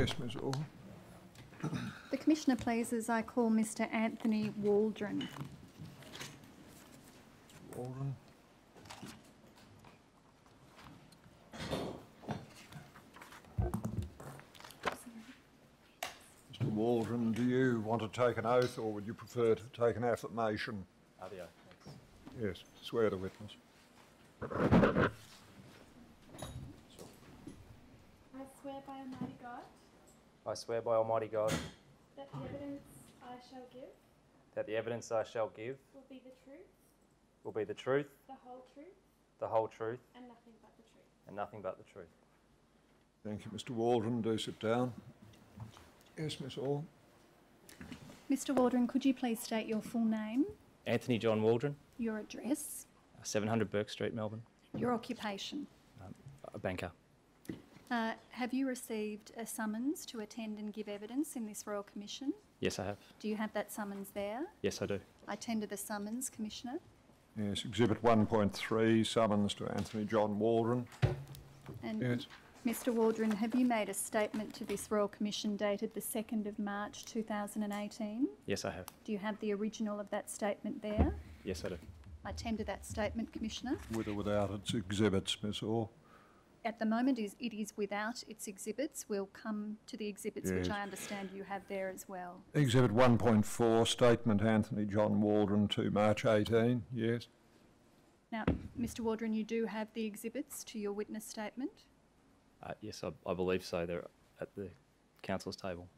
Yes, Ms Orr. The Commissioner pleases I call Mr Anthony Waldron. Waldron. Mr Waldron, do you want to take an oath or would you prefer to take an affirmation? Uh, the oath, thanks. Yes, swear the witness. I swear by Almighty God I swear by Almighty God that the evidence I shall give that the evidence I shall give will be the truth, will be the truth, the whole truth, the whole truth, and nothing but the truth. and nothing but the truth. Thank you, Mr Waldron. Do sit down. Yes, Miss Orr. Mr Waldron, could you please state your full name, Anthony John Waldron, your address, uh, 700 Bourke Street, Melbourne, your occupation? a banker. Uh, have you received a summons to attend and give evidence in this Royal Commission? Yes, I have. Do you have that summons there? Yes, I do. I tender the summons, Commissioner. Yes, Exhibit 1.3, summons to Anthony John Waldron. And Yes. Mr Waldron, have you made a statement to this Royal Commission dated the 2nd of March 2018? Yes, I have. Do you have the original of that statement there? Yes, I do. I tender that statement, Commissioner. With or without its exhibits, Miss Orr. At the moment, is it is without its exhibits. We'll come to the exhibits, which I understand you have there as well. Exhibit 1.4, statement Anthony John Waldron to March 18. Yes. Now, Mr Waldron, you do have the exhibits to your witness statement? Uh, yes, I, I believe so. They're at the counsel's table.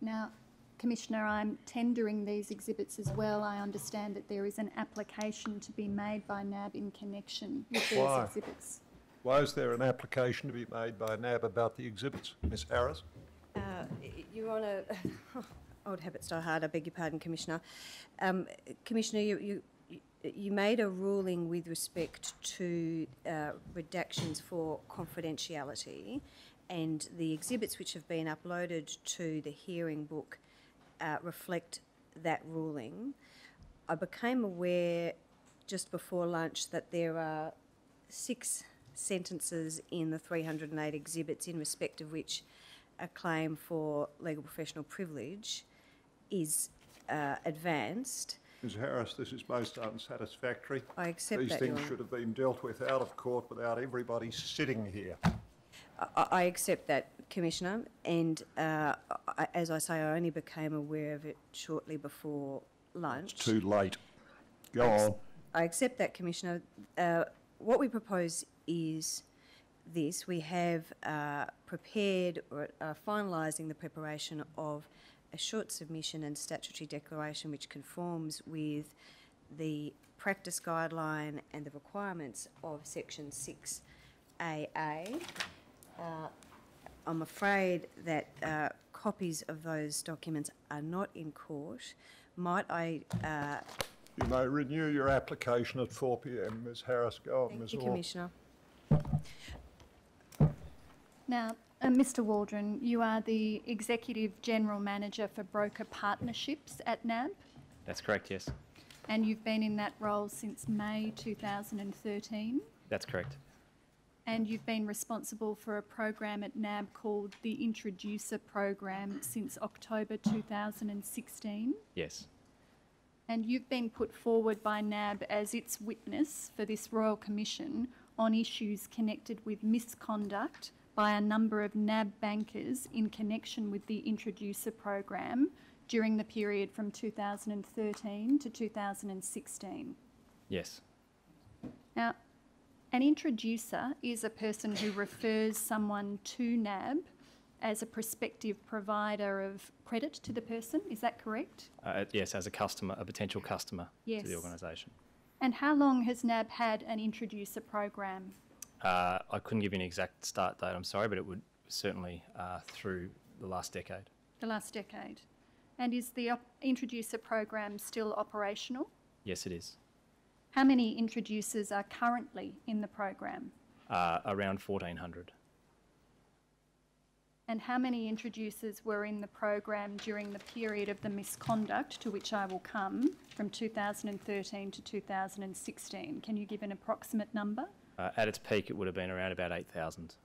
Now, Commissioner, I'm tendering these exhibits as well. I understand that there is an application to be made by NAB in connection with these Why? exhibits. Why is there an application to be made by NAB about the exhibits? Ms Harris? Uh, Your Honour, old habits die hard, I beg your pardon, Commissioner. Um, Commissioner, you, you, you- you made a ruling with respect to uh, redactions for confidentiality, and the exhibits which have been uploaded to the hearing book uh, reflect that ruling. I became aware just before lunch that there are six sentences in the 308 exhibits in respect of which a claim for legal professional privilege is uh, advanced. Ms Harris, this is most unsatisfactory. I accept These that, things should have been dealt with out of court without everybody sitting here. I, I accept that, Commissioner, and uh, I, as I say, I only became aware of it shortly before lunch. It's too late. Go on. I accept that, Commissioner. Uh, what we propose is this. We have uh, prepared or are finalising the preparation of a short submission and statutory declaration which conforms with the practice guideline and the requirements of section 6AA. Uh, I'm afraid that uh, copies of those documents are not in court. Might I uh, You may renew your application at 4 p.m. Ms Harris, go on, Thank Ms you, Orr. Commissioner. Now, uh, Mr Waldron, you are the Executive General Manager for Broker Partnerships at NAB, That's correct, yes. and you've been in that role since May 2013. That's correct. And you've been responsible for a program at NAB called the Introducer Program since October 2016. Yes. And you've been put forward by NAB as its witness for this Royal Commission on issues connected with misconduct by a number of NAB bankers in connection with the Introducer Program during the period from 2013 to 2016. Yes. Now, an introducer is a person who refers someone to NAB as a prospective provider of credit to the person. Is that correct? Uh, yes, as a customer, a potential customer to the organisation. And how long has NAB had an introducer program? Uh, I couldn't give you an exact start date, I'm sorry, but it would certainly uh, through the last decade. The last decade. And is the introducer program still operational? Yes, it is. How many introducers are currently in the program? Uh, around 1400. And how many introducers were in the program during the period of the misconduct to which I will come from 2013 to 2016? Can you give an approximate number? Uh, at its peak, it would have been around about 8,000.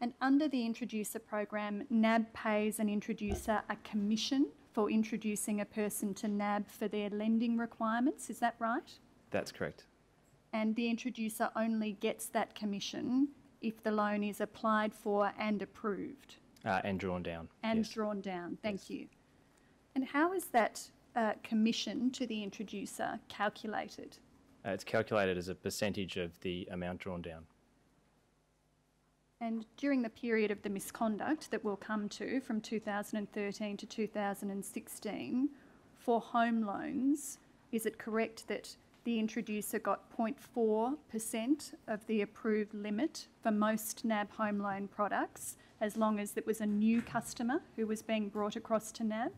And under the introducer program, NAB pays an introducer a commission for introducing a person to NAB for their lending requirements. Is that right? That's correct. And the introducer only gets that commission if the loan is applied for and approved Uh, and drawn down. and yes. drawn down. Thank Yes. you. And how is that uh, commission to the introducer calculated? Uh, it's calculated as a percentage of the amount drawn down. And during the period of the misconduct that we'll come to from 2013 to 2016, for home loans, is it correct that the introducer got 0.4% of the approved limit for most NAB home loan products, as long as it was a new customer who was being brought across to NAB?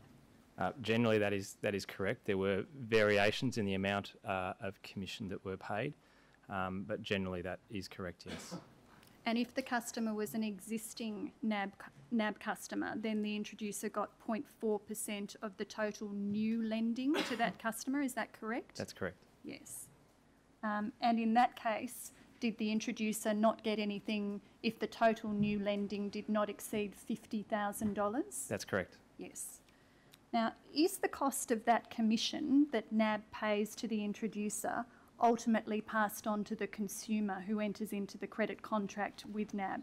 Uh, generally, that is that is correct. There were variations in the amount uh, of commission that were paid, um, but generally that is correct. Yes. And if the customer was an existing NAB, NAB customer, then the introducer got 0.4% of the total new lending to that customer, is that correct? That's correct. Yes. Um, and in that case, did the introducer not get anything if the total new lending did not exceed $50,000? That's correct. Yes. Now, is the cost of that commission that NAB pays to the introducer ultimately passed on to the consumer who enters into the credit contract with NAB?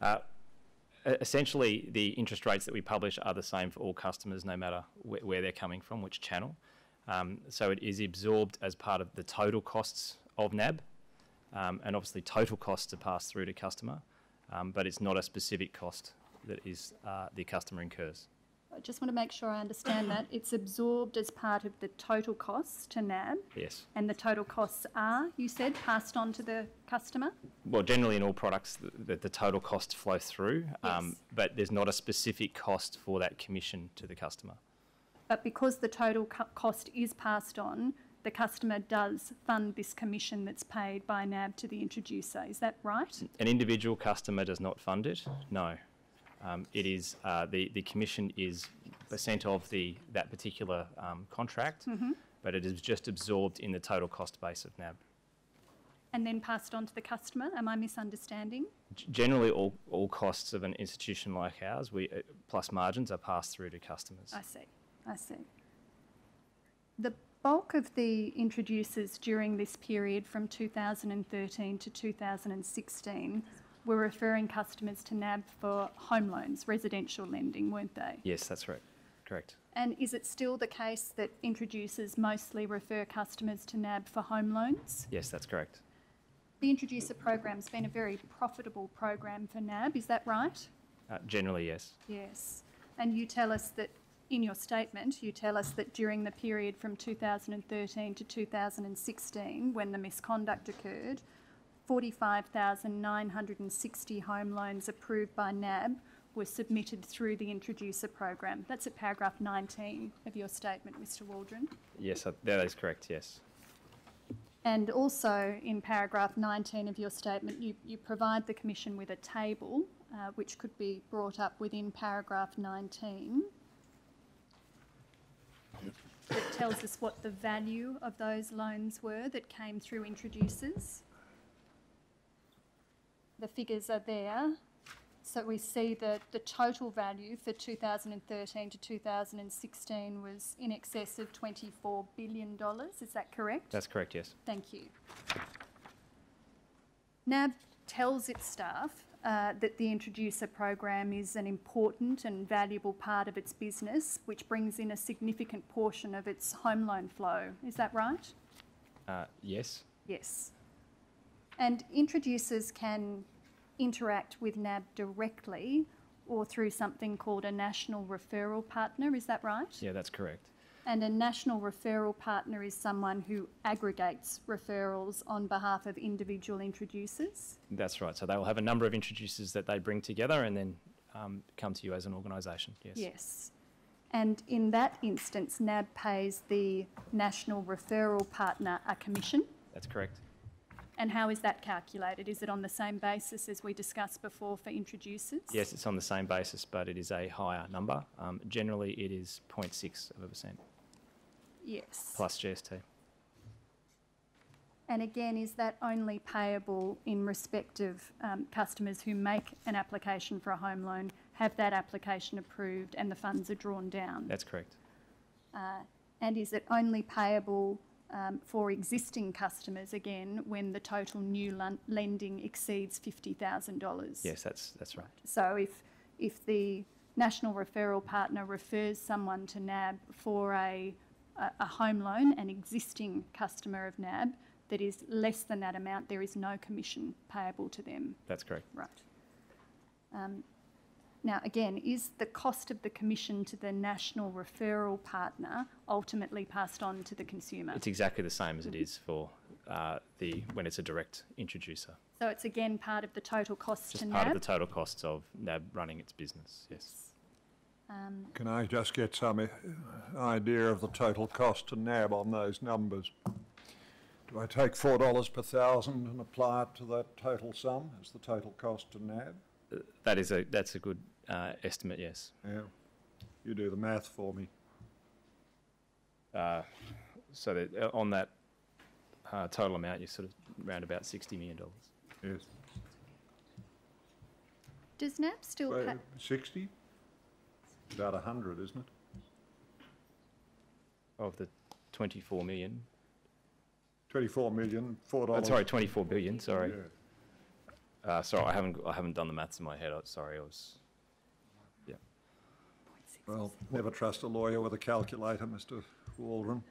Uh, essentially, the interest rates that we publish are the same for all customers, no matter wh- where they're coming from, which channel. Um, so it is absorbed as part of the total costs of NAB, um, and obviously total costs are passed through to customer, um, but it's not a specific cost that is uh, the customer incurs. I just want to make sure I understand that. It's absorbed as part of the total costs to NAB, Yes. and the total costs are, you said, passed on to the customer? Well, generally in all products, the, the, the total costs flow through, um, Yes. but there's not a specific cost for that commission to the customer. But because the total co- cost is passed on, the customer does fund this commission that's paid by NAB to the introducer. Is that right? An individual customer does not fund it. No, um, it is uh, the the commission is percent of the that particular um, contract, but it is just absorbed in the total cost base of NAB. And then passed on to the customer? Am I misunderstanding? G- generally, all all costs of an institution like ours, we uh, plus margins are passed through to customers. I see. I see. The bulk of the introducers during this period from 2013 to 2016 were referring customers to NAB for home loans, residential lending, weren't they? Yes, that's right. Correct. And is it still the case that introducers mostly refer customers to NAB for home loans? Yes, that's correct. The introducer program's been a very profitable program for NAB, is that right? Uh, generally, yes. Yes. And you tell us that, in your statement, you tell us that during the period from 2013 to 2016, when the misconduct occurred, 45,960 home loans approved by NAB were submitted through the introducer program. That's at paragraph 19 of your statement, Mr Waldron. Yes, that is correct. Yes. And also in paragraph 19 of your statement, you, you provide the Commission with a table uh, which could be brought up within paragraph 19 that tells us what the value of those loans were that came through introducers. The figures are there. So we see that the total value for 2013 to 2016 was in excess of $24 billion. Is that correct? That's correct. Yes. Thank you. NAB tells its staff uh, that the introducer program is an important and valuable part of its business, which brings in a significant portion of its home loan flow. Is that right? Uh, yes. Yes. And introducers can interact with NAB directly or through something called a national referral partner. Is that right? Yeah, that's correct. And a national referral partner is someone who aggregates referrals on behalf of individual introducers. That's right. So they will have a number of introducers that they bring together and then um, come to you as an organisation. Yes. Yes. And in that instance, NAB pays the national referral partner a commission. That's correct. And how is that calculated? Is it on the same basis as we discussed before for introducers? Yes, it's on the same basis, but it is a higher number. Um, generally, it is 0.6 of a percent Yes. plus GST. And again, is that only payable in respect of um, customers who make an application for a home loan, have that application approved and the funds are drawn down? That's correct. And is it only payable um, for existing customers again when the total new lending exceeds $50,000? Yes, that's, that's right. So if, if the national referral partner refers someone to NAB for a, a, a home loan, an existing customer of NAB, that is less than that amount, there is no commission payable to them. That's correct. Right. Um, now, again, is the cost of the commission to the national referral partner ultimately passed on to the consumer? It's exactly the same as it is for uh, the, when it's a direct introducer. So it's again part of the total cost to Just part of NAB? the total costs of NAB running its business, yes. Um, Can I just get some uh, idea of the total cost to NAB on those numbers? Do I take four dollars per thousand and apply it to that total sum as the total cost to NAB? Uh, That is a, that's a good uh, estimate, yes. Yeah. You do the math for me. Uh, So that, uh, on that uh, total amount, you're sort of around about $60 million Yes. Does NAB still Well, pay? Sixty? About a hundred, isn't it? of the 24 million. Twenty-four million, four Oh, dollars. sorry, 24 billion, sorry. Uh, sorry, I haven't, I haven't done the maths in my head. I- Sorry, I was, Yeah. Well, never trust a lawyer with a calculator, Mr. Waldron.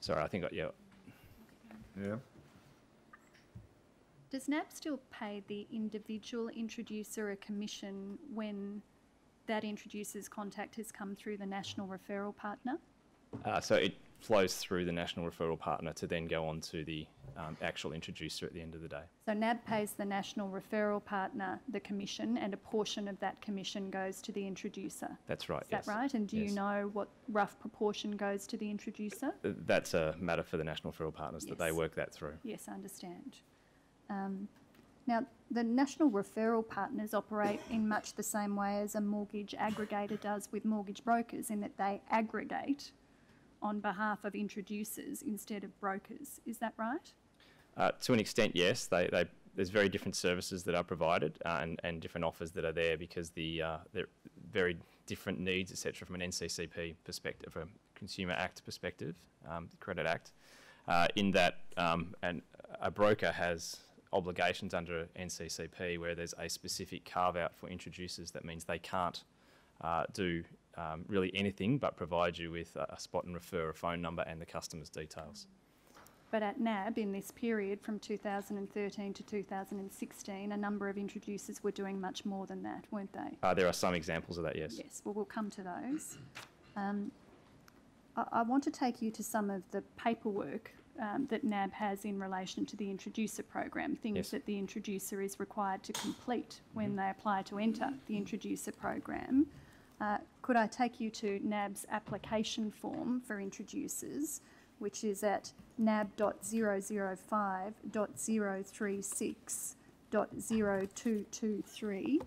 sorry, I think, I- yeah, Yeah. Does NAB still pay the individual introducer a commission when that introducer's contact has come through the national referral partner? Uh, so it flows through the national referral partner to then go on to the um, actual introducer at the end of the day. So NAB pays the national referral partner the commission and a portion of that commission goes to the introducer. That's right, Is that right? And do you know what rough proportion goes to the introducer? Uh, That's a matter for the national referral partners that they work that through. Yes, I understand. Um, now, the national referral partners operate in much the same way as a mortgage aggregator does with mortgage brokers, in that they aggregate on behalf of introducers instead of brokers. Is that right? Uh, to an extent, yes. They, they, there's very different services that are provided uh, and, and different offers that are there because the uh, they're very different needs, etc. From an NCCP perspective, from a Consumer Act perspective, um, the Credit Act, uh, in that um, and a broker has obligations under NCCP where there's a specific carve out for introducers. That means they can't uh, do um, really anything but provide you with a, a spot and refer, a phone number, and the customer's details. But at NAB, in this period from 2013 to 2016, a number of introducers were doing much more than that, weren't they? Uh, there are some examples of that, yes. Yes, well, we'll come to those. Um, I, I want to take you to some of the paperwork um, that NAB has in relation to the introducer program, things Yes. that the introducer is required to complete when they apply to enter the introducer program. Uh, could I take you to NAB's application form for introducers, which is at nab.005.036.0223.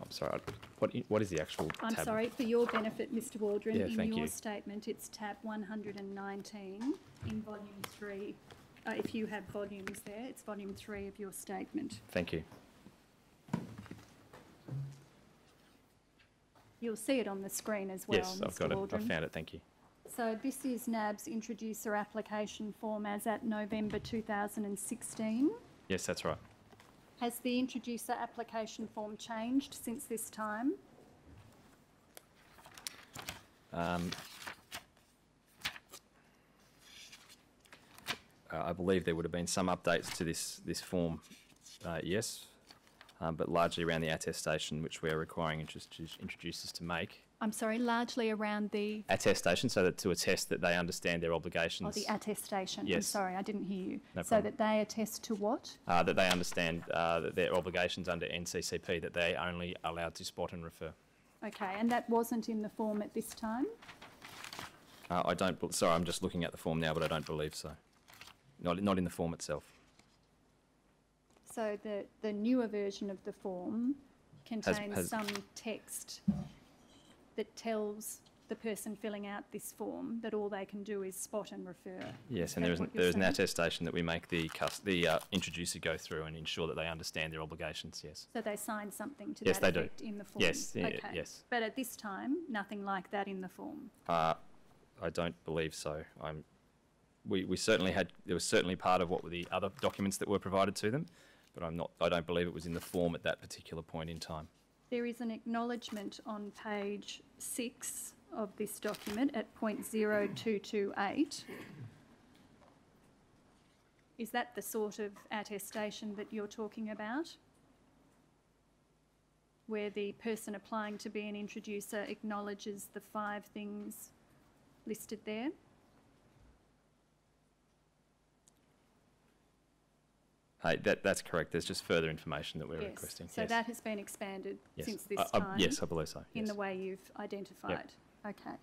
I'm sorry. I- What, what is the actual I'm tab? sorry, for your benefit, Mr Waldron, Yeah, in thank your you. statement, it's tab 119 in volume 3. Uh, if you have volumes there, it's volume 3 of your statement. Thank you. You'll see it on the screen as well, yes, I've Mr got it. I've found it. Thank you. So this is NAB's introducer application form as at November 2016. Yes, that's right. Has the introducer application form changed since this time? Um, I believe there would have been some updates to this this form. Uh, yes, um, but largely around the attestation, which we are requiring introducers to make. I'm sorry, largely around the, Attestation, so that to attest that they understand their oh, obligations. the attestation. I'm Yes. sorry, I didn't hear you. No So that they attest to what? uh, that they understand uh, that their obligations under NCCP that they are only allowed to spot and refer. Okay, and that wasn't in the form at this time? Uh, I don't. Sorry, I'm just looking at the form now, but I don't believe so. Not not in the form itself. So the, the newer version of the form contains has- some text that tells the person filling out this form that all they can do is spot and refer. Yes, and there is, an, there is an attestation that we make the the uh, introducer go through and ensure that they understand their obligations, yes. So they sign something to Yes, that they do. in the form? Yes, Okay. yes. But at this time, nothing like that in the form? Uh, I don't believe so. I'm, we, we certainly had, there was certainly part of what were the other documents that were provided to them, but I'm not, I don't believe it was in the form at that particular point in time. There is an acknowledgement on page six of this document at point zero two two eight. Is that the sort of attestation that you're talking about? Where the person applying to be an introducer acknowledges the five things listed there? Uh, that, that's correct. There's just further information that we're yes. requesting. So yes. that has been expanded yes. since this I, I, time? yes, I believe so. In the way you've identified? Yep. Okay.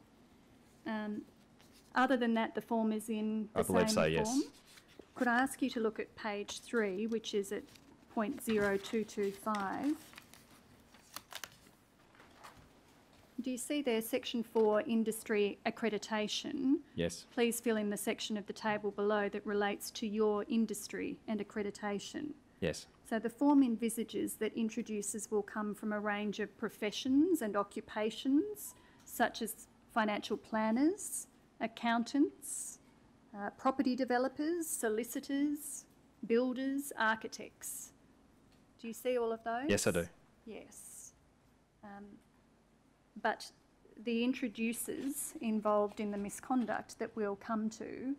Um, other than that, the form is in the I believe so, form. yes. Could I ask you to look at page three, which is at 0.0225? Do you see there, section four, industry accreditation? Yes, Please fill in the section of the table below that relates to your industry and accreditation. yes, So the form envisages that introducers will come from a range of professions and occupations, such as financial planners, accountants, uh, property developers, solicitors, builders, architects. Do you see all of those? yes, I do. Yes. Um, but the introducers involved in the misconduct that we'll come to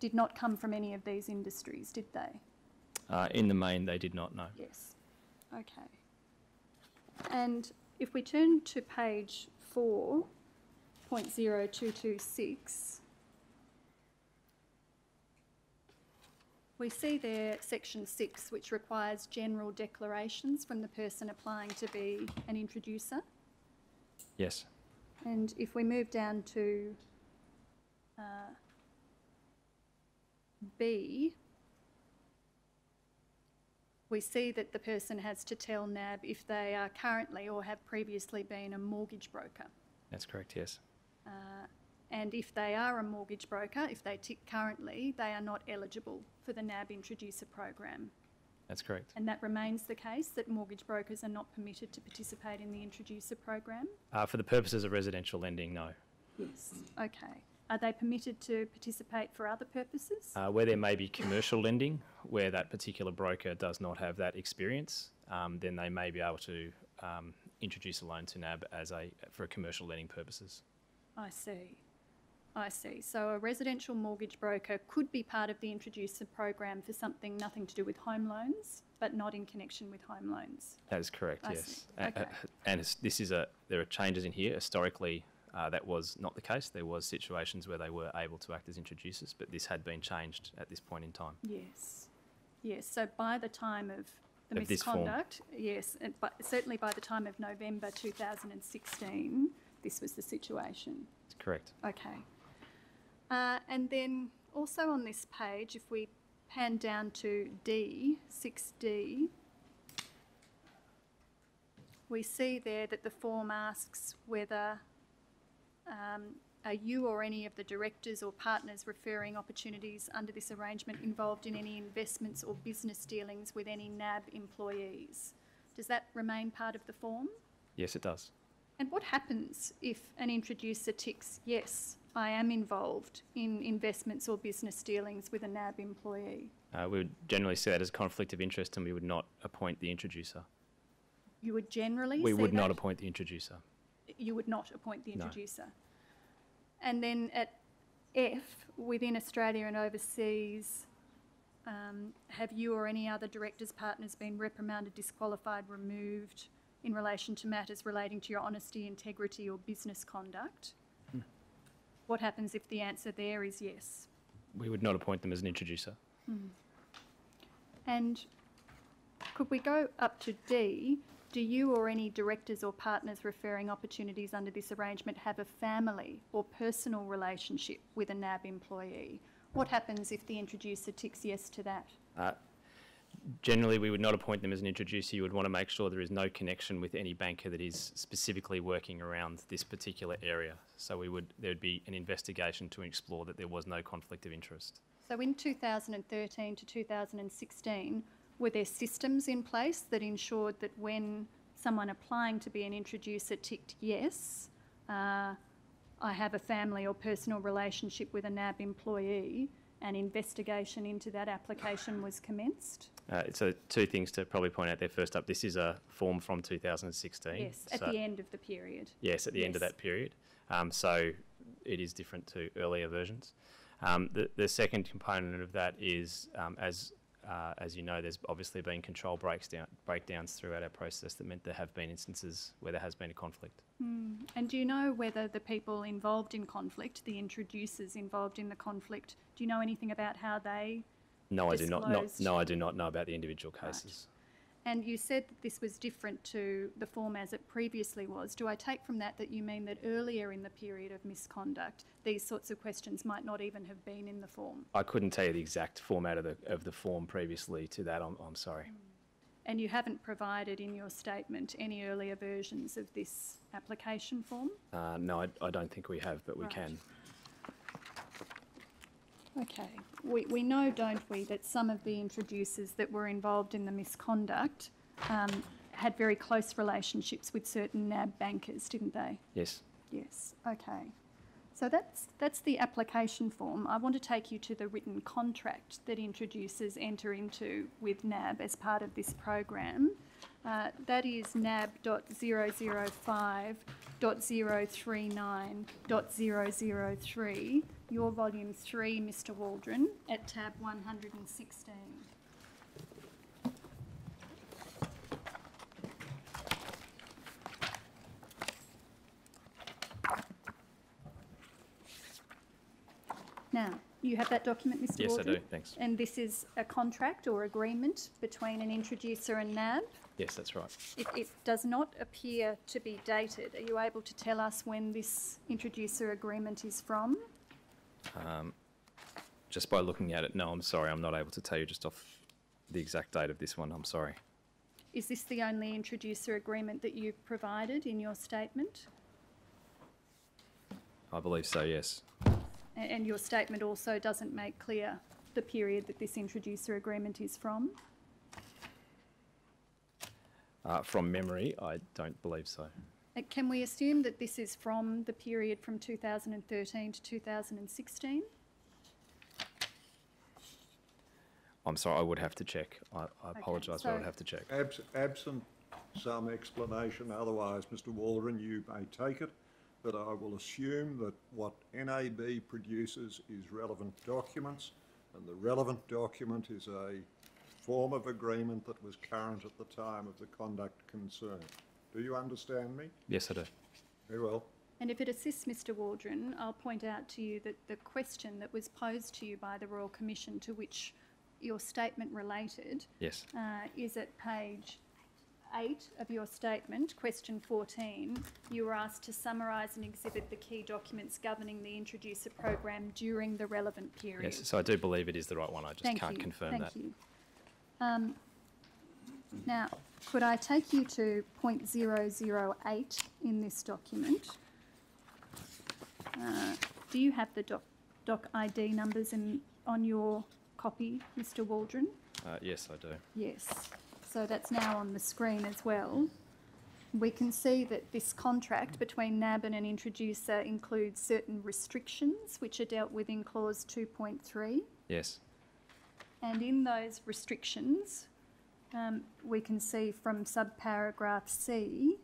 did not come from any of these industries, did they? Uh, in the main, they did not know. Yes. Okay. And if we turn to page four, point zero two two six, we see there section six, which requires general declarations from the person applying to be an introducer. Yes, And if we move down to uh, B, we see that the person has to tell NAB if they are currently or have previously been a mortgage broker. that's correct, yes. Uh, And if they are a mortgage broker, if they tick currently, they are not eligible for the NAB introducer program. That's correct. And that remains the case, that mortgage brokers are not permitted to participate in the introducer program? Uh, for the purposes of residential lending, no. Yes. Okay. Are they permitted to participate for other purposes? Uh, where there may be commercial lending, where that particular broker does not have that experience, um, then they may be able to um, introduce a loan to NAB as a for commercial lending purposes. I see. I see. So a residential mortgage broker could be part of the introducer program for something nothing to do with home loans, but not in connection with home loans. That is correct. I yes. see. A- a- Okay. and this is a there are changes in here. Historically, uh, that was not the case. There was situations where they were able to act as introducers, but this had been changed at this point in time. Yes. Yes. So by the time of the Of misconduct, yes, and but certainly by the time of November 2016, this was the situation. That's correct. Okay. Uh, and then also on this page, if we pan down to D, 6D, we see there that the form asks whether um, are you or any of the directors or partners referring opportunities under this arrangement involved in any investments or business dealings with any NAB employees? Does that remain part of the form? Yes, it does. And what happens if an introducer ticks, yes, I am involved in investments or business dealings with a NAB employee? Uh, we would generally see that as conflict of interest, and we would not appoint the introducer. You would generally We would not appoint the introducer. You would not appoint the No. introducer. And then at F, within Australia and overseas, um, have you or any other directors, partners been reprimanded, disqualified, removed in relation to matters relating to your honesty, integrity, or business conduct? What happens if the answer there is yes? We would not appoint them as an introducer. And could we go up to D? Do you or any directors or partners referring opportunities under this arrangement have a family or personal relationship with a NAB employee? What happens if the introducer ticks yes to that? Uh, Generally, we would not appoint them as an introducer. You would want to make sure there is no connection with any banker that is specifically working around this particular area. So we would, there would be an investigation to explore that there was no conflict of interest. So in 2013 to 2016, were there systems in place that ensured that when someone applying to be an introducer ticked yes, uh, I have a family or personal relationship with a NAB employee, an investigation into that application was commenced? Uh, so two things to probably point out there. First up, this is a form from 2016. Yes, at so- the end of the period. Yes, at the end of that period. Um, so it is different to earlier versions. Um, the, the second component of that is, um, as uh, as you know, there's obviously been control breaks down, breakdowns throughout our process that meant there have been instances where there has been a conflict. And do you know whether the people involved in conflict, the introducers involved in the conflict, do you know anything about how they? No, I do not, not. No, I do not know about the individual cases. And you said that this was different to the form as it previously was. Do I take from that that you mean that earlier in the period of misconduct, these sorts of questions might not even have been in the form? I couldn't tell you the exact format of the of the form previously to that. I'm, I'm sorry. And you haven't provided in your statement any earlier versions of this application form? Uh, no, I, I don't think we have, but we Right. can. Okay. We, we know, don't we, that some of the introducers that were involved in the misconduct um, had very close relationships with certain NAB bankers, didn't they? Yes. Yes, okay. So that's, that's the application form. I want to take you to the written contract that introducers enter into with NAB as part of this program. Uh, that is nab.005.039.003, your volume 3, Mr Waldron, at tab 116. Now, you have that document, Mr Yes, I Waldron? do. Thanks. And this is a contract or agreement between an introducer and NAB. Yes, that's right. It, it does not appear to be dated. Are you able to tell us when this introducer agreement is from? Just by looking at it, no, I'm sorry. I'm not able to tell you just off the exact date of this one. I'm sorry. Is this the only introducer agreement that you've provided in your statement? I believe so. Yes. And your statement also doesn't make clear the period that this introducer agreement is from? Uh, from memory, I don't believe so. Can we assume that this is from the period from 2013 to 2016? I'm sorry. I would have to check. I, I apologise, but I would have to check. Abs- Absent some explanation, otherwise, Mr Waldron, you may take it, but I will assume that what NAB produces is relevant documents, and the relevant document is a form of agreement that was current at the time of the conduct concerned. Do you understand me? Yes, I do. Very well. And if it assists Mr Waldron, I'll point out to you that the question that was posed to you by the Royal Commission to which your statement related Yes. uh, is at page eight of your statement, question 14. You were asked to summarise and exhibit the key documents governing the introducer program during the relevant period. Yes. So I do believe it is the right one. I just Thank can't you. confirm Thank that. you. Um, now, could I take you to point zero zero eight in this document? Uh, do you have the doc, doc ID numbers in, on your copy, Mr Waldron? Uh, yes, I do. Yes. So that's now on the screen as well. We can see that this contract between NAB and an introducer includes certain restrictions which are dealt with in clause two point three. Yes. And in those restrictions, um, we can see from subparagraph C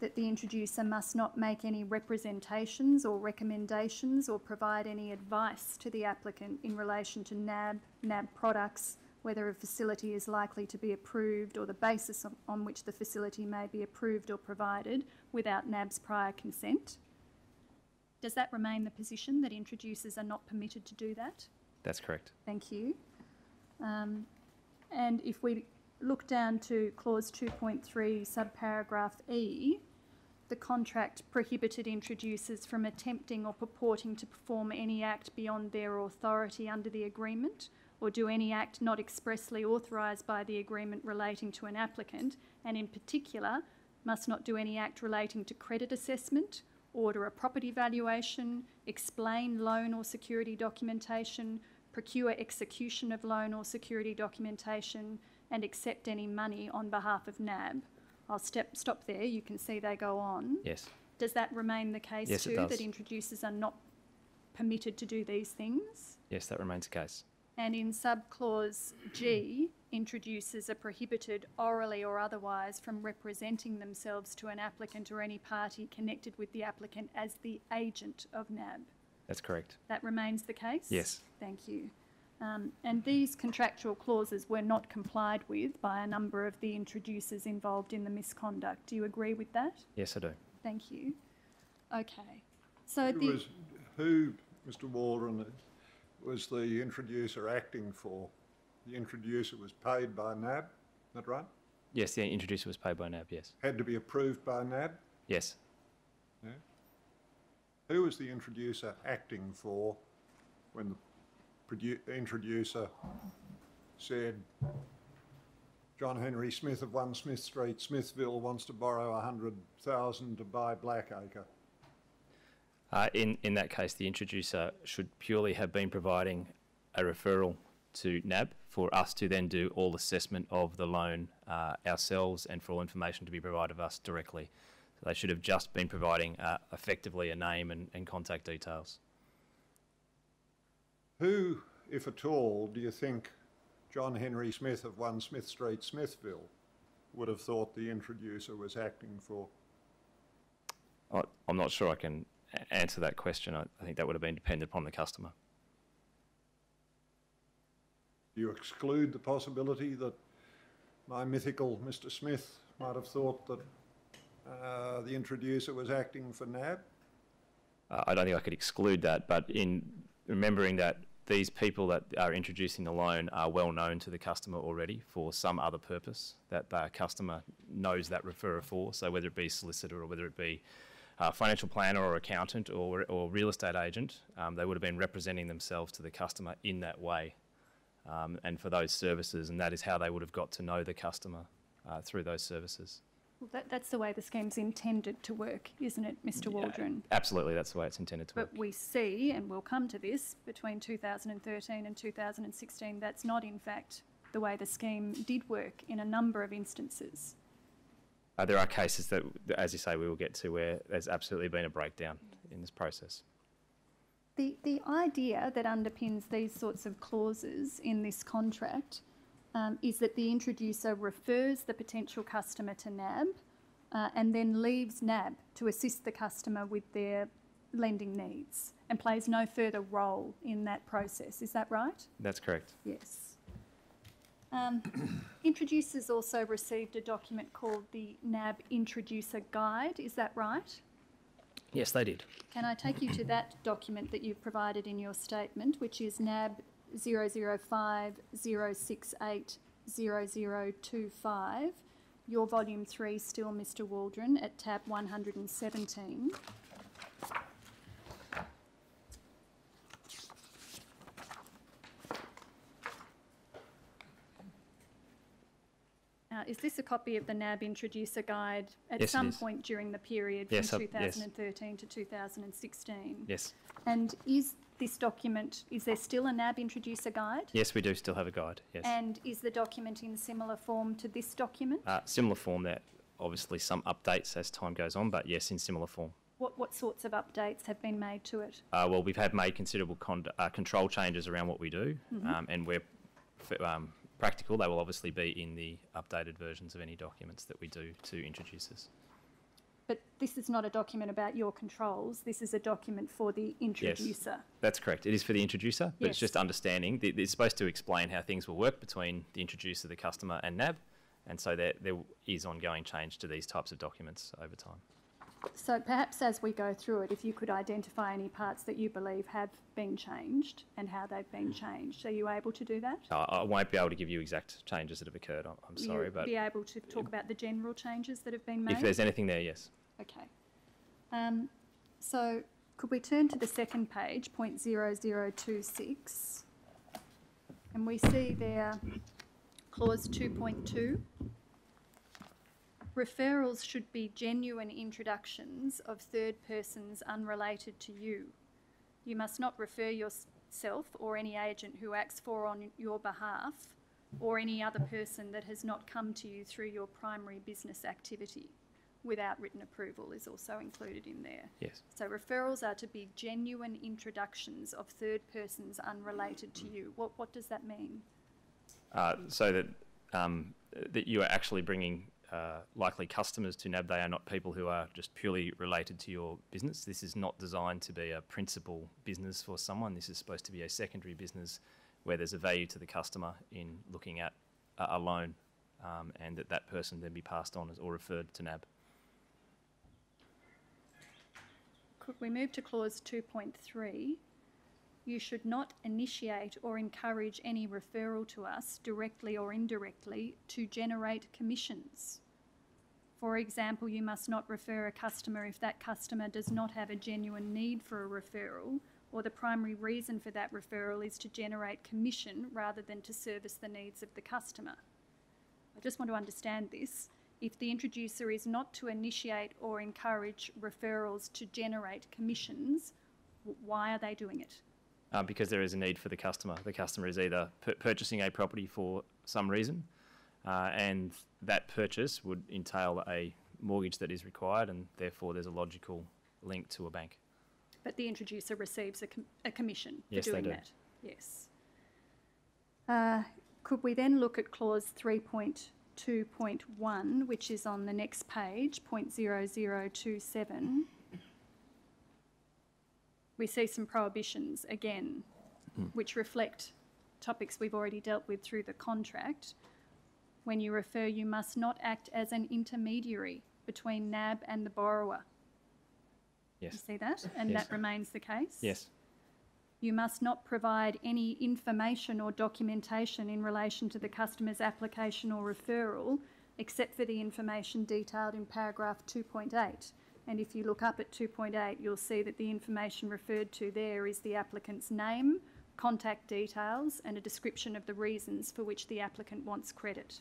that the introducer must not make any representations or recommendations or provide any advice to the applicant in relation to NAB, NAB products, whether a facility is likely to be approved or the basis on, on which the facility may be approved or provided without NAB's prior consent. Does that remain the position that introducers are not permitted to do that? That's correct. Thank you. Um, and if we look down to clause 2.3, subparagraph E, the contract prohibited introducers from attempting or purporting to perform any act beyond their authority under the agreement or do any act not expressly authorised by the agreement relating to an applicant, and in particular, must not do any act relating to credit assessment, order a property valuation, explain loan or security documentation, procure execution of loan or security documentation, and accept any money on behalf of NAB. I'll step, stop there. You can see they go on. Yes, Does that remain the case Yes, it too, does. that introducers are not permitted to do these things? yes, that remains the case. And in subclause G, introducers are prohibited orally or otherwise from representing themselves to an applicant or any party connected with the applicant as the agent of NAB. That's correct. That remains the case? Yes. Thank you. Um, and these contractual clauses were not complied with by a number of the introducers involved in the misconduct. Do you agree with that? Yes, I do. Thank you. Okay. So Who the, was, who, Mr Waldron, was the introducer acting for? The introducer was paid by NAB, is that right? Yes, the introducer was paid by NAB, yes. Had to be approved by NAB? Yes. Yeah. Who was the introducer acting for when the produ- introducer said, John Henry Smith of One Smith Street, Smithville wants to borrow a hundred thousand to buy Blackacre? Uh, in, in that case, the introducer should purely have been providing a referral to NAB for us to then do all assessment of the loan uh, ourselves and for all information to be provided of us directly. So they should have just been providing uh, effectively a name and, and contact details. Who, if at all, do you think John Henry Smith of One Smith Street, Smithville, would have thought the introducer was acting for? I, I'm not sure I can answer that question. I, I think that would have been dependent upon the customer. Do you exclude the possibility that my mythical Mr. Smith might have thought that uh, the introducer was acting for NAB? Uh, I don't think I could exclude that, but in remembering that these people that are introducing the loan are well known to the customer already for some other purpose that the customer knows that referrer for. So whether it be solicitor or whether it be uh, financial planner or accountant or, or real estate agent, um, they would have been representing themselves to the customer in that way um, and for those services, and that is how they would have got to know the customer uh, through those services. Well, that, that's the way the scheme's intended to work, isn't it, Mr Waldron? Absolutely, that's the way it's intended to work. But we see, and we'll come to this, between 2013 and 2016, that's not in fact the way the scheme did work in a number of instances. Uh, there are cases that, as you say, we will get to where there's absolutely been a breakdown in this process. The, the idea that underpins these sorts of clauses in this contract um, is that the introducer refers the potential customer to NAB uh, and then leaves NAB to assist the customer with their lending needs and plays no further role in that process. Is that right? That's correct. Yes. Um, introducers also received a document called the NAB Introducer Guide. Is that right? Yes, they did. Can I take you to that document that you've provided in your statement, which is NAB 005-068-0025? Your volume three still, Mr Waldron, at tab 117. Now, uh, is this a copy of the NAB Introducer Guide at Yes, some point during the period from yes. 2013 to 2016? Yes. And is this document, is there still a NAB Introducer Guide? Yes, we do still have a guide. Yes. And is the document in similar form to this document? uh, similar form there. Obviously, some updates as time goes on, but yes, in similar form. What, what sorts of updates have been made to it? Uh, well, we've had made considerable con- uh, control changes around what we do, um, and we're f- um, practical. They will obviously be in the updated versions of any documents that we do to introducers. But this is not a document about your controls, this is a document for the introducer. Yes, That's correct. It is for the introducer, but it's just understanding. It's supposed to explain how things will work between the introducer, the customer, and NAB, and so there, there is ongoing change to these types of documents over time. So perhaps as we go through it, if you could identify any parts that you believe have been changed and how they've been changed. Are you able to do that? I, I won't be able to give you exact changes that have occurred. I'm, sorry, you but be able to talk about the general changes that have been made? if there's anything there, yes. Okay. Um, so could we turn to the second page, point zero zero two six? And we see there, clause 2.2. Referrals should be genuine introductions of third persons unrelated to you. You must not refer yourself or any agent who acts for on your behalf or any other person that has not come to you through your primary business activity without written approval is also included in there. Yes. So referrals are to be genuine introductions of third persons unrelated to you. What, what does that mean? Uh, so that um, that you are actually bringing uh, likely customers to NAB. They are not people who are just purely related to your business. This is not designed to be a principal business for someone. This is supposed to be a secondary business where there's a value to the customer in looking at a, a loan, um, and that that person then be passed on as, or referred to NAB. Could we move to clause 2.3? You should not initiate or encourage any referral to us, directly or indirectly, to generate commissions. For example, you must not refer a customer if that customer does not have a genuine need for a referral or the primary reason for that referral is to generate commission rather than to service the needs of the customer. I just want to understand this. If the introducer is not to initiate or encourage referrals to generate commissions, why are they doing it? Uh, because there is a need for the customer. The customer is either pur- purchasing a property for some reason, uh, and that purchase would entail a mortgage that is required, and therefore there's a logical link to a bank. But the introducer receives a, com- a commission for Yes, doing do. that. Yes. Uh, could we then look at clause 3.2.1, which is on the next page, 0.0027? We see some prohibitions again, hmm. which reflect topics we've already dealt with through the contract. When you refer, you must not act as an intermediary between NAB and the borrower. Yes. You see that? And Yes. that remains the case? Yes. You must not provide any information or documentation in relation to the customer's application or referral, except for the information detailed in paragraph 2.8. And if you look up at 2.8, you'll see that the information referred to there is the applicant's name, contact details, and a description of the reasons for which the applicant wants credit.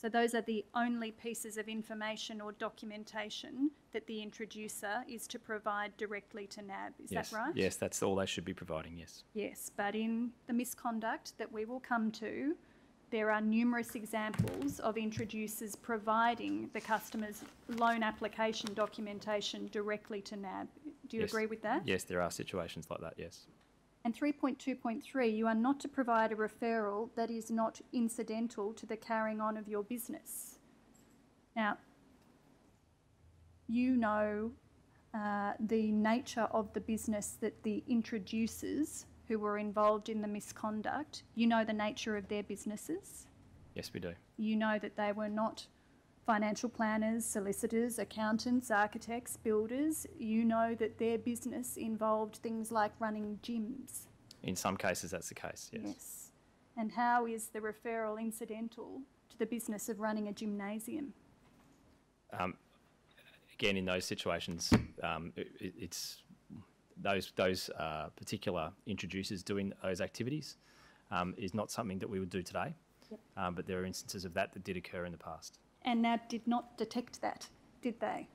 So those are the only pieces of information or documentation that the introducer is to provide directly to NAB. Is yes. that right? Yes, that's all they should be providing. Yes. Yes, but in the misconduct that we will come to, there are numerous examples of introducers providing the customer's loan application documentation directly to NAB. Do you Yes. agree with that? Yes, there are situations like that. Yes. And 3.2.3, you are not to provide a referral that is not incidental to the carrying on of your business. Now, you know uh, the nature of the business that the introducers who were involved in the misconduct, you know the nature of their businesses. Yes, we do. You know that they were not financial planners, solicitors, accountants, architects, builders. You know that their business involved things like running gyms. In some cases, that's the case. Yes. Yes. And how is the referral incidental to the business of running a gymnasium? Um, again, in those situations, um, it, it- it's those those uh, particular introducers doing those activities um, is not something that we would do today. Yep. Um, but there are instances of that that did occur in the past. And NAB did not detect that, did they?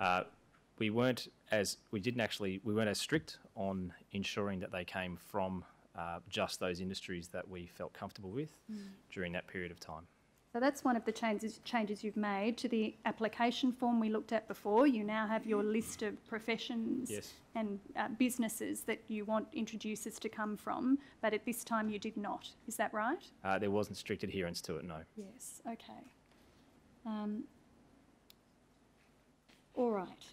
Uh, we weren't as we didn't actually we weren't as strict on ensuring that they came from uh, just those industries that we felt comfortable with during that period of time. So that's one of the changes, changes you've made to the application form we looked at before. You now have your list of professions Yes. and uh, businesses that you want introducers to come from, but at this time you did not. Is that right? Uh, there wasn't strict adherence to it. No. Yes, okay. Um, all right.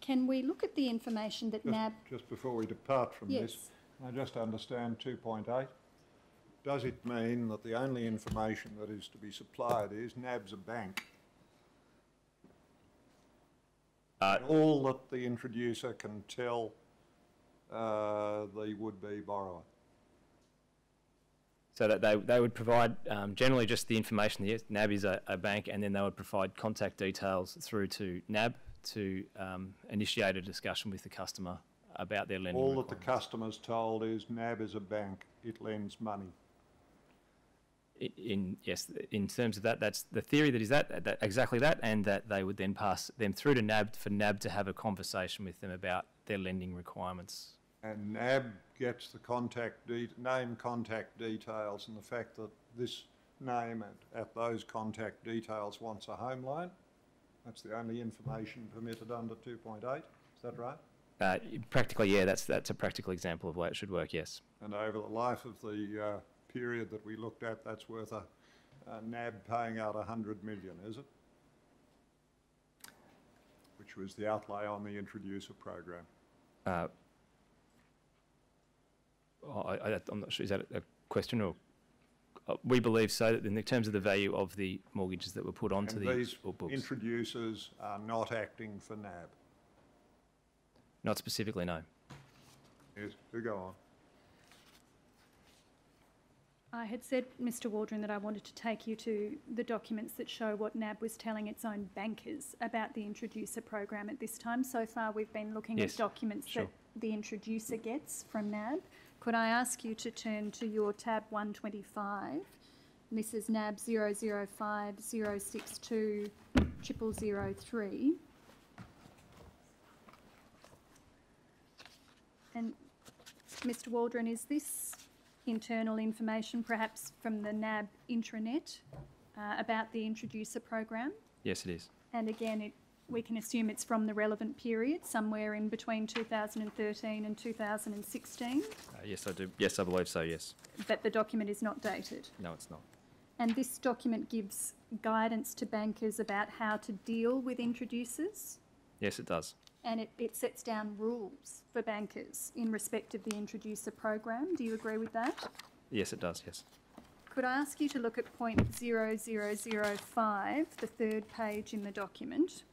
Can we look at the information that Just- NAB, Just before we depart from this, yes, can I just understand 2.8? Does it mean that the only information that is to be supplied is NAB's a bank? Uh, all that the introducer can tell uh, the would-be borrower? So that they, they would provide um, generally just the information. that NAB is a, a bank, and then they would provide contact details through to NAB to um, initiate a discussion with the customer about their lending All that the customer's told is NAB is a bank, it lends money. I- in, yes, in terms of that, that's the theory that is that, that, exactly that, and that they would then pass them through to NAB for NAB to have a conversation with them about their lending requirements. And NAB gets the contact name, contact details, and the fact that this name at, at those contact details wants a home loan. That's the only information permitted under two point eight, is that right? Uh, practically, yeah, that's, that's a practical example of way it should work, yes. And over the life of the, uh, period that we looked at, that's worth a, a NAB paying out a hundred million, is it? Which was the outlay on the introducer program. Uh, I, I, I'm not sure, is that a question or? Uh, we believe so, that in the terms of the value of the mortgages that were put onto And the these books. introducers are not acting for NAB. Not specifically, no. Yes, do go on. I had said, Mr Waldron, that I wanted to take you to the documents that show what NAB was telling its own bankers about the introducer program at this time. So far, we've been looking Yes, at documents sure. that the introducer gets from NAB. Could I ask you to turn to your tab 125? This is NAB 005 062 0003. And Mr Waldron, is this internal information perhaps from the NAB intranet uh, about the introducer program? Yes, it is. And again, it, we can assume it's from the relevant period, somewhere in between 2013 and 2016, Uh, yes, I do. Yes, I believe so, yes. but the document is not dated. No, it's not. And this document gives guidance to bankers about how to deal with introducers, Yes, it does. And it, it sets down rules for bankers in respect of the introducer program. Do you agree with that? Yes, it does, yes. Could I ask you to look at point 0005, the third page in the document?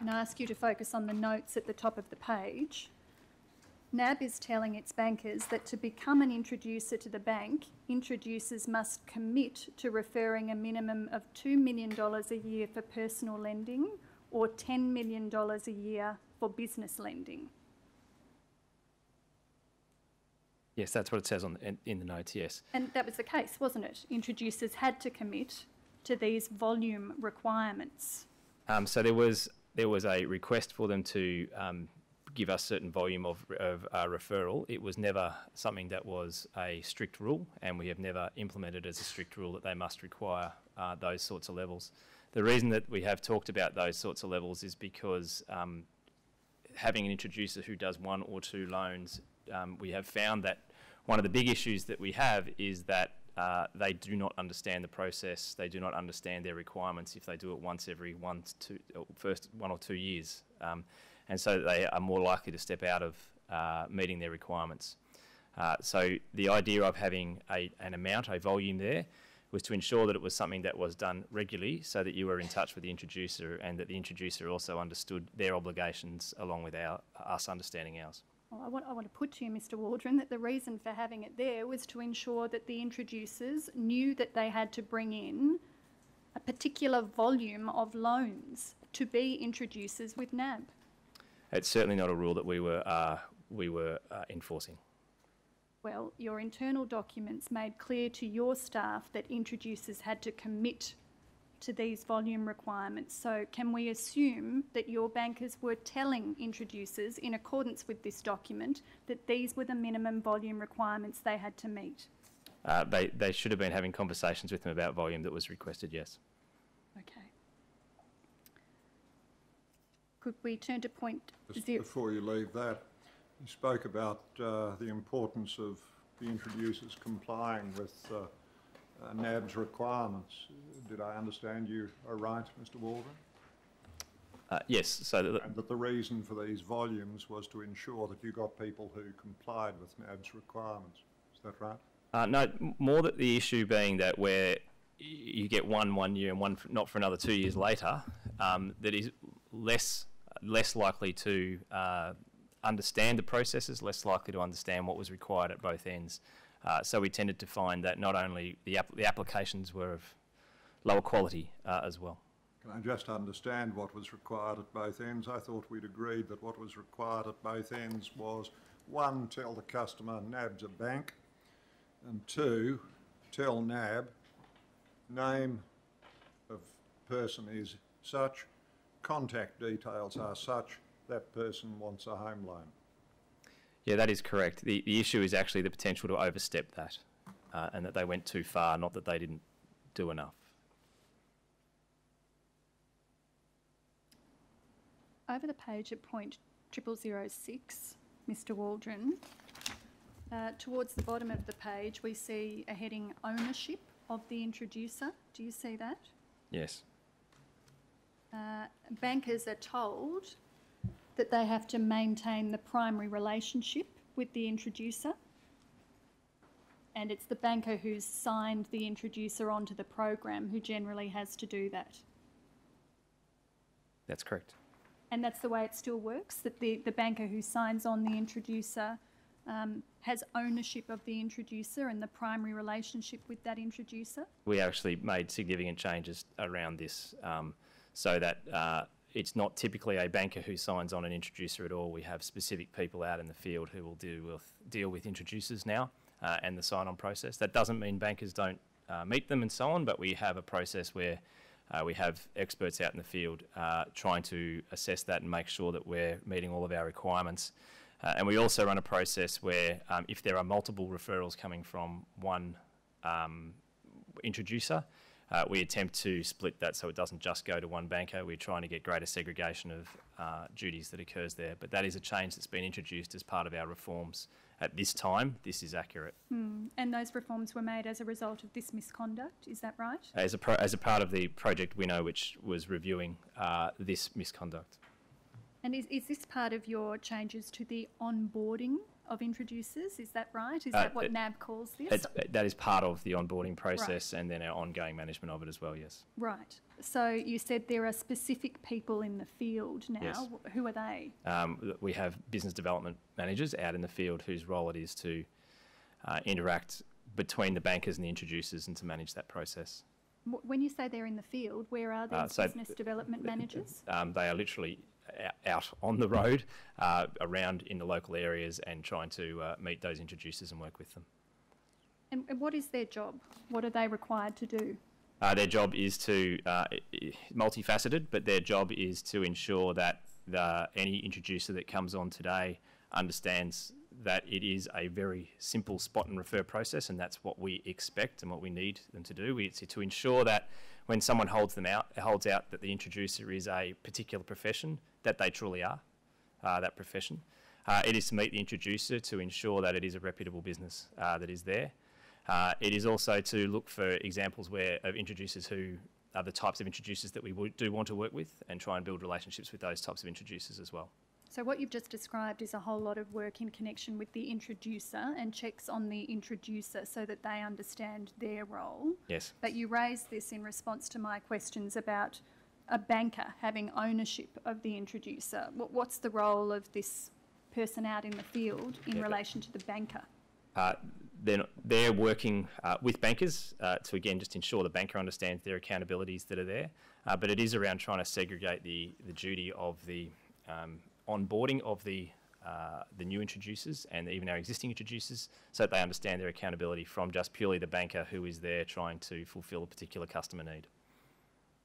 And I ask you to focus on the notes at the top of the page. NAB is telling its bankers that to become an introducer to the bank, introducers must commit to referring a minimum of $2 million a year for personal lending or $10 million a year for business lending. Yes, that's what it says on the, in, in the notes, yes. And that was the case, wasn't it? Introducers had to commit to these volume requirements. Um, so there was there was a request for them to um, give us certain volume of, of uh, referral. It was never something that was a strict rule, and we have never implemented as a strict rule that they must require uh, those sorts of levels. The reason that we have talked about those sorts of levels is because um, having an introducer who does one or two loans, um, we have found that one of the big issues that we have is that uh, they do not understand the process. They do not understand their requirements if they do it once every one two, first one or two years, um, and so they are more likely to step out of uh, meeting their requirements. Uh, so the idea of having a, an amount, a volume there, was to ensure that it was something that was done regularly, so that you were in touch with the introducer, and that the introducer also understood their obligations along with our us understanding ours. Well, I want, I want to put to you, Mr Waldron, that the reason for having it there was to ensure that the introducers knew that they had to bring in a particular volume of loans to be introducers with NAB. It's certainly not a rule that we were uh, we were uh, enforcing. Well, your internal documents made clear to your staff that introducers had to commit to these volume requirements. So can we assume that your bankers were telling introducers in accordance with this document that these were the minimum volume requirements they had to meet? Uh, they they should have been having conversations with them about volume that was requested. Yes. Okay. Could we turn to point Just zero? before you leave that, you spoke about uh, the importance of the introducers complying with uh, uh, NAB's requirements. Did I understand you are right, Mr Waldron? Uh, yes. So the, And that the reason for these volumes was to ensure that you got people who complied with NAB's requirements. Is that right? Uh, no, more that the issue being that where you get one one year and one f- not for another two years later, um, that is less less likely to uh, understand the processes, less likely to understand what was required at both ends. Uh, so we tended to find that not only the, the applications were of lower quality uh, as well. Can I just understand what was required at both ends? I thought we'd agreed that what was required at both ends was, one, tell the customer NAB's a bank, and two, tell NAB, name of person is such, contact details are such, that person wants a home loan. Yeah, that is correct. The, the issue is actually the potential to overstep that uh, and that they went too far, not that they didn't do enough. Over the page at point triple zero six, Mr Waldron, uh, towards the bottom of the page, we see a heading ownership of the introducer. Do you see that? Yes. Uh, bankers are told that they have to maintain the primary relationship with the introducer. And it's the banker who's signed the introducer onto the program who generally has to do that. That's correct. And that's the way it still works, that the, the banker who signs on the introducer um, has ownership of the introducer and the primary relationship with that introducer. We actually made significant changes around this um, so that uh, it's not typically a banker who signs on an introducer at all. We have specific people out in the field who will deal with, deal with introducers now uh, and the sign on process. That doesn't mean bankers don't uh, meet them and so on, but we have a process where uh, we have experts out in the field uh, trying to assess that and make sure that we're meeting all of our requirements. Uh, and we also run a process where um, if there are multiple referrals coming from one um, introducer, uh, we attempt to split that so it doesn't just go to one banker. We're trying to get greater segregation of uh, duties that occurs there. But that is a change that's been introduced as part of our reforms. At this time, this is accurate. And those reforms were made as a result of this misconduct, is that right? As a, pro- as a part of the Project Winnow, which was reviewing uh, this misconduct. And is, is this part of your changes to the onboarding of introducers? Is that right? Is Uh, that what it- NAB calls this? It's, that is part of the onboarding process and then our ongoing management of it as well, yes. Right. So you said there are specific people in the field now. Yes. Who are they? Um, we have business development managers out in the field whose role it is to uh, interact between the bankers and the introducers and to manage that process. When you say they're in the field, where are Uh, these so business development managers? Um, they are literally out on the road, uh, around in the local areas, and trying to uh, meet those introducers and work with them. And, and what is their job? What are they required to do? Uh, their job is to uh, multifaceted, but their job is to ensure that the, any introducer that comes on today understands that it is a very simple spot and refer process, and that's what we expect and what we need them to do. We, it's to ensure that when someone holds them out, holds out that the introducer is a particular profession, that they truly are uh, that profession. Uh, it is to meet the introducer to ensure that it is a reputable business uh, that is there. Uh, it is also to look for examples where of introducers who are the types of introducers that we do want to work with and try and build relationships with those types of introducers as well. So what you've just described is a whole lot of work in connection with the introducer and checks on the introducer so that they understand their role. Yes. But you raised this in response to my questions about a banker having ownership of the introducer. What's the role of this person out in the field in Yeah, relation to the banker? Uh, they're, not- they're working uh, with bankers uh, to again just ensure the banker understands their accountabilities that are there. Uh, but it is around trying to segregate the, the duty of the um, onboarding of the uh, the new introducers and even our existing introducers, so that they understand their accountability from just purely the banker who is there trying to fulfil a particular customer need.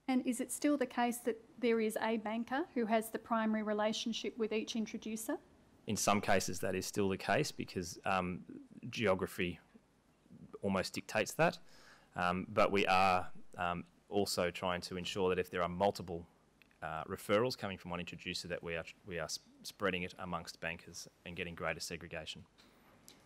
And is it still the case that there is a banker who has the primary relationship with each introducer? In some cases, that is still the case because um, geography almost dictates that. Um, but we are um, also trying to ensure that if there are multiple uh, referrals coming from one introducer, that we are we are spreading it amongst bankers and getting greater segregation.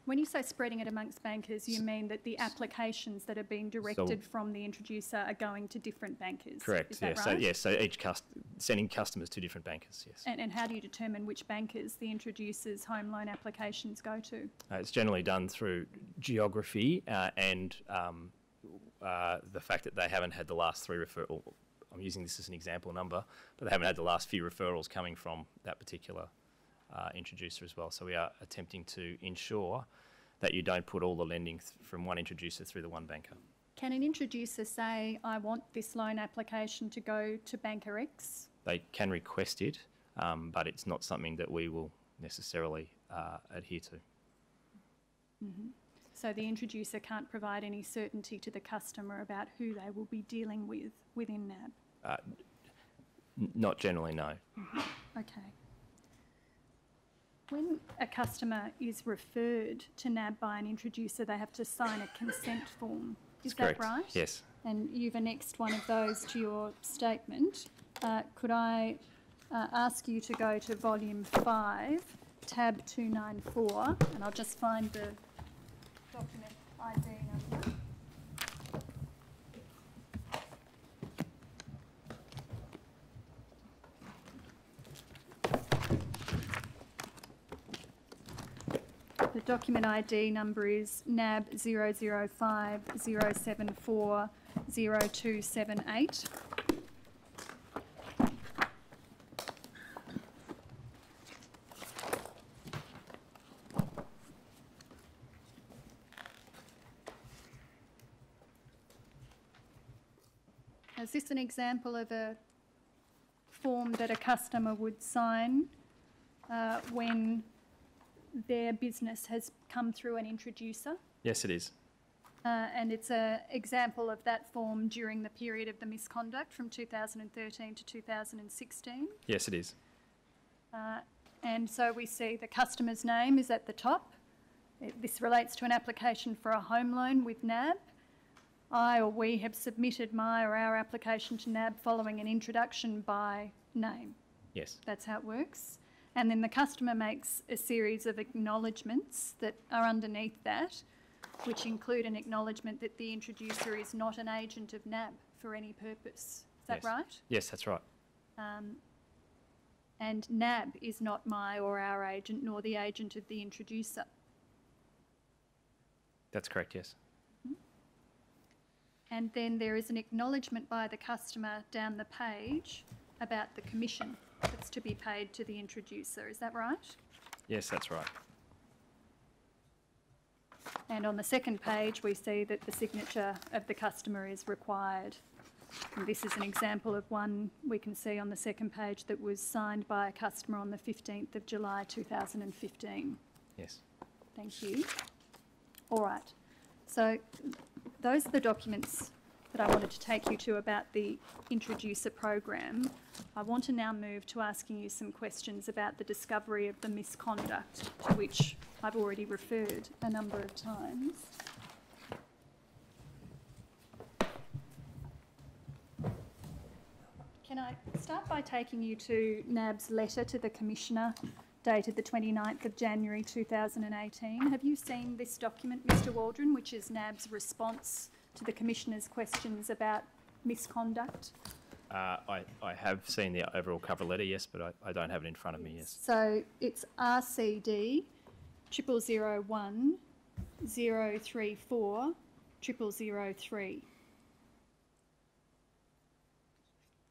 When you say spreading it amongst bankers, you mean that the applications that are being directed from the introducer are going to different bankers? Correct. Yeah. that So right? yes. So each cust- sending customers to different bankers. Yes. And, and how do you determine which bankers the introducer's home loan applications go to? Uh, it's generally done through geography uh, and um, uh, the fact that they haven't had the last three referral. I'm using this as an example number, but they haven't had the last few referrals coming from that particular uh, introducer as well. So we are attempting to ensure that you don't put all the lending th- from one introducer through the one banker. Can an introducer say, I want this loan application to go to banker X? They can request it, um, but it's not something that we will necessarily uh, adhere to. So the introducer can't provide any certainty to the customer about who they will be dealing with within NAB. Uh, not generally, no. Okay. When a customer is referred to NAB by an introducer, they have to sign a consent form. Is That's that correct. right? Yes. And you've annexed one of those to your statement. Uh, could I uh, ask you to go to volume five, tab 294, and I'll just find the document ID number. The document ID number is NAB 005-074-0278. Is this an example of a form that a customer would sign uh, when their business has come through an introducer? Yes, it is. Uh, and it's an example of that form during the period of the misconduct from 2013 to 2016. Yes, it is. Uh, and so we see the customer's name is at the top. It- This relates to an application for a home loan with NAB. I or we have submitted my or our application to NAB following an introduction by name. Yes. That's how it works. And then the customer makes a series of acknowledgements that are underneath that, which include an acknowledgement that the introducer is not an agent of NAB for any purpose. Is that Yes. right? Yes, that's right. Um, and NAB is not my or our agent, nor the agent of the introducer. That's correct, yes. And then there is an acknowledgement by the customer down the page about the commission that's to be paid to the introducer. Is that right? Yes, that's right. And on the second page, we see that the signature of the customer is required. And this is an example of one we can see on the second page that was signed by a customer on the 15th of July 2015. Yes. Thank you. All right. So those are the documents that I wanted to take you to about the introducer program. I want to now move to asking you some questions about the discovery of the misconduct to which I've already referred a number of times. Can I start by taking you to NAB's letter to the Commissioner dated the 29th of January 2018? Have you seen this document, Mr Waldron, which is NAB's response to the Commissioner's questions about misconduct? Uh, I, I have seen the overall cover letter, yes, but I, I don't have it in front of me, yes. So it's RCD triple zero one zero three four triple zero three.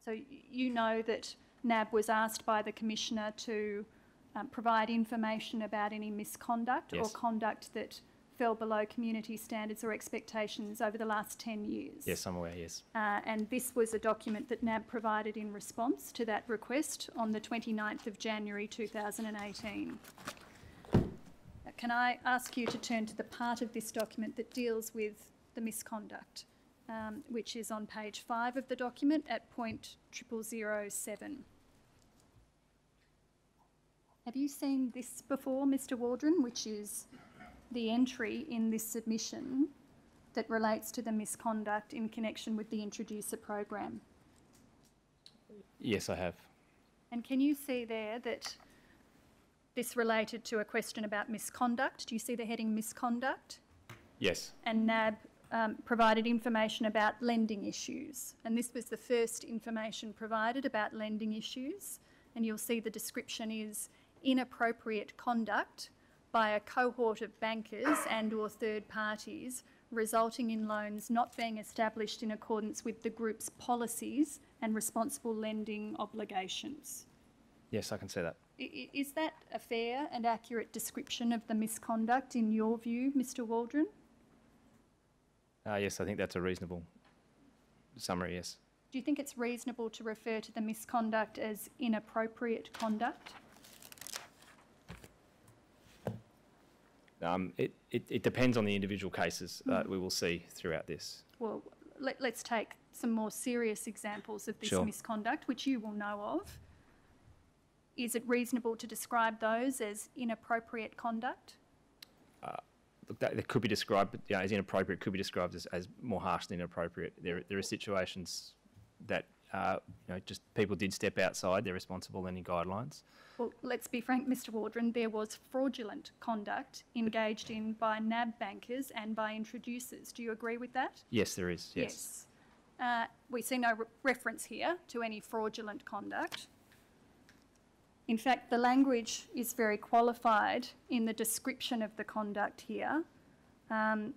So you know that NAB was asked by the Commissioner to um, provide information about any misconduct or conduct that fell below community standards or expectations over the last 10 years. Yes, I'm aware, yes. Uh, and this was a document that NAB provided in response to that request on the 29th of January 2018. Uh, Can I ask you to turn to the part of this document that deals with the misconduct, um, which is on page five of the document at point triple zero seven. Have you seen this before, Mr Waldron, which is the entry in this submission that relates to the misconduct in connection with the introducer program? Yes, I have. And can you see there that this related to a question about misconduct? Do you see the heading misconduct? Yes, And NAB um, provided information about lending issues. And this was the first information provided about lending issues. And you'll see the description is inappropriate conduct by a cohort of bankers and or third parties resulting in loans not being established in accordance with the group's policies and responsible lending obligations. yes, I can see that. Is that a fair and accurate description of the misconduct in your view, Mr Waldron? Uh, yes, I think that's a reasonable summary, yes. Do you think it's reasonable to refer to the misconduct as inappropriate conduct? Um, it, it, it depends on the individual cases that we will see throughout this. Well, let, let's take some more serious examples of this Sure. misconduct, which you will know of. Is it reasonable to describe those as inappropriate conduct? Look, that, that could be described you know, as inappropriate, could be described as, as more harsh than inappropriate. There, there are situations that uh, you know, just people did step outside their responsible lending guidelines. Well, let's be frank, Mr Waldron, there was fraudulent conduct engaged in by NAB bankers and by introducers. Do you agree with that? Yes, there is. Yes. Uh, we see no re- reference here to any fraudulent conduct. In fact, the language is very qualified in the description of the conduct here. Um,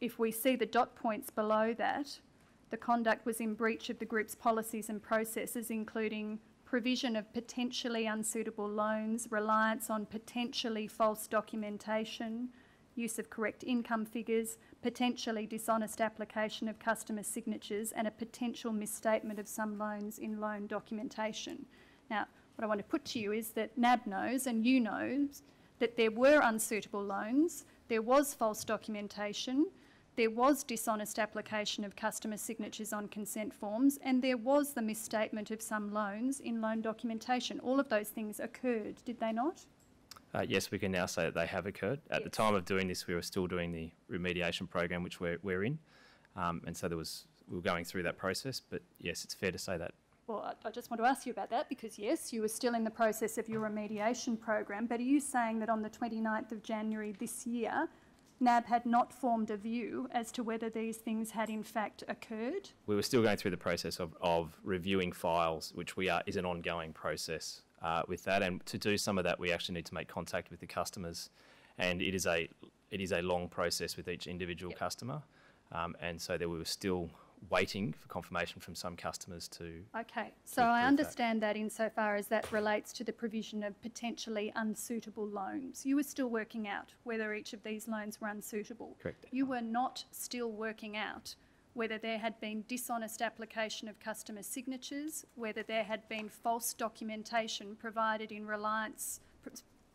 if we see the dot points below that, the conduct was in breach of the group's policies and processes, including provision of potentially unsuitable loans, reliance on potentially false documentation, use of correct income figures, potentially dishonest application of customer signatures, and a potential misstatement of some loans in loan documentation. Now, what I want to put to you is that NAB knows and you know that there were unsuitable loans, there was false documentation, there was dishonest application of customer signatures on consent forms, and there was the misstatement of some loans in loan documentation. All of those things occurred, did they not? Uh, yes, we can now say that they have occurred. At the time of doing this, we were still doing the remediation program, which we're, we're in. Um, and so there was, we were going through that process, but yes, it's fair to say that. Well, I, I just want to ask you about that because, yes, you were still in the process of your remediation program, but are you saying that on the 29th of January this year, NAB had not formed a view as to whether these things had in fact occurred? We were still going through the process of, of reviewing files, which we are, is an ongoing process uh, with that. And to do some of that, we actually need to make contact with the customers. And it is a, it is a long process with each individual Yep. customer. Um, and so that we were still waiting for confirmation from some customers to Okay, so I with that. understand that insofar as that relates to the provision of potentially unsuitable loans. You were still working out whether each of these loans were unsuitable. Correct. You were not still working out whether there had been dishonest application of customer signatures, whether there had been false documentation provided in reliance, pr-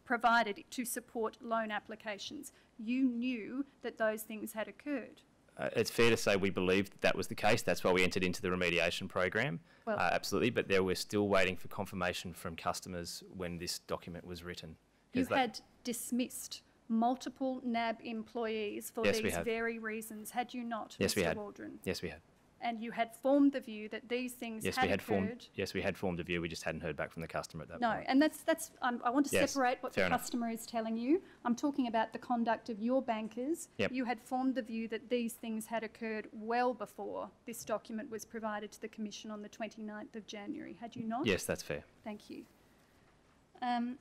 provided to support loan applications. You knew that those things had occurred. Uh, it's fair to say we believed that, that was the case. That's why we entered into the remediation program. Well- uh, absolutely, but there we're still waiting for confirmation from customers when this document was written. You had dismissed multiple NAB employees for Yes, these very reasons, had you not, Yes, we had. Waldron? Yes, we had. And you had formed the view that these things Yes, had we had occurred? formed. Yes, we had formed a view. We just hadn't heard back from the customer at that No, point. No, and that's, that's, um, I want to Yes, separate what the fair enough. customer is telling you. I'm talking about the conduct of your bankers. Yep. You had formed the view that these things had occurred well before this document was provided to the Commission on the 29th of January, had you not? Yes, that's fair. Thank you. Um,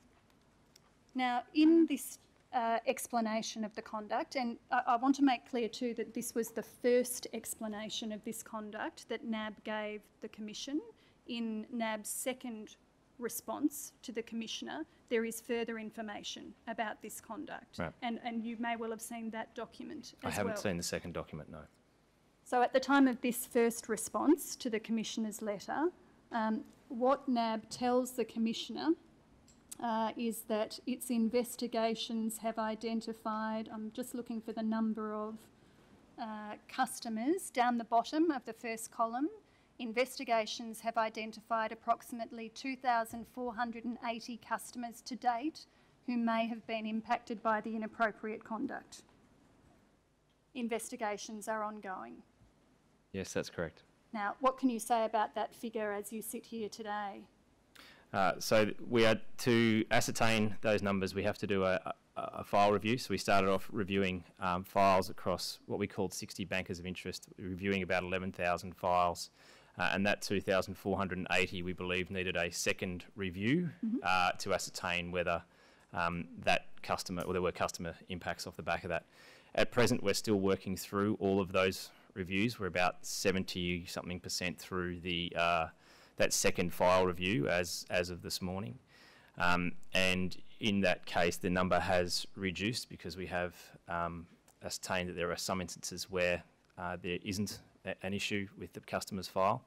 now, in this uh, explanation of the conduct, and I, I want to make clear too that this was the first explanation of this conduct that NAB gave the Commission. In NAB's second response to the Commissioner, there is further information about this conduct. Right. And, and you may well have seen that document I haven't well. seen the second document. No. So at the time of this first response to the Commissioner's letter, um, what NAB tells the Commissioner uh, is that its investigations have identified, I'm just looking for the number of uh, customers down the bottom of the first column. Investigations have identified approximately 2,480 customers to date who may have been impacted by the inappropriate conduct. Investigations are ongoing. Yes, that's correct. Now, what can you say about that figure as you sit here today? Uh, so we are to ascertain those numbers. We have to do a, a, file review. So we started off reviewing um, files across what we called 60 bankers of interest, reviewing about 11,000 files, uh, and that 2,480 we believe needed a second review uh, to ascertain whether um, that customer or there were customer impacts off the back of that. At present, we're still working through all of those reviews. We're about 70 something percent through the uh, that second file review as as of this morning. Um, and in that case, the number has reduced because we have um, ascertained that there are some instances where uh, there isn't an issue with the customer's file,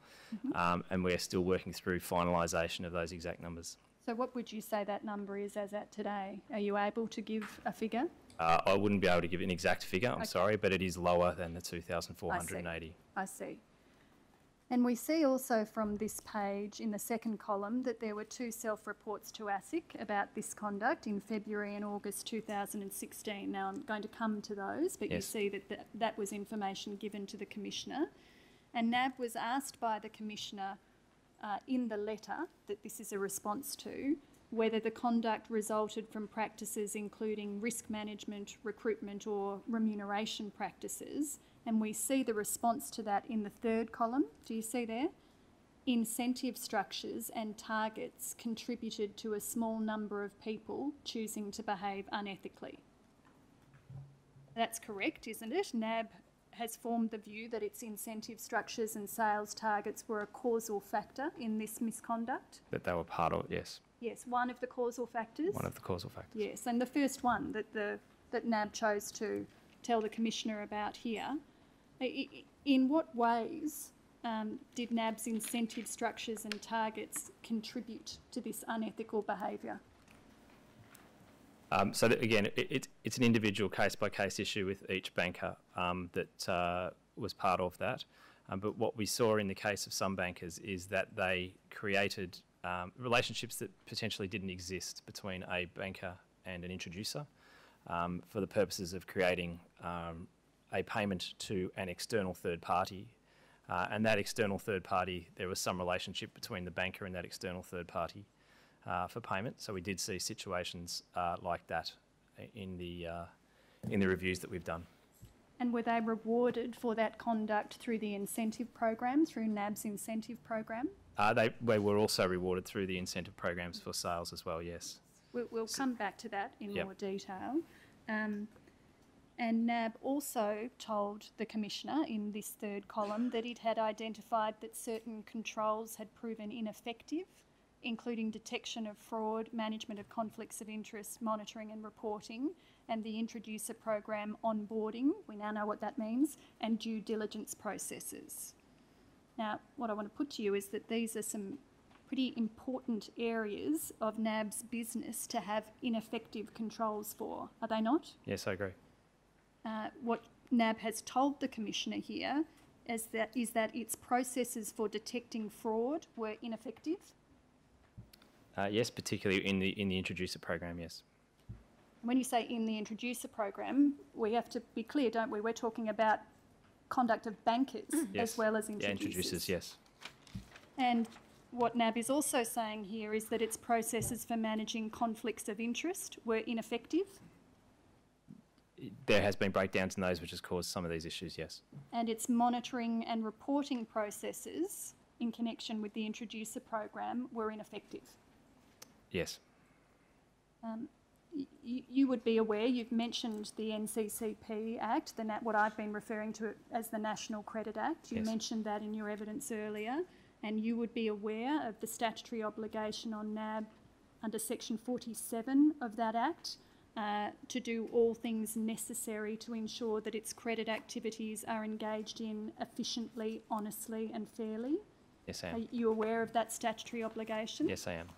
um, and we're still working through finalisation of those exact numbers. So, what would you say that number is as at today? Are you able to give a figure? Uh, I wouldn't be able to give an exact figure, I'm Okay. sorry, but it is lower than the 2,480. I see. I see. And we see also from this page in the second column that there were two self-reports to ASIC about this conduct in February and August 2016. Now, I'm going to come to those, but you see that that, that was information given to the Commissioner. And NAB was asked by the Commissioner uh, in the letter that this is a response to whether the conduct resulted from practices including risk management, recruitment, or remuneration practices. And we see the response to that in the third column. Do you see there? Incentive structures and targets contributed to a small number of people choosing to behave unethically. That's correct, isn't it? NAB has formed the view that its incentive structures and sales targets were a causal factor in this misconduct. That they were part of, yes, Yes, one of the causal factors. one of the causal factors. Yes, and the first one that the that NAB chose to tell the commissioner about here. In what ways um, did NAB's incentive structures and targets contribute to this unethical behaviour? Um, so again, it, it, it's an individual case-by-case issue with each banker um, that uh, was part of that. Um, but what we saw in the case of some bankers is that they created um, relationships that potentially didn't exist between a banker and an introducer um, for the purposes of creating a payment to an external third party. Uh, and that external third party, there was some relationship between the banker and that external third party uh, for payment. So we did see situations uh, like that in the uh, in the reviews that we've done. And were they rewarded for that conduct through the incentive program, through NAB's incentive program? Uh, they, they were also rewarded through the incentive programs for sales as well. Yes. We'll, we'll come back to that in Yep. more detail. Um, and NAB also told the Commissioner in this third column that it had identified that certain controls had proven ineffective, including detection of fraud, management of conflicts of interest, monitoring and reporting, and the introducer program onboarding, we now know what that means, and due diligence processes. Now, what I want to put to you is that these are some pretty important areas of NAB's business to have ineffective controls for, are they not? Yes, I agree. Uh, what NAB has told the Commissioner here is that, is that its processes for detecting fraud were ineffective. Uh, yes, particularly in the in the introducer program. Yes. When you say in the introducer program, we have to be clear, don't we? We're talking about conduct of bankers Yes. as well as Yeah, introducers. introducers. Yes. And what NAB is also saying here is that its processes for managing conflicts of interest were ineffective There has been breakdowns in those, which has caused some of these issues. Yes. and its monitoring and reporting processes in connection with the introducer program were ineffective. Yes. Um, y- you would be aware, you've mentioned the NCCP Act, the nat- what I've been referring to as the National Credit Act. You Yes. mentioned that in your evidence earlier, and you would be aware of the statutory obligation on NAB under Section 47 of that Act uh, to do all things necessary to ensure that its credit activities are engaged in efficiently, honestly, and fairly. Yes, I am. Are you aware of that statutory obligation? Yes, I am.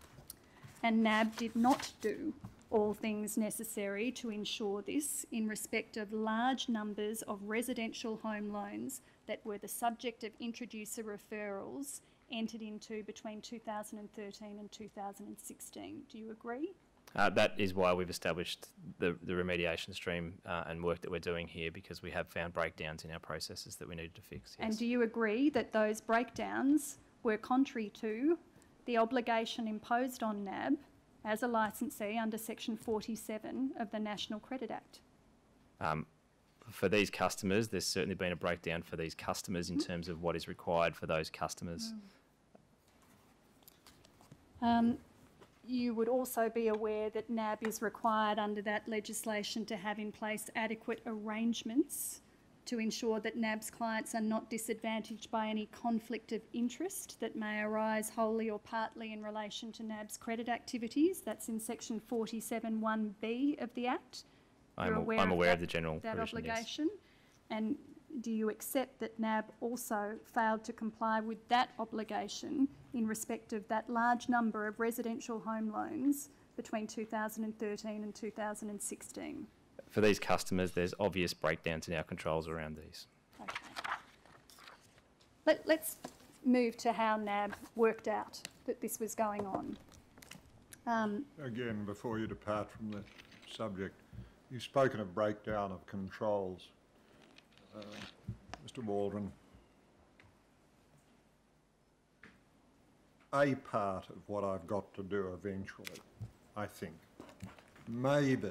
And NAB did not do all things necessary to ensure this in respect of large numbers of residential home loans that were the subject of introducer referrals entered into between 2013 and 2016. Do you agree? Uh, that is why we've established the, the remediation stream uh, and work that we're doing here because we have found breakdowns in our processes that we needed to fix. Yes. And do you agree that those breakdowns were contrary to the obligation imposed on NAB as a licensee under Section 47 of the National Credit Act? Um, for these customers, there's certainly been a breakdown for these customers in terms of what is required for those customers. Um, you would also be aware that NAB is required under that legislation to have in place adequate arrangements to ensure that NAB's clients are not disadvantaged by any conflict of interest that may arise wholly or partly in relation to NAB's credit activities. That's in section 47.1b of the Act. I'm, You're aware I'm of aware of that- the general that provision, yes. obligation? And do you accept that NAB also failed to comply with that obligation in respect of that large number of residential home loans between 2013 and 2016? For these customers, there's obvious breakdowns in our controls around these. Okay. Let, let's move to how NAB worked out that this was going on. Um, Again, before you depart from the subject, you've spoken of breakdown of controls. Mr Waldron, a part of what I've got to do eventually, I think, may be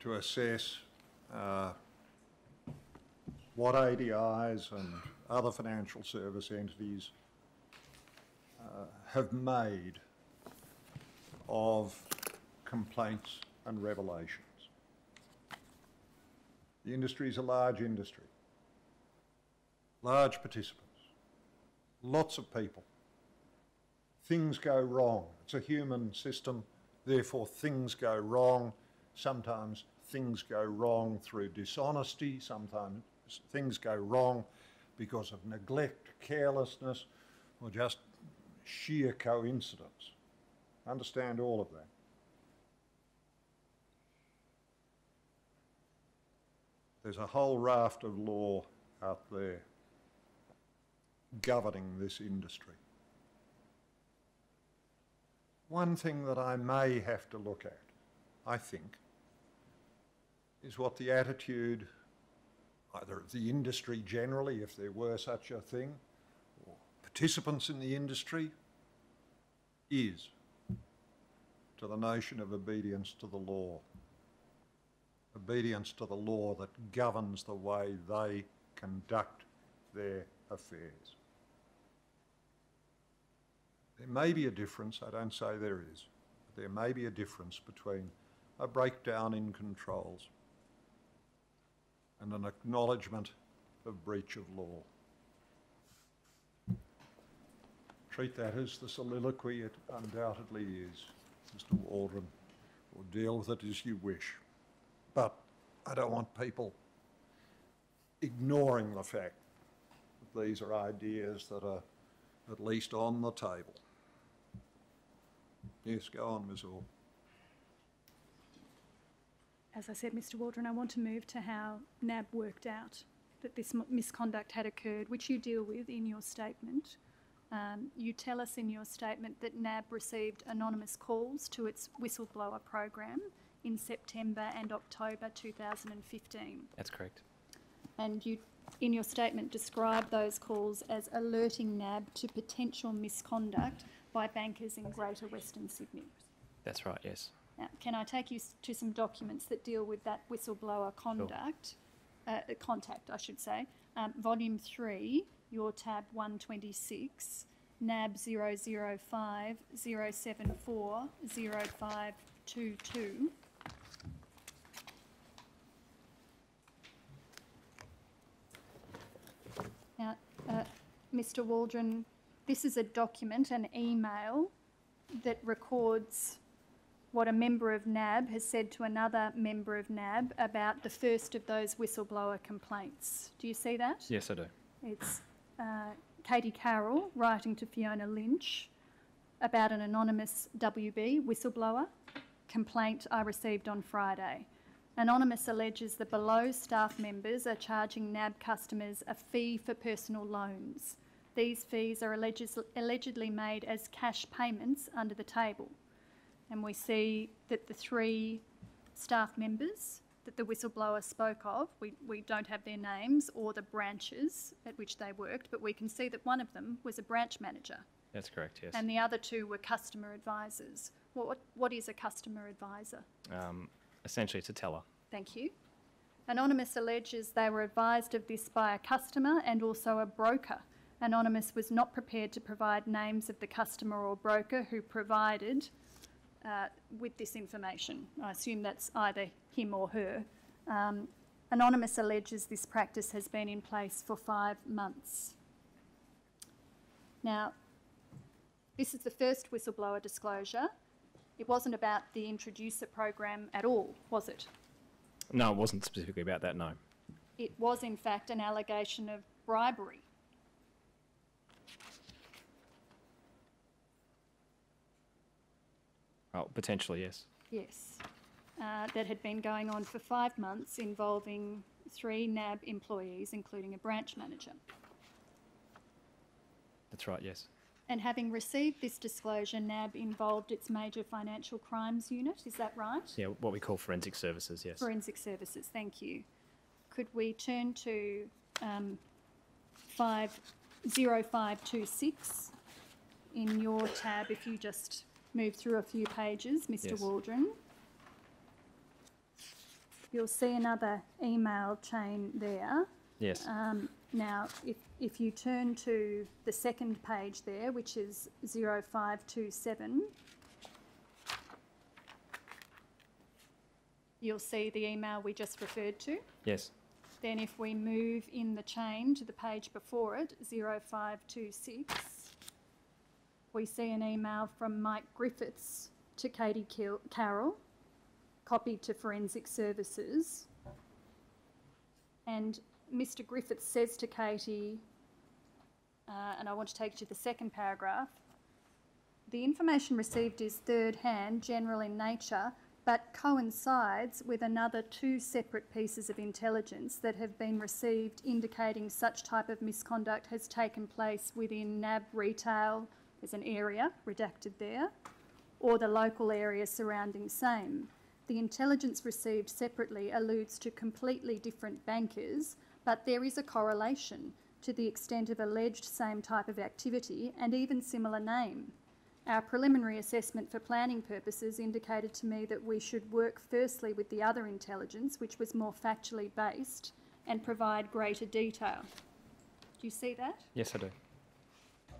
to assess uh, what ADIs and other financial service entities uh, have made of complaints and revelations. The industry is a large industry, large participants, lots of people. Things go wrong. It's a human system, therefore, things go wrong. Sometimes things go wrong through dishonesty, sometimes things go wrong because of neglect, carelessness, or just sheer coincidence. Understand all of that. There's a whole raft of law out there governing this industry. One thing that I may have to look at, I think, is what the attitude either of the industry generally, if there were such a thing, or participants in the industry, is to the notion of obedience to the law. Obedience to the law that governs the way they conduct their affairs. There may be a difference, I don't say there is, but there may be a difference between a breakdown in controls and an acknowledgement of breach of law. Treat that as the soliloquy it undoubtedly is, Mr Waldron, or deal with it as you wish. But I don't want people ignoring the fact that these are ideas that are at least on the table. Yes, go on, Ms Orr. as I said, Mr Waldron, I want to move to how NAB worked out that this misconduct had occurred, which you deal with in your statement. Um, you tell us in your statement that NAB received anonymous calls to its whistleblower program in September and October 2015. That's correct. And you, in your statement, describe those calls as alerting NAB to potential misconduct by bankers in Greater Western Sydney. That's right, yes. Now, can I take you to some documents that deal with that whistleblower conduct, uh, uh, contact, I should say? Um, volume three, your tab 126, NAB 005 074 0522. Now, uh, Mr. Waldron, this is a document, an email that records what a member of NAB has said to another member of NAB about the first of those whistleblower complaints. Do you see that? Yes, I do. It's uh, Katie Carroll writing to Fiona Lynch about an anonymous WB whistleblower complaint I received on Friday. Anonymous alleges the below staff members are charging NAB customers a fee for personal loans. These fees are allegedly made as cash payments under the table. And we see that the three staff members that the whistleblower spoke of, we, we don't have their names or the branches at which they worked, but we can see that one of them was a branch manager That's correct, yes. and the other two were customer advisors. What, what, what is a customer advisor? Um, essentially, it's a teller. Thank you. Anonymous alleges they were advised of this by a customer and also a broker. Anonymous was not prepared to provide names of the customer or broker who provided uh, with this information. I assume that's either him or her. Um, Anonymous alleges this practice has been in place for five months. Now, this is the first whistleblower disclosure. It wasn't about the introducer program at all, was it? No, it wasn't specifically about that, no. It was, in fact, an allegation of bribery. Oh, potentially, yes. Yes. uh, that had been going on for five months involving three NAB employees, including a branch manager. That's right, yes. And having received this disclosure, NAB involved its major financial crimes unit, is that right? Yeah, what we call forensic services, yes. Forensic Services, thank you. Could we turn to um, 50526 in your tab, if you just move through a few pages, Mr Yes. Waldron? You'll see another email chain there. Yes, Um, now, if, if you turn to the second page there, which is 0527, you'll see the email we just referred to. yes, Then if we move in the chain to the page before it, 0526, we see an email from Mike Griffiths to Katie Carroll, copied to Forensic Services. And Mr Griffiths says to Katie, uh, and I want to take you to the second paragraph, the information received is third hand, general in nature, but coincides with another two separate pieces of intelligence that have been received indicating such type of misconduct has taken place within NAB retail, there's an area redacted there, or the local area surrounding same. The intelligence received separately alludes to completely different bankers, but there is a correlation to the extent of alleged same type of activity and even similar name. Our preliminary assessment for planning purposes indicated to me that we should work firstly with the other intelligence, which was more factually based, and provide greater detail. Do you see that? yes, I do.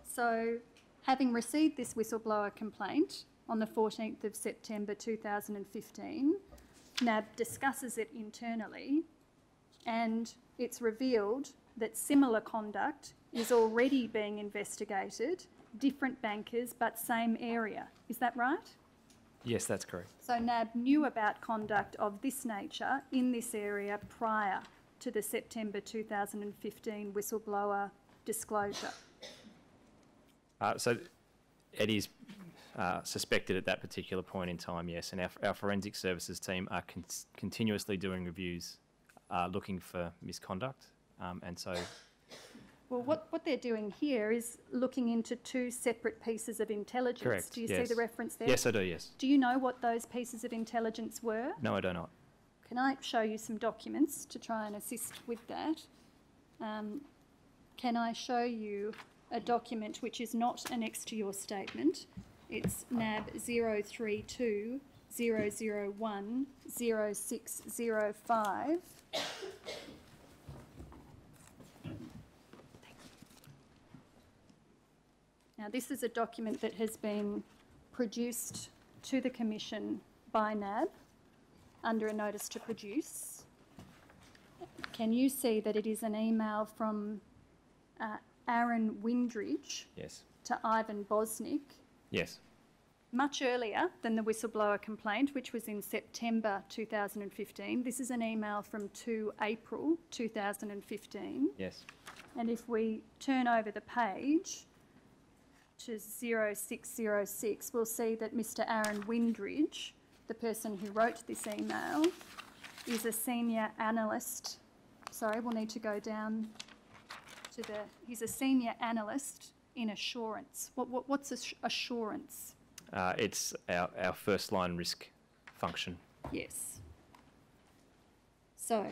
So, having received this whistleblower complaint on the 14th of September 2015, NAB discusses it internally and it's revealed that similar conduct is already being investigated, different bankers but same area. Is that right? Yes, that's correct. So NAB knew about conduct of this nature in this area prior to the September 2015 whistleblower disclosure. Uh, so it is uh, suspected at that particular point in time, yes. And our, our forensic services team are con- continuously doing reviews uh, looking for misconduct. Um, and so, Well, what, what they're doing here is looking into two separate pieces of intelligence. Correct, Do you see the reference there? yes, I do, yes. Do you know what those pieces of intelligence were? No, I do not. Can I show you some documents to try and assist with that? Um, can I show you a document which is not annexed to your statement? It's NAB 032 001 0605. Now, this is a document that has been produced to the Commission by NAB under a notice to produce. Can you see that it is an email from uh, Aaron Windridge Yes. to Ivan Bosnick Yes. much earlier than the whistleblower complaint, which was in September 2015? This is an email from 2 April 2015. Yes. And if we turn over the page to 0606, we'll see that Mr Aaron Windridge, the person who wrote this email, is a senior analyst. Sorry, we'll need to go down to the, he's a senior analyst in assurance. What, what, what's assurance? Uh, it's our, our first line risk function. Yes. So,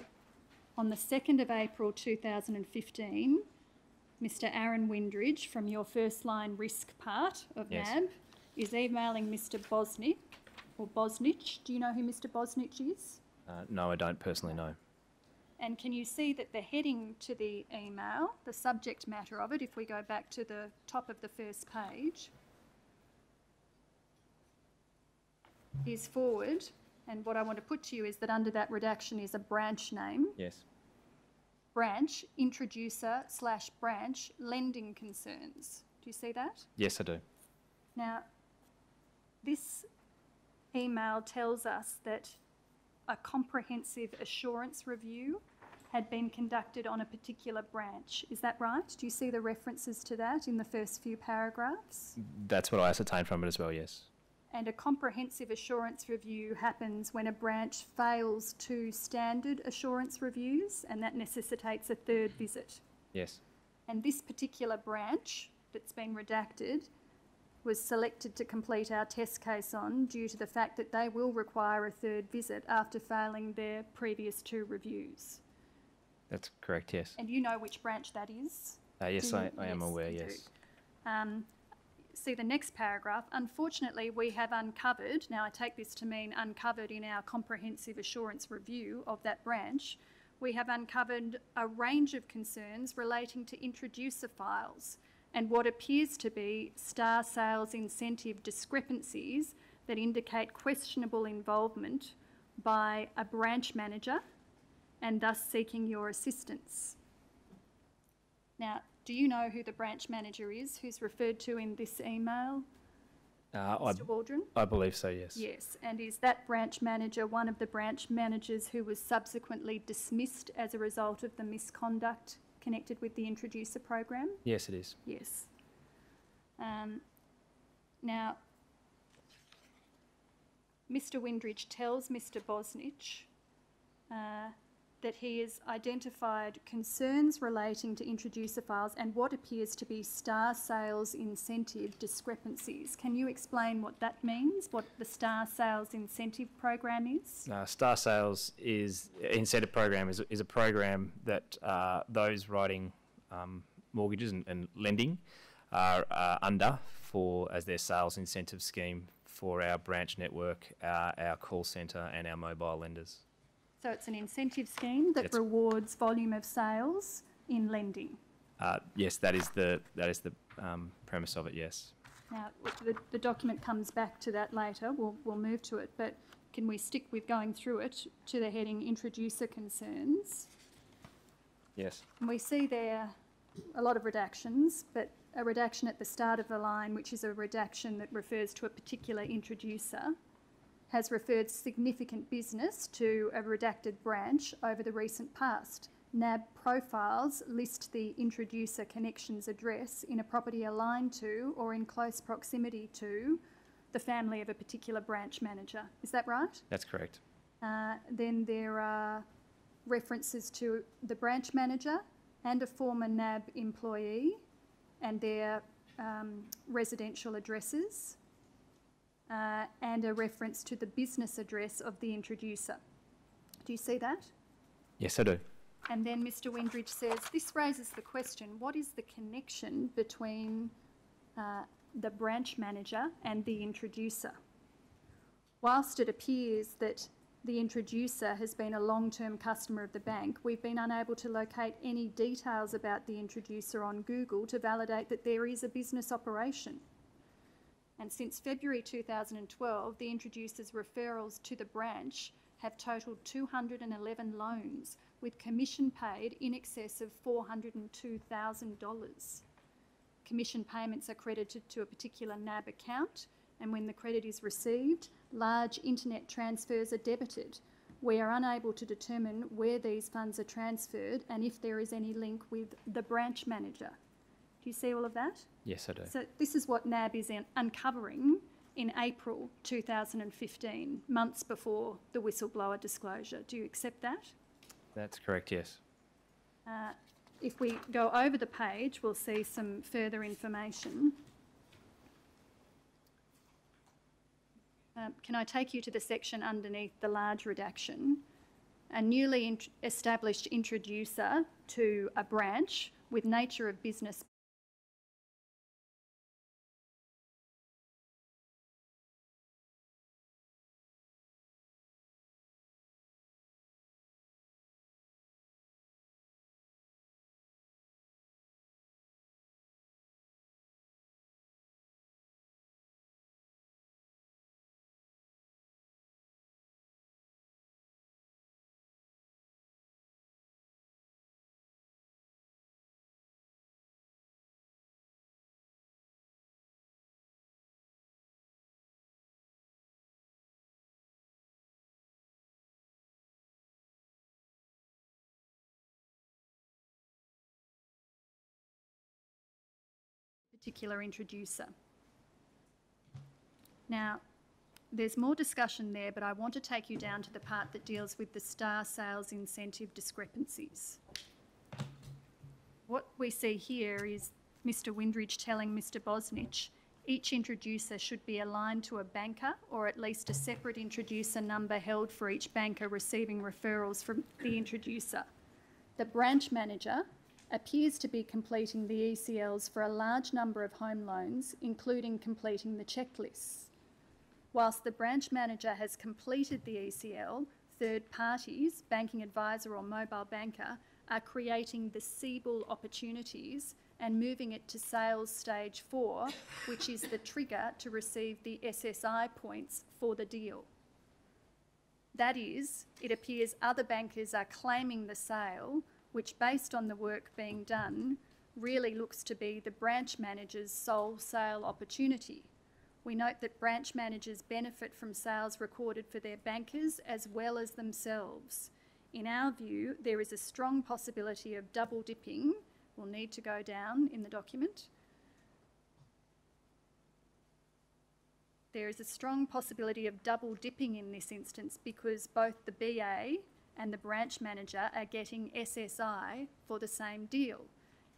on the 2nd of April 2015, Mr Aaron Windridge from your first line risk part of Yes. NAB is emailing Mr Bosnick, or Bosnich. Do you know who Mr Bosnich is? Uh, no, I don't personally know. And can you see that the heading to the email, the subject matter of it, if we go back to the top of the first page, is forward. And what I want to put to you is that under that redaction is a branch name, Yes. branch, introducer slash branch, lending concerns. Do you see that? Yes, I do. Now, this email tells us that a comprehensive assurance review had been conducted on a particular branch. Is that right? Do you see the references to that in the first few paragraphs? That's what I ascertained from it as well, yes. and a comprehensive assurance review happens when a branch fails two standard assurance reviews, and that necessitates a third visit. Yes. And this particular branch that's been redacted was selected to complete our test case on due to the fact that they will require a third visit after failing their previous two reviews. That's correct, yes. And you know which branch that is? Uh, yes, I, I am yes, aware, yes. Um, see the next paragraph. Unfortunately, we have uncovered, now I take this to mean uncovered in our comprehensive assurance review of that branch, we have uncovered a range of concerns relating to introducer files and what appears to be star sales incentive discrepancies that indicate questionable involvement by a branch manager and thus seeking your assistance. Now, do you know who the branch manager is who's referred to in this email, Uh, I, Mr Waldron? I believe so, yes. Yes, and is that branch manager one of the branch managers who was subsequently dismissed as a result of the misconduct connected with the introducer program? Yes, it is. Yes. Um, now, Mr. Windridge tells Mr. Bosnich uh, that he has identified concerns relating to introducer files and what appears to be star sales incentive discrepancies. Can you explain what that means? What the star sales incentive program is? Uh, Star Sales is incentive program is, is a program that uh, those writing um, mortgages and, and lending are uh, under for as their sales incentive scheme for our branch network, our call centre, and our mobile lenders. So it's an incentive scheme that rewards volume of sales in lending. Uh, yes, that is the that is the um, premise of it. Yes. Now, the, the document comes back to that later, we'll, we'll move to it, but can we stick with going through it to the heading introducer concerns? Yes. And we see there a lot of redactions, but a redaction at the start of the line, which is a redaction that refers to a particular introducer, has referred significant business to a redacted branch over the recent past. NAB profiles list the introducer connections address in a property aligned to or in close proximity to the family of a particular branch manager. Is that right? That's correct. Uh, then there are references to the branch manager and a former NAB employee and their um, residential addresses, uh, and a reference to the business address of the introducer. Do you see that? Yes, I do. And then Mr Windridge says, this raises the question, what is the connection between uh, the branch manager and the introducer? Whilst it appears that the introducer has been a long-term customer of the bank, we've been unable to locate any details about the introducer on Google to validate that there is a business operation. And since February 2012, the introducer's referrals to the branch have totaled 211 loans, with commission paid in excess of $402,000. Commission payments are credited to a particular NAB account, and when the credit is received, large internet transfers are debited. We are unable to determine where these funds are transferred and if there is any link with the branch manager. Do you see all of that? Yes, I do. So this is what NAB is in- uncovering in April 2015, months before the whistleblower disclosure. Do you accept that? That's correct. Yes. Uh, If we go over the page, we'll see some further information. Um, Can I take you to the section underneath the large redaction? A newly int- established introducer to a branch with nature of business particular introducer. Now, there's more discussion there, but I want to take you down to the part that deals with the star sales incentive discrepancies. What we see here is Mr Windridge telling Mr Bosnich each introducer should be aligned to a banker or at least a separate introducer number held for each banker receiving referrals from the introducer. The branch manager appears to be completing the ECLs for a large number of home loans, including completing the checklists. Whilst the branch manager has completed the ECL, third parties, banking advisor or mobile banker, are creating the Siebel opportunities and moving it to sales stage four, which is the trigger to receive the SSI points for the deal. That is, it appears other bankers are claiming the sale, which, based on the work being done, really looks to be the branch manager's sole sale opportunity. We note that branch managers benefit from sales recorded for their bankers as well as themselves. In our view, there is a strong possibility of double dipping. Will need to go down in the document. There is a strong possibility of double dipping in this instance because both the BA and the branch manager are getting SSI for the same deal.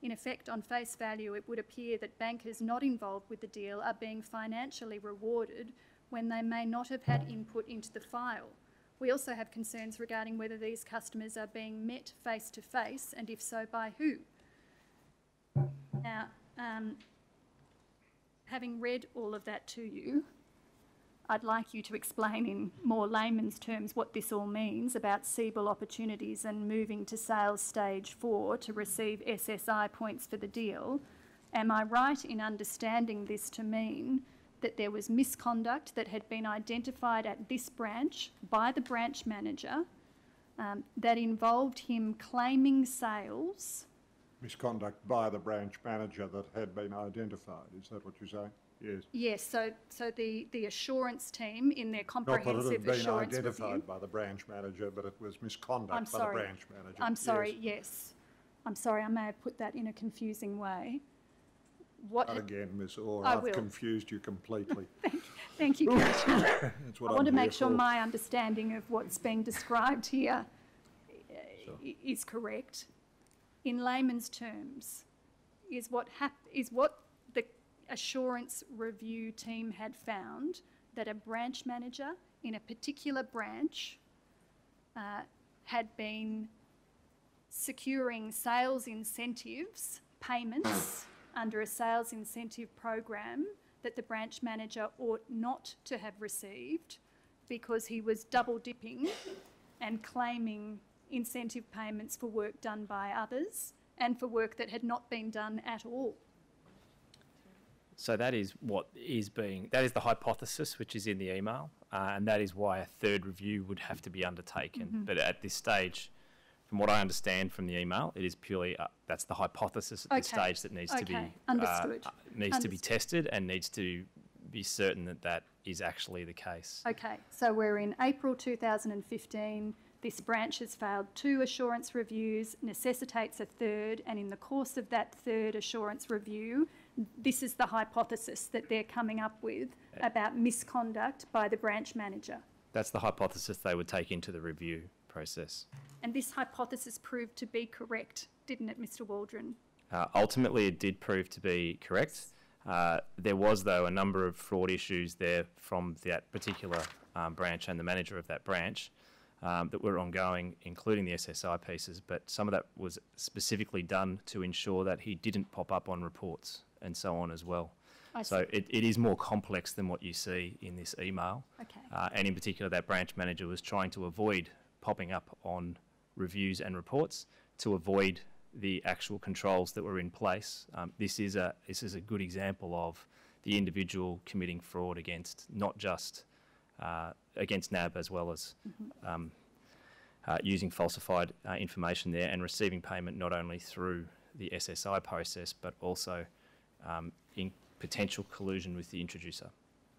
In effect, on face value, it would appear that bankers not involved with the deal are being financially rewarded when they may not have had input into the file. We also have concerns regarding whether these customers are being met face to face and if so, by who. Now, um, having read all of that to you, I'd like you to explain in more layman's terms what this all means about Siebel opportunities and moving to sales stage four to receive SSI points for the deal. Am I right in understanding this to mean that there was misconduct that had been identified at this branch by the branch manager um, that involved him claiming sales? Misconduct by the branch manager that had been identified, is that what you're saying? Yes. Yes, so, so the, the assurance team in their Not that it comprehensive had been assurance review. identified by the branch manager, but it was I'm misconduct by the sorry. branch manager. I'm Yes. sorry, yes. I'm sorry, I may have put that in a confusing way. What, Not again, Miss Orr, I I've will. confused you completely. thank you, Thank Commissioner. That's I what want I'm to here make sure for. my understanding of what's being described here uh, i- is correct. In layman's terms, is what hap- is what assurance review team had found that a branch manager in a particular branch uh, had been securing sales incentives, payments under a sales incentive program that the branch manager ought not to have received because he was double dipping and claiming incentive payments for work done by others and for work that had not been done at all. So that is what is being, that is the hypothesis which is in the email, uh, and that is why a third review would have to be undertaken. But at this stage, from what I understand from the email, it is purely, uh, that's the hypothesis at this stage that needs to be, uh, Understood. uh, needs to be tested and needs to be certain that that is actually the case. Okay, so we're in April 2015. This branch has failed two assurance reviews, necessitates a third, and in the course of that third assurance review, this is the hypothesis that they're coming up with about misconduct by the branch manager. That's the hypothesis they would take into the review process. And this hypothesis proved to be correct, didn't it, Mr Waldron? Uh, ultimately, it did prove to be correct. Uh, there was, though, a number of fraud issues there from that particular um, branch and the manager of that branch um, that were ongoing, including the SSI pieces. But some of that was specifically done to ensure that he didn't pop up on reports and so on as well. I So it, it is more complex than what you see in this email. Okay. Uh, and in particular, that branch manager was trying to avoid popping up on reviews and reports to avoid the actual controls that were in place. Um, this is a this is a good example of the individual committing fraud against not just uh, against NAB as well as um, uh, using falsified uh, information there and receiving payment not only through the SSI process but also um, in potential collusion with the introducer.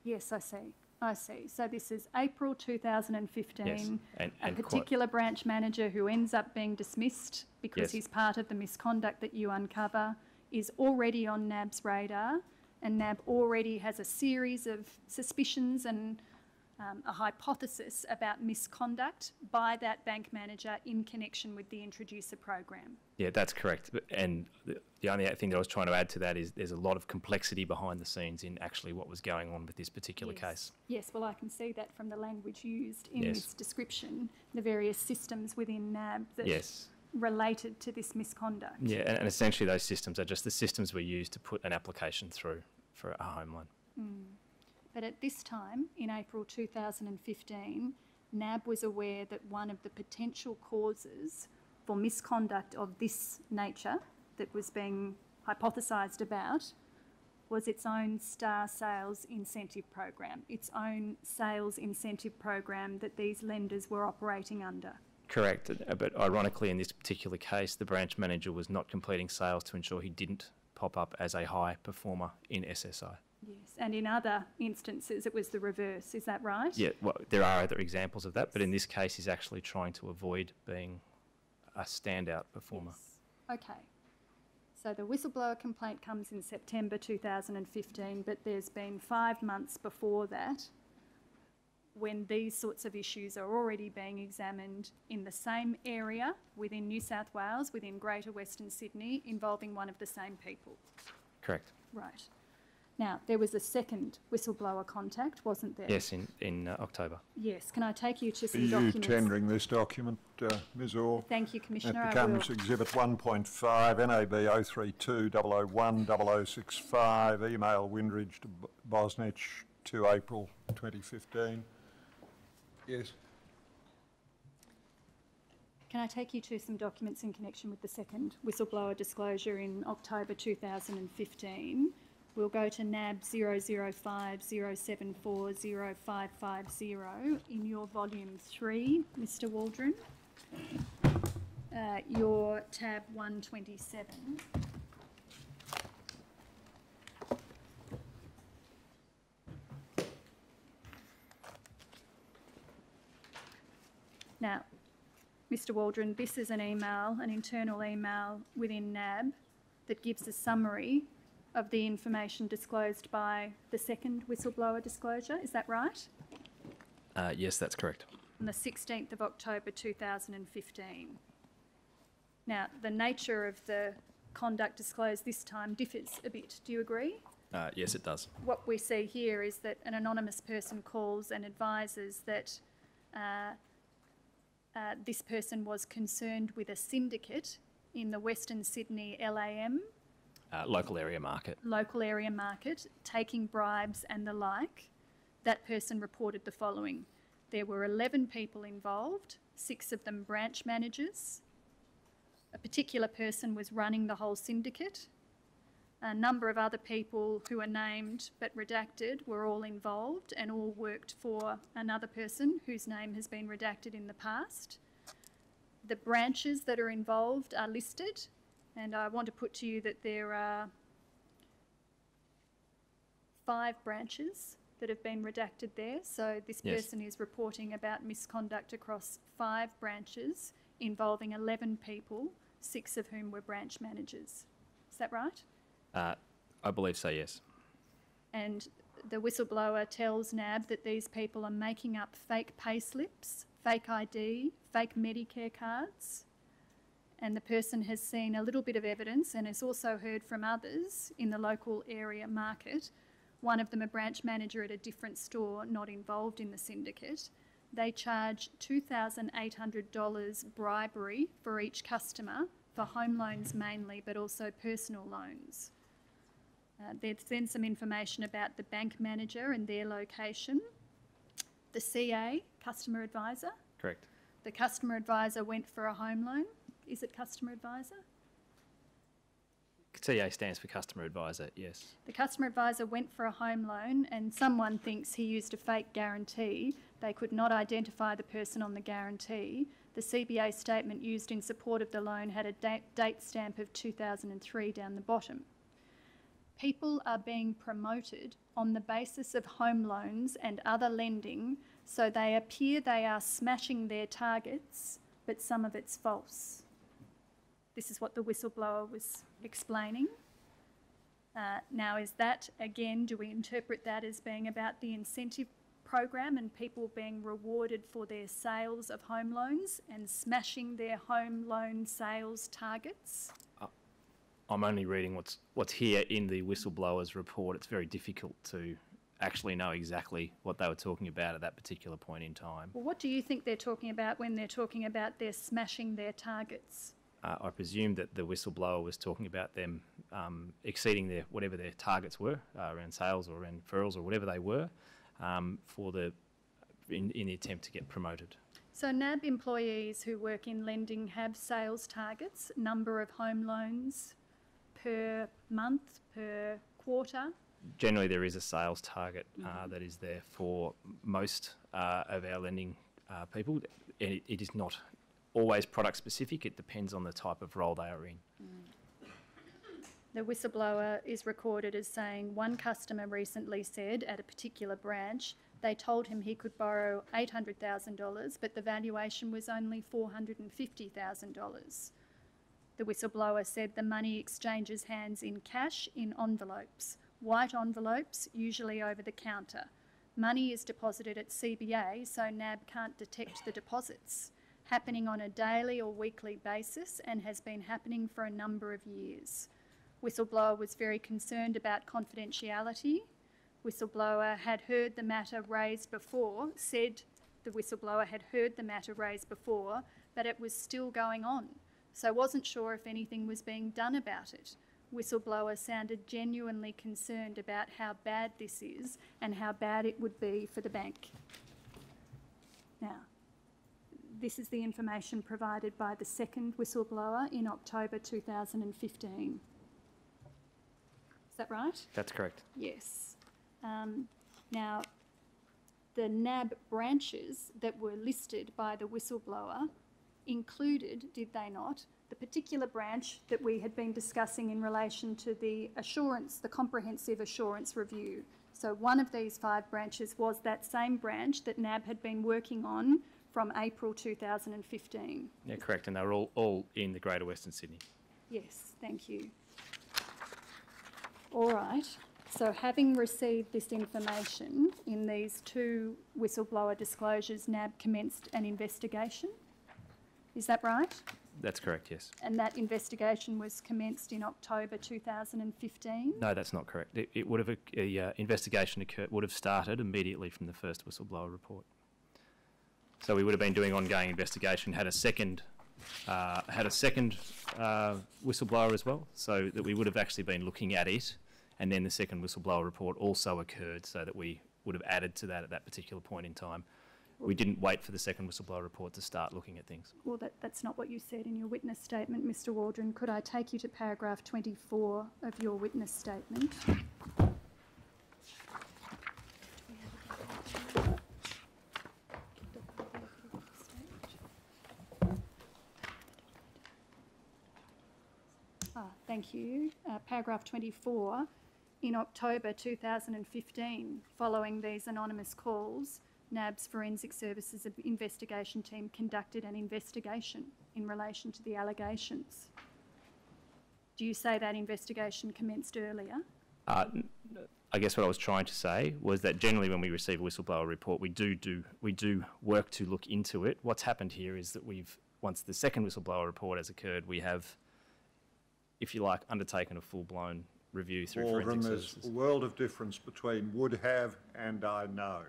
Yes, I see. I see. So this is April 2015. Yes, and- a and quite- particular branch manager who ends up being dismissed because Yes. he's part of the misconduct that you uncover is already on NAB's radar, and NAB already has a series of suspicions and um, a hypothesis about misconduct by that bank manager in connection with the introducer program. Yeah, that's correct. And the, the only thing that I was trying to add to that is there's a lot of complexity behind the scenes in actually what was going on with this particular Yes. case. Yes, well, I can see that from the language used in Yes. this description, the various systems within NAB that Yes. related to this misconduct. Yeah, and, and essentially those systems are just the systems we use to put an application through for a home loan. But at this time, in April 2015, NAB was aware that one of the potential causes for misconduct of this nature that was being hypothesised about was its own star sales incentive program, its own sales incentive program that these lenders were operating under. Correct. uh, But ironically, in this particular case, the branch manager was not completing sales to ensure he didn't pop up as a high performer in SSI. Yes, and in other instances, it was the reverse. Is that right? Yeah, well, there are other examples of that, but in this case, he's actually trying to avoid being a standout performer. Yes. Okay. So the whistleblower complaint comes in September 2015, but there's been five months before that when these sorts of issues are already being examined in the same area within New South Wales, within Greater Western Sydney, involving one of the same people. Correct. Right. Now, there was a second whistleblower contact, wasn't there? Yes, in, in uh, October. Yes. Can I take you to some Are you documents? tendering this document, uh, Ms Orr? Thank you, It Commissioner. I will. becomes Exhibit 1.5, NAB 032 001 0065, email Windridge to Bosnich, 2 April 2015. Yes. Can I take you to some documents in connection with the second whistleblower disclosure in October 2015? We'll go to NAB 00507405550 in your volume 3, Mr Waldron. Uh, your tab 127. Now, Mr Waldron, this is an email, an internal email within NAB that gives a summary of the information disclosed by the second whistleblower disclosure. Is that right? Uh, yes, that's correct. On the 16th of October 2015. Now, the nature of the conduct disclosed this time differs a bit. Do you agree? Uh, yes, it does. what we see here is that an anonymous person calls and advises that uh, uh, this person was concerned with a syndicate in the Western Sydney LAM, Uh, local area market. local area market, taking bribes and the like. That person reported the following there were 11 people involved, six of them branch managers. A particular person was running the whole syndicate. A number of other people who are named but redacted were all involved and all worked for another person whose name has been redacted in the past. The branches that are involved are listed, and I want to put to you that there are five branches that have been redacted there. So this Yes. person is reporting about misconduct across five branches involving 11 people, six of whom were branch managers. Is that right? Uh, I believe so, yes. And the whistleblower tells NAB that these people are making up fake pay slips, fake ID, fake Medicare cards. And the person has seen a little bit of evidence and has also heard from others in the local area market. One of them, a branch manager at a different store not involved in the syndicate. They charge $2,800 bribery for each customer for home loans mainly, but also personal loans. Uh, there's then some information about the bank manager and their location. The CA, customer advisor. Correct. The customer advisor went for a home loan. Is it customer advisor? CA stands for Customer Advisor, yes. The customer advisor went for a home loan and someone thinks he used a fake guarantee. They could not identify the person on the guarantee. The CBA statement used in support of the loan had a date, date stamp of 2003 down the bottom. People are being promoted on the basis of home loans and other lending, so they appear they are smashing their targets, but some of it's false. This is what the whistleblower was explaining. Uh, now, is that, again, do we interpret that as being about the incentive program and people being rewarded for their sales of home loans and smashing their home loan sales targets? I'm only reading what's what's here in the whistleblowers report. It's very difficult to actually know exactly what they were talking about at that particular point in time. Well, what do you think they're talking about when they're talking about they're smashing their targets? Uh, I presume that the whistleblower was talking about them um, exceeding their whatever their targets were uh, around sales or around referrals or whatever they were um, for the in, in the attempt to get promoted. So NAB employees who work in lending have sales targets, number of home loans per month, per quarter. Generally, there is a sales target uh, that is there for most uh, of our lending uh, people, and it, it is not always product specific. It depends on the type of role they are in. Mm. The whistleblower is recorded as saying one customer recently said at a particular branch they told him he could borrow $800,000, but the valuation was only $450,000. The whistleblower said the money exchanges hands in cash in envelopes, white envelopes, usually over the counter. Money is deposited at CBA, so NAB can't detect the deposits, happening on a daily or weekly basis and has been happening for a number of years. Whistleblower was very concerned about confidentiality. Whistleblower had heard the matter raised before, said the whistleblower had heard the matter raised before, but it was still going on. So wasn't sure if anything was being done about it. Whistleblower sounded genuinely concerned about how bad this is and how bad it would be for the bank. Now, this is the information provided by the second whistleblower in October 2015. Is that right? That's correct. Yes. Um, now, the NAB branches that were listed by the whistleblower included, did they not, the particular branch that we had been discussing in relation to the assurance, the comprehensive assurance review. So one of these five branches was that same branch that NAB had been working on from April 2015. Yeah, correct. And they were all, all in the Greater Western Sydney. Yes, thank you. All right, so having received this information in these two whistleblower disclosures, NAB commenced an investigation. Is that right? That's correct, yes. And that investigation was commenced in October 2015? No, that's not correct. It, it would have, a, a, uh, investigation occurred, would have started immediately from the first whistleblower report. So we would have been doing ongoing investigation, had a second, uh, had a second uh, whistleblower as well, so that we would have actually been looking at it, and then the second whistleblower report also occurred, so that we would have added to that at that particular point in time. We didn't wait for the second whistleblower report to start looking at things. Well, that, that's not what you said in your witness statement, Mr Waldron. Could I take you to paragraph 24 of your witness statement? Thank you. Uh, paragraph 24. In October 2015, following these anonymous calls, NAB's Forensic Services investigation team conducted an investigation in relation to the allegations. Do you say that investigation commenced earlier? Uh, I guess what I was trying to say was that generally when we receive a whistleblower report, we do do we do work to look into it. What's happened here is that we've once the second whistleblower report has occurred, we have, if you like, undertaken a full blown review through Waldron, forensic there's services. a world of difference between would have and I know.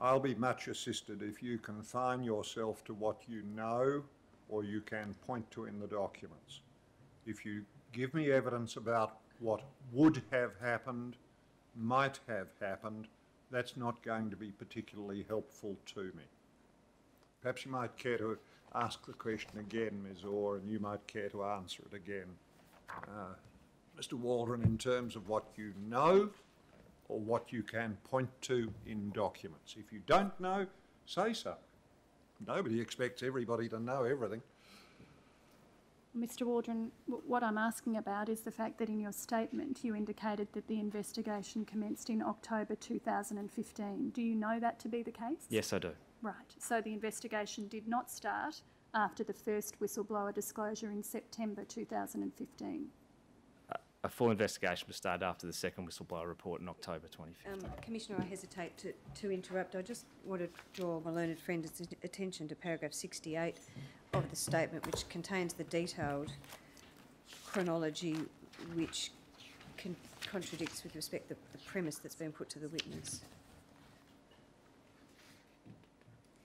I'll be much assisted if you confine yourself to what you know or you can point to in the documents. If you give me evidence about what would have happened, might have happened, that's not going to be particularly helpful to me. Perhaps you might care to ask the question again, Ms Orr, and you might care to answer it again. Uh, Mr Waldron, in terms of what you know or what you can point to in documents. If you don't know, say so. Nobody expects everybody to know everything. Mr Waldron, what I'm asking about is the fact that in your statement you indicated that the investigation commenced in October 2015. Do you know that to be the case? Yes, I do. Right. So the investigation did not start after the first whistleblower disclosure in September 2015. a full investigation was started after the second whistleblower report in October 2015. Um, Commissioner, I hesitate to, to interrupt. I just want to draw my learned friend's attention to paragraph 68 of the statement, which contains the detailed chronology which con- contradicts with respect the, the premise that's been put to the witness.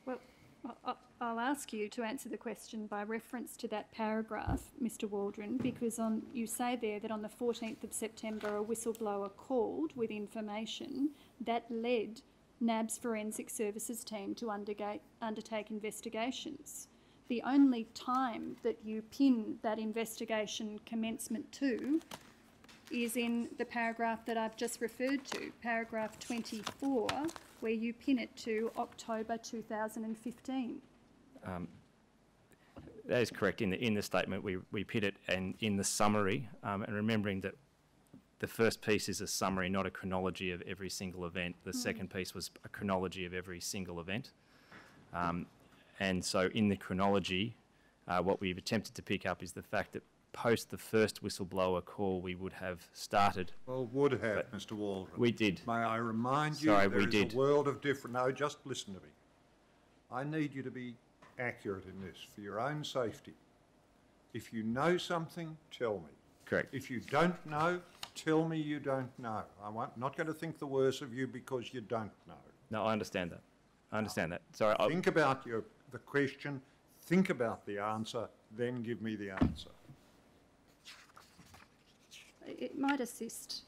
Well, I- I- I'll ask you to answer the question by reference to that paragraph, Mr Waldron, because on, you say there that on the 14th of September, a whistleblower called with information that led NAB's forensic services team to undertake investigations. The only time that you pin that investigation commencement to is in the paragraph that I've just referred to, paragraph 24, where you pin it to October 2015. That is correct. In the, in the statement, we, we pit it and in the summary, um, and remembering that the first piece is a summary, not a chronology of every single event. The second piece was a chronology of every single event. Um, and so in the chronology, uh, what we've attempted to pick up is the fact that post the first whistleblower call, we would have started. Well, would have, Mr Waldron. We did. May I remind you, Sorry, there we is did. a world of different, no, just listen to me. I need you to be accurate in this for your own safety. If you know something, tell me. Correct. If you don't know, tell me you don't know. I'm not going to think the worse of you because you don't know. No, I understand that. I understand that. Sorry, I, Think about your, the question, think about the answer, then give me the answer. It might assist,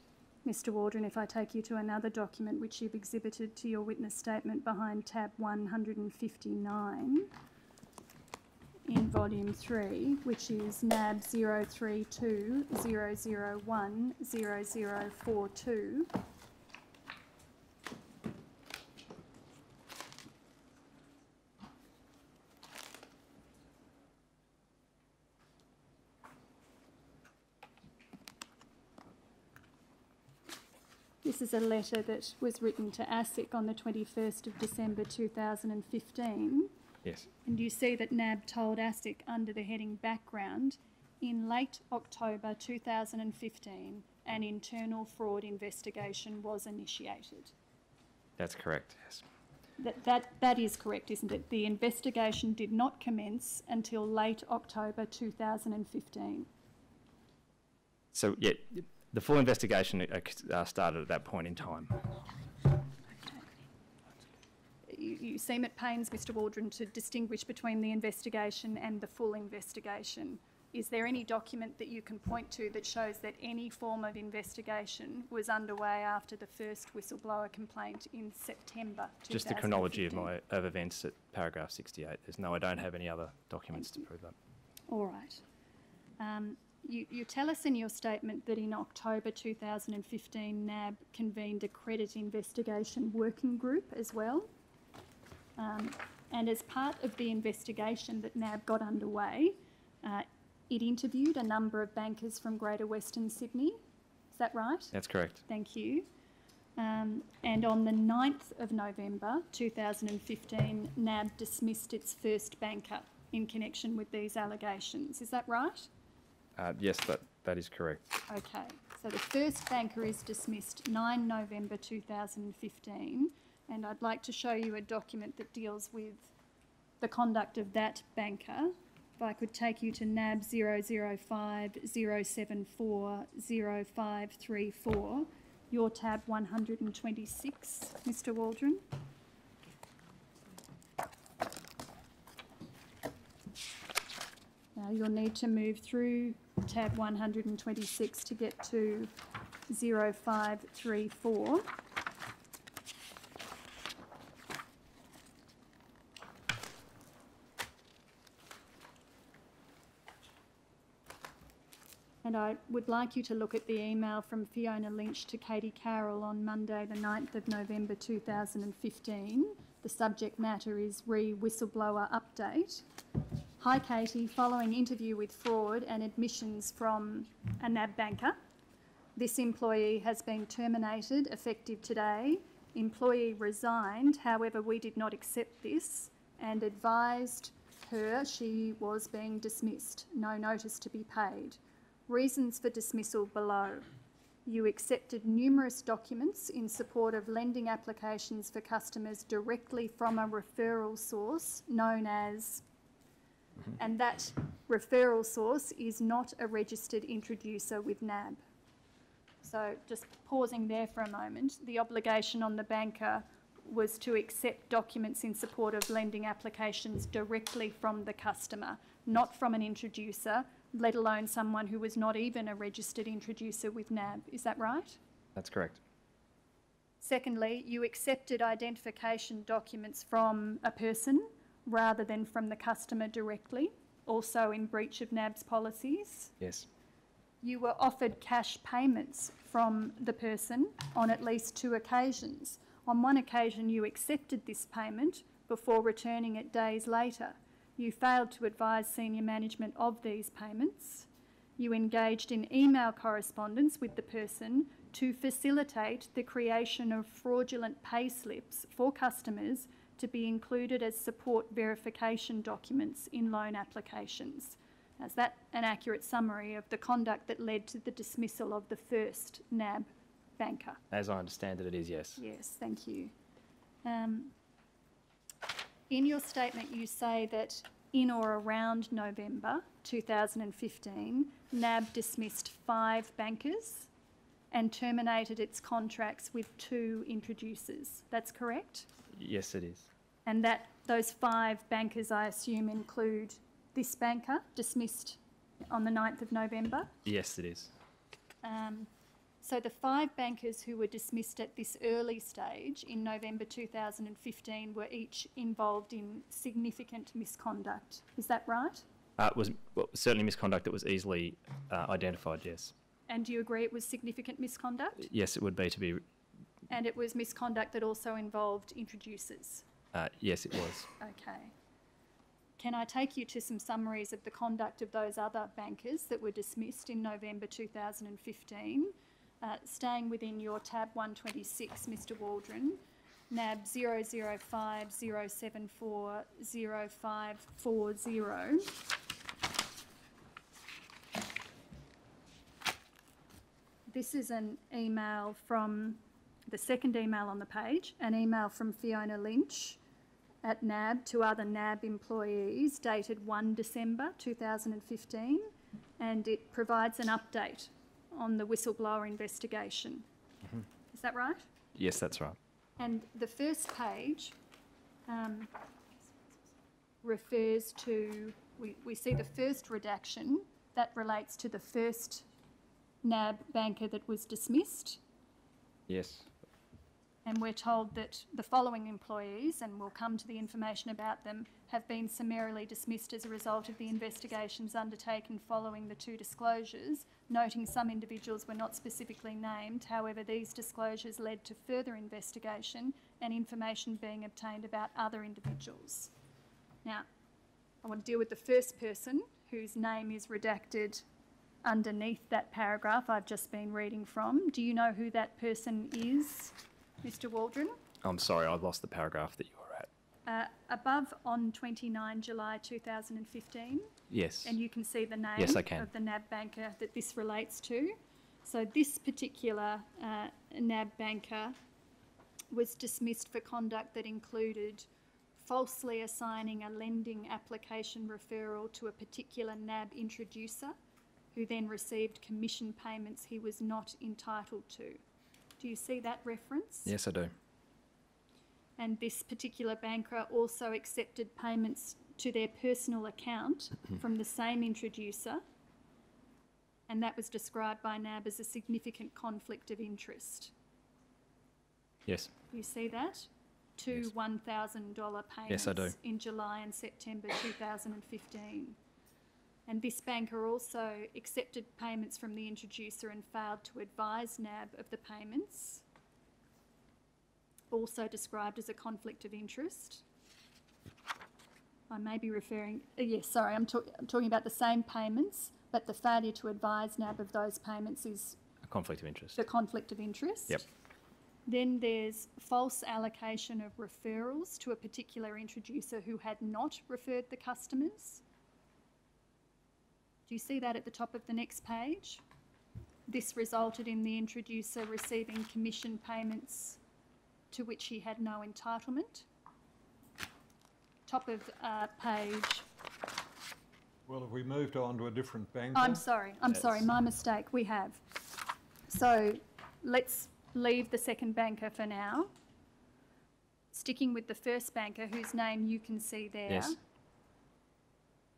Mr Waldron, if I take you to another document which you've exhibited to your witness statement behind tab 159 in volume 3, which is NAB 032 001 0042. This is a letter that was written to ASIC on the 21st of December 2015. Yes, And you see that NAB told ASIC under the heading background in late October 2015 an internal fraud investigation was initiated. that's correct. Yes. That, that, that is correct, isn't it? The investigation did not commence until late October 2015. So, yeah, the full investigation uh, started at that point in time. You, seem at pains, Mr Waldron, to distinguish between the investigation and the full investigation. Is there any document that you can point to that shows that any form of investigation was underway after the first whistleblower complaint in September 2015? Just the chronology of my of events at paragraph 68. There's no, I don't have any other documents to prove that. All right. Um, you, you tell us in your statement that in October 2015, NAB convened a credit investigation working group as well. Um, and as part of the investigation that NAB got underway, uh, it interviewed a number of bankers from Greater Western Sydney. Is that right? That's correct. Thank you. Um, and on the 9th of November 2015, NAB dismissed its first banker in connection with these allegations. Is that right? Uh, yes, that, that is correct. Okay. So the first banker is dismissed 9 November 2015, and I'd like to show you a document that deals with the conduct of that banker. If I could take you to NAB 005 074 0534, your tab 126, Mr Waldron. Now you'll need to move through tab 126 to get to 0534. And I would like you to look at the email from Fiona Lynch to Katie Carroll on Monday, the 9th of November 2015. The subject matter is re whistleblower update. Hi Katie, following interview with fraud and admissions from a NAB banker, this employee has been terminated effective today. Employee resigned, however, we did not accept this and advised her she was being dismissed, no notice to be paid. Reasons for dismissal below. You accepted numerous documents in support of lending applications for customers directly from a referral source known as, mm-hmm. and that referral source is not a registered introducer with NAB. So just pausing there for a moment, the obligation on the banker was to accept documents in support of lending applications directly from the customer, not from an introducer, let alone someone who was not even a registered introducer with NAB. Is that right? That's correct. Secondly, you accepted identification documents from a person rather than from the customer directly, also in breach of NAB's policies. Yes. You were offered cash payments from the person on at least two occasions. On one occasion, you accepted this payment before returning it days later. You failed to advise senior management of these payments. You engaged in email correspondence with the person to facilitate the creation of fraudulent pay slips for customers to be included as support verification documents in loan applications. Is that an accurate summary of the conduct that led to the dismissal of the first NAB banker? As I understand it, it is yes. Yes, thank you. Um, in your statement, you say that in or around November 2015, NAB dismissed five bankers and terminated its contracts with two introducers. That's correct? Yes, it is. And that those five bankers, I assume, include this banker dismissed on the 9th of November. Yes, it is. Um, so the five bankers who were dismissed at this early stage in November 2015 were each involved in significant misconduct. Is that right? Uh, it was well, certainly misconduct that was easily uh, identified, yes. And do you agree it was significant misconduct? Yes, it would be to be, And it was misconduct that also involved introducers? uh, yes, it was. Okay. Can I take you to some summaries of the conduct of those other bankers that were dismissed in November 2015? Uh, staying within your tab 126, Mr Waldron, NAB 00507400540. This is an email from the second email on the page, an email from Fiona Lynch at NAB to other NAB employees dated 1 December 2015, and it provides an update on the whistleblower investigation. Is that right? Yes, that's right. And the first page um, refers to, we, we see the first redaction that relates to the first NAB banker that was dismissed. Yes. And we're told that the following employees, and we'll come to the information about them, have been summarily dismissed as a result of the investigations undertaken following the two disclosures, noting some individuals were not specifically named. However, these disclosures led to further investigation and information being obtained about other individuals. Now, I want to deal with the first person whose name is redacted underneath that paragraph I've just been reading from. Do you know who that person is, Mr Waldron? I'm sorry, I've lost the paragraph that you were at. Uh, above on 29 July 2015, Yes. and you can see the name Yes, I can. of the NAB banker that this relates to. So this particular uh, NAB banker was dismissed for conduct that included falsely assigning a lending application referral to a particular NAB introducer who then received commission payments he was not entitled to. Do you see that reference? Yes, I do. And this particular banker also accepted payments to their personal account mm-hmm. from the same introducer. And that was described by NAB as a significant conflict of interest. Yes. You see that? Two Yes. $1,000 payments Yes, I do. in July and September 2015. And this banker also accepted payments from the introducer and failed to advise NAB of the payments. Also described as a conflict of interest. I may be referring, uh, yes, sorry, I'm, talk- I'm talking about the same payments, but the failure to advise NAB of those payments is A conflict of interest. the conflict of interest. Yep. Then there's false allocation of referrals to a particular introducer who had not referred the customers. Do you see that at the top of the next page? This resulted in the introducer receiving commission payments to which he had no entitlement. Top of uh, page Well, have we moved on to a different banker? I'm sorry, I'm sorry, my mistake, we have. So let's leave the second banker for now. Sticking with the first banker whose name you can see there. Yes.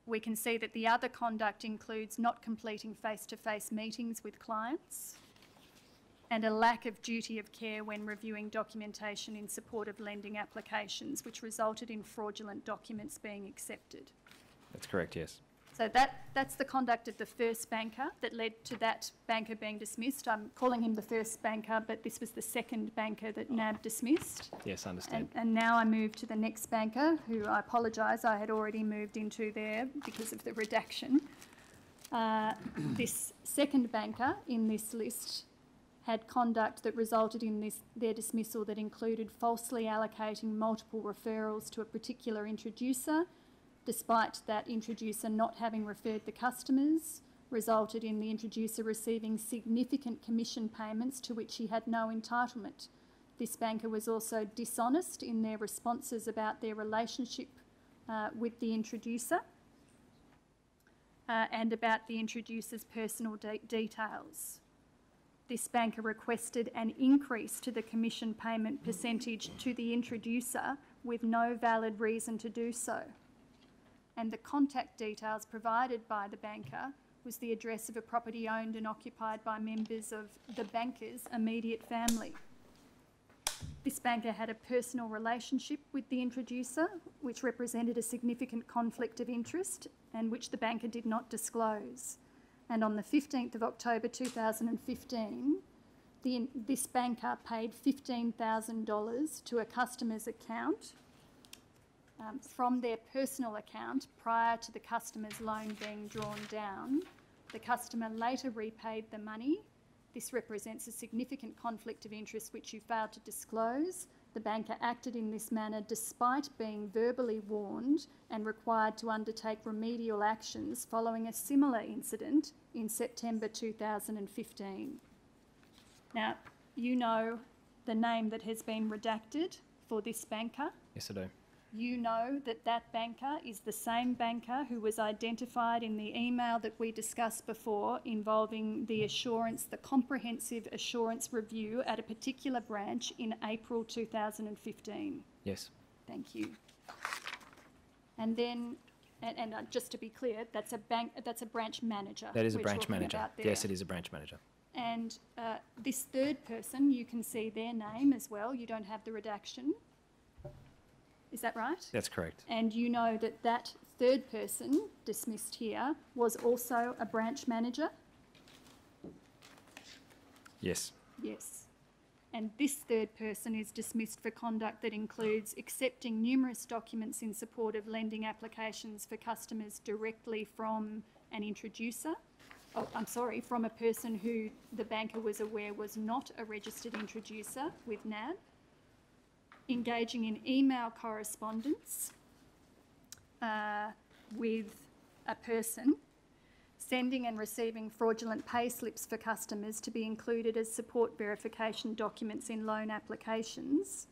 We can see that the other conduct includes not completing face-to-face meetings with clients and a lack of duty of care when reviewing documentation in support of lending applications, which resulted in fraudulent documents being accepted. That's correct, yes. So that, that's the conduct of the first banker that led to that banker being dismissed. I'm calling him the first banker, but this was the second banker that NAB dismissed. Yes, And, understand. and now I move to the next banker, who I apologise, I had already moved into there because of the redaction. Uh, this second banker in this list had conduct that resulted in this, their dismissal that included falsely allocating multiple referrals to a particular introducer, despite that introducer not having referred the customers, resulted in the introducer receiving significant commission payments to which he had no entitlement. This banker was also dishonest in their responses about their relationship uh, with the introducer uh, and about the introducer's personal de- details. This banker requested an increase to the commission payment percentage to the introducer with no valid reason to do so. And the contact details provided by the banker was the address of a property owned and occupied by members of the banker's immediate family. This banker had a personal relationship with the introducer, which represented a significant conflict of interest and which the banker did not disclose. And on the 15th of October 2015, the, this banker paid $15,000 to a customer's account um, from their personal account prior to the customer's loan being drawn down. The customer later repaid the money. This represents a significant conflict of interest which you failed to disclose. The banker acted in this manner despite being verbally warned and required to undertake remedial actions following a similar incident in September 2015. Now, you know the name that has been redacted for this banker. Yes, I do. You know that that banker is the same banker who was identified in the email that we discussed before involving the assurance, the comprehensive assurance review at a particular branch in April 2015. Yes. Thank you. And then, and, and uh, just to be clear, that's a bank, that's a branch manager. That is a branch manager. Yes, it is a branch manager. And uh, this third person, you can see their name as well. You don't have the redaction. Is that right? That's correct. And you know that that third person dismissed here was also a branch manager? Yes. Yes. And this third person is dismissed for conduct that includes accepting numerous documents in support of lending applications for customers directly from an introducer. Oh, I'm sorry, from a person who the banker was aware was not a registered introducer with NAB. Engaging in email correspondence uh, with a person sending and receiving fraudulent pay slips for customers to be included as support verification documents in loan applications.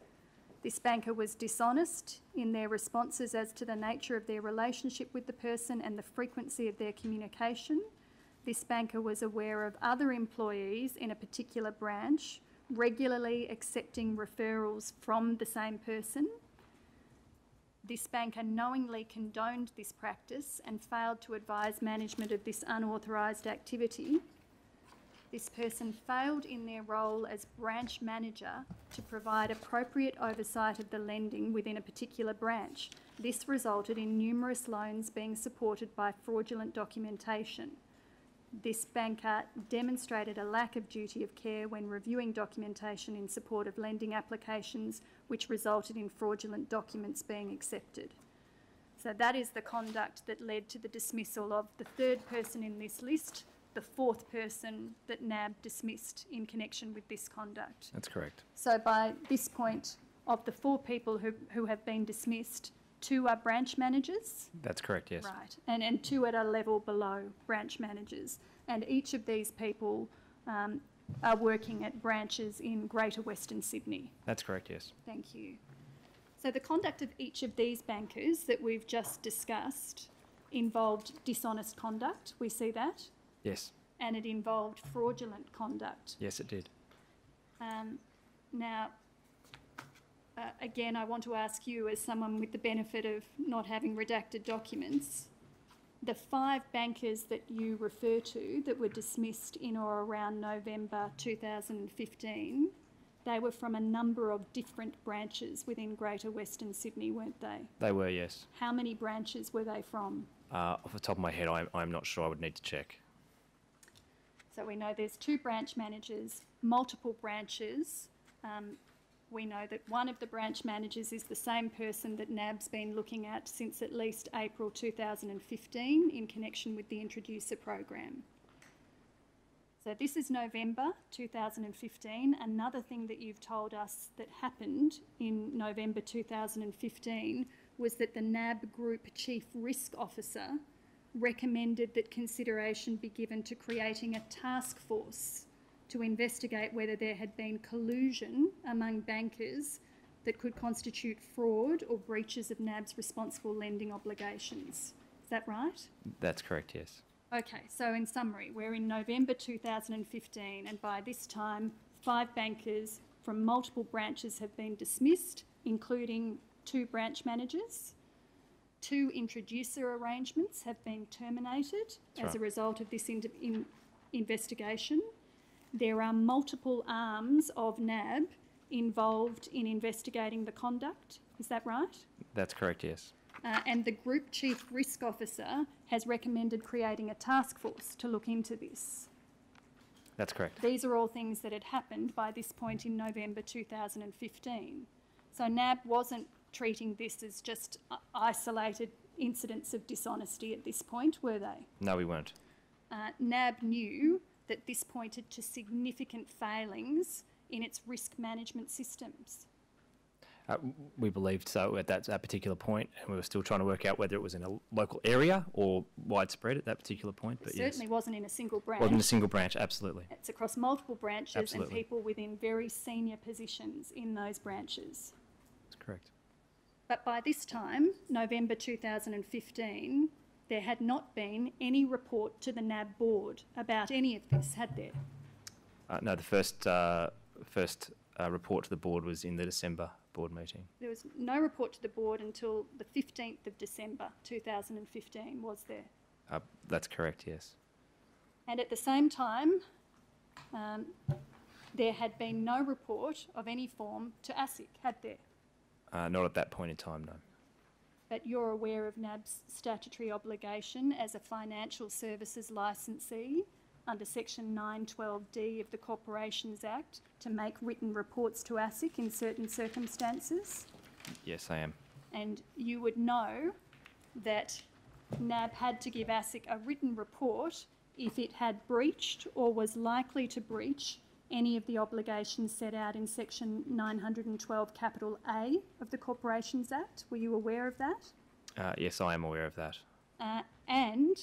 This banker was dishonest in their responses as to the nature of their relationship with the person and the frequency of their communication. This banker was aware of other employees in a particular branch regularly accepting referrals from the same person this banker knowingly condoned this practice and failed to advise management of this unauthorised activity. This person failed in their role as branch manager to provide appropriate oversight of the lending within a particular branch. This resulted in numerous loans being supported by fraudulent documentation. This banker demonstrated a lack of duty of care when reviewing documentation in support of lending applications, which resulted in fraudulent documents being accepted. So that is the conduct that led to the dismissal of the third person in this list, the fourth person that NAB dismissed in connection with this conduct. That's correct. So by this point, of the four people who, who have been dismissed, two are branch managers? That's correct, yes. Right, and, and two at a level below branch managers. And each of these people um, are working at branches in Greater Western Sydney. That's correct, yes. Thank you. So the conduct of each of these bankers that we've just discussed involved dishonest conduct, we see that, Yes, and it involved fraudulent conduct. yes, it did. Um, now, uh, again, I want to ask you, as someone with the benefit of not having redacted documents, the five bankers that you refer to that were dismissed in or around November 2015, they were from a number of different branches within Greater Western Sydney, weren't they? They were, yes. How many branches were they from? Uh, off the top of my head, I'm, I'm not sure. I would need to check. So we know there's two branch managers, multiple branches. Um, we know that one of the branch managers is the same person that NAB's been looking at since at least April 2015 in connection with the introducer program. So this is November 2015. Another thing that you've told us that happened in November 2015 was that the NAB Group Chief Risk Officer recommended that consideration be given to creating a task force to investigate whether there had been collusion among bankers that could constitute fraud or breaches of NAB's responsible lending obligations. Is that right? That's correct, yes. Okay, so in summary, we're in November 2015, and by this time, five bankers from multiple branches have been dismissed, including two branch managers. Two introducer arrangements have been terminated That's as a result of this in, in, investigation. There are multiple arms of NAB involved in investigating the conduct. Is that right? That's correct, yes. Uh, and the Group Chief Risk Officer has recommended creating a task force to look into this. That's correct. These are all things that had happened by this point in November 2015. So NAB wasn't treating this as just isolated incidents of dishonesty at this point, were they? No, we weren't. Uh, NAB knew that this pointed to significant failings in its risk management systems. Uh, we believed so at that, that particular point, and we were still trying to work out whether it was in a local area or widespread at that particular point. But It yes, certainly wasn't in a single branch. wasn't a single branch. Absolutely, It's across multiple branches Absolutely. and people within very senior positions in those branches. that's correct. But by this time, November 2015, there had not been any report to the NAB board about any of this, had there? Uh, no, the first uh, first uh, report to the board was in the December board meeting. There was no report to the board until the 15th of December 2015, was there? Uh, that's correct. Yes. And at the same time, um, there had been no report of any form to ASIC, had there? Uh, not at that point in time, no. But you're aware of NAB's statutory obligation as a financial services licensee under section 912D of the Corporations Act to make written reports to ASIC in certain circumstances. Yes, I am. And you would know that NAB had to give ASIC a written report if it had breached or was likely to breach any of the obligations set out in section 912 capital A of the Corporations Act. Were you aware of that? Uh, yes, I am aware of that. Uh, and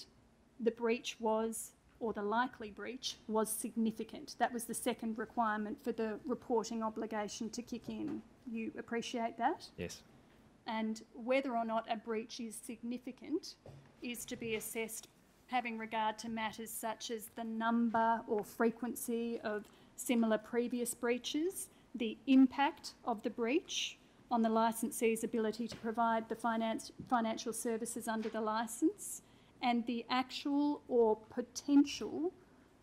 the breach was, or the likely breach, was significant. That was the second requirement for the reporting obligation to kick in. You appreciate that? Yes. And whether or not a breach is significant is to be assessed having regard to matters such as the number or frequency of similar previous breaches, the impact of the breach on the licensee's ability to provide the finance, financial services under the licence, and the actual or potential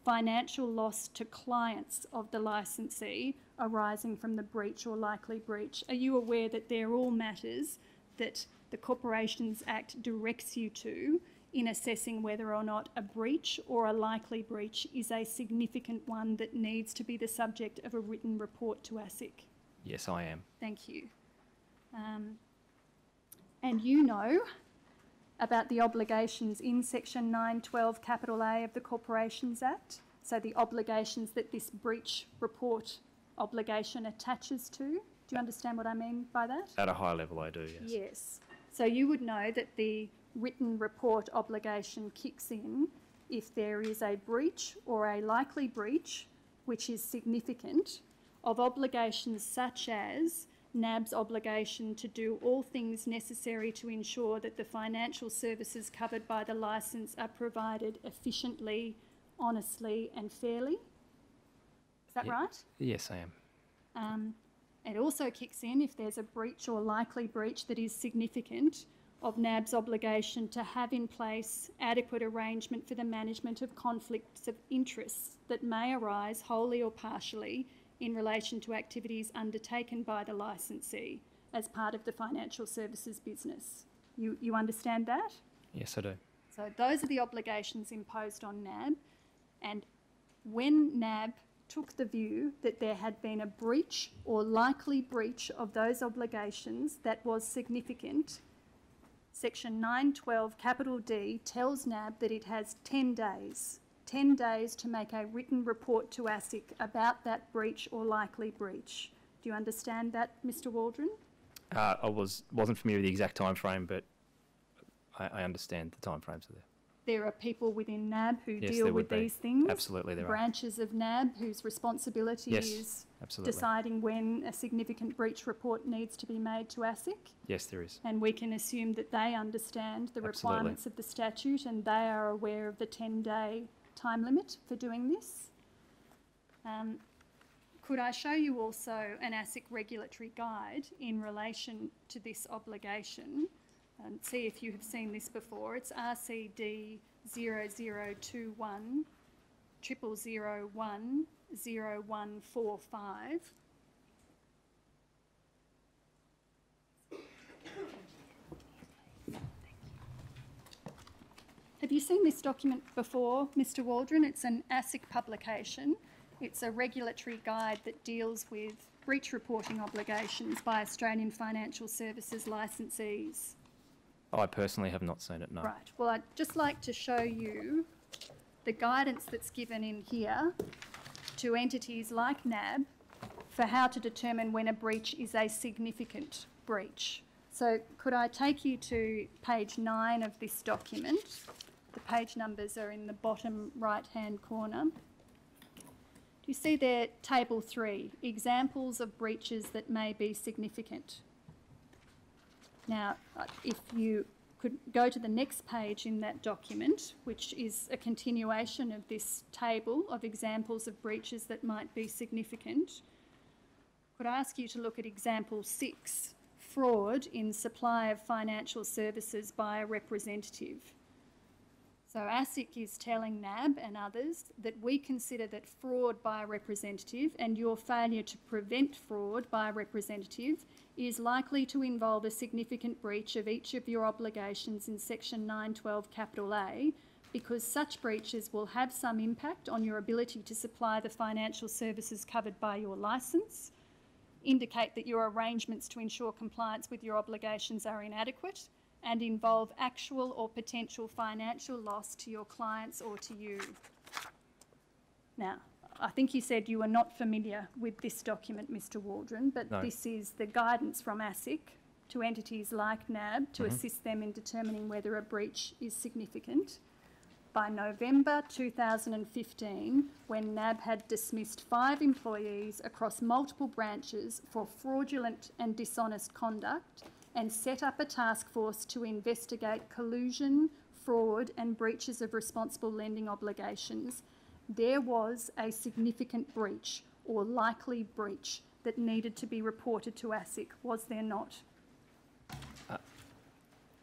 financial loss to clients of the licensee arising from the breach or likely breach. Are you aware that they're all matters that the Corporations Act directs you to in assessing whether or not a breach or a likely breach is a significant one that needs to be the subject of a written report to ASIC? Yes, I am. Thank you. Um, and you know about the obligations in section 912 capital A of the Corporations Act, so the obligations that this breach report obligation attaches to. Do you understand what I mean by that? At a high level, I do. Yes. Yes. So you would know that the written report obligation kicks in if there is a breach or a likely breach, which is significant, of obligations such as NAB's obligation to do all things necessary to ensure that the financial services covered by the licence are provided efficiently, honestly, and fairly. Is that Yeah. right? Yes, I am. Um, it also kicks in if there's a breach or likely breach that is significant of NAB's obligation to have in place adequate arrangement for the management of conflicts of interests that may arise wholly or partially in relation to activities undertaken by the licensee as part of the financial services business. You, you understand that? Yes, I do. So those are the obligations imposed on NAB. And when NAB took the view that there had been a breach or likely breach of those obligations that was significant, Section 912, capital D, tells NAB that it has 10 days, 10 days to make a written report to ASIC about that breach or likely breach. Do you understand that, Mr Waldron? Uh, I was wasn't familiar with the exact time frame, but I, I understand the time frames are there. There are people within NAB who Yes, deal with be. these things. Absolutely, there are. branches of NAB whose responsibility Yes, is Absolutely. deciding when a significant breach report needs to be made to ASIC. Yes, there is. And we can assume that they understand the Absolutely. requirements of the statute and they are aware of the 10-day time limit for doing this. Um, could I show you also an ASIC regulatory guide in relation to this obligation? And see if you have seen this before. It's RCD 0021 triple zero one zero one four five. Have you seen this document before, Mr Waldron? It's an ASIC publication. It's a regulatory guide that deals with breach reporting obligations by Australian financial services licensees. I personally have not seen it. No. Right, well, I'd just like to show you the guidance that's given in here to entities like NAB for how to determine when a breach is a significant breach. So could I take you to page nine of this document? The page numbers are in the bottom right-hand corner. Do you see there, table three, examples of breaches that may be significant? Now, uh, if you could go to the next page in that document, which is a continuation of this table of examples of breaches that might be significant, could I ask you to look at example six, fraud in supply of financial services by a representative. So ASIC is telling NAB and others that we consider that fraud by a representative and your failure to prevent fraud by a representative is likely to involve a significant breach of each of your obligations in section 912 capital A because such breaches will have some impact on your ability to supply the financial services covered by your licence, indicate that your arrangements to ensure compliance with your obligations are inadequate, and involve actual or potential financial loss to your clients or to you. Now, I think you said you were not familiar with this document, Mr Waldron, but No. this is the guidance from ASIC to entities like NAB to mm-hmm. assist them in determining whether a breach is significant. By November 2015, when NAB had dismissed five employees across multiple branches for fraudulent and dishonest conduct and set up a task force to investigate collusion, fraud, and breaches of responsible lending obligations, there was a significant breach or likely breach that needed to be reported to ASIC, was there not?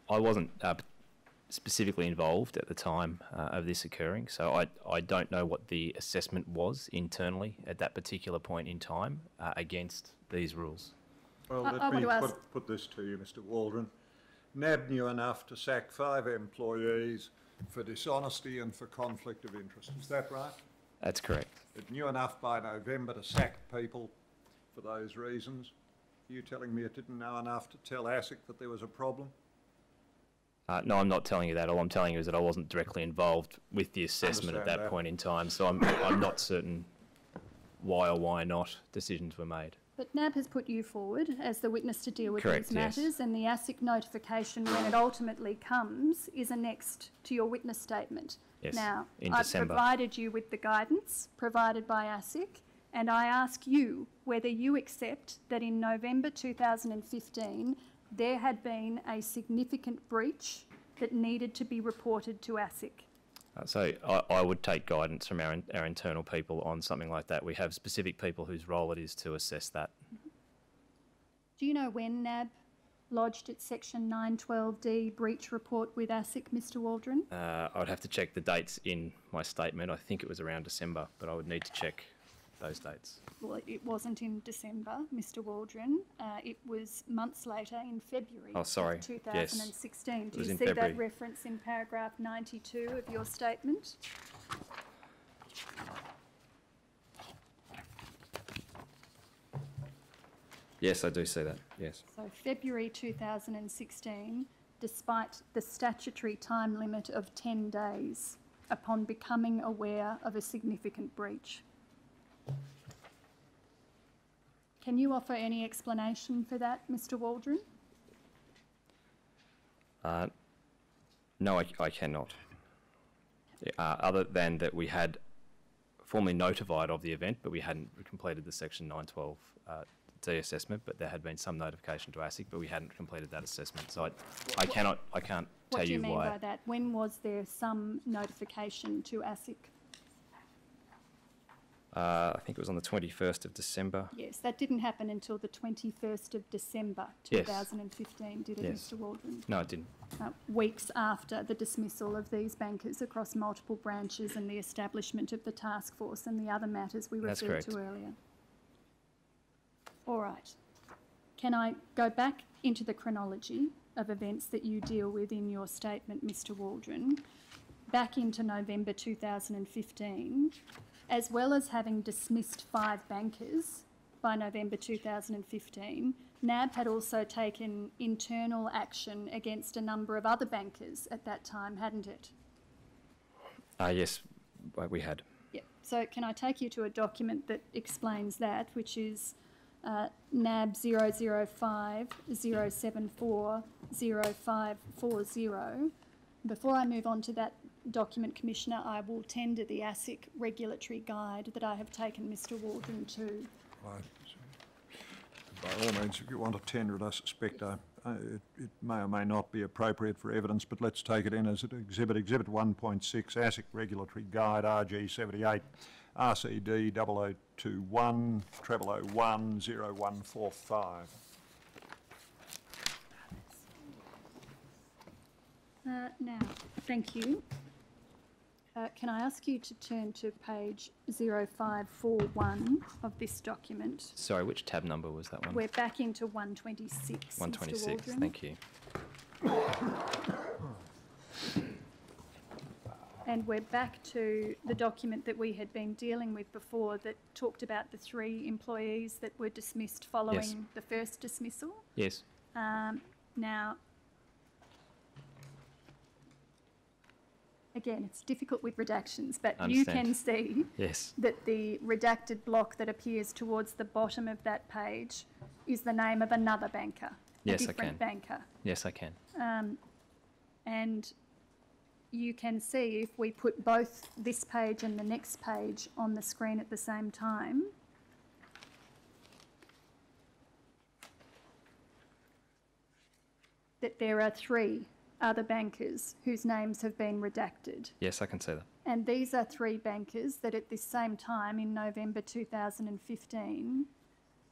I wasn't uh, specifically involved at the time uh, of this occurring, so I, I don't know what the assessment was internally at that particular point in time uh, against these rules. Well, I- I let want me put, put this to you, Mr Waldron. NAB knew enough to sack five employees for dishonesty and for conflict of interest. Is that right? That's correct. It knew enough by November to sack people for those reasons. Are you telling me it didn't know enough to tell ASIC that there was a problem? Uh, no, I'm not telling you that. All I'm telling you is that I wasn't directly involved with the assessment at that that. point in time, so I'm, I'm not certain why or why not decisions were made. But NAB has put you forward as the witness to deal with Correct, these yes. matters, and the ASIC notification, when it ultimately comes, is annexed to your witness statement. Yes, Now, in I've December. provided you with the guidance provided by ASIC, and I ask you whether you accept that in November 2015 there had been a significant breach that needed to be reported to ASIC. Uh, So I, I would take guidance from our, our internal people on something like that. We have specific people whose role it is to assess that. Do you know when NAB lodged its Section 912D breach report with ASIC, Mr Waldron? Uh, I would have to check the dates in my statement. I think it was around December, but I would need to check those dates. Well, it- wasn't in December, Mr Waldron. Uh, it was months later in February Oh, sorry. of Yes. 2016. Do you see February. that reference in paragraph 92 of your statement? Yes, I do see that. Yes. So February 2016, despite the statutory time limit of 10 days upon becoming aware of a significant breach. Can you offer any explanation for that, Mr Waldron? Uh, no, I, I cannot. Uh, other than that, we had formally notified of the event, but we hadn't completed the Section 912 uh, D assessment. But there had been some notification to ASIC, but we hadn't completed that assessment. So I, I cannot, I can't What tell do you you mean why. by that? When was there some notification to ASIC? Uh, I think it was on the 21st of December. Yes, that didn't happen until the 21st of December Yes. 2015, did it, Yes. Mr Waldron? No, it didn't. uh, weeks after the dismissal of these bankers across multiple branches and the establishment of the task force and the other matters we That's referred to correct. earlier. All right. Can I go back into the chronology of events that you deal with in your statement, Mr Waldron, back into November 2015, as well as having dismissed five bankers by November 2015, NAB had also taken internal action against a number of other bankers at that time, hadn't it? Uh, yes, we had. Yep. So can I take you to a document that explains that, which is uh, NAB 005 074 0540. Before I move on to that document, Commissioner, I will tender the ASIC regulatory guide that I have taken Mr Waldron to. Right. By all means, if you want to tender it, I suspect uh, uh, it it may or may not be appropriate for evidence, but let's take it in as an exhibit, Exhibit 1.6, ASIC Regulatory Guide, RG 78, RCD 0021, 0001, 0145. Uh, now, thank you. Uh, can I ask you to turn to page 0541 of this document? Sorry, which tab number was that one? We're back into 126, Mr 126. Waldron. Thank you. And we're back to the document that we had been dealing with before that talked about the three employees that were dismissed following the first dismissal. Yes. Um, now, again, it's difficult with redactions, but you can see Yes. that the redacted block that appears towards the bottom of that page is the name of another banker, Yes, a I different can. banker. Yes, I can. Um, and you can see if we put both this page and the next page on the screen at the same time, that there are three other bankers whose names have been redacted. Yes, I can see that. And these are three bankers that at this same time in November 2015,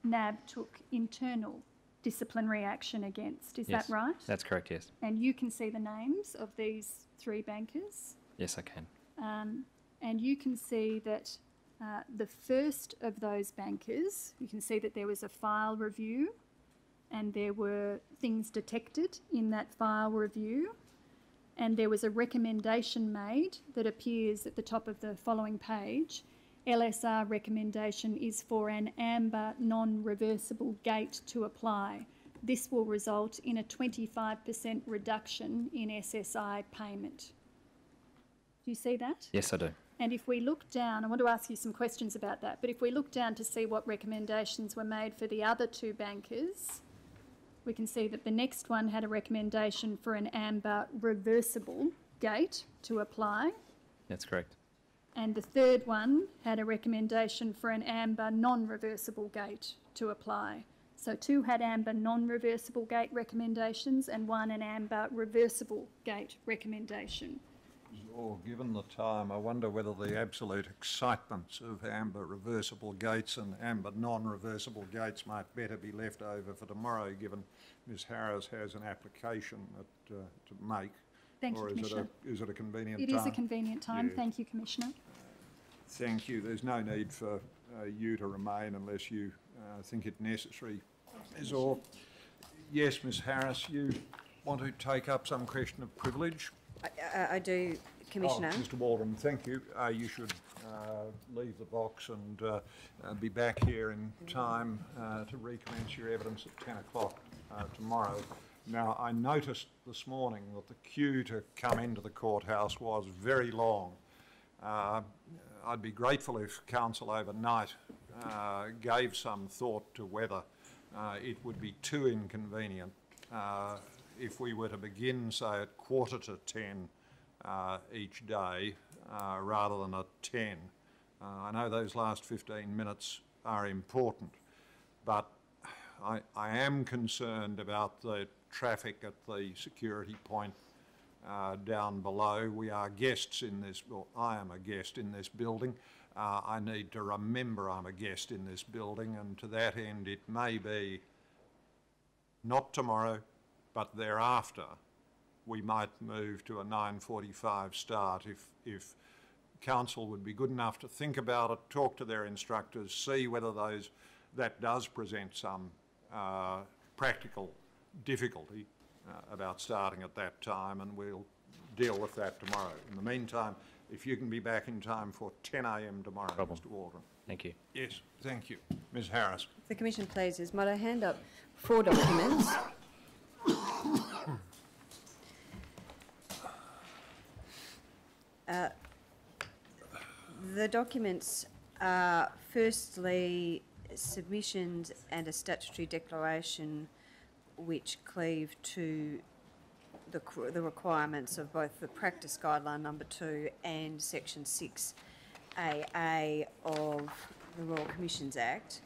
NAB took internal disciplinary action against. Is Yes. that right? That's correct, yes. And you can see the names of these three bankers. Yes, I can. Um, and you can see that uh, the first of those bankers, you can see that there was a file review and there were things detected in that file review. And there was a recommendation made that appears at the top of the following page. LSR recommendation is for an amber non reversible gate to apply. This will result in a 25% reduction in SSI payment. Do you see that? Yes, I do. And if we look down, I want to ask you some questions about that, but if we look down to see what recommendations were made for the other two bankers, we can see that the next one had a recommendation for an amber reversible gate to apply. That's correct. And the third one had a recommendation for an amber non-reversible gate to apply. So two had amber non-reversible gate recommendations and one an amber reversible gate recommendation. Or given the time, I wonder whether the absolute excitements of amber reversible gates and amber non-reversible gates might better be left over for tomorrow, given Ms Harris has an application that, uh, to make. Thank you, Or is it a, is it a convenient It time? is a convenient time. Yeah. Thank you, Commissioner. Thank you. There's no need for uh, you to remain unless you uh, think it necessary, is all. Yes, Ms Harris, you want to take up some question of privilege? I, I, I do, Commissioner. Oh, Mr Waldron, thank you. Uh, You should uh, leave the box and uh, uh, be back here in time uh, to recommence your evidence at 10 o'clock uh, tomorrow. Now, I noticed this morning that the queue to come into the courthouse was very long. I'd be grateful if counsel overnight gave some thought to whether it would be too inconvenient if we were to begin, say, at quarter to 10 uh, each day uh, rather than at 10. Uh, I know those last 15 minutes are important, but I, I am concerned about the traffic at the security point uh, down below. We are guests in this, well, I am a guest in this building. Uh, I need to remember I'm a guest in this building, and to that end, it may be not tomorrow, but thereafter, we might move to a 9:45 start if, if counsel would be good enough to think about it, talk to their instructors, see whether those, that does present some uh, practical difficulty uh, about starting at that time, and we'll deal with that tomorrow. In the meantime, if you can be back in time for 10 a.m. tomorrow, Problem. Mr Waldron. Thank you. Yes, thank you. Ms Harris. If the Commission pleases, might I hand up four documents? Uh, The documents are firstly submissions and a statutory declaration which cleave to the, the requirements of both the practice guideline number two and section six AA of the Royal Commissions Act.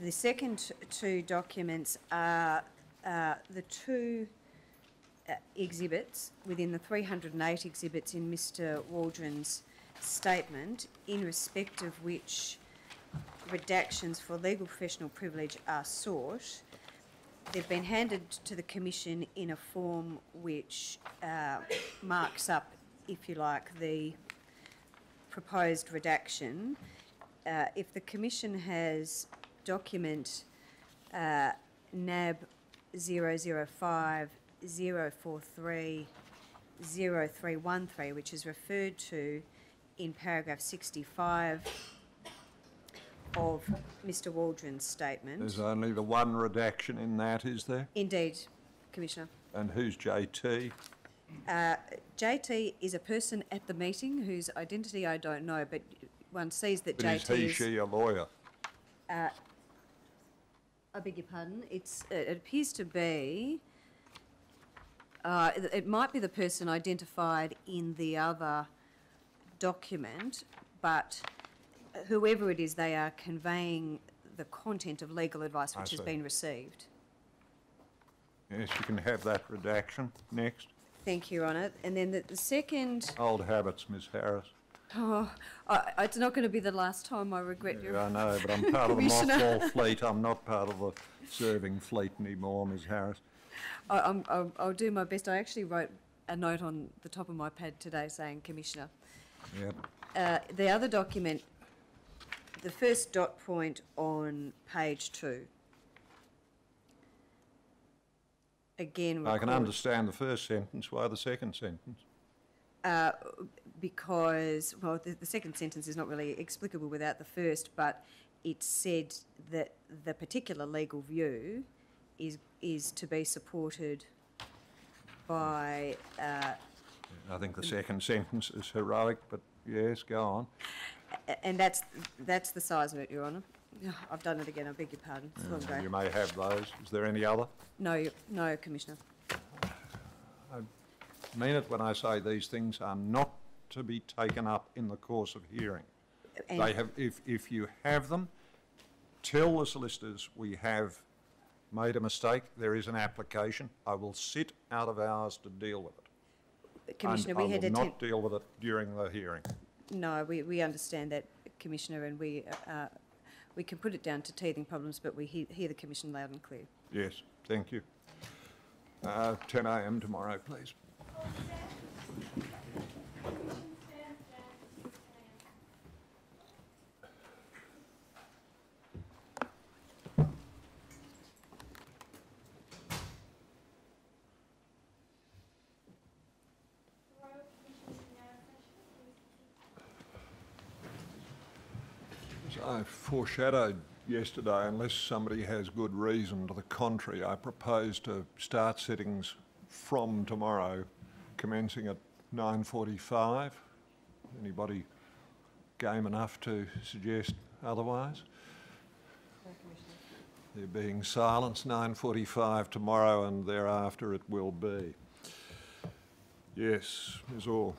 The second two documents are uh, the two exhibits within the 308 exhibits in Mr Waldron's statement, in respect of which redactions for legal professional privilege are sought. They've been handed to the Commission in a form which uh, marks up, if you like, the proposed redaction. Uh, if the Commission has document uh, NAB 005 043 0313, which is referred to in paragraph 65 of Mr Waldron's statement. There's only the one redaction in that, is there? Indeed, Commissioner. And who's JT? Uh, JT is a person at the meeting whose identity I don't know, but one sees that But is JT he, is. she a lawyer? I beg your pardon. It's, it appears to be, uh, it, it might be the person identified in the other document, but whoever it is, they are conveying the content of legal advice I which has see. been received. Yes, you can have that redaction. Next. Thank you, Your Honour. And then the, the second, Old habits, Ms Harris. oh, I, it's not going to be the last time I regret your Yeah, I know, but I'm part of the mothball fleet. I'm not part of the serving fleet anymore, Ms Harris. I, I'm, I'll, I'll do my best. I actually wrote a note on the top of my pad today saying, Commissioner. Yep. Uh, the other document, the first dot point on page two. Again, I can understand the first sentence. Why the second sentence? Uh, because, well, the, the second sentence is not really explicable without the first, but it said that the particular legal view is, is to be supported by, uh, I think the second sentence is heroic, but yes, go on. A- And that's, that's the size of it, Your Honour. I've done it again, I beg your pardon. It's long day. You may have those. Is there any other? No, no, Commissioner. I mean it when I say these things are not to be taken up in the course of hearing. And- They have, if, if you have them, tell the solicitors we have made a mistake, there is an application. I will sit out of hours to deal with it. And Commissioner, we had will not deal with it during the hearing. no, we, we understand that, Commissioner, and we, uh, we can put it down to teething problems, but we hear, hear the Commission loud and clear. Yes, thank you. Uh, 10 a.m. tomorrow, please. Royal Commission now session, please. As I foreshadowed yesterday, unless somebody has good reason to the contrary, I propose to start sittings from tomorrow, commencing at 9:45. Anybody game enough to suggest otherwise? There being silence, 9:45 tomorrow, and thereafter it will be. Yes, Ms Orr.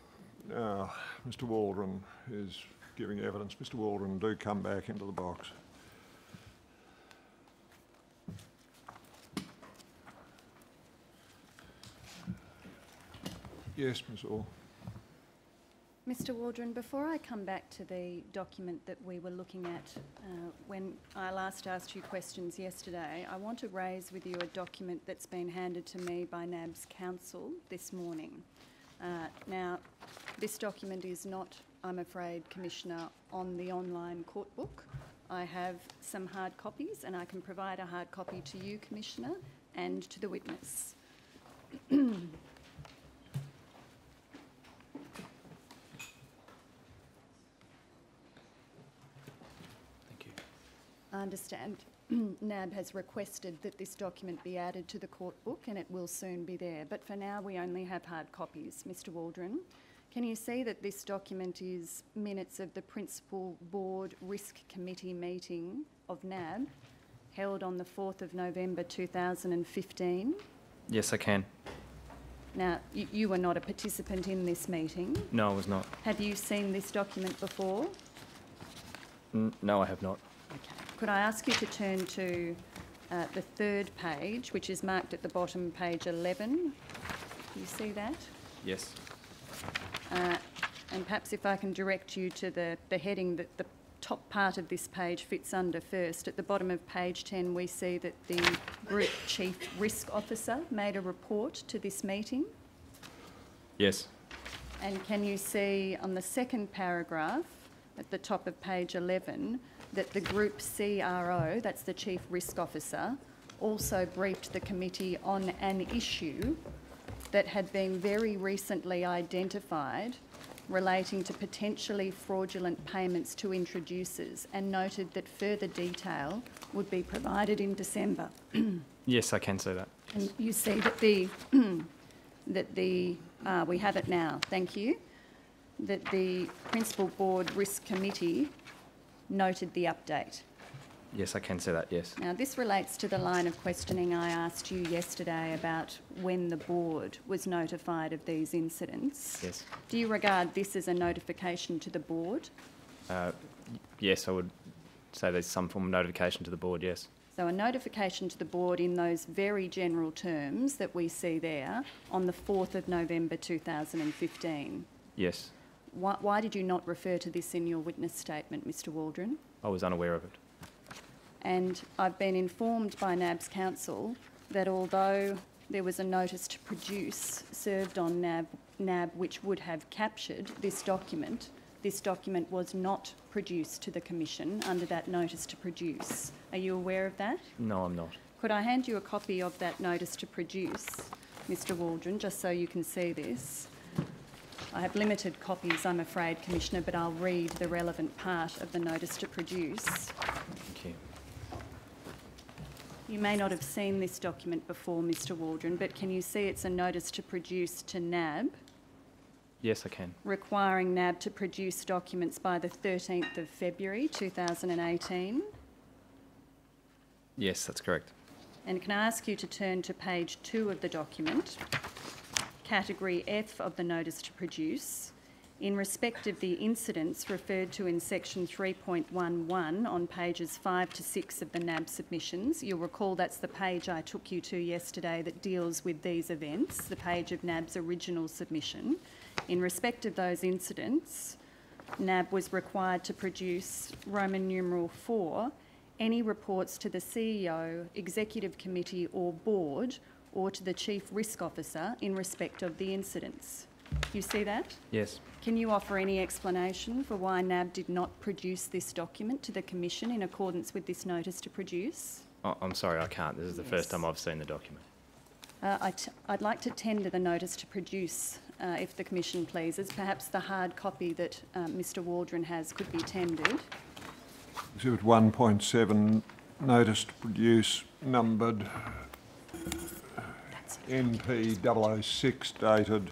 Now, Mr Waldron is giving evidence. Mr Waldron, do come back into the box. Yes, Ms Orr. Mr Waldron, before I come back to the document that we were looking at uh, when I last asked you questions yesterday, I want to raise with you a document that's been handed to me by NAB's counsel this morning. Uh, Now, this document is not, I'm afraid, Commissioner, on the online court book. I have some hard copies and I can provide a hard copy to you, Commissioner, and to the witness. Thank you. I understand NAB has requested that this document be added to the court book and it will soon be there. But for now, we only have hard copies. Mr Waldron, can you see that this document is minutes of the Principal Board Risk Committee meeting of NAB held on the 4th of November 2015? Yes, I can. Now, you, you were not a participant in this meeting. No, I was not. Have you seen this document before? N- no, I have not. Okay. Could I ask you to turn to uh, the third page, which is marked at the bottom, page 11? Do you see that? Yes. Uh, And perhaps if I can direct you to the, the heading that the top part of this page fits under first. At the bottom of page 10, we see that the Group Chief Risk Officer made a report to this meeting. Yes. And can you see on the second paragraph at the top of page 11 that the Group CRO, that's the Chief Risk Officer, also briefed the committee on an issue that had been very recently identified relating to potentially fraudulent payments to introducers and noted that further detail would be provided in December. Yes, I can say that. And you see that the, that the, uh, we have it now, thank you, that the Principal Board Risk Committee noted the update. Yes, I can say that. Yes. Now, this relates to the line of questioning I asked you yesterday about when the board was notified of these incidents. Yes. Do you regard this as a notification to the board? Uh, yes, I would say there's some form of notification to the board. Yes. So a notification to the board in those very general terms that we see there on the 4th of November 2015. Yes. Why, why did you not refer to this in your witness statement, Mr Waldron? I was unaware of it. And I've been informed by NAB's counsel that although there was a notice to produce served on NAB, NAB which would have captured this document, this document was not produced to the Commission under that notice to produce. Are you aware of that? No, I'm not. Could I hand you a copy of that notice to produce, Mr Waldron, just so you can see this? I have limited copies, I'm afraid, Commissioner, but I'll read the relevant part of the notice to produce. You may not have seen this document before, Mr Waldron, but can you see it's a notice to produce to NAB? Yes, I can. requiring NAB to produce documents by the 13th of February 2018. Yes, that's correct. And can I ask you to turn to page two of the document, category F of the notice to produce, in respect of the incidents referred to in section 3.11 on pages five to six of the NAB submissions. You'll recall that's the page I took you to yesterday that deals with these events, the page of NAB's original submission. In respect of those incidents, NAB was required to produce Roman numeral four, any reports to the CEO, Executive Committee or Board or to the Chief Risk Officer in respect of the incidents. You see that? Yes. Can you offer any explanation for why NAB did not produce this document to the Commission in accordance with this notice to produce? Oh, I'm sorry, I can't. This is the first time I've seen the document. Uh, I t- I'd like to tender the notice to produce, uh, if the Commission pleases. Perhaps the hard copy that uh, Mr Waldron has could be tendered. Exhibit 1.7, notice to produce numbered NP 006 dated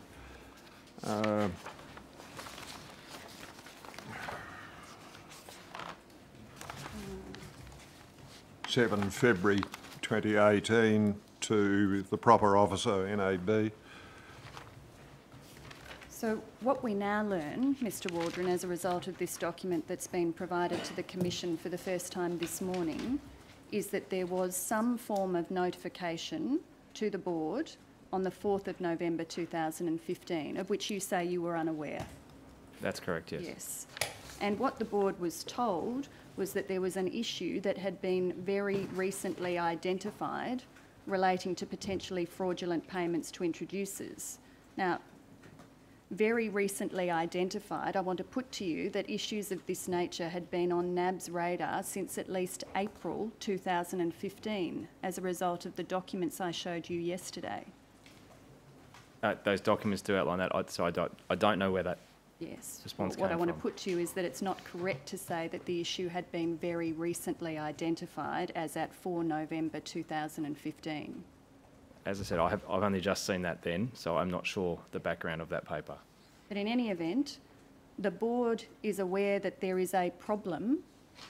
uh, seven February 2018 to the proper officer, NAB. So what we now learn, Mr Waldron, as a result of this document that's been provided to the Commission for the first time this morning, is that there was some form of notification to the Board on the 4th of November 2015, of which you say you were unaware. That's correct, yes. Yes. And what the board was told was that there was an issue that had been very recently identified relating to potentially fraudulent payments to introducers. Now, very recently identified, I want to put to you that issues of this nature had been on NAB's radar since at least April 2015 as a result of the documents I showed you yesterday. Uh, those documents do outline that, I- so I don't, I don't know where that, Yes. Response What I want to put to you is that it's not correct to say that the issue had been very recently identified as at 4 November 2015. as I said, I have, I've only just seen that then, so I'm not sure the background of that paper. But in any event, the board is aware that there is a problem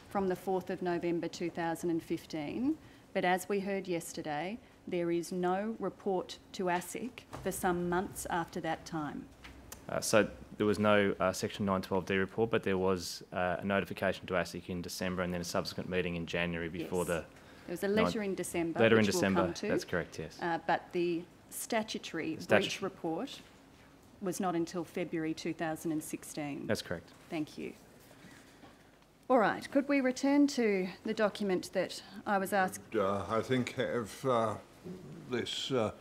from the 4th of November 2015, but as we heard yesterday, there is no report to ASIC for some months after that time. Uh, so there was no uh, Section 912D report, but there was uh, a notification to ASIC in December and then a subsequent meeting in January before Yes. the There was a No, letter in December, letter in which we'll December. to. That's correct, yes. Uh, but the statutory breach Statu- report was not until February 2016. That's correct. Thank you. All right, could we return to the document that I was asked? uh, I think have uh, this uh,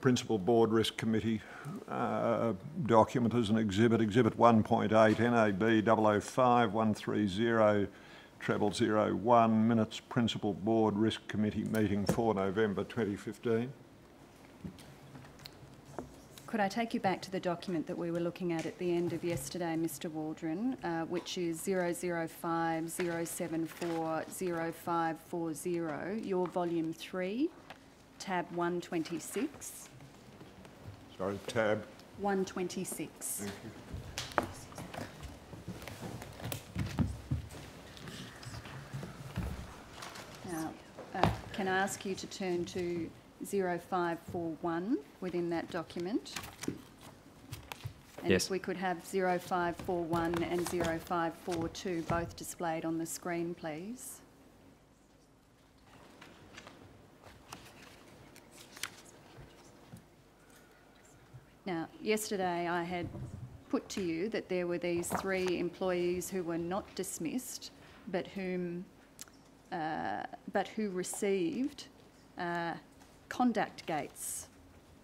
Principal Board Risk Committee uh, document as an exhibit, Exhibit 1.8, NAB 005 130 treble zero one, minutes Principal Board Risk Committee meeting for November 2015. Could I take you back to the document that we were looking at at the end of yesterday, Mr Waldron, uh, which is 005 074 0540, your volume 3, tab 126. Sorry, tab. 126. Now, uh, can I ask you to turn to 0541 within that document? And Yes. if we could have 0541 and 0542 both displayed on the screen, please. Now, yesterday I had put to you that there were these three employees who were not dismissed, but whom, uh, but who received uh, conduct gates,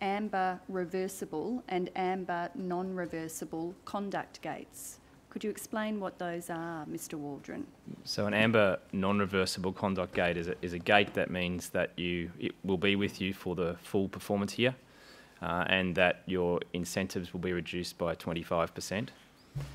amber reversible and amber non-reversible conduct gates. Could you explain what those are, Mr Waldron? So an amber non-reversible conduct gate is a, is a gate that means that you it will be with you for the full performance year, uh, and that your incentives will be reduced by 25%.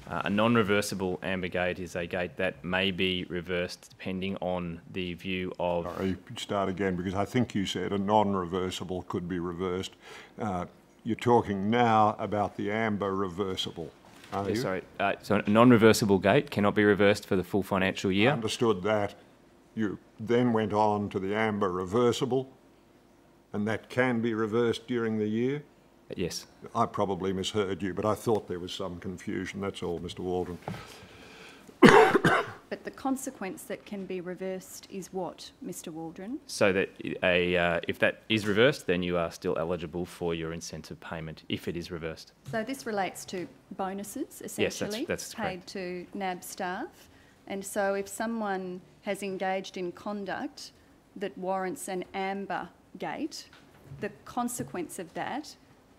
Uh, a non-reversible amber gate is a gate that may be reversed depending on the view of Sorry, start again, because I think you said a non-reversible could be reversed. Uh, you're talking now about the amber reversible, are Yeah, you? sorry. Uh, so a non-reversible gate cannot be reversed for the full financial year. I Understood that. You then went on to the amber reversible, and that can be reversed during the year? Yes. I probably misheard you, but I thought there was some confusion, that's all, Mr Waldron. But the consequence that can be reversed is what, Mr Waldron? So that a uh, if that is reversed, then you are still eligible for your incentive payment if it is reversed. So this relates to bonuses, that's- essentially, that's paid correct. to NAB staff. And so if someone has engaged in conduct that warrants an amber gate, the consequence of that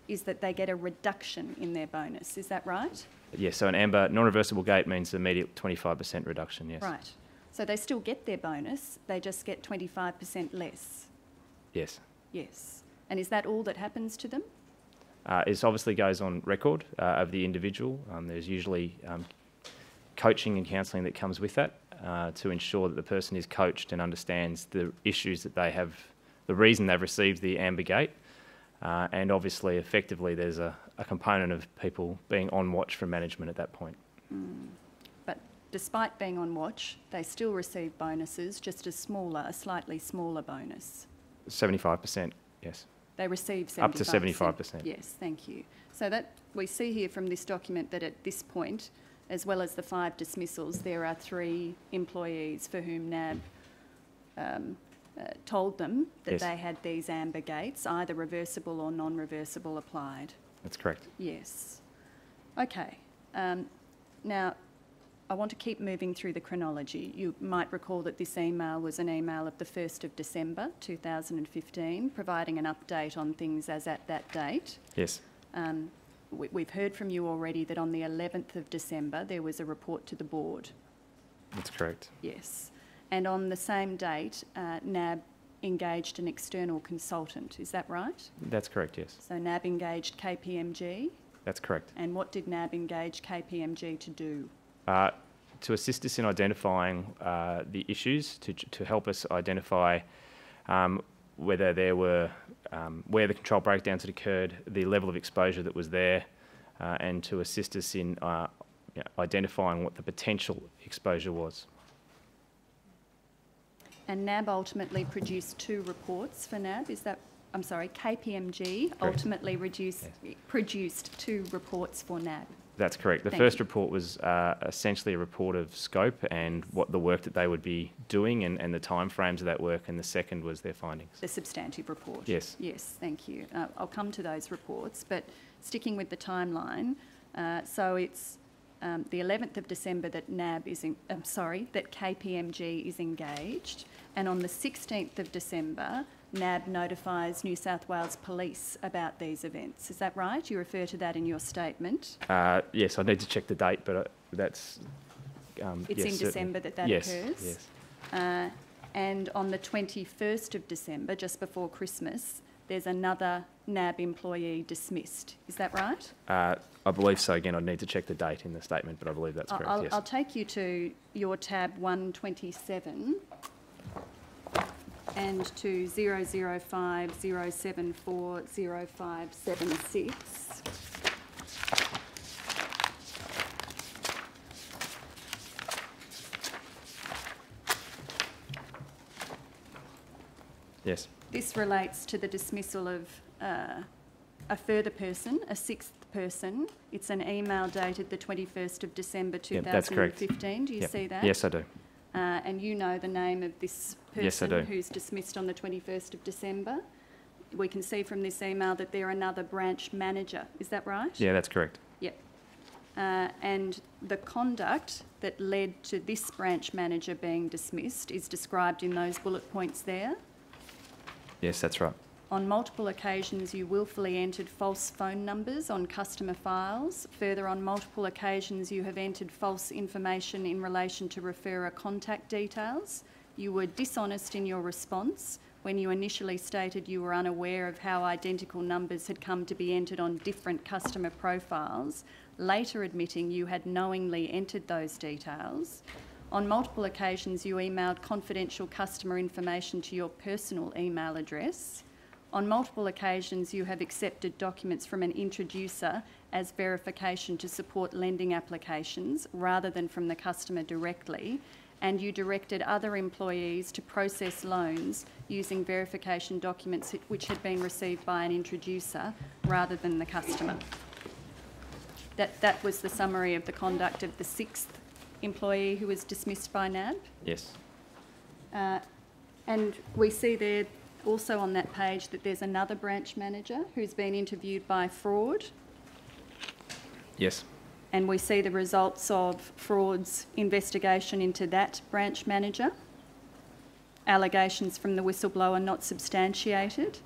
is that they get a reduction in their bonus. Is that right? Yes. So an amber non-reversible gate means immediate 25% reduction. Yes. Right. So they still get their bonus, they just get 25% less. Yes. Yes. And is that all that happens to them? Uh, it obviously goes on record uh, of the individual. Um, there's usually um, coaching and counselling that comes with that uh, to ensure that the person is coached and understands the issues that they have, the reason they've received the amber gate. Uh, and obviously, effectively, there's a, a component of people being on watch from management at that point. But despite being on watch, they still receive bonuses, just a smaller, a slightly smaller bonus. 75%, yes. They receive 75%. Up to 75%. Yes, thank you. So that, we see here from this document that at this point, as well as the five dismissals, there are three employees for whom NAB um, uh, told them that Yes. they had these amber gates, either reversible or non-reversible applied. That's correct. Yes. Okay. Um, now, I want to keep moving through the chronology. You might recall that this email was an email of the 1st of December 2015, providing an update on things as at that date. Yes. Um, we, we've heard from you already that on the 11th of December there was a report to the board. That's correct. Yes. And on the same date, uh, NAB engaged an external consultant. Is that right? That's correct, yes. So NAB engaged KPMG. That's correct. And what did NAB engage KPMG to do? Uh, to assist us in identifying uh, the issues, to, to help us identify um, whether there were, um, where the control breakdowns had occurred, the level of exposure that was there, uh, and to assist us in uh, you know, identifying what the potential exposure was. And NAB ultimately produced two reports for NAB. Is that, I'm sorry, KPMG Correct. ultimately reduced, produced two reports for NAB. That's correct. The Thank first you. report was uh, essentially a report of scope and what the work that they would be doing and, and the timeframes of that work, and the second was their findings. The substantive report. Yes. Yes, thank you. Uh, I'll come to those reports, but sticking with the timeline, uh, so it's um, the 11th of December that NAB is, in, I'm sorry, that KPMG is engaged, and on the 16th of December, NAB notifies New South Wales Police about these events. Is that right? You refer to that in your statement. Uh, yes, I need to check the date, but uh, that's. Um, It's yes, in certainly. December that that yes, occurs. Yes. Uh, and on the 21st of December, just before Christmas, there's another NAB employee dismissed. Is that right? Uh, I believe so. Again, I'd need to check the date in the statement, but I believe that's correct. I'll, yes. I'll take you to your tab 127 and to 005 074 0576. yes. This relates to the dismissal of uh, a further person, a sixth person. It's an email dated the 21st of December 2015. Yep, that's correct. 2015. Do you Yep. see that? Yes, I do. Uh, and you know the name of this person Yes, who's dismissed on the 21st of December. We can see from this email that they're another branch manager. Is that right? Yeah, that's correct. Yep. Uh, and the conduct that led to this branch manager being dismissed is described in those bullet points there. Yes, that's right. On multiple occasions, you willfully entered false phone numbers on customer files. Further, on multiple occasions, you have entered false information in relation to referrer contact details. You were dishonest in your response when you initially stated you were unaware of how identical numbers had come to be entered on different customer profiles, later admitting you had knowingly entered those details. On multiple occasions, you emailed confidential customer information to your personal email address. On multiple occasions, you have accepted documents from an introducer as verification to support lending applications rather than from the customer directly, and you directed other employees to process loans using verification documents which had been received by an introducer rather than the customer. That, that was the summary of the conduct of the sixth employee who was dismissed by NAB. Yes. Uh, And we see there also on that page that there's another branch manager who's been interviewed by fraud. Yes. And we see the results of fraud's investigation into that branch manager. Allegations from the whistleblower not substantiated.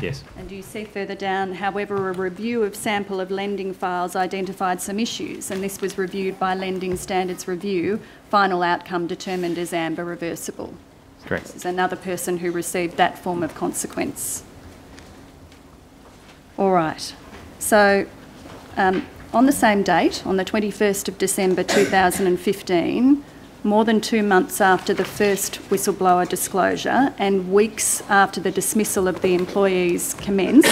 Yes. And do you see further down, however, a review of sample of lending files identified some issues, and this was reviewed by Lending Standards Review. Final outcome determined as amber reversible. Correct. This is another person who received that form of consequence. All right. So, um, on the same date, on the 21st of December 2015, more than two months after the first whistleblower disclosure and weeks after the dismissal of the employees commenced,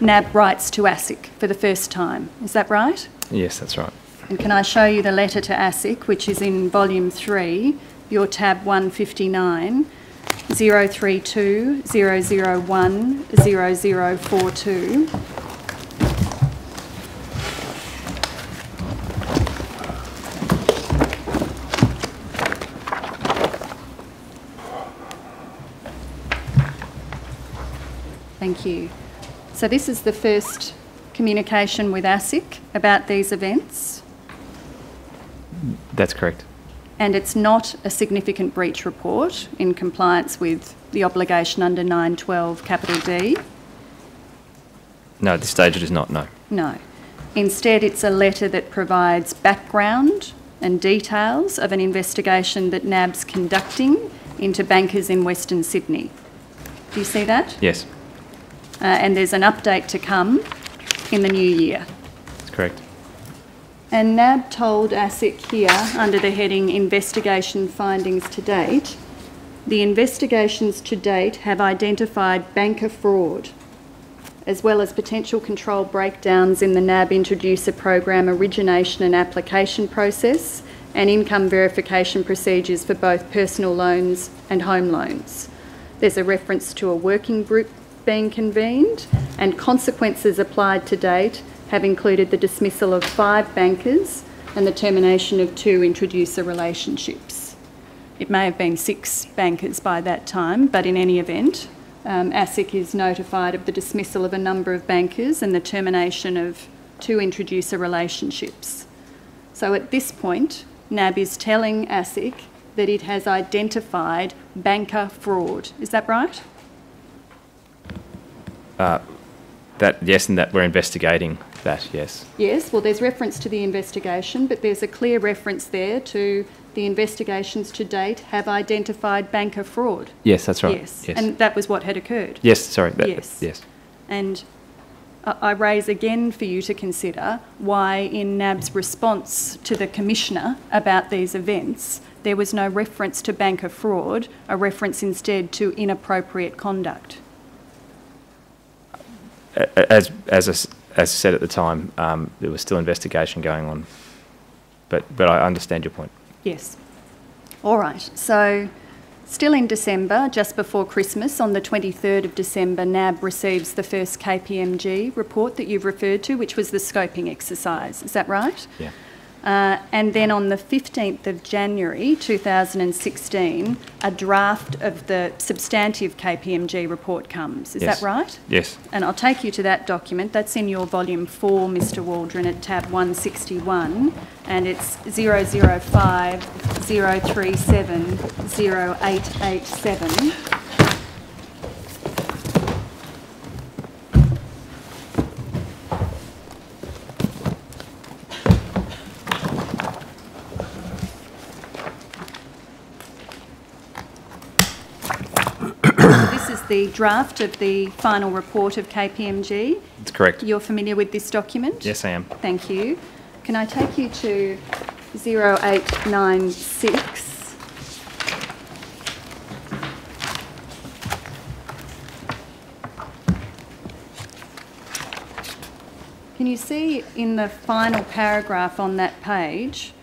NAB writes to ASIC for the first time. Is that right? Yes, that's right. And can I show you the letter to ASIC, which is in volume three, your tab 159, 032 001 0042. Thank you. So this is the first communication with ASIC about these events. That's correct. And it's not a significant breach report in compliance with the obligation under 912 capital D. No, at this stage it is not, no. No. Instead, it's a letter that provides background and details of an investigation that NAB's conducting into bankers in Western Sydney. Do you see that? Yes, Uh, and there's an update to come in the new year. that's correct. And NAB told ASIC here, under the heading Investigation Findings to Date, the investigations to date have identified banker fraud, as well as potential control breakdowns in the NAB introducer program origination and application process and income verification procedures for both personal loans and home loans. There's a reference to a working group being convened, and consequences applied to date have included the dismissal of five bankers and the termination of two introducer relationships. It may have been six bankers by that time, but in any event, um, ASIC is notified of the dismissal of a number of bankers and the termination of two introducer relationships. So at this point, NAB is telling ASIC that it has identified banker fraud. Is that right? That, yes, and that we're investigating that, yes. Yes, well, there's reference to the investigation, but there's a clear reference there to the investigations to date have identified banker fraud. Yes, that's right. Yes, Yes. and that was what had occurred. Yes, sorry. that- Yes. Yes. And I raise again for you to consider why in NAB's response to the Commissioner about these events, there was no reference to banker fraud, a reference instead to inappropriate conduct. A- a- As, as, s- as I said at the time, um, there was still investigation going on. But, but I understand your point. Yes. All right. So, still in December, just before Christmas, on the 23rd of December, NAB receives the first KPMG report that you've referred to, which was the scoping exercise. Is that right? Yeah. Uh, and then on the 15th of January 2016, a draft of the substantive KPMG report comes. Is Yes. that right? Yes. And I'll take you to that document. That's in your volume four, Mr Waldron, at tab 161, and it's 005 037 0887. the draft of the final report of KPMG. That's correct. You're familiar with this document? Yes, I am. Thank you. Can I take you to 0896? Can you see in the final paragraph on that page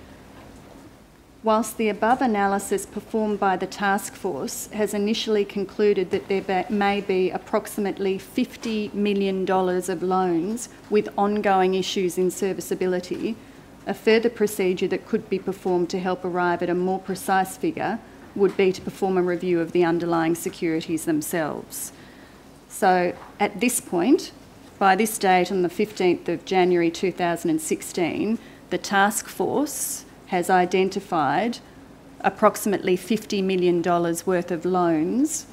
whilst the above analysis performed by the task force has initially concluded that there may be approximately $50 million of loans with ongoing issues in serviceability, a further procedure that could be performed to help arrive at a more precise figure would be to perform a review of the underlying securities themselves. So at this point, by this date on the 15th of January 2016, the task force has identified approximately $50 million worth of loans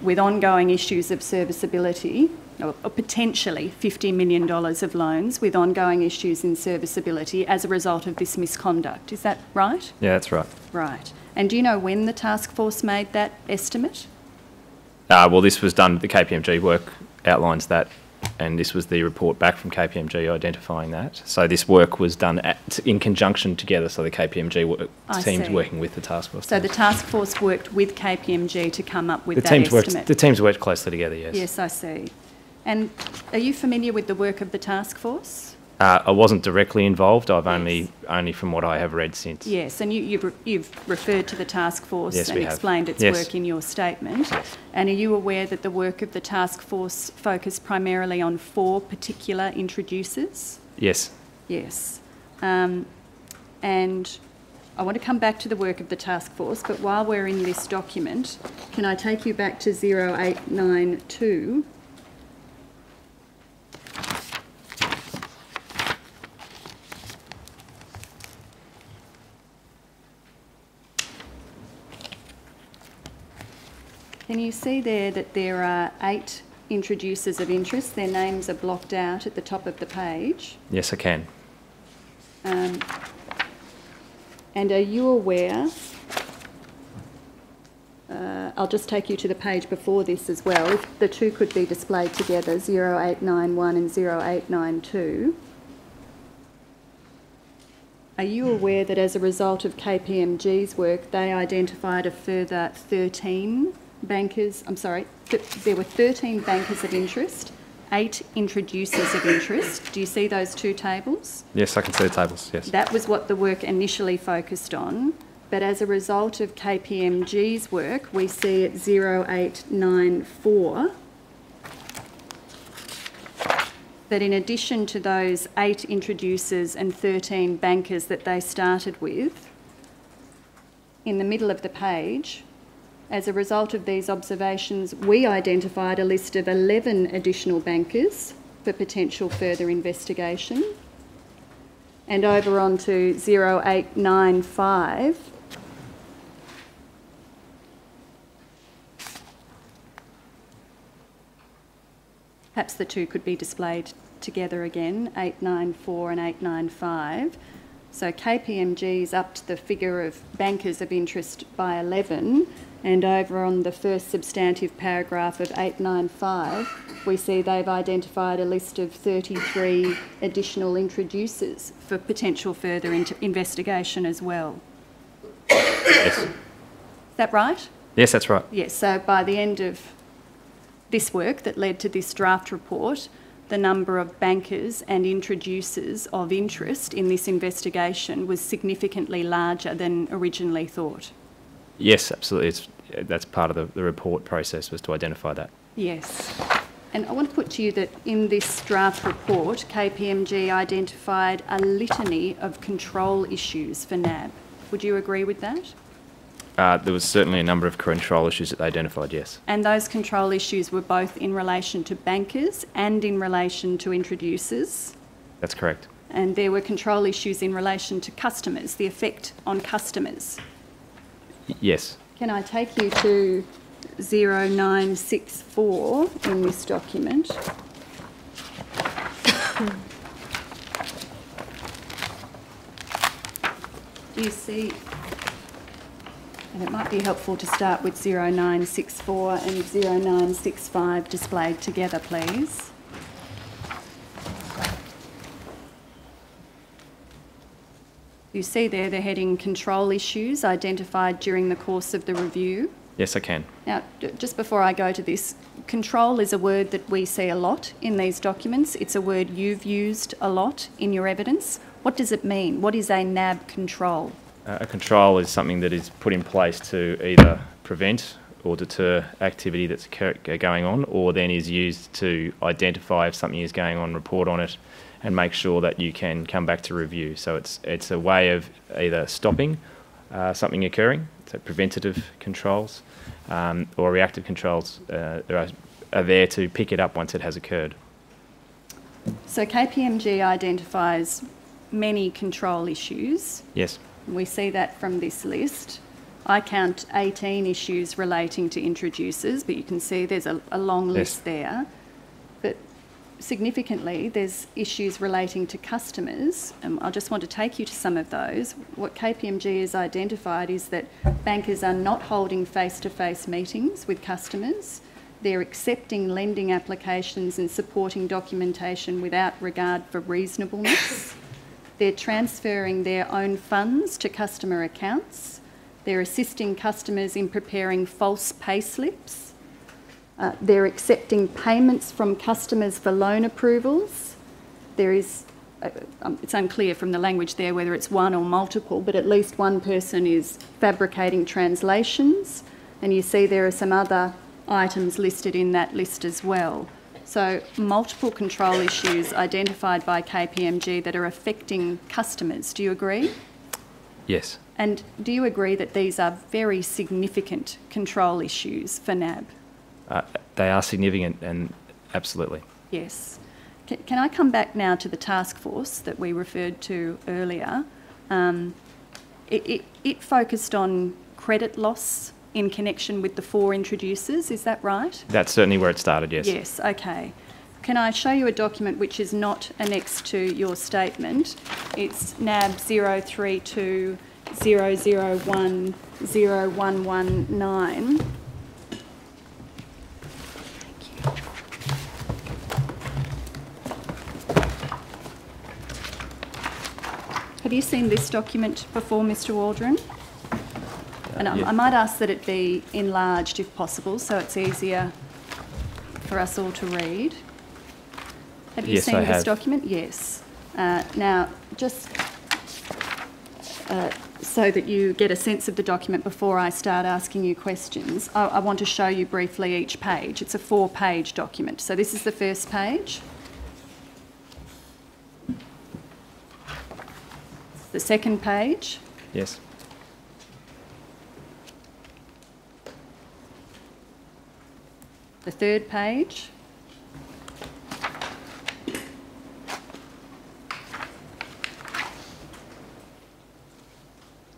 with ongoing issues of serviceability, or or potentially $50 million of loans with ongoing issues in serviceability as a result of this misconduct. Is that right? Yeah, that's right. Right. And do you know when the task force made that estimate? Uh, well, this was done, the KPMG work outlines that, and this was the report back from KPMG identifying that. So this work was done at, in conjunction together, so the KPMG work, teams see. working with the task force. So the task force worked with KPMG to come up with the that teams estimate? worked, the teams worked closely together, yes. Yes, I see. And are you familiar with the work of the task force? Uh, I wasn't directly involved, I've Yes. only, only from what I have read since. Yes, and you, you've, re- you've referred to the task force Yes, and we have. explained its Yes. work in your statement. Yes. And are you aware that the work of the task force focused primarily on four particular introducers? Yes, Yes. Um, and I want to come back to the work of the task force, but while we're in this document, can I take you back to 0892? Can you see there that there are eight introducers of interest? Their names are blocked out at the top of the page. yes, I can. Um, And are you aware, uh, I'll just take you to the page before this as well, if the two could be displayed together, 0891 and 0892. Are you aware that as a result of KPMG's work, they identified a further 13 bankers, I'm sorry, th- there were 13 bankers of interest, eight introducers of interest. Do you see those two tables? Yes, I can see the tables, yes. That was what the work initially focused on, but as a result of KPMG's work, we see at 0894 that in addition to those eight introducers and 13 bankers that they started with, in the middle of the page, as a result of these observations, we identified a list of 11 additional bankers for potential further investigation. And over on to 0895. Perhaps the two could be displayed together again, 894 and 895. So KPMG's upped the figure of bankers of interest by 11, and over on the first substantive paragraph of 895, we see they've identified a list of 33 additional introducers for potential further investigation as well. Yes. Is that right? Yes, that's right. Yes, so by the end of this work that led to this draft report, the number of bankers and introducers of interest in this investigation was significantly larger than originally thought. Yes, absolutely. It's, that's part of the, the report process was to identify that. Yes. And I want to put to you that in this draft report, KPMG identified a litany of control issues for NAB. Would you agree with that? Uh, there was certainly a number of control issues that they identified, yes. And those control issues were both in relation to bankers and in relation to introducers. That's correct. And there were control issues in relation to customers, the effect on customers. Yes. Can I take you to 0964 in this document? Do you see? And it might be helpful to start with 0964 and 0965 displayed together, please. You see there the heading Control Issues Identified During the Course of the Review. Yes, I can. Now, just before I go to this, control is a word that we see a lot in these documents. It's a word you've used a lot in your evidence. What does it mean? What is a NAB control? Uh, a control is something that is put in place to either prevent or deter activity that's going on, or then is used to identify if something is going on, report on it, and make sure that you can come back to review. So it's it's a way of either stopping uh, something occurring, so preventative controls, um, or reactive controls uh, are, are there to pick it up once it has occurred. So KPMG identifies many control issues. Yes. We see that from this list. I count 18 issues relating to introducers, but you can see there's a, a long Yes. list there. Significantly, there's issues relating to customers. Um, I just want to take you to some of those. What KPMG has identified is that bankers are not holding face-to-face meetings with customers. They're accepting lending applications and supporting documentation without regard for reasonableness. They're transferring their own funds to customer accounts. They're assisting customers in preparing false payslips. Uh, they're accepting payments from customers for loan approvals. There is, uh, um, it's unclear from the language there whether it's one or multiple, but at least one person is fabricating translations. And you see there are some other items listed in that list as well. So, multiple control issues identified by KPMG that are affecting customers. Do you agree? Yes. And do you agree that these are very significant control issues for NAB? Uh, they are significant and absolutely. Yes. Can, can I come back now to the task force that we referred to earlier? Um, it, it, it focused on credit loss in connection with the four introducers, is that right? That's certainly where it started, yes. Yes, okay. Can I show you a document which is not annexed to your statement? It's NAB 032 001 0119. Have you seen this document before, Mr Waldron? And I. I might ask that it be enlarged if possible, so it's easier for us all to read. Have you Yes, seen I this have. document? Yes. Uh, now, just uh, so that you get a sense of the document before I start asking you questions, I, I want to show you briefly each page. It's a four-page document. So this is the first page. The second page. Yes. The third page.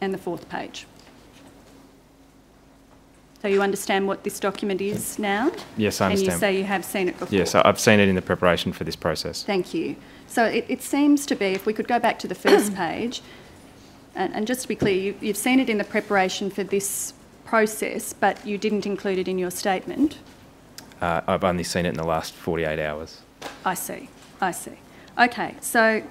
And the fourth page. So you understand what this document is now? Yes, I understand. And you say you have seen it before? Yes, I've seen it in the preparation for this process. Thank you. So it, it seems to be, if we could go back to the first page, and, and just to be clear, you, you've seen it in the preparation for this process, but you didn't include it in your statement. Uh, I've only seen it in the last 48 hours. I see, I see. Okay, so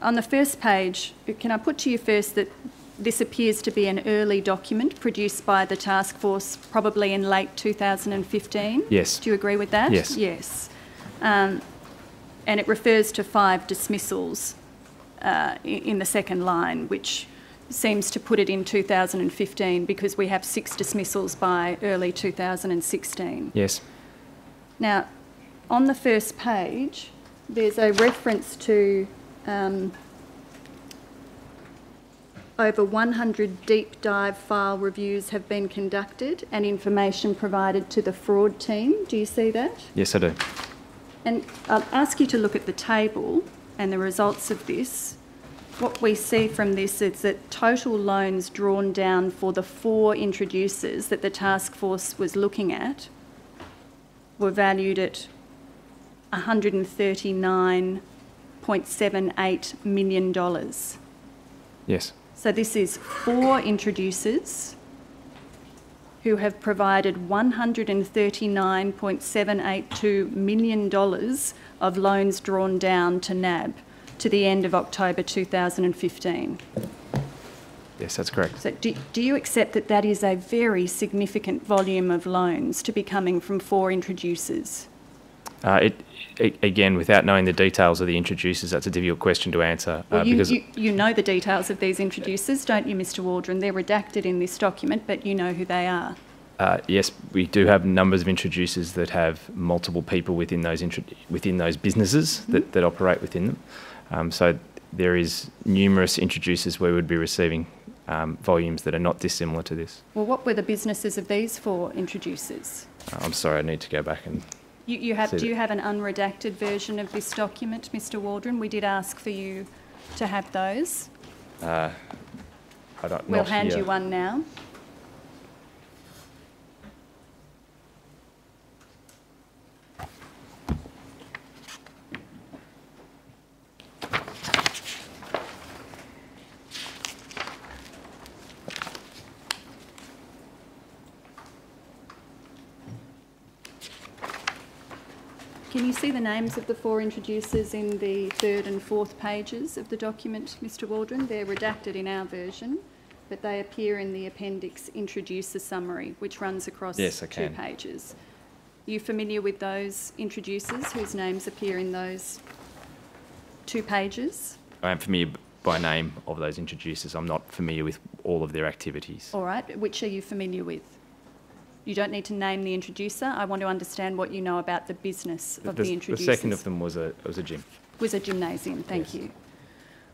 on the first page, can I put to you first that this appears to be an early document produced by the task force probably in late 2015? Yes. Do you agree with that? Yes. Yes. Um, and it refers to five dismissals uh, in the second line, which seems to put it in 2015 because we have six dismissals by early 2016. Yes. Now, on the first page, there's a reference to um, over 100 deep dive file reviews have been conducted and information provided to the fraud team. Do you see that? Yes, I do. And I'll ask you to look at the table and the results of this. What we see from this is that total loans drawn down for the four introducers that the task force was looking at were valued at $139.78 million. Yes. So this is four introducers who have provided $139.782 million of loans drawn down to NAB to the end of October 2015. Yes, that's correct. So do, do you accept that that is a very significant volume of loans to be coming from four introducers? Uh, it, a- again, without knowing the details of the introducers, that's a difficult question to answer. uh, you, because you, you know the details of these introducers, don't you, Mr Waldron? They're redacted in this document, but you know who they are. Uh, yes, we do have numbers of introducers that have multiple people within those intro- within those businesses that, that operate within them. Um, so there is numerous introducers where we would be receiving um, volumes that are not dissimilar to this. Well, what were the businesses of these four introducers? Uh, I'm sorry, I need to go back and You, you have, do you have an unredacted version of this document, Mr Waldron? We did ask for you to have those. uh, I don't. We'll hand here. you one now. Can you see the names of the four introducers in the third and fourth pages of the document, Mr Waldron? They're redacted in our version, but they appear in the appendix introducer summary, which runs across Yes, I two can. pages. You familiar with those introducers whose names appear in those two pages? I am familiar by name of those introducers. I'm not familiar with all of their activities. All right, which are you familiar with? You don't need to name the introducer. I want to understand what you know about the business of the, the, introducers. the second of them was a was a gym. was a gymnasium, thank Yes. you.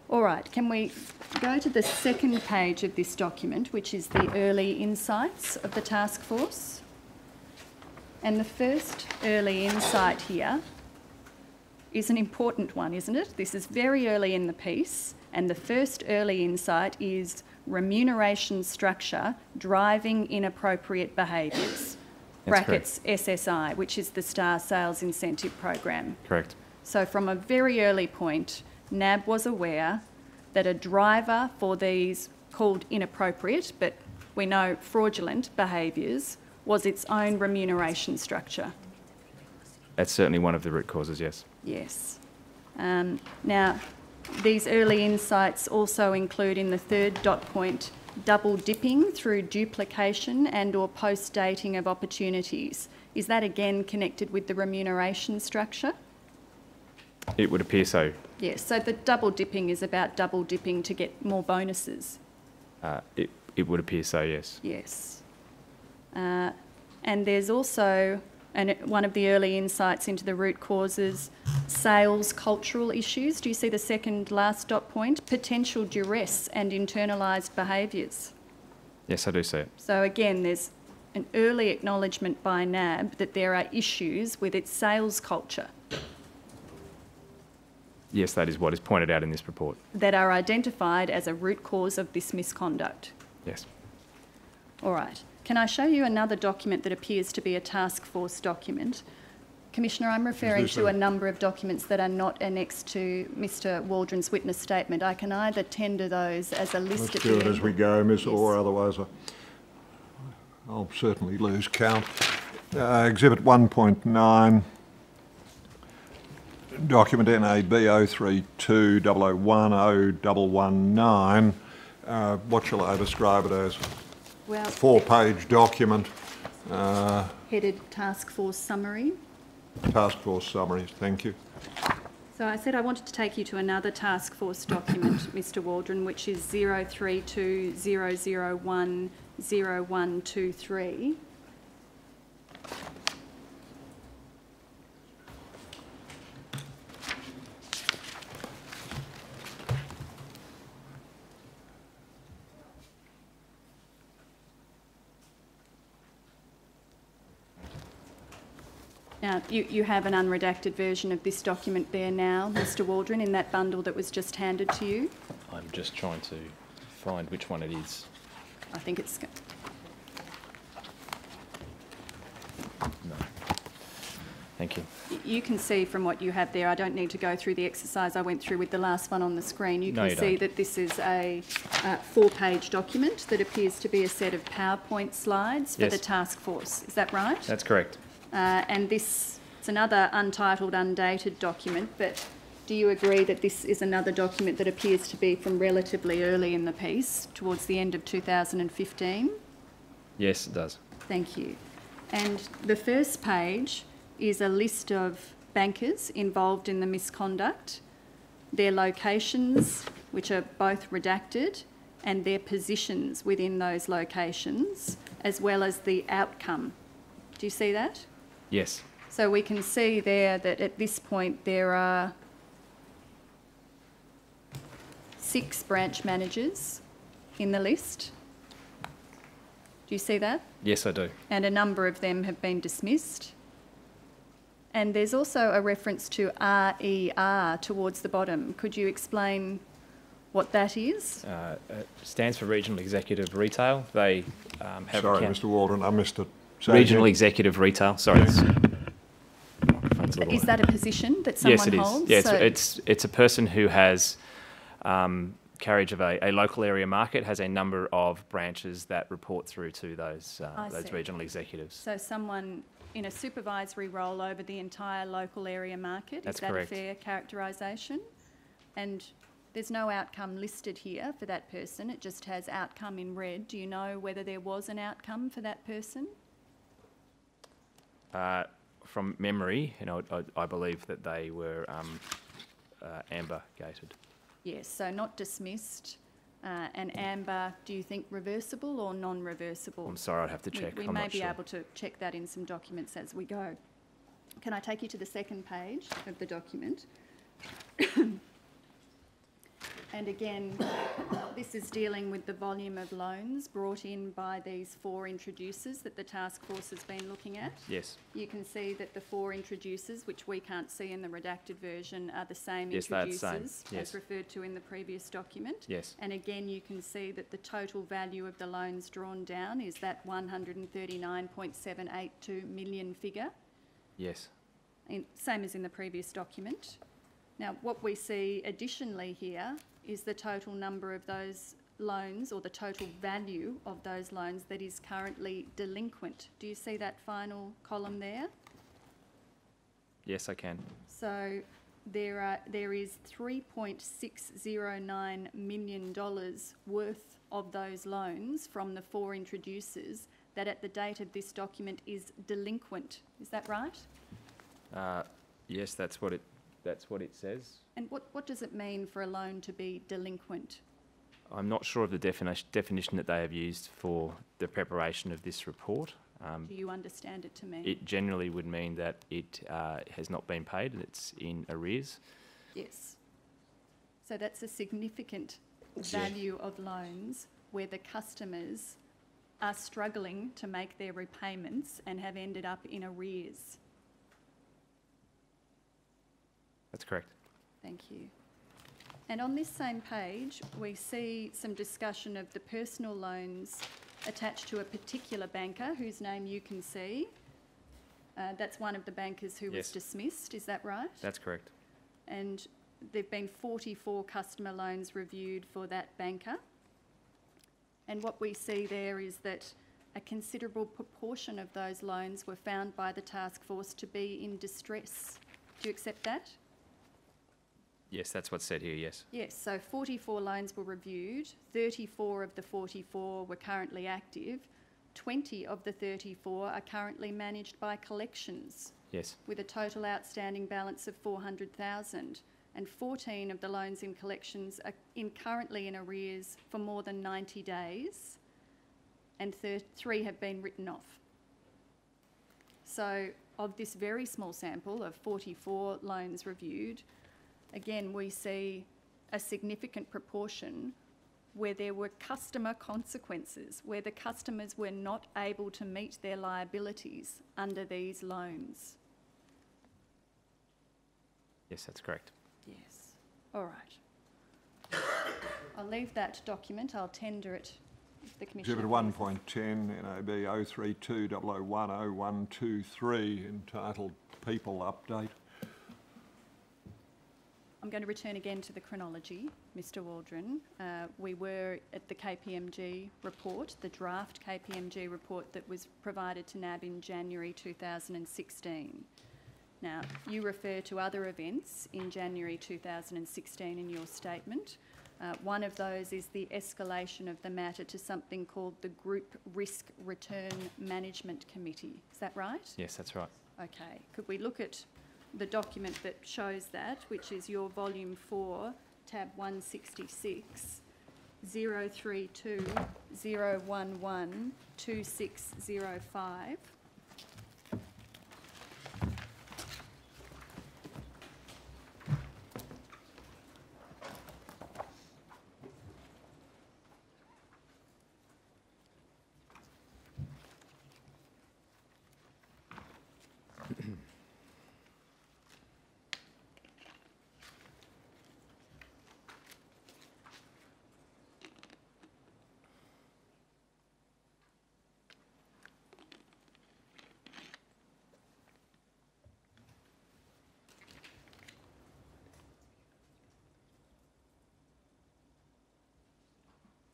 All right, can we go to the second page of this document, which is the early insights of the task force? And the first early insight here is an important one, isn't it? This is very early in the piece, and the first early insight is remuneration structure driving inappropriate behaviours. That's correct. Brackets SSI, which is the Star Sales Incentive Program. Correct. So from a very early point, NAB was aware that a driver for these called inappropriate, but we know fraudulent behaviours, was its own remuneration structure. That's certainly one of the root causes. Yes. Yes. Um, now, these early insights also include in the third dot point double dipping through duplication and or post dating of opportunities. Is that again connected with the remuneration structure? It would appear so. Yes, so the double dipping is about double dipping to get more bonuses. Uh, it it would appear so. Yes. Yes. Uh, and there's also and one of the early insights into the root causes sales cultural issues. Do you see the second last dot point? Potential duress and internalised behaviours. Yes, I do see it. So again, there's an early acknowledgement by NAB that there are issues with its sales culture Yes, that is what is pointed out in this report. that are identified as a root cause of this misconduct. Yes. All right. Can I show you another document that appears to be a task force document? Commissioner, I'm referring to a- number of documents that are not annexed to Mr Waldron's witness statement. I can either tender those as a list Let's at do end. it as we go, or Yes. otherwise I- I'll certainly lose count. Uh, Exhibit 1.9, document NAB 032001019. Uh, What shall I describe it as? Well, Four-page document, uh, headed task force summary. task force summaries, thank you. So I said I wanted to take you to another task force document, Mr Waldron, which is 03200010123. Now, you, you have an unredacted version of this document there now, Mr Waldron, in that bundle that was just handed to you. I'm just trying to find which one it is. I think it's, No. Thank you. you can see from what you have there, I don't need to go through the exercise I went through with the last one on the screen. You No, can you see don't. that this is a uh, four-page document that appears to be a set of PowerPoint slides for the task force. Is that right? That's correct. Uh, and this, is another untitled, undated document, but do you agree that this is another document that appears to be from relatively early in the piece, towards the end of 2015? Yes, it does. Thank you. And the first page is a list of bankers involved in the misconduct, their locations, which are both redacted, and their positions within those locations, as well as the outcome. Do you see that? Yes. So we can see there that at this point there are six branch managers in the list. Do you see that? Yes, I do. And a number of them have been dismissed. And there's also a reference to RER towards the bottom. Could you explain what that is? Uh, it stands for Regional Executive Retail. They um, have Sorry, account- Mr Waldron, I missed it. Say Regional again. Executive Retail. Sorry. it's- microphone's a little Is that a position that someone yes, it is. holds? Yeah, it's, So- it's it's a person who has um, carriage of a, a local area market, has a number of branches that report through to those uh, those see. regional executives. So someone in a supervisory role over the entire local area market? That's Is that correct. a fair characterisation? And there's no outcome listed here for that person, it just has outcome in red. Do you know whether there was an outcome for that person? Uh, from memory, you know, I, I believe that they were um, uh, amber gated. Yes, so not dismissed. Uh, and amber, do you think reversible or non-reversible? I'm sorry, I'd have to We- check. We I'm may be sure. able to check that in some documents as we go. Can I take you to the second page of the document? And again, this is dealing with the volume of loans brought in by these four introducers that the task force has been looking at. Yes, You can see that the four introducers, which we can't see in the redacted version, are the same Yes, they are the same, introducers as referred to in the previous document. yes, And again, you can see that the total value of the loans drawn down is that one hundred and thirty-nine point seven eight two million figure, yes, in, same as in the previous document. Now, what we see additionally here is the total number of those loans or the total value of those loans that is currently delinquent. Do you see that final column there? yes, I can. So there are, there is three point six zero nine million dollars worth of those loans from the four introducers that at the date of this document is delinquent. Is that right? Uh, yes, that's what it. That's what it says. And what, what does it mean for a loan to be delinquent? I'm not sure of the definition definition that they have used for the preparation of this report. Um, Do you understand it to mean? it generally would mean that it uh, has not been paid and it's in arrears. Yes. So that's a significant value of loans where the customers are struggling to make their repayments and have ended up in arrears. That's correct. Thank you. And on this same page, we see some discussion of the personal loans attached to a particular banker whose name you can see. Uh, that's one of the bankers who was dismissed, is that right? That's correct. and there've been 44 customer loans reviewed for that banker. And what we see there is that a considerable proportion of those loans were found by the task force to be in distress. Do you accept that? Yes, that's what's said here. Yes. Yes, so 44 loans were reviewed, 34 of the 44 were currently active, 20 of the 34 are currently managed by collections Yes. with a total outstanding balance of 400,000 and 14 of the loans in collections are in currently in arrears for more than 90 days and three have been written off. So of this very small sample of 44 loans reviewed, again, we see a significant proportion where there were customer consequences, where the customers were not able to meet their liabilities under these loans. Yes, that's correct. Yes. All right. I'll leave that document. I'll tender it if the Commissioner. Exhibit one point ten, NAB oh three two double oh one oh one two three, entitled People Update. I'm going to return again to the chronology, Mr Waldron. Uh, we were at the KPMG report, the draft KPMG report that was provided to NAB in January 2016. Now, you refer to other events in January 2016 in your statement. Uh, one of those is the escalation of the matter to something called the Group Risk Return Management Committee. Is that right? Yes, that's right. Okay, could we look at the document that shows that, which is your volume four, tab 166, 032 011 2605.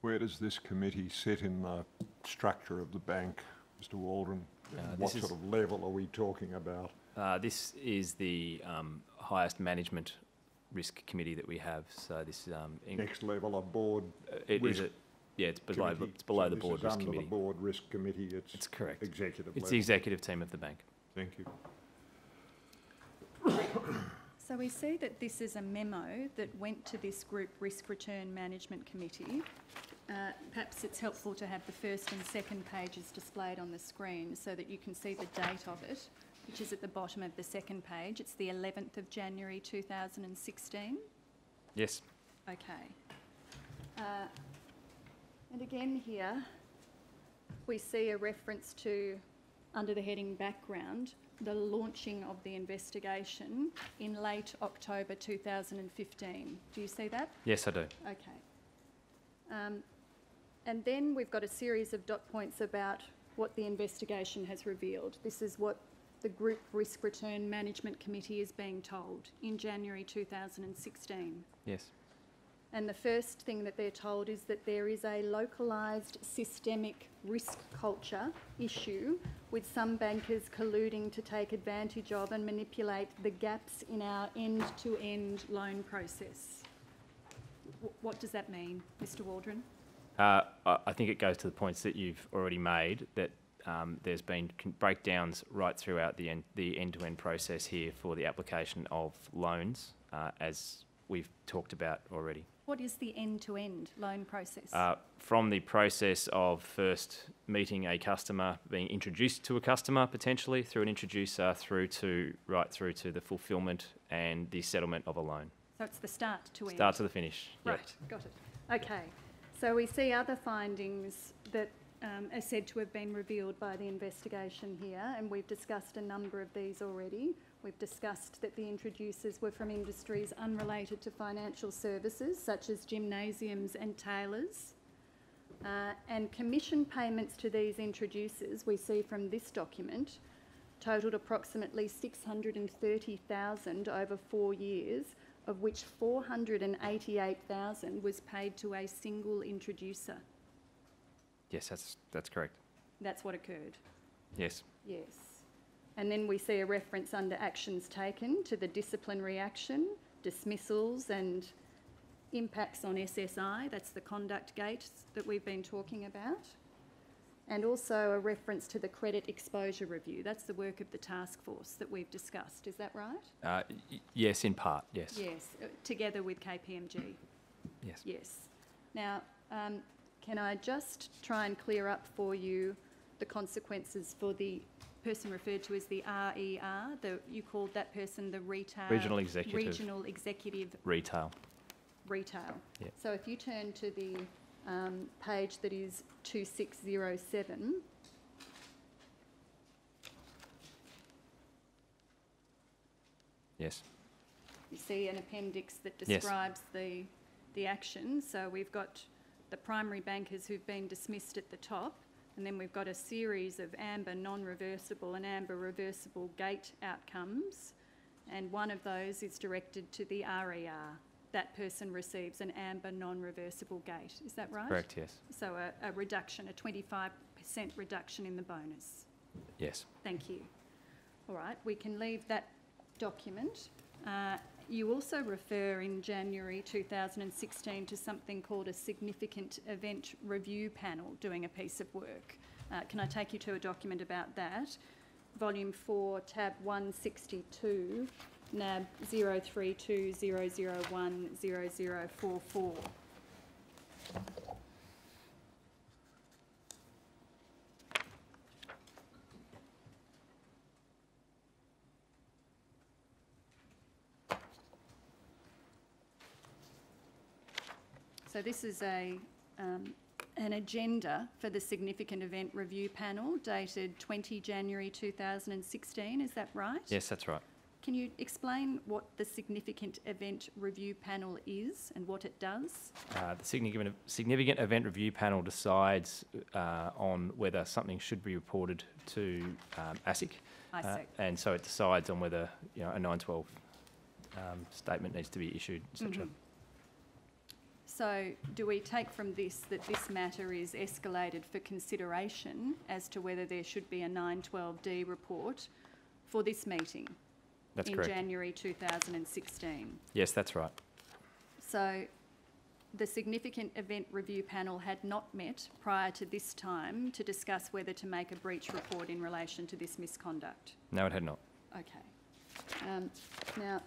Where does this committee sit in the structure of the bank, Mr Waldron? Uh, What sort is- of level are we talking about? Uh, this is the um, highest management risk committee that we have. So this um, in- Next level of board uh, it is risk a, yeah, it's below committee? it's below So the this board is risk under committee. the board risk committee, it's It's correct. executive It's the executive team of the bank. Thank you. So we see that this is a memo that went to this Group Risk Return Management Committee. Uh, Perhaps it's helpful to have the first and second pages displayed on the screen so that you can see the date of it, which is at the bottom of the second page. It's the 11th of January 2016. Yes. Okay. Uh, And again here, we see a reference to, under the heading background, the launching of the investigation in late October 2015. Do you see that? Yes, I do. Okay. Um, And then we've got a series of dot points about what the investigation has revealed. This is what the Group Risk Return Management Committee is being told in January 2016. Yes. And the first thing that they're told is that there is a localised systemic risk culture issue with some bankers colluding to take advantage of and manipulate the gaps in our end-to-end loan process. Wh- What does that mean, Mr Waldron? Uh, I think it goes to the points that you've already made, that um, there's been breakdowns right throughout the, end, the end-to-end process here for the application of loans, uh, as we've talked about already. What is the end-to-end loan process? Uh, from the process of first meeting a customer, being introduced to a customer potentially through an introducer, through to right through to the fulfilment and the settlement of a loan. So it's the start to end? Start to the finish. Yep. Right, got it. Okay, so we see other findings that um, are said to have been revealed by the investigation here, and we've discussed a number of these already. We've discussed that the introducers were from industries unrelated to financial services, such as gymnasiums and tailors. Uh, and commission payments to these introducers, we see from this document, totalled approximately 630,000 over four years, of which 488,000 was paid to a single introducer. Yes, that's that's correct. That's what occurred. Yes. Yes. And then we see a reference under actions taken to the disciplinary action, dismissals and impacts on SSI, that's the conduct gate that we've been talking about. And also a reference to the credit exposure review, that's the work of the task force that we've discussed, is that right? Uh, y- yes, in part. Yes. Yes, uh, together with KPMG. Yes. Yes. Now, um, can I just try and clear up for you the consequences for the person referred to as the RER? The, you called that person the retail... Regional executive. Regional executive Retail. retail. Yep. So if you turn to the um, page that is 2607, Yes. you see an appendix that Yes. describes the, the action. So we've got the primary bankers who've been dismissed at the top, and then we've got a series of amber non-reversible and amber reversible gate outcomes, and one of those is directed to the RER. That person receives an amber non-reversible gate. Is that right? Correct. Yes. So a, a reduction, a 25% reduction in the bonus. Yes. Thank you. All right, we can leave that document, uh, you also refer in January 2016 to something called a significant event review panel doing a piece of work. Uh, can I take you to a document about that? Volume 4, tab 162, NAB 0320010044. So this is a, um, an agenda for the Significant Event Review Panel dated 20 January 2016, is that right? Yes, that's right. Can you explain what the Significant Event Review Panel is and what it does? Uh, the significant, significant event review panel decides uh, on whether something should be reported to um, ASIC. I uh, and so it decides on whether you know, a 912 um, statement needs to be issued, etc. Mhm. So do we take from this that this matter is escalated for consideration as to whether there should be a 912D report for this meeting That's in correct. January 2016? Yes, that's right. So the significant event review panel had not met prior to this time to discuss whether to make a breach report in relation to this misconduct. No, it had not. Okay. Um, now,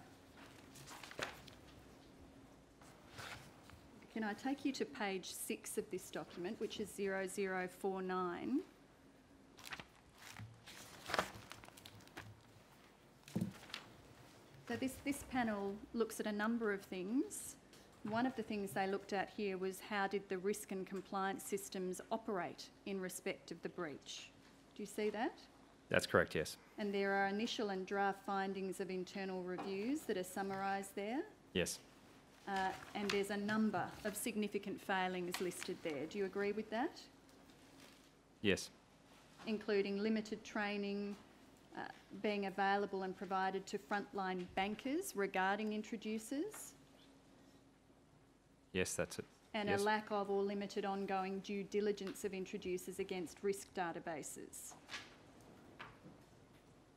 can I take you to page six of this document, which is 0049? So this, this panel looks at a number of things. One of the things they looked at here was how did the risk and compliance systems operate in respect of the breach? Do you see that? That's correct, yes. And there are initial and draft findings of internal reviews that are summarised there. Yes. Uh, and there's a number of significant failings listed there. Do you agree with that? Yes. Including limited training uh, being available and provided to frontline bankers regarding introducers, Yes, that's it. and Yes. a lack of or limited ongoing due diligence of introducers against risk databases.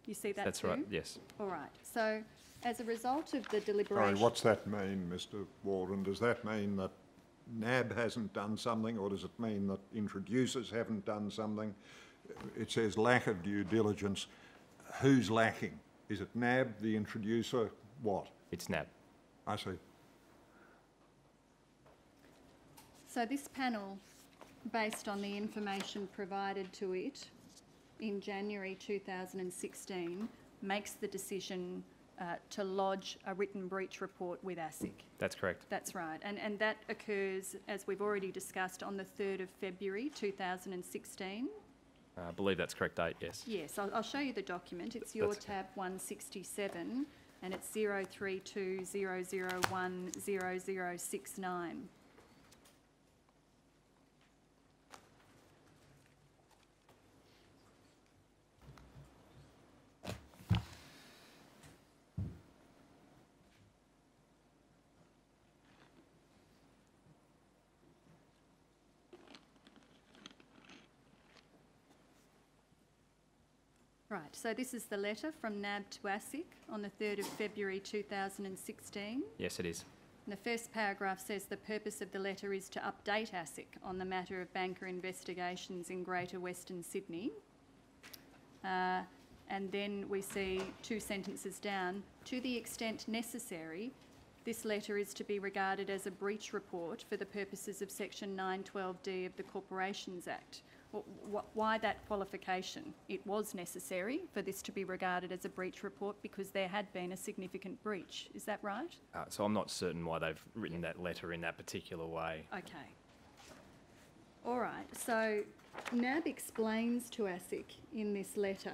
You see that That's too? right, yes. All right. So, as a result of the Sorry, deliberation. what's that mean, Mr Waldron? Does that mean that NAB hasn't done something, or does it mean that introducers haven't done something? It says lack of due diligence. Who's lacking? Is it NAB, the introducer, what? It's NAB. I see. So this panel, based on the information provided to it in January 2016, makes the decision uh, to lodge a written breach report with ASIC. That's correct. That's right. And, and that occurs, as we've already discussed, on the 3rd of February 2016. Uh, I believe that's correct date, yes. Yes, I'll, I'll show you the document. It's your That's- tab 167 and it's 0320010069. Right, so this is the letter from NAB to ASIC on the 3rd of February 2016. Yes, it is. And the first paragraph says the purpose of the letter is to update ASIC on the matter of banker investigations in Greater Western Sydney. Uh, and then we see two sentences down, to the extent necessary, this letter is to be regarded as a breach report for the purposes of section 912D of the Corporations Act. Wh- wh- Why that qualification? It was necessary for this to be regarded as a breach report because there had been a significant breach. Is that right? Uh, so I'm not certain why they've written that letter in that particular way. Okay. All right, so NAB explains to ASIC in this letter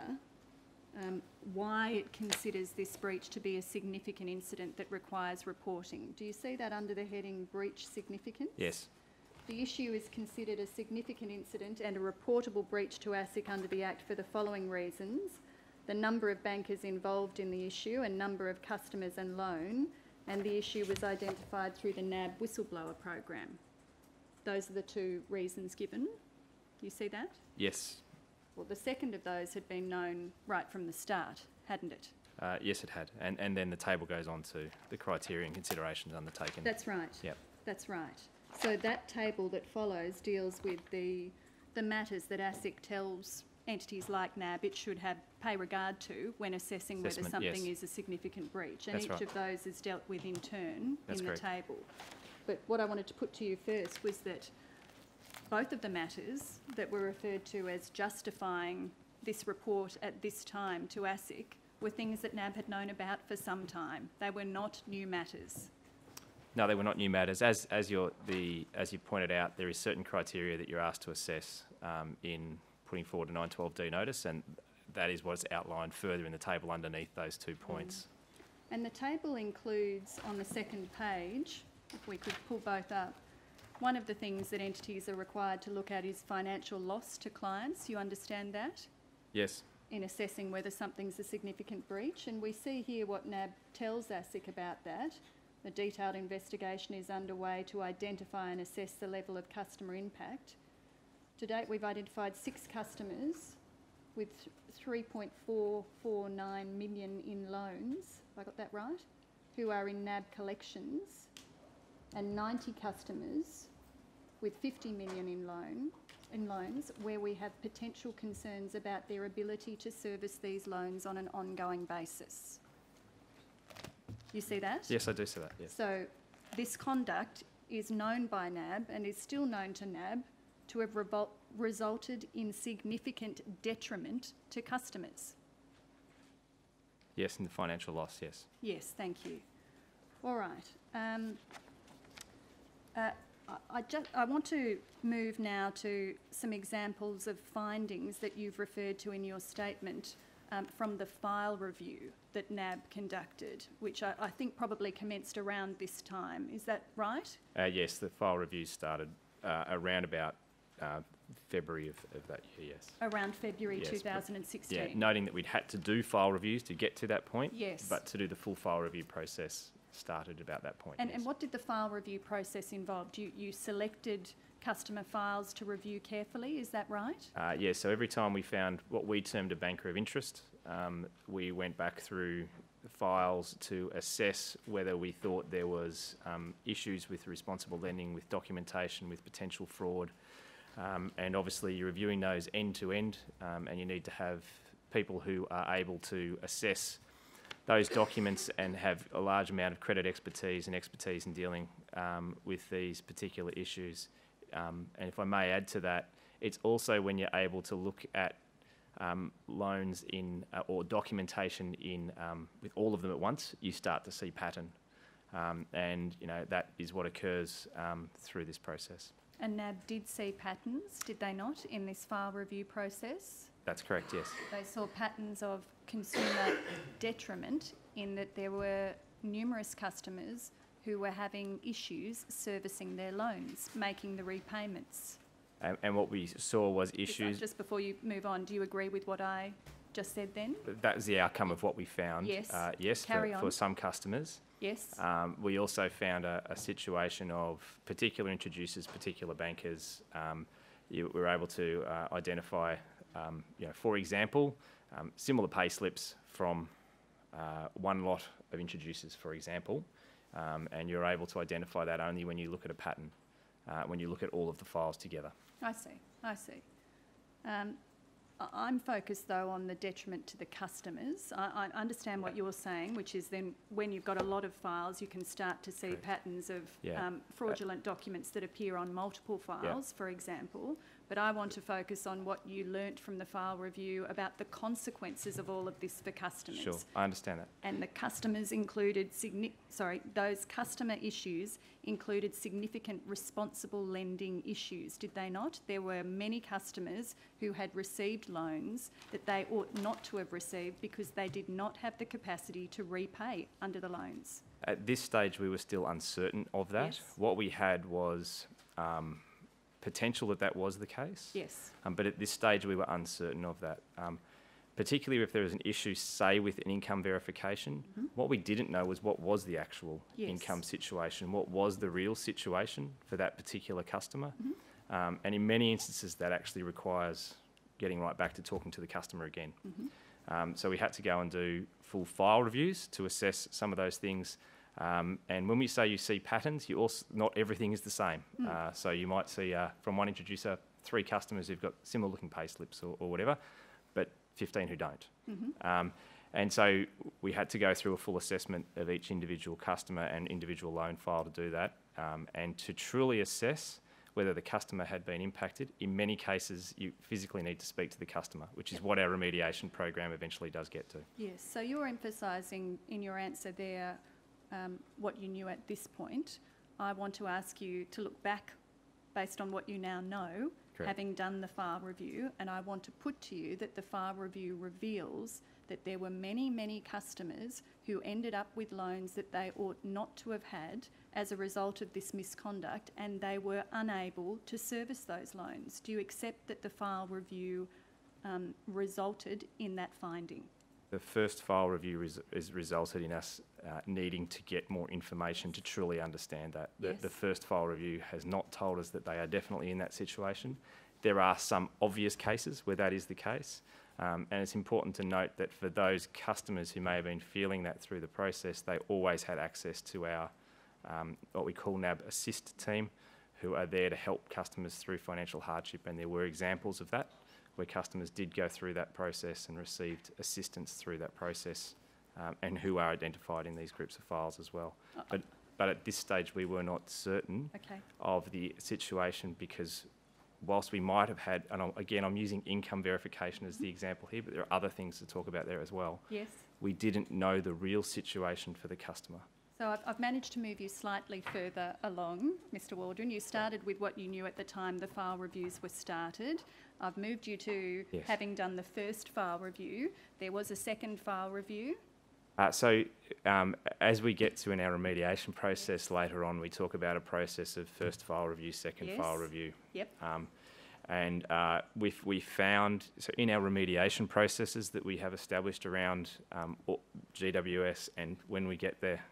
um, why it considers this breach to be a significant incident that requires reporting. Do you see that under the heading breach significance? Yes. The issue is considered a significant incident and a reportable breach to ASIC under the Act for the following reasons. The number of bankers involved in the issue and number of customers and loan, and the issue was identified through the NAB whistleblower program. Those are the two reasons given. You see that? Yes. Well, the second of those had been known right from the start, hadn't it? Uh, yes, it had. And, and then the table goes on to the criteria and considerations undertaken. That's right. Yep. That's right. So that table that follows deals with the, the matters that ASIC tells entities like NAB it should have pay regard to when assessing whether something yes. is a significant breach. And That's each right. of those is dealt with in turn That's in the table. But what I wanted to put to you first was that both of the matters that were referred to as justifying this report at this time to ASIC were things that NAB had known about for some time. They were not new matters. No, they were not new matters. As, as, you're the, as you pointed out, there is certain criteria that you're asked to assess um, in putting forward a 912D notice, and that is what's outlined further in the table underneath those two points. And the table includes on the second page, if we could pull both up, one of the things that entities are required to look at is financial loss to clients. You understand that? Yes, In assessing whether something's a significant breach. And we see here what NAB tells ASIC about that. A detailed investigation is underway to identify and assess the level of customer impact. To date, we've identified six customers with 3.449 million in loans, have I got that right? Who are in NAB collections, and 90 customers with 50 million in loan, in loans, where we have potential concerns about their ability to service these loans on an ongoing basis. You see that? yes, I do see that, yes. So this conduct is known by NAB and is still known to NAB to have revol- resulted in significant detriment to customers. Yes, and the financial loss, yes. Yes, thank you. All right. Um, uh, I, I just I want to move now to some examples of findings that you've referred to in your statement um, from the file review that NAB conducted, which I, I think probably commenced around this time. Is that right? Uh, yes, the file review started uh, around about uh, February of, of that year, yes. Around February Yes, but- 2016. Yeah, noting that we'd had to do file reviews to get to that point. Yes. But to do the full file review process started about that point, And, yes. and what did the file review process involve? You, you selected customer files to review carefully, is that right? Uh, yeah, so every time we found what we termed a banker of interest, um, we went back through files to assess whether we thought there was um, issues with responsible lending, with documentation, with potential fraud. Um, and obviously, you're reviewing those end to end, um, and you need to have people who are able to assess those documents and have a large amount of credit expertise and expertise in dealing um, with these particular issues. Um, and if I may add to that, it's also when you're able to look at um, loans in uh, or documentation in um, with all of them at once, you start to see pattern, um, and you know that is what occurs um, through this process. And NAB did see patterns, did they not, in this file review process? That's correct. Yes. They saw patterns of consumer detriment in that there were numerous customers who were having issues servicing their loans, making the repayments. And, and what we saw was issues. Just before you move on, do you agree with what I just said then? That was the outcome of what we found. Yes. Uh, yes. Carry for, on. for some customers. Yes? Um, we also found a, a situation of particular introducers, particular bankers. Um, you were able to uh, identify, um, you know, for example, um, similar pay slips from uh, one lot of introducers, for example, um, and you're able to identify that only when you look at a pattern, uh, when you look at all of the files together. I see, I see. Um, I'm focused though on the detriment to the customers. I, I understand what you're saying, which is then when you've got a lot of files, you can start to see Correct. patterns of Yeah. um, fraudulent documents that appear on multiple files, for example. But I want to focus on what you learnt from the file review about the consequences of all of this for customers. Sure, I understand that. And the customers included, signi- sorry, those customer issues included significant responsible lending issues, did they not? There were many customers who had received loans that they ought not to have received because they did not have the capacity to repay under the loans. At this stage, we were still uncertain of that. Yes. What we had was um, potential that that was the case. Yes, Um, but at this stage, we were uncertain of that. Um, particularly if there was an issue, say, with an income verification. What we didn't know was what was the actual Yes. income situation, what was the real situation for that particular customer. Um, and in many instances, that actually requires getting right back to talking to the customer again. Um, so we had to go and do full file reviews to assess some of those things. Um, and when we say you see patterns, you also not everything is the same. Uh, so you might see uh, from one introducer three customers who've got similar looking pay slips or, or whatever, but 15 who don't. Um, and so we had to go through a full assessment of each individual customer and individual loan file to do that. Um, and to truly assess whether the customer had been impacted, in many cases, you physically need to speak to the customer, which is what our remediation program eventually does get to. Yes, so you're emphasising in your answer there um, what you knew at this point. I want to ask you to look back based on what you now know, Correct. having done the file review, and I want to put to you that the file review reveals that there were many, many customers who ended up with loans that they ought not to have had as a result of this misconduct, and they were unable to service those loans. Do you accept that the file review um, resulted in that finding? The first file review res- has resulted in us uh, needing to get more information to truly understand that. The, the first file review has not told us that they are definitely in that situation. There are some obvious cases where that is the case. Um, and it's important to note that for those customers who may have been feeling that through the process, they always had access to our um, what we call NAB Assist team, who are there to help customers through financial hardship. And there were examples of that where customers did go through that process and received assistance through that process, um, and who are identified in these groups of files as well. Uh, But, but at this stage, we were not certain Okay. of the situation because whilst we might have had, and again, I'm using income verification as the example here, but there are other things to talk about there as well. Yes? We didn't know the real situation for the customer. So I've, I've managed to move you slightly further along, Mr Waldron. You started with what you knew at the time the file reviews were started. I've moved you to Yes. having done the first file review. There was a second file review. Uh, so, um, as we get to in our remediation process later on, we talk about a process of first file review, second file review. Yep. Um, and uh, we've, we found, so in our remediation processes that we have established around um, GWS and when we get there,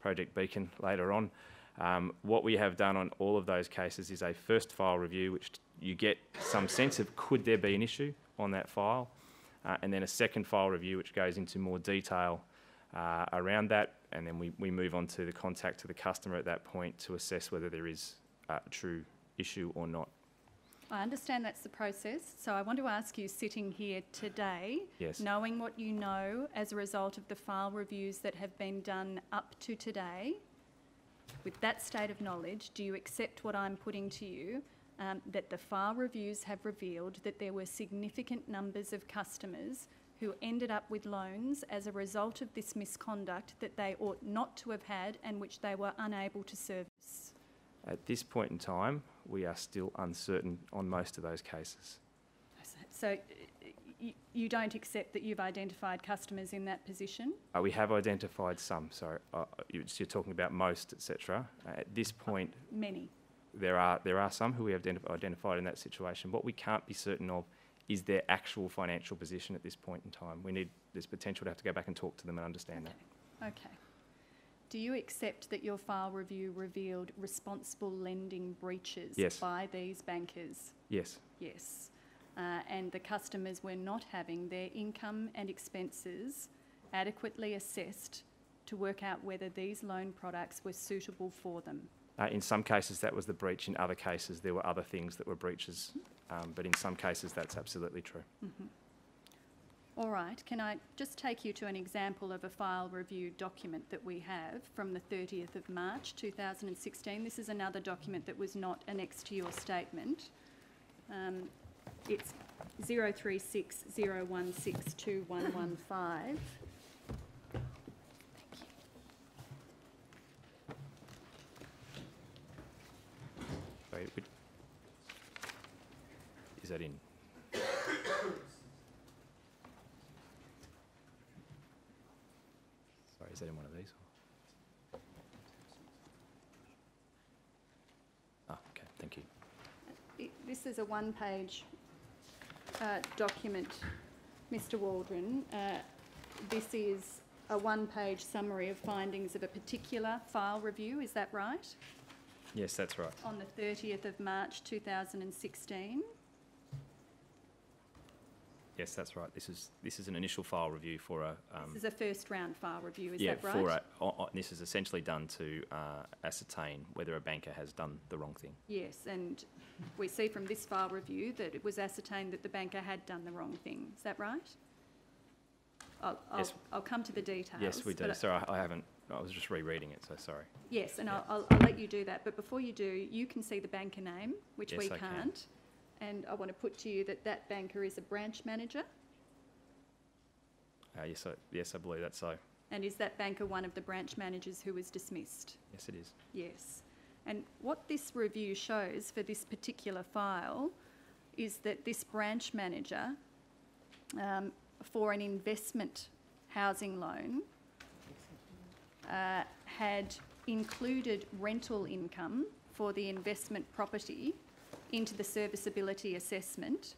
Project Beacon later on, um, what we have done on all of those cases is a first file review, which you get some sense of could there be an issue on that file, uh, and then a second file review, which goes into more detail uh, around that, and then we, we move on to the contact to the customer at that point to assess whether there is a true issue or not. I understand that's the process. So I want to ask you, sitting here today, Yes. knowing what you know as a result of the file reviews that have been done up to today, with that state of knowledge, do you accept what I'm putting to you? Um, that the file reviews have revealed that there were significant numbers of customers who ended up with loans as a result of this misconduct that they ought not to have had and which they were unable to service. At this point in time, we are still uncertain on most of those cases. So uh, you, don't accept that you've identified customers in that position? Uh, we have identified some, so uh, you- you're talking about most, etc. Uh, at this point, Many. there are there are some who we have identi- identified in that situation. What we can't be certain of is their actual financial position at this point in time. We need there's potential to have to go back and talk to them and understand that. Okay. Do you accept that your file review revealed responsible lending breaches Yes. by these bankers? Yes, Yes. Uh, and the customers were not having their income and expenses adequately assessed to work out whether these loan products were suitable for them. uh, in some cases that was the breach. In other cases, there were other things that were breaches. Um, but in some cases, that's absolutely true. All right, can I just take you to an example of a file review document that we have from the 30th of March 2016? This is another document that was not annexed to your statement. Um, it's 03601621115. Sorry, is that in one of these? Ah, okay, thank you. I- This is a one-page uh, document, Mr Waldron. Uh, This is a one-page summary of findings of a particular file review, is that right? Yes, that's right. On the 30th of March 2016. Yes, that's right. This is, this is an initial file review for a, um, This is a first round file review, is yeah, that right? for a, o- o- this is essentially done to uh, ascertain whether a banker has done the wrong thing. Yes, and we see from this file review that it was ascertained that the banker had done the wrong thing. Is that right? I'll, I'll, Yes. I'll come to the details. Yes, we do. Sorry, I I haven't, I was just rereading it, so sorry. Yes, and Yeah. I'll, I'll, I'll let you do that. But before you do, you can see the banker name, which we Yes, I can. And I want to put to you that that banker is a branch manager. Uh, Yes, I, yes, I believe that's so. And is that banker one of the branch managers who was dismissed? Yes, it is. Yes. And what this review shows for this particular file is that this branch manager, um, for an investment housing loan, uh, had included rental income for the investment property into the serviceability assessment.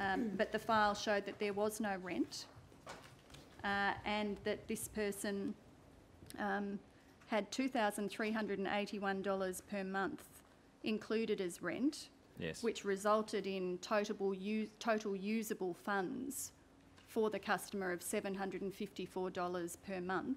Um, but the file showed that there was no rent uh, and that this person um, had $2,381 per month included as rent, Yes. which resulted in total, total usable funds for the customer of $754 per month.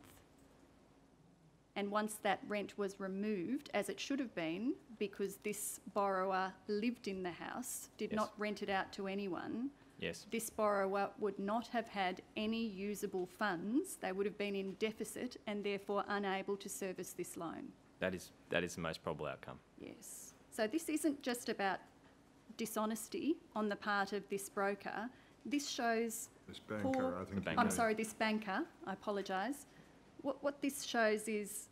And once that rent was removed, as it should have been, because this borrower lived in the house, did Yes. not rent it out to anyone, Yes, this borrower would not have had any usable funds. They would have been in deficit and therefore unable to service this loan. that is, that is the most probable outcome. Yes. So this isn't just about dishonesty on the part of this broker. This shows This Poor- banker, I think. you banker. I'm sorry, this banker, I apologise. What, what this shows is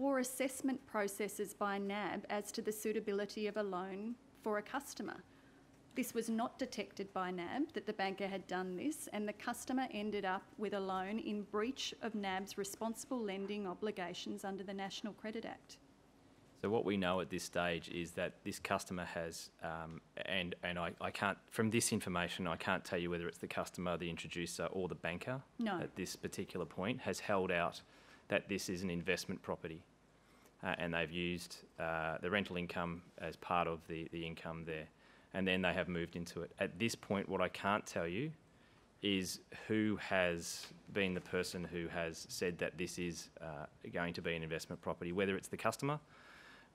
poor assessment processes by NAB as to the suitability of a loan for a customer. This was not detected by NAB that the banker had done this, and the customer ended up with a loan in breach of NAB's responsible lending obligations under the National Credit Act. So what we know at this stage is that this customer has, um, and, and I, I can't, from this information, I can't tell you whether it's the customer, the introducer, or the banker No. at this particular point, has held out that this is an investment property. Uh, and they've used uh, the rental income as part of the, the income there. And then they have moved into it. At this point, what I can't tell you is who has been the person who has said that this is uh, going to be an investment property, whether it's the customer,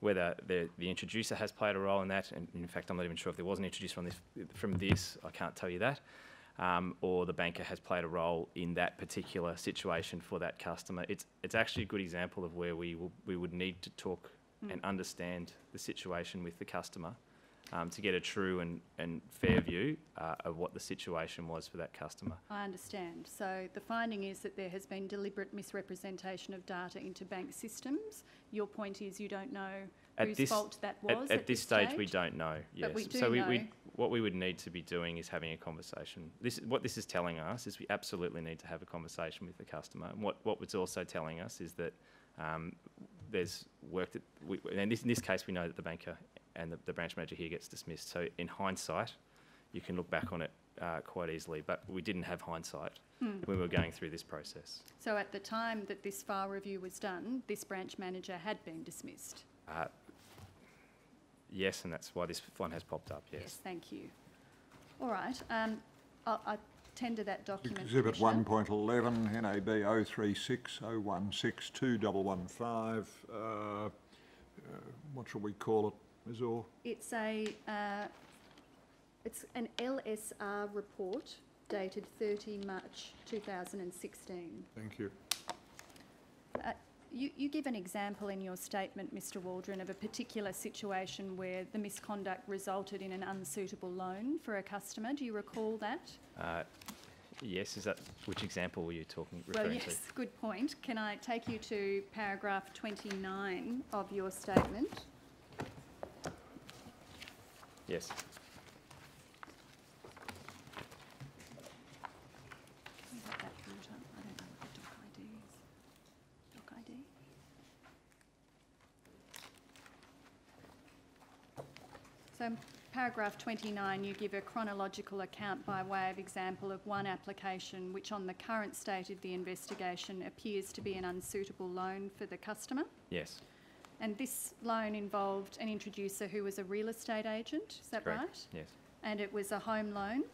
whether the, the introducer has played a role in that, and in fact, I'm not even sure if there was an introducer from this, from this I can't tell you that, um, or the banker has played a role in that particular situation for that customer. It's, it's actually a good example of where we, will, we would need to talk and understand the situation with the customer um, to get a true and, and fair view uh, of what the situation was for that customer. I understand. So the finding is that there has been deliberate misrepresentation of data into bank systems. Your point is you don't know At whose this- fault that At, was at, this stage, we don't know. Yes. We do so we, we, what we would need to be doing is having a conversation. This, what this is telling us is we absolutely need to have a conversation with the customer. And what, what it's also telling us is that um, there's work that, we, and in this, in this case, we know that the banker and the, the branch manager here gets dismissed. So in hindsight, you can look back on it uh, quite easily, but we didn't have hindsight Hmm. when we were going through this process. So at the time that this file review was done, this branch manager had been dismissed. Uh, yes, and that's why this one has popped up, yes. thank you. All right, um, I'll, I tender that document. Exhibit one point eleven, NAB oh three six oh one six two double one five, uh, uh, what shall we call it, Ms. Orr? It's a, uh, it's an LSR report dated 30 March 2016. Thank you. You, you give an example in your statement, Mr Waldron, of a particular situation where the misconduct resulted in an unsuitable loan for a customer. Do you recall that? Uh, yes, is that, which example were you talking, Well, referring to? yes, good point. Can I take you to paragraph 29 of your statement? Yes. Can we get that counter? I don't know what the doc ID is. Doc ID? So in paragraph 29, you give a chronological account by way of example of one application which on the current state of the investigation appears to be an unsuitable loan for the customer. Yes, And this loan involved an introducer who was a real estate agent, is that correct. right? Yes, And it was a home loan.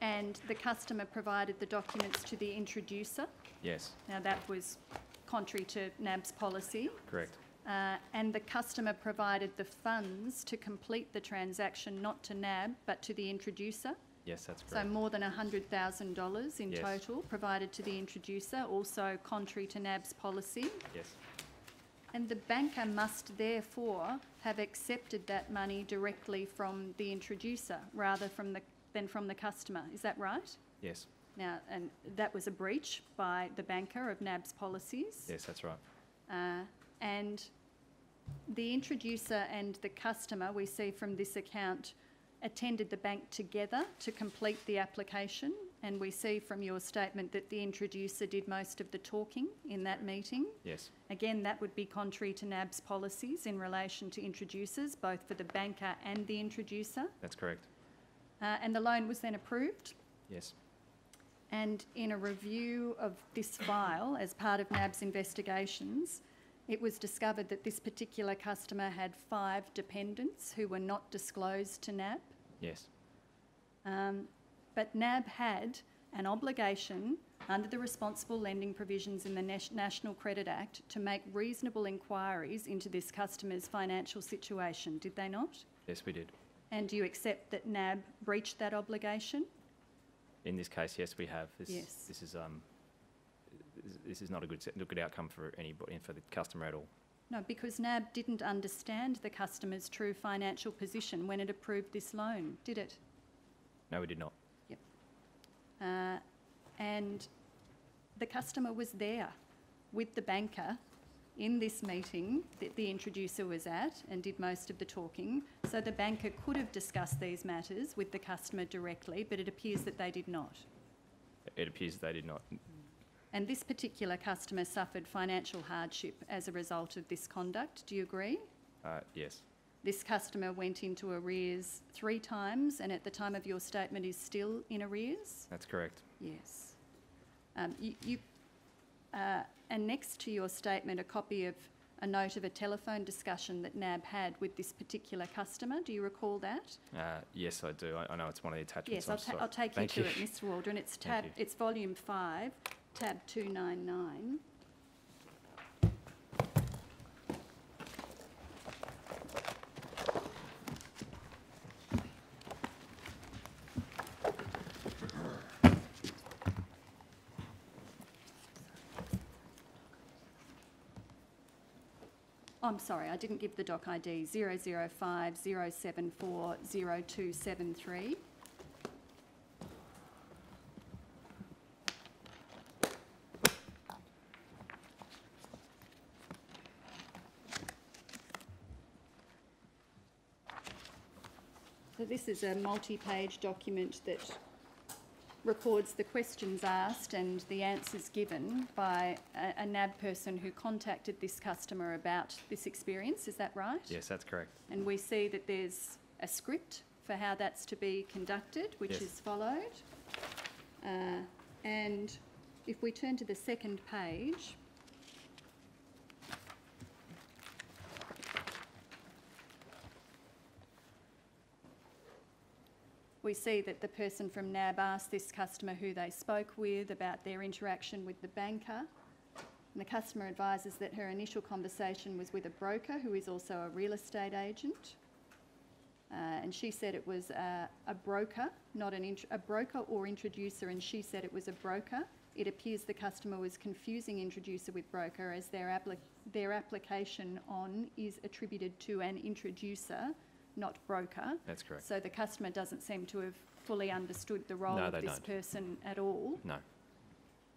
and the customer provided the documents to the introducer. Yes, Now, that was contrary to NAB's policy. correct. Uh, and the customer provided the funds to complete the transaction, not to NAB, but to the introducer. Yes, that's correct. So more than $100,000 in Yes. total provided to the introducer, also contrary to NAB's policy. Yes, And the banker must therefore have accepted that money directly from the introducer rather from the, than from the customer. Is that right? yes, Now, and that was a breach by the banker of NAB's policies. yes, that's right. Uh, and the introducer and the customer, we see from this account, attended the bank together to complete the application. And we see from your statement that the introducer did most of the talking in that meeting. Yes, Again, that would be contrary to NAB's policies in relation to introducers, both for the banker and the introducer. that's correct. Uh, and the loan was then approved. Yes, And in a review of this file as part of NAB's investigations, it was discovered that this particular customer had five dependents who were not disclosed to NAB. yes, Um, but NAB had an obligation under the responsible lending provisions in the National Credit Act to make reasonable inquiries into this customer's financial situation, did they not? yes, we did. And do you accept that NAB breached that obligation? In this case, yes, we have. This, Yes. This is, um, this- is not a good, a good outcome for anybody, for the customer at all. No, because NAB didn't understand the customer's true financial position when it approved this loan, did it? No, we did not. Uh, and the customer was there with the banker in this meeting that the introducer was at and did most of the talking. So the banker could have discussed these matters with the customer directly, but it appears that they did not. It appears that they did not. And this particular customer suffered financial hardship as a result of this conduct. Do you agree? Uh, yes, This customer went into arrears three times and at the time of your statement is still in arrears? that's correct. Yes. Um, you, you, uh, and next to your statement, a copy of a note of a telephone discussion that NAB had with this particular customer. Do you recall that? Uh, yes, I do. I, I know it's one of the attachments. Yes, I'll, ta- I'll take you Thank to it, Mr Waldron. It's tab, it's volume five, tab 299. I'm sorry, I didn't give the doc ID 00507402773. This is a multi-page document that records the questions asked and the answers given by a, a NAB person who contacted this customer about this experience, is that right? Yes, that's correct. And we see that there's a script for how that's to be conducted, which Yes. is followed. Uh, and if we turn to the second page, we see that the person from NAB asked this customer who they spoke with about their interaction with the banker. And the customer advises that her initial conversation was with a broker who is also a real estate agent. Uh, and she said it was a, a broker, not an a broker or introducer, and she said it was a broker. It appears the customer was confusing introducer with broker as their, appli- their application on is attributed to an introducer, not broker. That's correct. So the customer doesn't seem to have fully understood the role No, of this don't. person at all. No,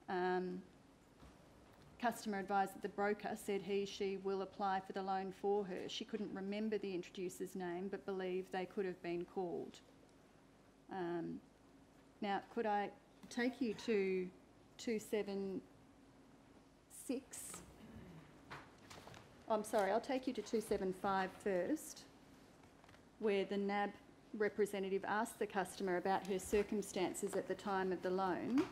Um, customer advised that the broker said he, she will apply for the loan for her. She couldn't remember the introducer's name, but believed they could have been called. Um, now, could I take you to 276? I'm sorry, I'll take you to 275 first, where the NAB representative asked the customer about her circumstances at the time of the loan.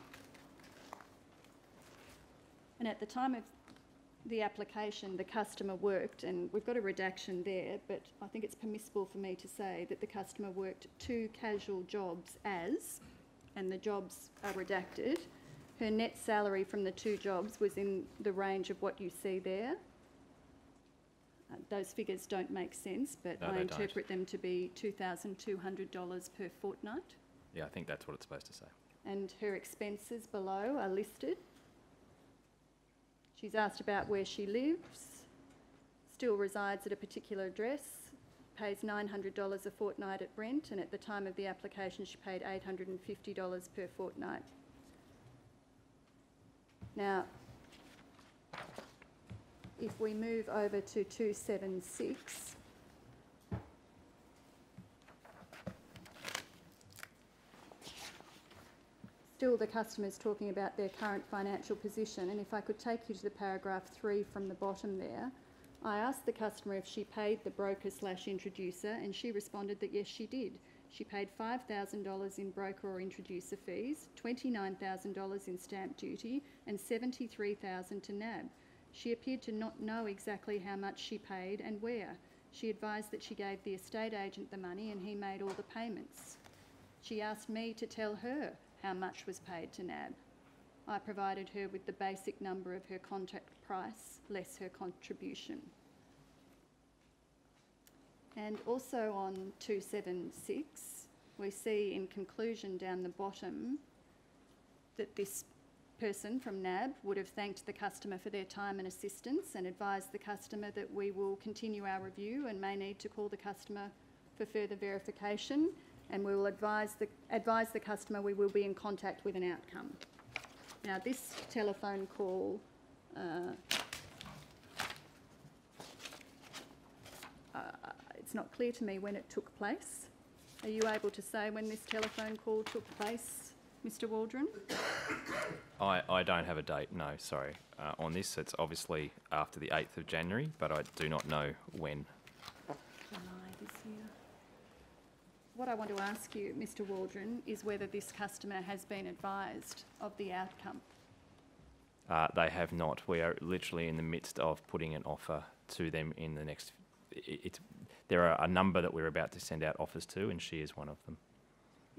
And at the time of the application, the customer worked, and we've got a redaction there, but I think it's permissible for me to say that the customer worked two casual jobs as and the jobs are redacted, her net salary from the two jobs was in the range of what you see there. Uh, Those figures don't make sense, but No, I they don't. interpret them to be $2,200 per fortnight. Yeah, I think that's what it's supposed to say. And her expenses below are listed. She's asked about where she lives, still resides at a particular address, pays $900 a fortnight at Brent, and at the time of the application, she paid $850 per fortnight. Now, if we move over to 276, still the customer's talking about their current financial position, and if I could take you to the paragraph three from the bottom there, I asked the customer if she paid the broker slash introducer, and she responded that yes, she did. She paid $5,000 in broker or introducer fees, $29,000 in stamp duty, and 73,000 to NAB. She appeared to not know exactly how much she paid and where. She advised that she gave the estate agent the money and he made all the payments. She asked me to tell her how much was paid to NAB. I provided her with the basic number of her contract price, less her contribution. And also on 276, we see in conclusion down the bottom that this person from NAB would have thanked the customer for their time and assistance and advised the customer that we will continue our review and may need to call the customer for further verification and we will advise the, advise the customer we will be in contact with an outcome. Now, this telephone call, uh, uh, it's not clear to me when it took place. Are you able to say when this telephone call took place, Mr Waldron? I, I don't have a date, no, sorry, uh, on this. It's obviously after the 8th of January, but I do not know when. July this year. What I want to ask you, Mr Waldron, is whether this customer has been advised of the outcome. Uh, they have not. We are literally in the midst of putting an offer to them in the next. i- It's, there are a number that we're about to send out offers to, and she is one of them.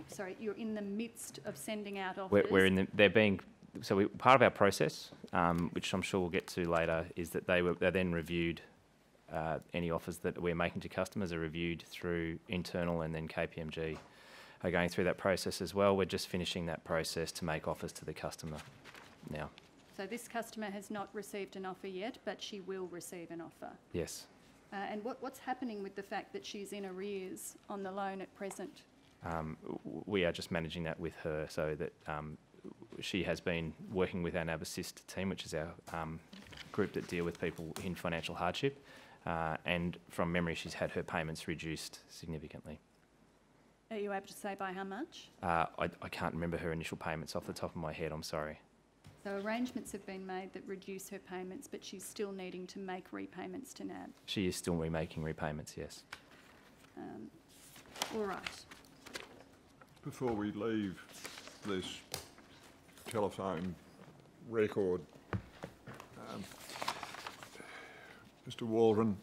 Sorry, you're in the midst of sending out offers. We're, we're in the, they're being, so we, part of our process, um, which I'm sure we'll get to later, is that they were, they're then reviewed, uh, any offers that we're making to customers are reviewed through internal and then KPMG are going through that process as well. We're just finishing that process to make offers to the customer now. So this customer has not received an offer yet, but she will receive an offer. Yes. Uh, and what, what's happening with the fact that she's in arrears on the loan at present? Um, we are just managing that with her so that um, she has been working with our NAB Assist team, which is our um, group that deal with people in financial hardship. Uh, and from memory, she's had her payments reduced significantly. Are you able to say by how much? Uh, I, I can't remember her initial payments off the top of my head, I'm sorry. So arrangements have been made that reduce her payments, but she's still needing to make repayments to NAB. She is still remaking repayments, yes. Um, all right. Before we leave this telephone record, um, Mr Waldron,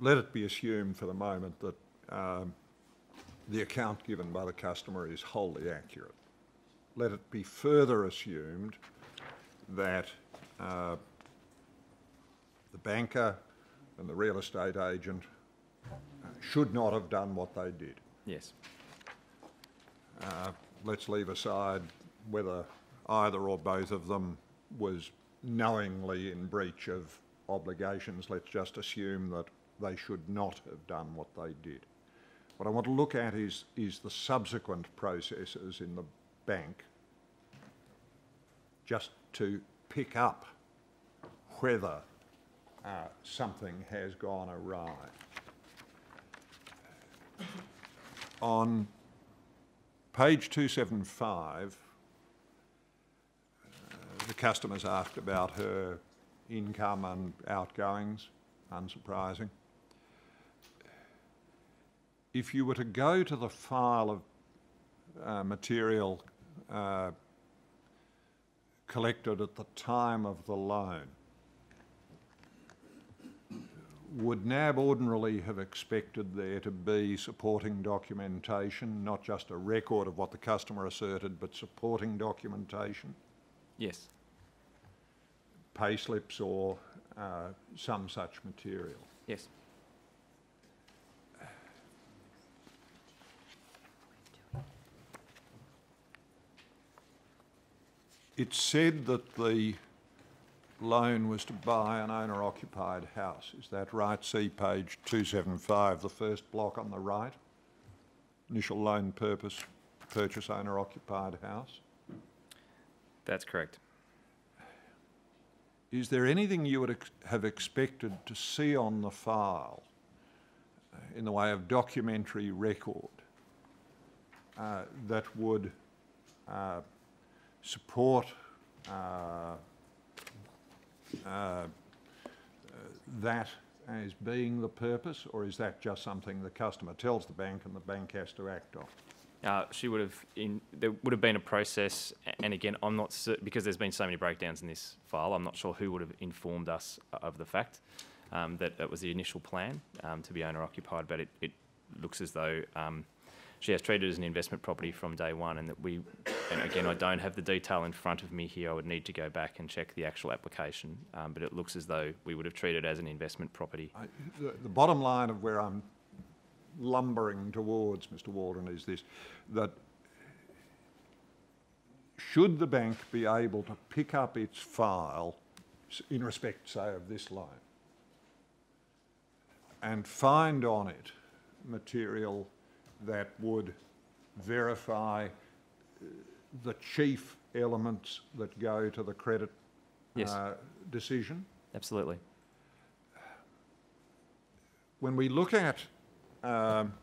let it be assumed for the moment that um, the account given by the customer is wholly accurate. Let it be further assumed that uh, the banker and the real estate agent should not have done what they did. Yes. Uh, Let's leave aside whether either or both of them was knowingly in breach of obligations. Let's just assume that they should not have done what they did. What I want to look at is, is the subsequent processes in the bank, just to pick up whether uh, something has gone awry. On page 275, uh, the customer's asked about her income and outgoings, unsurprising. If you were to go to the file of uh, material uh, collected at the time of the loan, would NAB ordinarily have expected there to be supporting documentation, not just a record of what the customer asserted, but supporting documentation, Yes. payslips or uh, some such material? Yes. It said that the loan was to buy an owner-occupied house. Is that right? See page 275, the first block on the right. Initial loan purpose, purchase owner-occupied house. That's correct. Is there anything you would ex- have expected to see on the file uh, in the way of documentary record uh, that would uh, support uh, uh, that as being the purpose, or is that just something the customer tells the bank and the bank has to act on? Uh, she would have in there would have been a process, and again, I'm not cer- because there's been so many breakdowns in this file. I'm not sure who would have informed us of the fact um, that that was the initial plan um, to be owner occupied, but it, it looks as though um, she has treated as an investment property from day one, and that we, and again, I don't have the detail in front of me here. I would need to go back and check the actual application, um, but it looks as though we would have treated it as an investment property. I, the, the bottom line of where I'm lumbering towards, Mr. Waldron, is this that should the bank be able to pick up its file in respect, say, of this loan and find on it material that would verify uh, the chief elements that go to the credit Yes. uh, decision? Absolutely. when we look at um,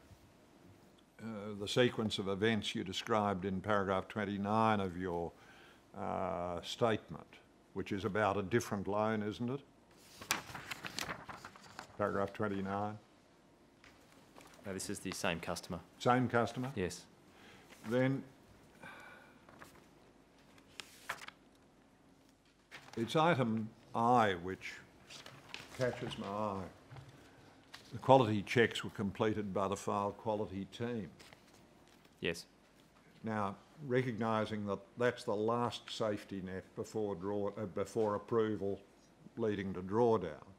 uh, the sequence of events you described in paragraph 29 of your uh, statement, which is about a different loan, isn't it? Paragraph 29. No, this is the same customer. Same customer? Yes. Then it's item I which catches my eye. The quality checks were completed by the file quality team. Yes. Now, recognising that that's the last safety net before draw, uh, before approval leading to drawdown.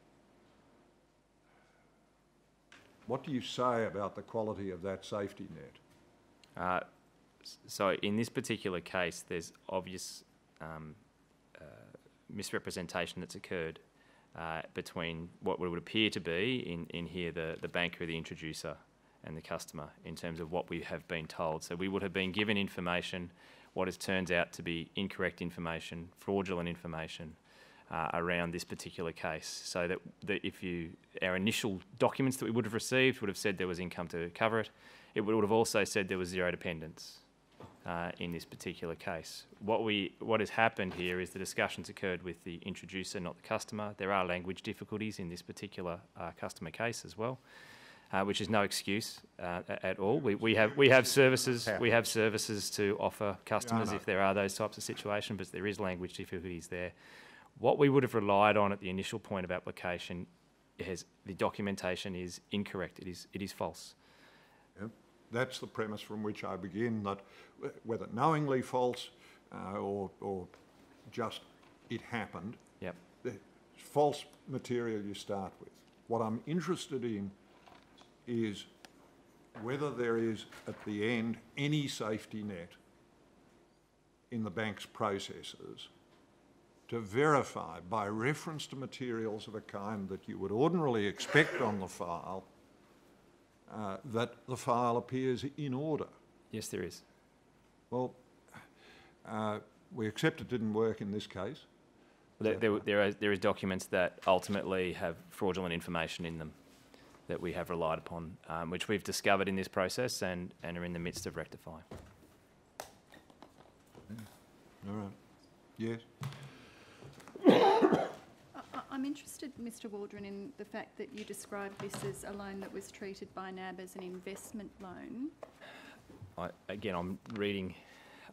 What do you say about the quality of that safety net? Uh, so in this particular case, there's obvious um, uh, misrepresentation that's occurred uh, between what would appear to be in, in here the, the banker, the introducer, and the customer in terms of what we have been told. So we would have been given information, what has turned out to be incorrect information, fraudulent information. Uh, around this particular case, so that, that if you our initial documents that we would have received would have said there was income to cover it, it would have also said there was zero dependence uh, in this particular case. What we what has happened here is the discussions occurred with the introducer, not the customer. There are language difficulties in this particular uh, customer case as well, uh, which is no excuse uh, at all. We, we have we have services we have services to offer customers if there are those types of situations, but there is language difficulties there. What we would have relied on at the initial point of application is the documentation is incorrect. It is it is false. Yep. That's the premise from which I begin, that whether knowingly false uh, or, or just it happened, Yep. the false material you start with. What I'm interested in is whether there is at the end any safety net in the bank's processes to verify by reference to materials of a kind that you would ordinarily expect on the file uh, that the file appears in order. Yes, there is. Well, uh, we accept it didn't work in this case. There, there, there, are, there is documents that ultimately have fraudulent information in them that we have relied upon, um, which we've discovered in this process and, and are in the midst of rectifying. All right. Yes. I'm interested, Mr Waldron, in the fact that you described this as a loan that was treated by NAB as an investment loan. I, again, I'm reading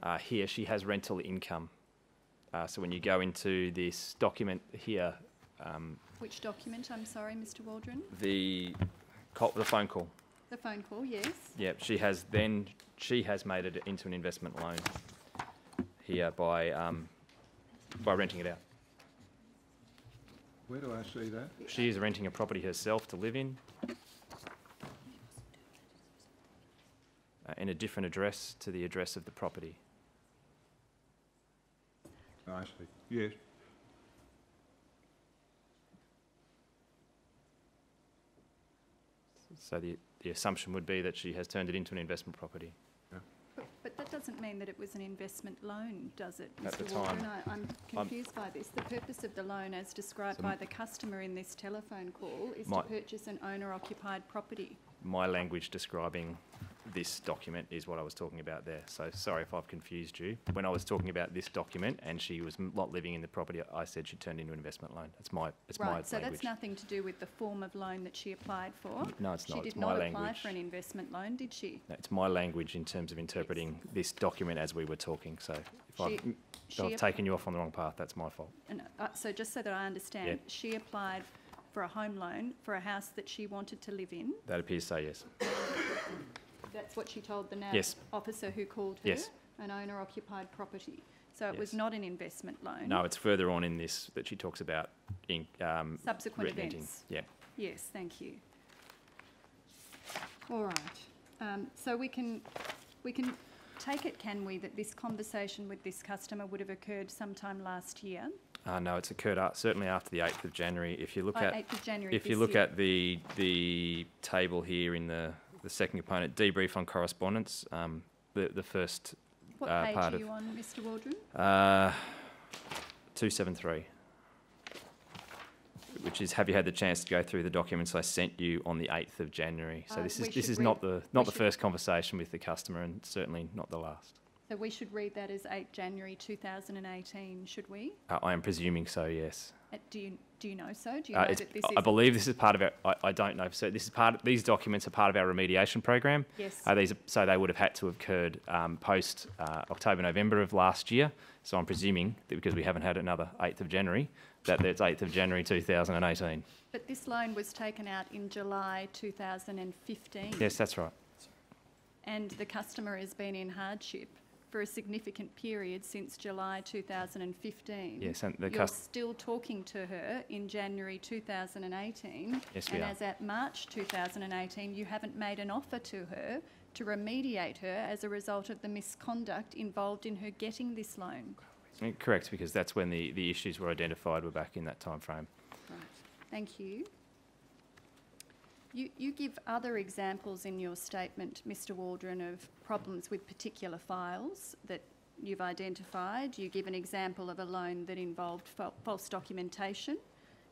uh, here, she has rental income. Uh, so when you go into this document here um, Which document, I'm sorry, Mr Waldron? the, call, the phone call. The phone call, yes. Yep, she has then, she has made it into an investment loan here by, um, by renting it out. Where do I see that? She is renting a property herself to live in. Uh, in a different address to the address of the property. I see, yes. So the, the assumption would be that she has turned it into an investment property. But, that doesn't mean that it was an investment loan, does it, At the Mr Waldron? time. I, I'm um, confused by this. The purpose of the loan, as described So by the customer in this telephone call, is to My- purchase an owner-occupied property. My language describing this document is what I was talking about there. So sorry if I've confused you. When I was talking about this document and she was not living in the property, I said she turned into an investment loan. That's my, it's my Right, so that's nothing to do with the form of loan that she applied for? No, it's not. She did my not apply language. for an investment loan, did she? No, It's my language in terms of interpreting this document as we were talking. So if She- I've, if she I've taken you off on the wrong path, that's my fault. And, uh, so just so that I understand, she applied for a home loan for a house that she wanted to live in. That appears so, yes. That's what she told the NAB Yes. officer who called her? Yes. An owner-occupied property. So it was not an investment loan? No, it's further on in this that she talks about in, um, Subsequent renting. events? Yeah. Yes, thank you. All right. Um, so we can, we can take it, can we, that this conversation with this customer would have occurred sometime last year? Uh, no, it's occurred certainly after the 8th of January. If you look Oh, at 8th of January if you look year. at the the table here in the the second component, debrief on correspondence, um, the the first What uh, page part are of- you on, Mr Waldron? uh, two seven three, which is have you had the chance to go through the documents I sent you on the 8th of January? So Uh, this is this is not the not the first conversation with the customer, and certainly not the last. So we should read that as 8 January 2018, should we? Uh, I am presuming so. Yes. Uh, Do you, do you know so? Do you Uh, know that this I- is? I believe this is part of our. I, I don't know. So this is part. Of, these documents are part of our remediation program. Yes. Uh, these, are- so they would have had to have occurred um, post uh, October, November of last year. So I'm presuming that because we haven't had another 8th of January, that it's 8th of January 2018. But this loan was taken out in July 2015. Yes, that's right. And the customer has been in hardship for a significant period since July 2015. Yes, and the You're still talking to her in January 2018. Yes, we And are. as at March 2018, you haven't made an offer to her to remediate her as a result of the misconduct involved in her getting this loan. Correct, because that's when the, the issues were identified. Were back in that time frame. Right, thank you. You, you give other examples in your statement, Mr Waldron, of problems with particular files that you've identified. You give an example of a loan that involved fal- false documentation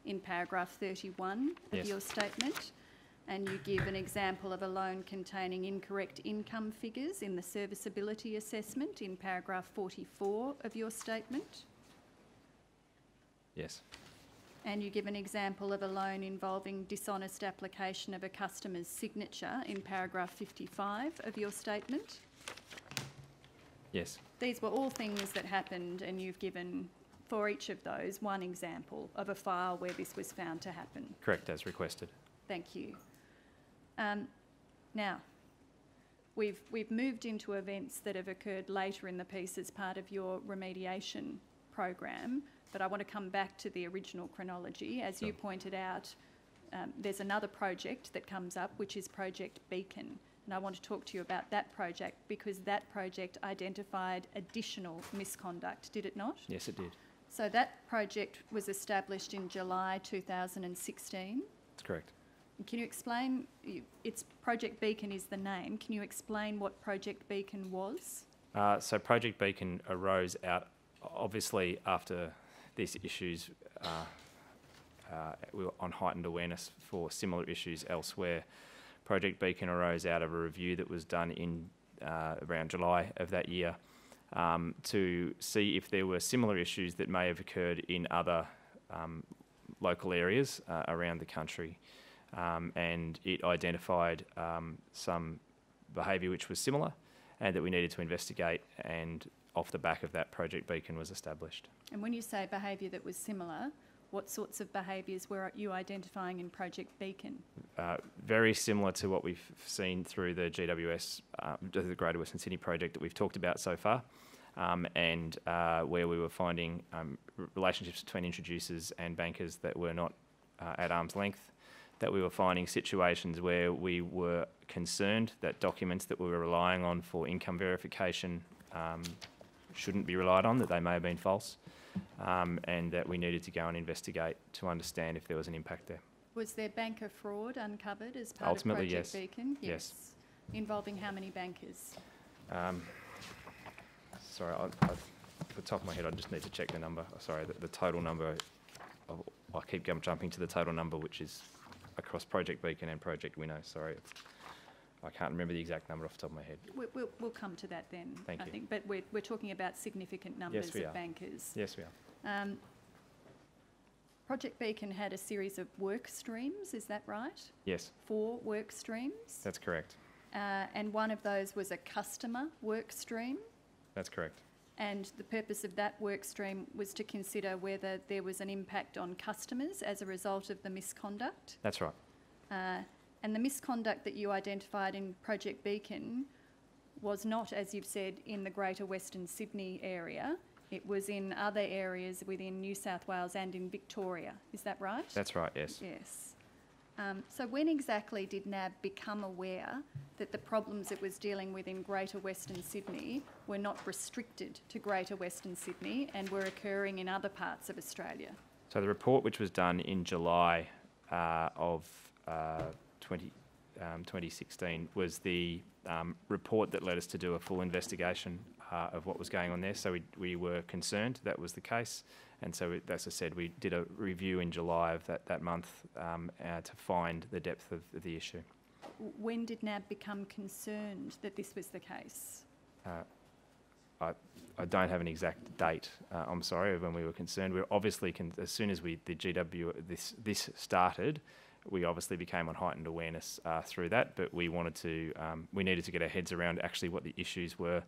in paragraph 31 of Yes. your statement. And you give an example of a loan containing incorrect income figures in the serviceability assessment in paragraph 44 of your statement. Yes. And you give an example of a loan involving dishonest application of a customer's signature in paragraph 55 of your statement. Yes. These were all things that happened, and you've given for each of those one example of a file where this was found to happen. Correct, as requested. Thank you. Um, now, we've, we've moved into events that have occurred later in the piece as part of your remediation program, but I want to come back to the original chronology. As you pointed out, um, there's another project that comes up, which is Project Beacon. And I want to talk to you about that project because that project identified additional misconduct, did it not? Yes, it did. So that project was established in July 2016. That's correct. Can you explain, it's Project Beacon is the name, can you explain what Project Beacon was? Uh, so Project Beacon arose out, obviously, after these issues, uh, uh, we were on heightened awareness for similar issues elsewhere. Project Beacon arose out of a review that was done in uh, around July of that year um, to see if there were similar issues that may have occurred in other um, local areas uh, around the country. Um, and it identified um, some behaviour which was similar and that we needed to investigate. And off the back of that, Project Beacon was established. And when you say behaviour that was similar, What sorts of behaviours were you identifying in Project Beacon? Uh, very similar to what we've seen through the GWS, uh, the Greater Western Sydney project that we've talked about so far, um, and uh, where we were finding um, relationships between introducers and bankers that were not uh, at arm's length, that we were finding situations where we were concerned that documents that we were relying on for income verification um, shouldn't be relied on, that they may have been false, um, and that we needed to go and investigate to understand if there was an impact there. Was there banker fraud uncovered as part Ultimately, of Project yes. Beacon? Yes. yes. Involving how many bankers? Um, sorry, I, I, off the top of my head, I just need to check the number. Oh, Sorry, the, the total number. Of, I keep jumping to the total number, which is across Project Beacon and Project Winnow. Sorry, it's, I can't remember the exact number off the top of my head. We, we'll, we'll come to that then, Thank I you. think. But we're, we're talking about significant numbers we of are. bankers. Yes, we are. Um, Project Beacon had a series of work streams, is that right? Yes, Four work streams? that's correct. Uh, and one of those was a customer work stream. That's correct. And the purpose of that work stream was to consider whether there was an impact on customers as a result of the misconduct. That's right. Uh, and the misconduct that you identified in Project Beacon was not, as you've said, in the Greater Western Sydney area. It was in other areas within New South Wales and in Victoria. Is that right? That's right. Yes. Yes. Um, so when exactly did NAB become aware that the problems it was dealing with in Greater Western Sydney were not restricted to Greater Western Sydney and were occurring in other parts of Australia? So the report, which was done in July uh, of uh, 20, um, 2016, was the um, report that led us to do a full investigation uh, of what was going on there. So we, we were concerned that was the case, and so it, as I said, we did a review in July of that that month um, uh, to find the depth of the issue. When did NAB become concerned that this was the case? Uh, I, I don't have an exact date. Uh, I'm sorry when we were concerned. We were obviously con- as soon as we the GW this this started, we obviously became on heightened awareness uh, through that. But we wanted to um, we needed to get our heads around actually what the issues were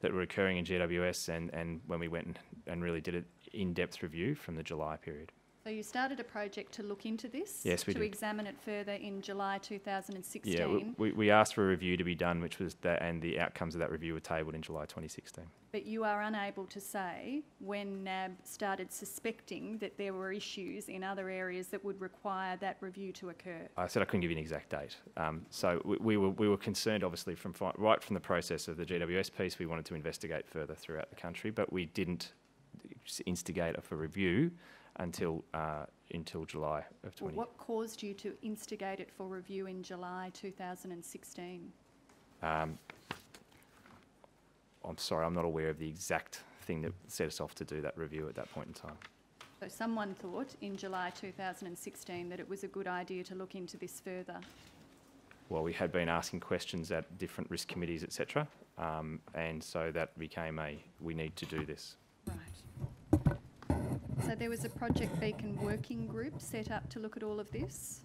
that were occurring in GWS, and and when we went and, and really did an in-depth review from the July period. So you started a project to look into this? Yes, we To did. examine it further in July 2016? Yeah, we, we, we asked for a review to be done, which was that, and the outcomes of that review were tabled in July 2016. But you are unable to say when NAB started suspecting that there were issues in other areas that would require that review to occur. I said I couldn't give you an exact date. Um, so we, we, were, we were concerned, obviously, from fi- right from the process of the GWS piece. We wanted to investigate further throughout the country, but we didn't instigate a for review until uh, until July of Well, 20. what caused you to instigate it for review in July 2016? Um, I'm sorry, I'm not aware of the exact thing that set us off to do that review at that point in time. So someone thought in July 2016 that it was a good idea to look into this further. Well, we had been asking questions at different risk committees, etc., um, and so that became a we need to do this. Right. So there was a Project Beacon working group set up to look at all of this?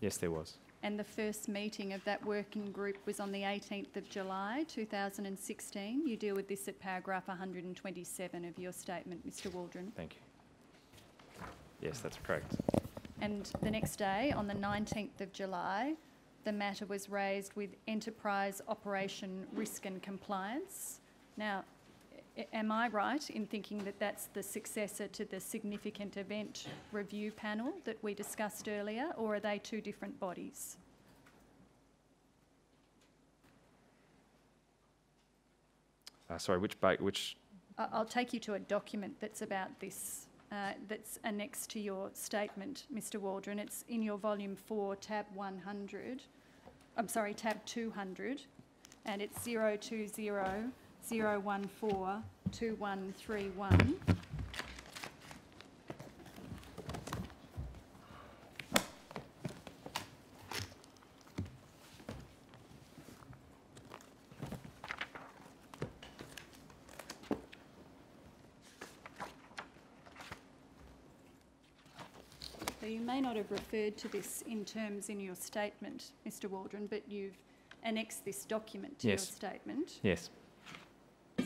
Yes, there was. And the first meeting of that working group was on the 18th of July 2016. You deal with this at paragraph 127 of your statement, Mr Waldron. Thank you. Yes, that's correct. And the next day, on the 19th of July, the matter was raised with Enterprise Operation Risk and Compliance. Now, am I right in thinking that that's the successor to the significant event review panel that we discussed earlier, or are they two different bodies? Uh, sorry, which ba- which I'll take you to a document that's about this, uh, that's annexed to your statement, Mr Waldron. It's in your volume four, tab one hundred, I'm sorry, tab two hundred, and it's zero two zero zero one four two one three one. So you may not have referred to this in terms in your statement, Mr Waldron, but you've annexed this document to your Yes. statement. yes,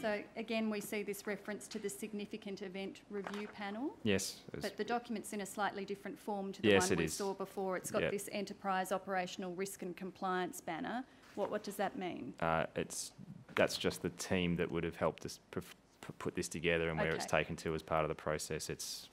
So again, we see this reference to the significant event review panel, Yes. but the document's in a slightly different form to the Yes, one it we is. saw before. It's got Yeah. this enterprise operational risk and compliance banner. What, what does that mean? uh, it's that's just the team that would have helped us put this together and where it's taken to as part of the process. It's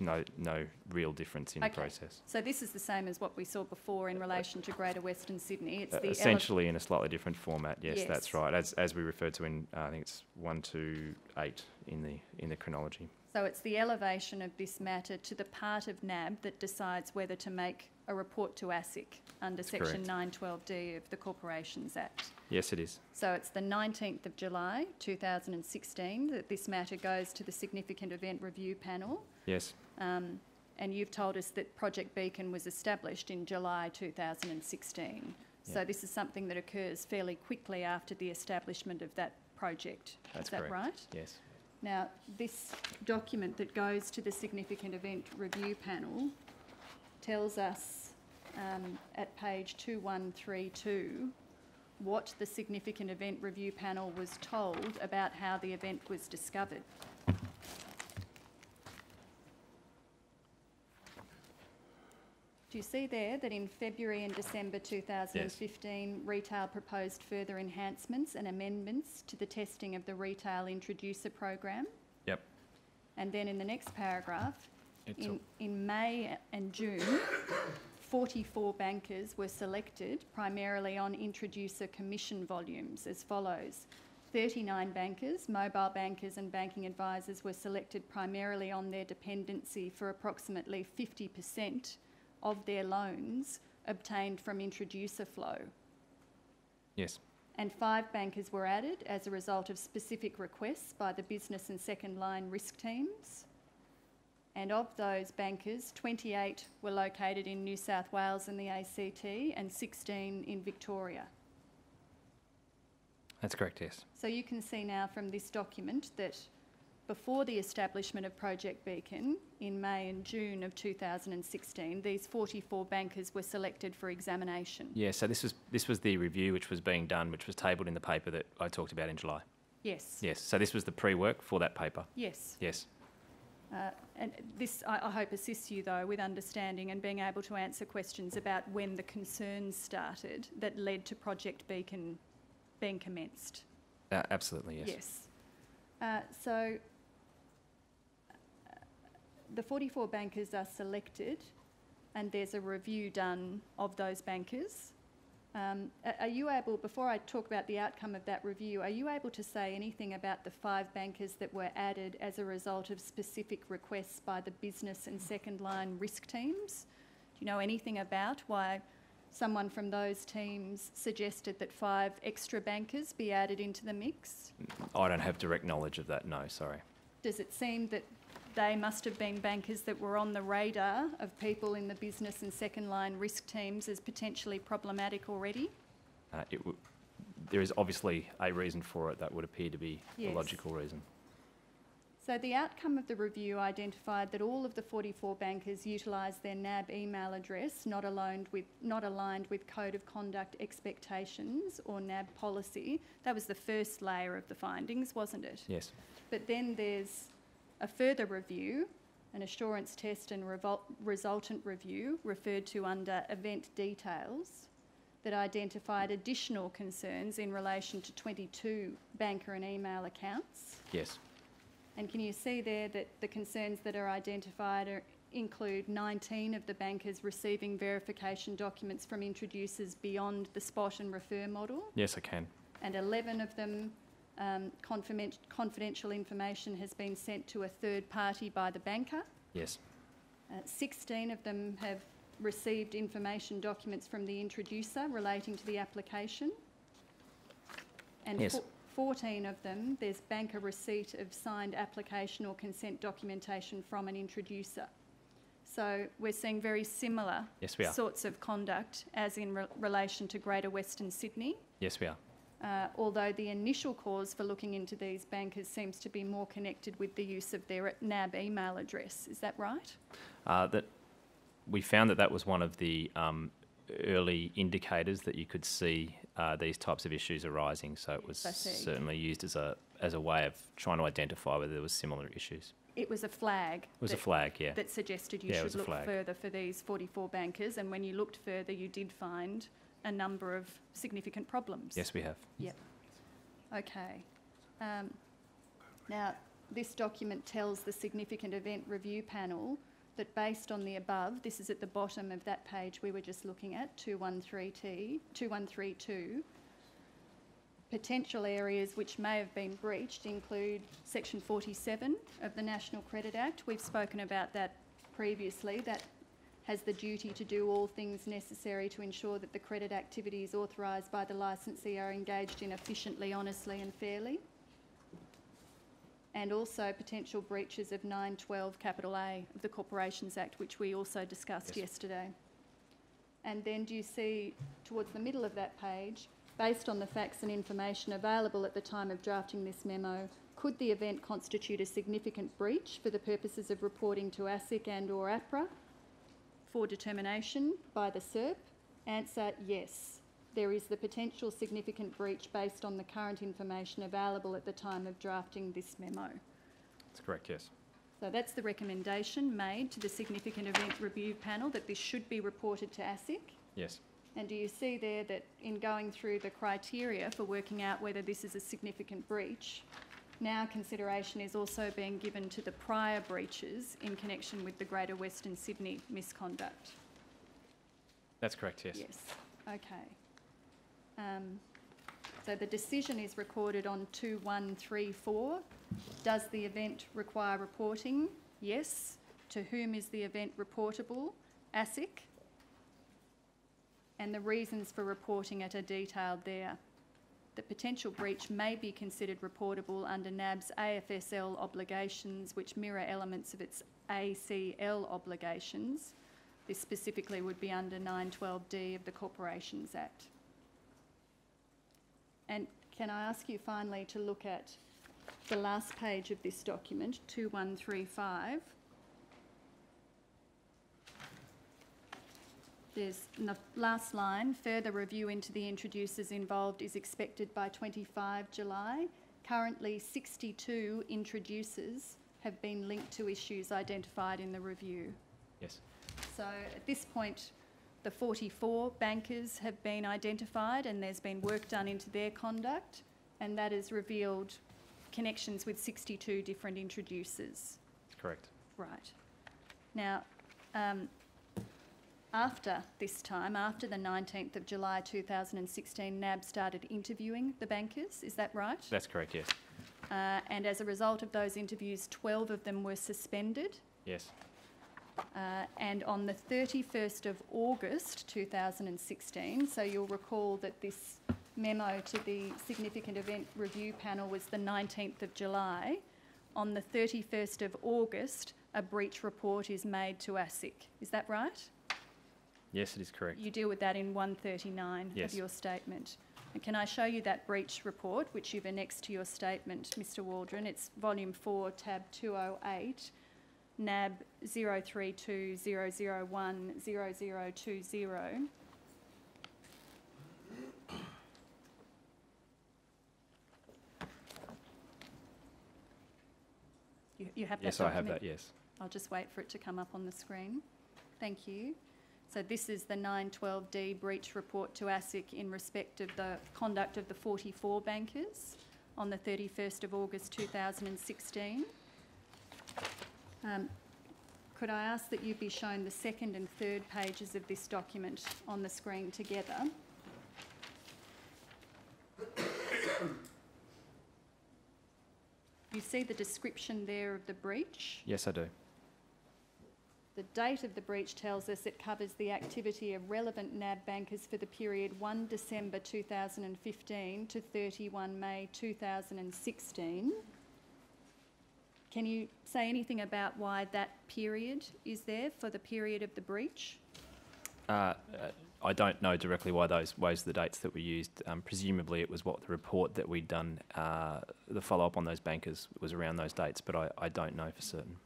no no real difference in Okay. the process. So this is the same as what we saw before in relation to Greater Western Sydney. It's Uh, the essentially in a slightly different format. Yes, Yes. that's right. As as we referred to in uh, I think it's one to eight in the in the chronology. So it's the elevation of this matter to the part of NAB that decides whether to make a report to ASIC under That's section correct. 912D of the Corporations Act. Yes, it is. So it's the 19th of July 2016 that this matter goes to the Significant Event Review Panel. Yes, Um, and you've told us that Project Beacon was established in July 2016. So this is something that occurs fairly quickly after the establishment of that project. That's is that correct. right? yes. Now, this document that goes to the Significant Event Review Panel tells us um, at page 2132 what the Significant Event Review Panel was told about how the event was discovered. Do you see there that in February and December 2015, Retail proposed further enhancements and amendments to the testing of the Retail Introducer Program? Yep. And then in the next paragraph, It's in, in May and June, 44 bankers were selected primarily on introducer commission volumes as follows. 39 bankers, mobile bankers and banking advisors were selected primarily on their dependency for approximately 50% of their loans obtained from introducer flow Yes. and five bankers were added as a result of specific requests by the business and second line risk teams. And of those bankers, 28 were located in New South Wales and the ACT and 16 in Victoria. That's correct. Yes. So you can see now from this document that before the establishment of Project Beacon in May and June of 2016, these 44 bankers were selected for examination. Yeah. So this was this was the review which was being done, which was tabled in the paper that I talked about in July. Yes. Yes. So this was the pre-work for that paper. Yes. Yes. Uh, and this, I, I hope, assists you though with understanding and being able to answer questions about when the concerns started that led to Project Beacon being commenced. Uh, absolutely. Yes. Yes. Uh, so uh, the 44 bankers are selected, and there's a review done of those bankers. Um, are you able, before I talk about the outcome of that review, are you able to say anything about the five bankers that were added as a result of specific requests by the business and second line risk teams? Do you know anything about why someone from those teams suggested that five extra bankers be added into the mix? I don't have direct knowledge of that. No. Sorry. Does it seem that they must have been bankers that were on the radar of people in the business and second line risk teams as potentially problematic already? Uh, it w- there is obviously a reason for it that would appear to be Yes. a logical reason. So the outcome of the review identified that all of the 44 bankers utilised their NAB email address not aligned with not aligned with code of conduct expectations or NAB policy. That was the first layer of the findings, wasn't it? Yes. But then there's a further review, an assurance test and resultant review referred to under event details that identified additional concerns in relation to 22 banker and email accounts. Yes. And can you see there that the concerns that are identified are, include 19 of the bankers receiving verification documents from introducers beyond the spot and refer model? Yes, I can. and 11 of them, um, confident- confidential information has been sent to a third party by the banker. Yes. Uh, 16 of them have received information documents from the introducer relating to the application. And Yes. fo- 14 of them, there's banker receipt of signed application or consent documentation from an introducer. So we're seeing very similar Yes, sorts of conduct as in re- relation to Greater Western Sydney. Yes, we are. Uh, although the initial cause for looking into these bankers seems to be more connected with the use of their NAB email address. Is that right? Uh, that we found that that was one of the um, early indicators that you could see uh, these types of issues arising. So it was certainly used as a as a way of trying to identify whether there was similar issues. It was a flag. It was a flag, yeah. That suggested you Yeah, should look further for these 44 bankers, and when you looked further, you did find a number of significant problems. Yes, we have. Yep. Okay. Um, now, this document tells the significant event review panel that based on the above, this is at the bottom of that page we were just looking at, 213T, 2132, potential areas which may have been breached include section 47 of the National Credit Act. We've spoken about that previously. That has the duty to do all things necessary to ensure that the credit activities authorised by the licensee are engaged in efficiently, honestly and fairly. And also potential breaches of 912 capital A of the Corporations Act, which we also discussed Yes. yesterday. And then do you see towards the middle of that page, based on the facts and information available at the time of drafting this memo, could the event constitute a significant breach for the purposes of reporting to ASIC and or APRA for determination by the SERP? Answer, yes. There is the potential significant breach based on the current information available at the time of drafting this memo. That's correct, yes. So that's the recommendation made to the significant event review panel that this should be reported to ASIC. Yes. And do you see there that in going through the criteria for working out whether this is a significant breach, now consideration is also being given to the prior breaches in connection with the Greater Western Sydney misconduct? That's correct, yes. Yes, okay. Um, So the decision is recorded on 2134. Does the event require reporting? Yes. To whom is the event reportable? ASIC. And the reasons for reporting it are detailed there. The potential breach may be considered reportable under NAB's AFSL obligations, which mirror elements of its ACL obligations. This specifically would be under 912D of the Corporations Act. And can I ask you finally to look at the last page of this document, 2135? There's, in the last line, further review into the introducers involved is expected by 25 July. Currently, 62 introducers have been linked to issues identified in the review. Yes. So at this point, the 44 bankers have been identified and there's been work done into their conduct, and that has revealed connections with 62 different introducers. Correct. Right. Now, um, after this time, after the 19th of July 2016, NAB started interviewing the bankers, is that right? That's correct, yes. Uh, and as a result of those interviews, 12 of them were suspended. Yes. Uh, and on the 31st of August 2016, so you'll recall that this memo to the Significant Event Review Panel was the 19th of July. On the 31st of August, a breach report is made to ASIC. Is that right? Yes, it is correct. You deal with that in 139 Yes. of your statement. And can I show you that breach report, which you've annexed to your statement, Mr Waldron? It's volume 4, tab 208, NAB 0320010020. You, you have that Yes, I have that, yes. I'll just wait for it to come up on the screen. Thank you. So this is the 912D breach report to ASIC in respect of the conduct of the 44 bankers on the 31st of August 2016. Um, Could I ask that you be shown the second and third pages of this document on the screen together? You see the description there of the breach? Yes, I do. The date of the breach tells us it covers the activity of relevant NAB bankers for the period 1 December 2015 to 31 May 2016. Can you say anything about why that period is there for the period of the breach? Uh, uh, I don't know directly why those are the dates that were used. Um, presumably, it was what the report that we'd done, uh, the follow up on those bankers was around those dates, but I, I don't know for certain.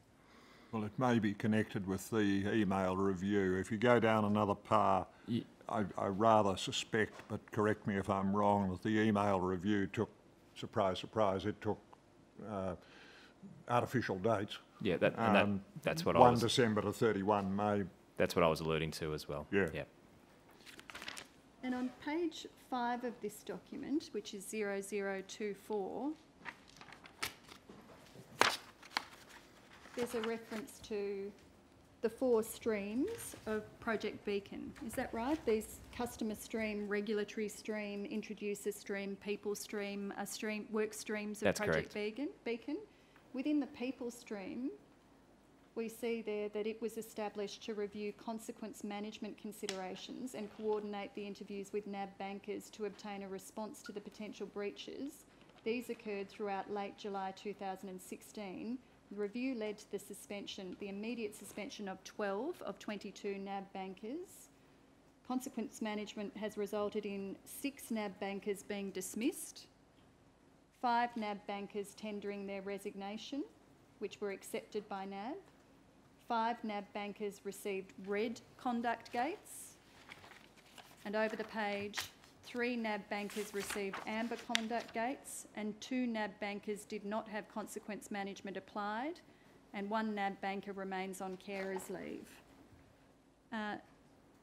Well, it may be connected with the email review. If you go down another par, Ye- I, I rather suspect, but correct me if I'm wrong, that the email review took, surprise, surprise, it took uh, artificial dates. Yeah, that, and that, Um, that's what I was... 1 was, December to 31 May. that's what I was alluding to as well. Yeah. Yeah. And on page five of this document, which is 0024, there's a reference to the four streams of Project Beacon. Is that right? These customer stream, regulatory stream, introducer stream, people stream, a stream, work streams of That's Project correct. Beacon. Beacon. Within the people stream, we see there that it was established to review consequence management considerations and coordinate the interviews with NAB bankers to obtain a response to the potential breaches. These occurred throughout late July 2016. The review led to the suspension, the immediate suspension of 12 of 22 NAB bankers. Consequence management has resulted in six NAB bankers being dismissed, five NAB bankers tendering their resignation, which were accepted by NAB. Five NAB bankers received red conduct gates. And over the page, three NAB bankers received amber conduct gates, and two NAB bankers did not have consequence management applied, and one NAB banker remains on carer's leave. Uh,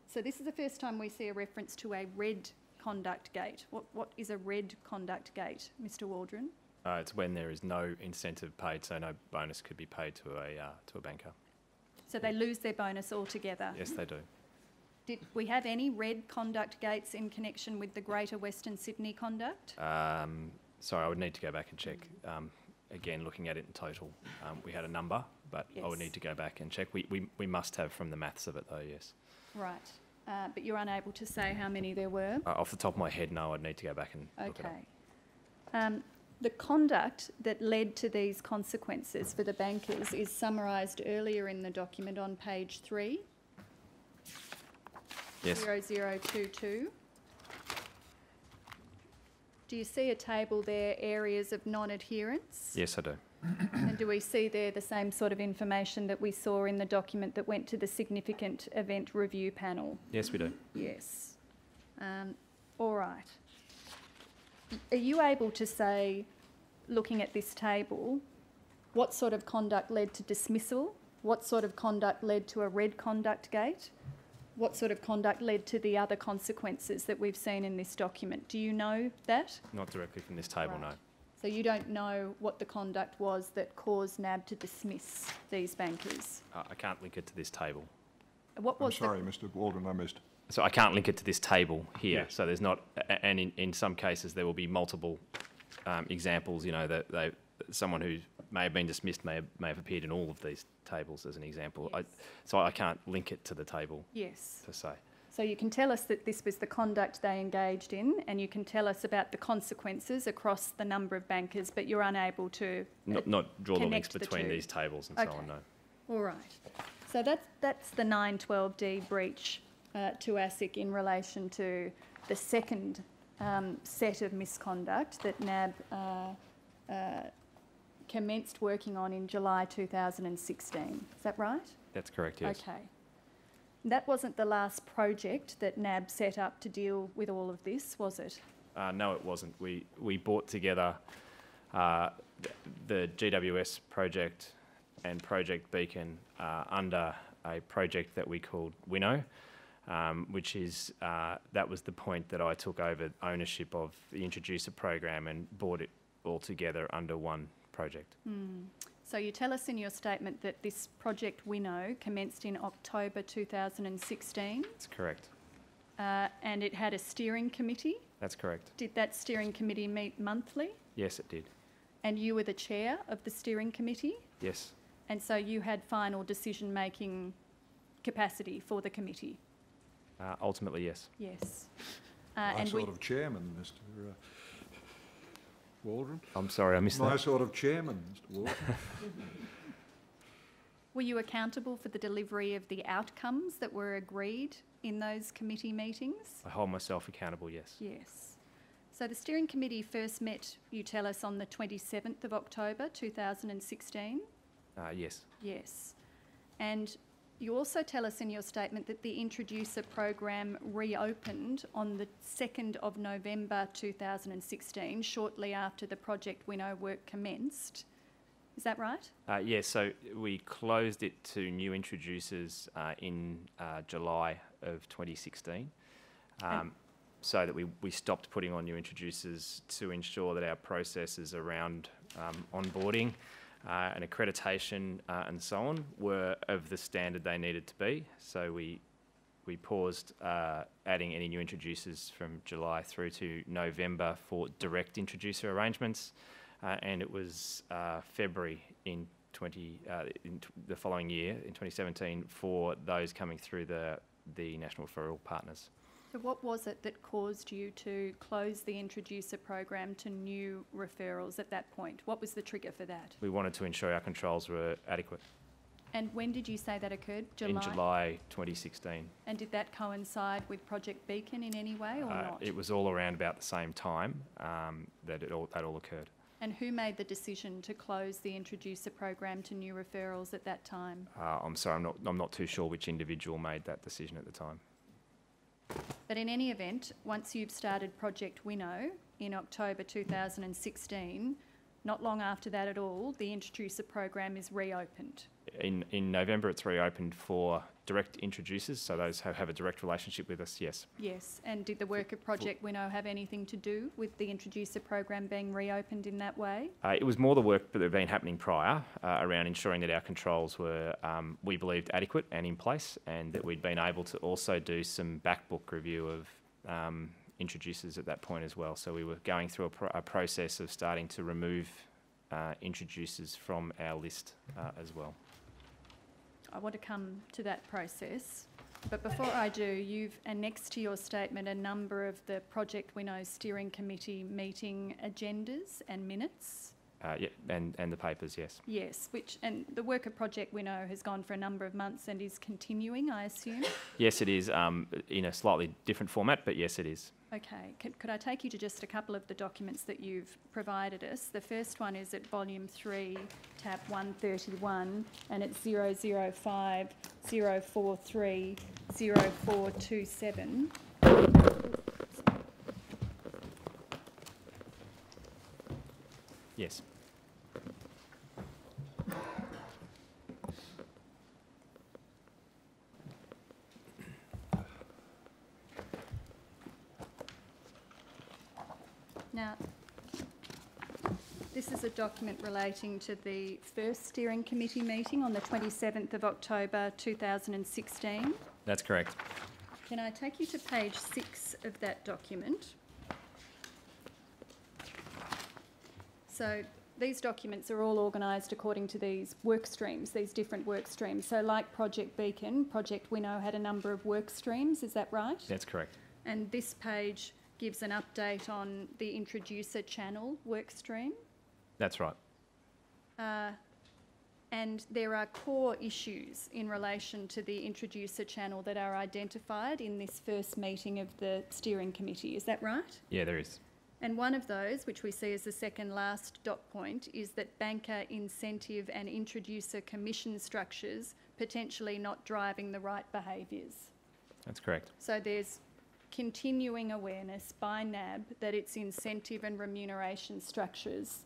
so this is the first time we see a reference to a red conduct gate. What, what is a red conduct gate, Mr Waldron? Uh, it's when there is no incentive paid, so no bonus could be paid to a, uh, to a banker. So they lose their bonus altogether. Yes, they do. Did we have any red conduct gates in connection with the Greater Western Sydney conduct? Um, sorry, I would need to go back and check. Um, again, looking at it in total, um, we had a number, but I would need to go back and check. We, we, we must have from the maths of it, though, yes. Right. Uh, but you're unable to say how many there were? Uh, off the top of my head, no, I'd need to go back and look it up. Okay. Um, the conduct that led to these consequences for the bankers is summarised earlier in the document on page three, Yes, 0022. Do you see a table there, areas of non-adherence? yes, I do. And do we see there the same sort of information that we saw in the document that went to the significant event review panel? Yes, we do. Yes. Um, all right. Are you able to say, looking at this table, what sort of conduct led to dismissal? What sort of conduct led to a red conduct gate? What sort of conduct led to the other consequences that we've seen in this document? Do you know that? Not directly from this table, no. So you don't know what the conduct was that caused NAB to dismiss these bankers? Uh, I can't link it to this table. What I'm was sorry, Mr Waldron, I missed. So I can't link it to this table here. Yes. So there's not, and in, in some cases, there will be multiple um, examples, you know, that they, someone who may have been dismissed may have, may have appeared in all of these tables as an example. I, so I can't link it to the table Yes. per se. So you can tell us that this was the conduct they engaged in, and you can tell us about the consequences across the number of bankers, but you're unable to. Not, not draw the links Connect the between these tables and so on, no. All right. So that's that's the 912D breach uh, to ASIC in relation to the second um, set of misconduct that NAB uh, uh, commenced working on in July 2016. Is that right? That's correct, yes. Okay. That wasn't the last project that NAB set up to deal with all of this, was it? Uh, no, it wasn't. We, we brought together uh, the GWS project and Project Beacon uh, under a project that we called Winnow, um, which is, uh, that was the point that I took over ownership of the Introducer program and brought it all together under one project. So you tell us in your statement that this project Winnow commenced in October 2016 That's correct. uh, and it had a steering committee. That's correct. Did that steering committee meet monthly? Yes, it did. And you were the chair of the steering committee? Yes, And so you had final decision making capacity for the committee? uh, ultimately, yes. Yes. Uh, My and we, sort of chairman, Mr uh, Waldron. I'm sorry, I missed My that. sort of chairman, Mr Waldron. were you accountable for the delivery of the outcomes that were agreed in those committee meetings? I hold myself accountable, yes. Yes. So the steering committee first met, you tell us, on the 27th of October 2016? Uh, yes, Yes. And You also tell us in your statement that the introducer program reopened on the 2nd of November 2016, shortly after the Project Winnow work commenced. Is that right? Uh, yeah, so we closed it to new introducers uh, in uh, July of 2016. Um, so that we, we stopped putting on new introducers to ensure that our processes around um, onboarding uh, and accreditation uh, and so on were of the standard they needed to be. So we we paused uh, adding any new introducers from July through to November for direct introducer arrangements, uh, and it was uh, February in 20 uh, in t- the following year in 2017 for those coming through the the national referral partners. So what was it that caused you to close the introducer program to new referrals at that point? What was the trigger for that? We wanted to ensure our controls were adequate And when did you say that occurred? in July 2016. And did that coincide with Project Beacon in any way or Uh, not? it was all around about the same time um, that it all that all occurred. And who made the decision to close the introducer program to new referrals at that time? Uh, I'm sorry, I'm not I'm not too sure which individual made that decision at the time. But in any event, once you've started Project Winnow in October 2016, not long after that at all, the introducer program is reopened. In in November, it's reopened for direct introducers, so those who have a direct relationship with us. Yes, Yes, and did the work of Project Winnow have anything to do with the introducer program being reopened in that way? uh, it was more the work that had been happening prior uh, around ensuring that our controls were, um, we believed, adequate and in place, and that we'd been able to also do some backbook review of um, introducers at that point as well. So we were going through a, pro- a process of starting to remove uh, introducers from our list uh, as well. I want to come to that process. But before I do, you've annexed to your statement a number of the Project Winnow Steering Committee meeting agendas and minutes. Uh, yeah, and, and the papers, yes. Yes, which, and the work of Project Winnow has gone for a number of months and is continuing, I assume? Yes, it is um, in a slightly different format, but yes, it is. Okay, could, could I take you to just a couple of the documents that you've provided us? The first one is at volume three, tab one thirty-one, and it's zero zero five, zero four three, zero four two seven. Yes. Now, this is a document relating to the first steering committee meeting on the twenty-seventh of October, two thousand and sixteen. That's correct. Can I take you to page six of that document? So these documents are all organised according to these work streams, these different work streams. So like Project Beacon, Project Winnow had a number of work streams, is that right? That's correct. And this page gives an update on the introducer channel work stream. That's right. Uh, and there are core issues in relation to the introducer channel that are identified in this first meeting of the steering committee. Is that right? Yeah, there is. And one of those, which we see as the second last dot point, is that banker incentive and introducer commission structures potentially not driving the right behaviours. That's correct. So there's continuing awareness by NAB that its incentive and remuneration structures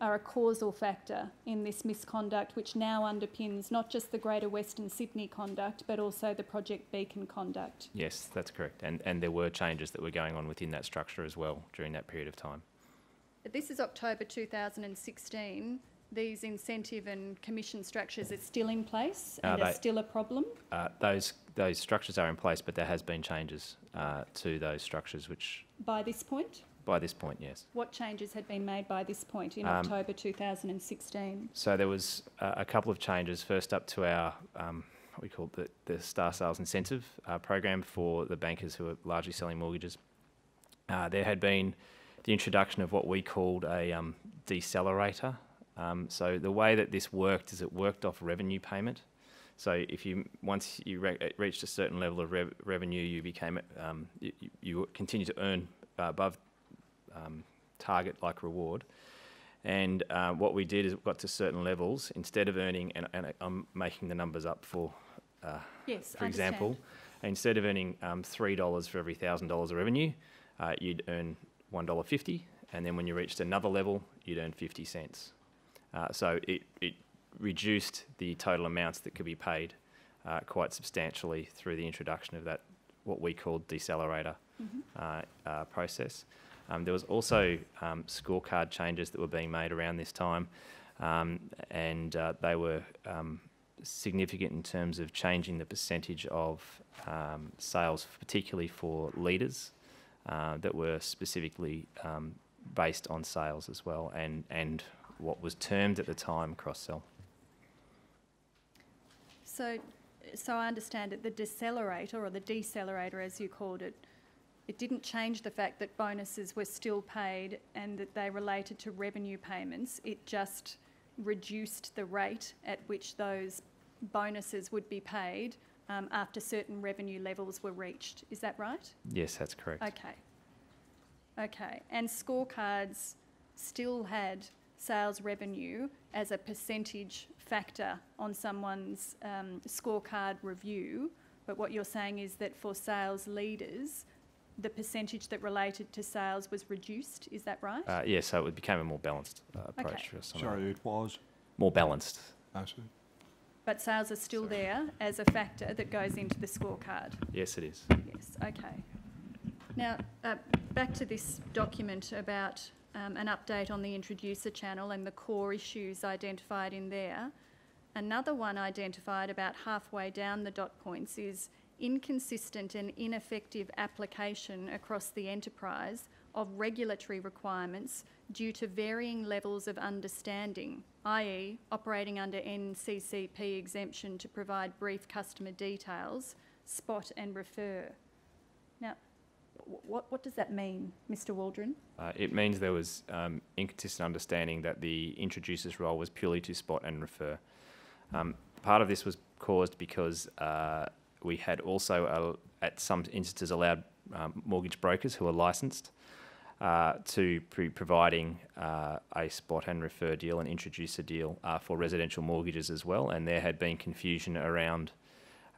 are a causal factor in this misconduct, which now underpins not just the Greater Western Sydney conduct, but also the Project Beacon conduct. Yes, that's correct. And and there were changes that were going on within that structure as well during that period of time. This is October 2016. These incentive and commission structures are still in place Uh, and are they- still a problem. Uh, those those structures are in place, but there has been changes uh, to those structures, which By this point, by this point, yes. what changes had been made by this point in Um, October 2016? So there was uh, a couple of changes. First up to our um, what we call the, the Star Sales Incentive uh, program for the bankers who are largely selling mortgages. Uh, there had been the introduction of what we called a um, decelerator. Um, so the way that this worked is it worked off revenue payment. So if you once you re- reached a certain level of rev- revenue, you became um, you, you continue to earn uh, above um, target like reward. And uh, what we did is got to certain levels. Instead of earning, and, and I'm making the numbers up for uh, Yes, for I example, understand. instead of earning um, $3 for every $1,000 of revenue, uh, you'd earn $1.50. And then when you reached another level, you'd earn 50 cents. Uh, so it, it reduced the total amounts that could be paid uh, quite substantially through the introduction of that, what we called decelerator uh, uh, process. Um, there was also um, scorecard changes that were being made around this time, um, and uh, they were um, significant in terms of changing the percentage of um, sales, particularly for leaders, uh, that were specifically based on sales as well, and and what was termed at the time cross sell. So, so I understand that the decelerator or the decelerator, as you called it, it didn't change the fact that bonuses were still paid and that they related to revenue payments. It just reduced the rate at which those bonuses would be paid um, after certain revenue levels were reached. Is that right? Yes, that's correct. Okay. Okay, and scorecards still had sales revenue as a percentage factor on someone's um, scorecard review, but what you're saying is that for sales leaders, the percentage that related to sales was reduced, is that right? Uh, yeah, so it became a more balanced uh, approach Okay. for. Sorry, it was, More balanced. I see. But sales are still there as a factor that goes into the scorecard? Yes, it is. Yes, okay. Now, uh, back to this document about um, an update on the introducer channel and the core issues identified in there. Another one identified about halfway down the dot points is inconsistent and ineffective application across the enterprise of regulatory requirements due to varying levels of understanding, i.e. operating under NCCP exemption to provide brief customer details, spot and refer. Now, what, what does that mean, Mr Waldron? Uh, it means there was um, inconsistent understanding that the introducer's role was purely to spot and refer. Um, part of this was caused because uh, we had also, uh, at some instances, allowed um, mortgage brokers who are licensed uh, to be providing uh, a spot and refer deal, and introduce a deal uh, for residential mortgages as well. And there had been confusion around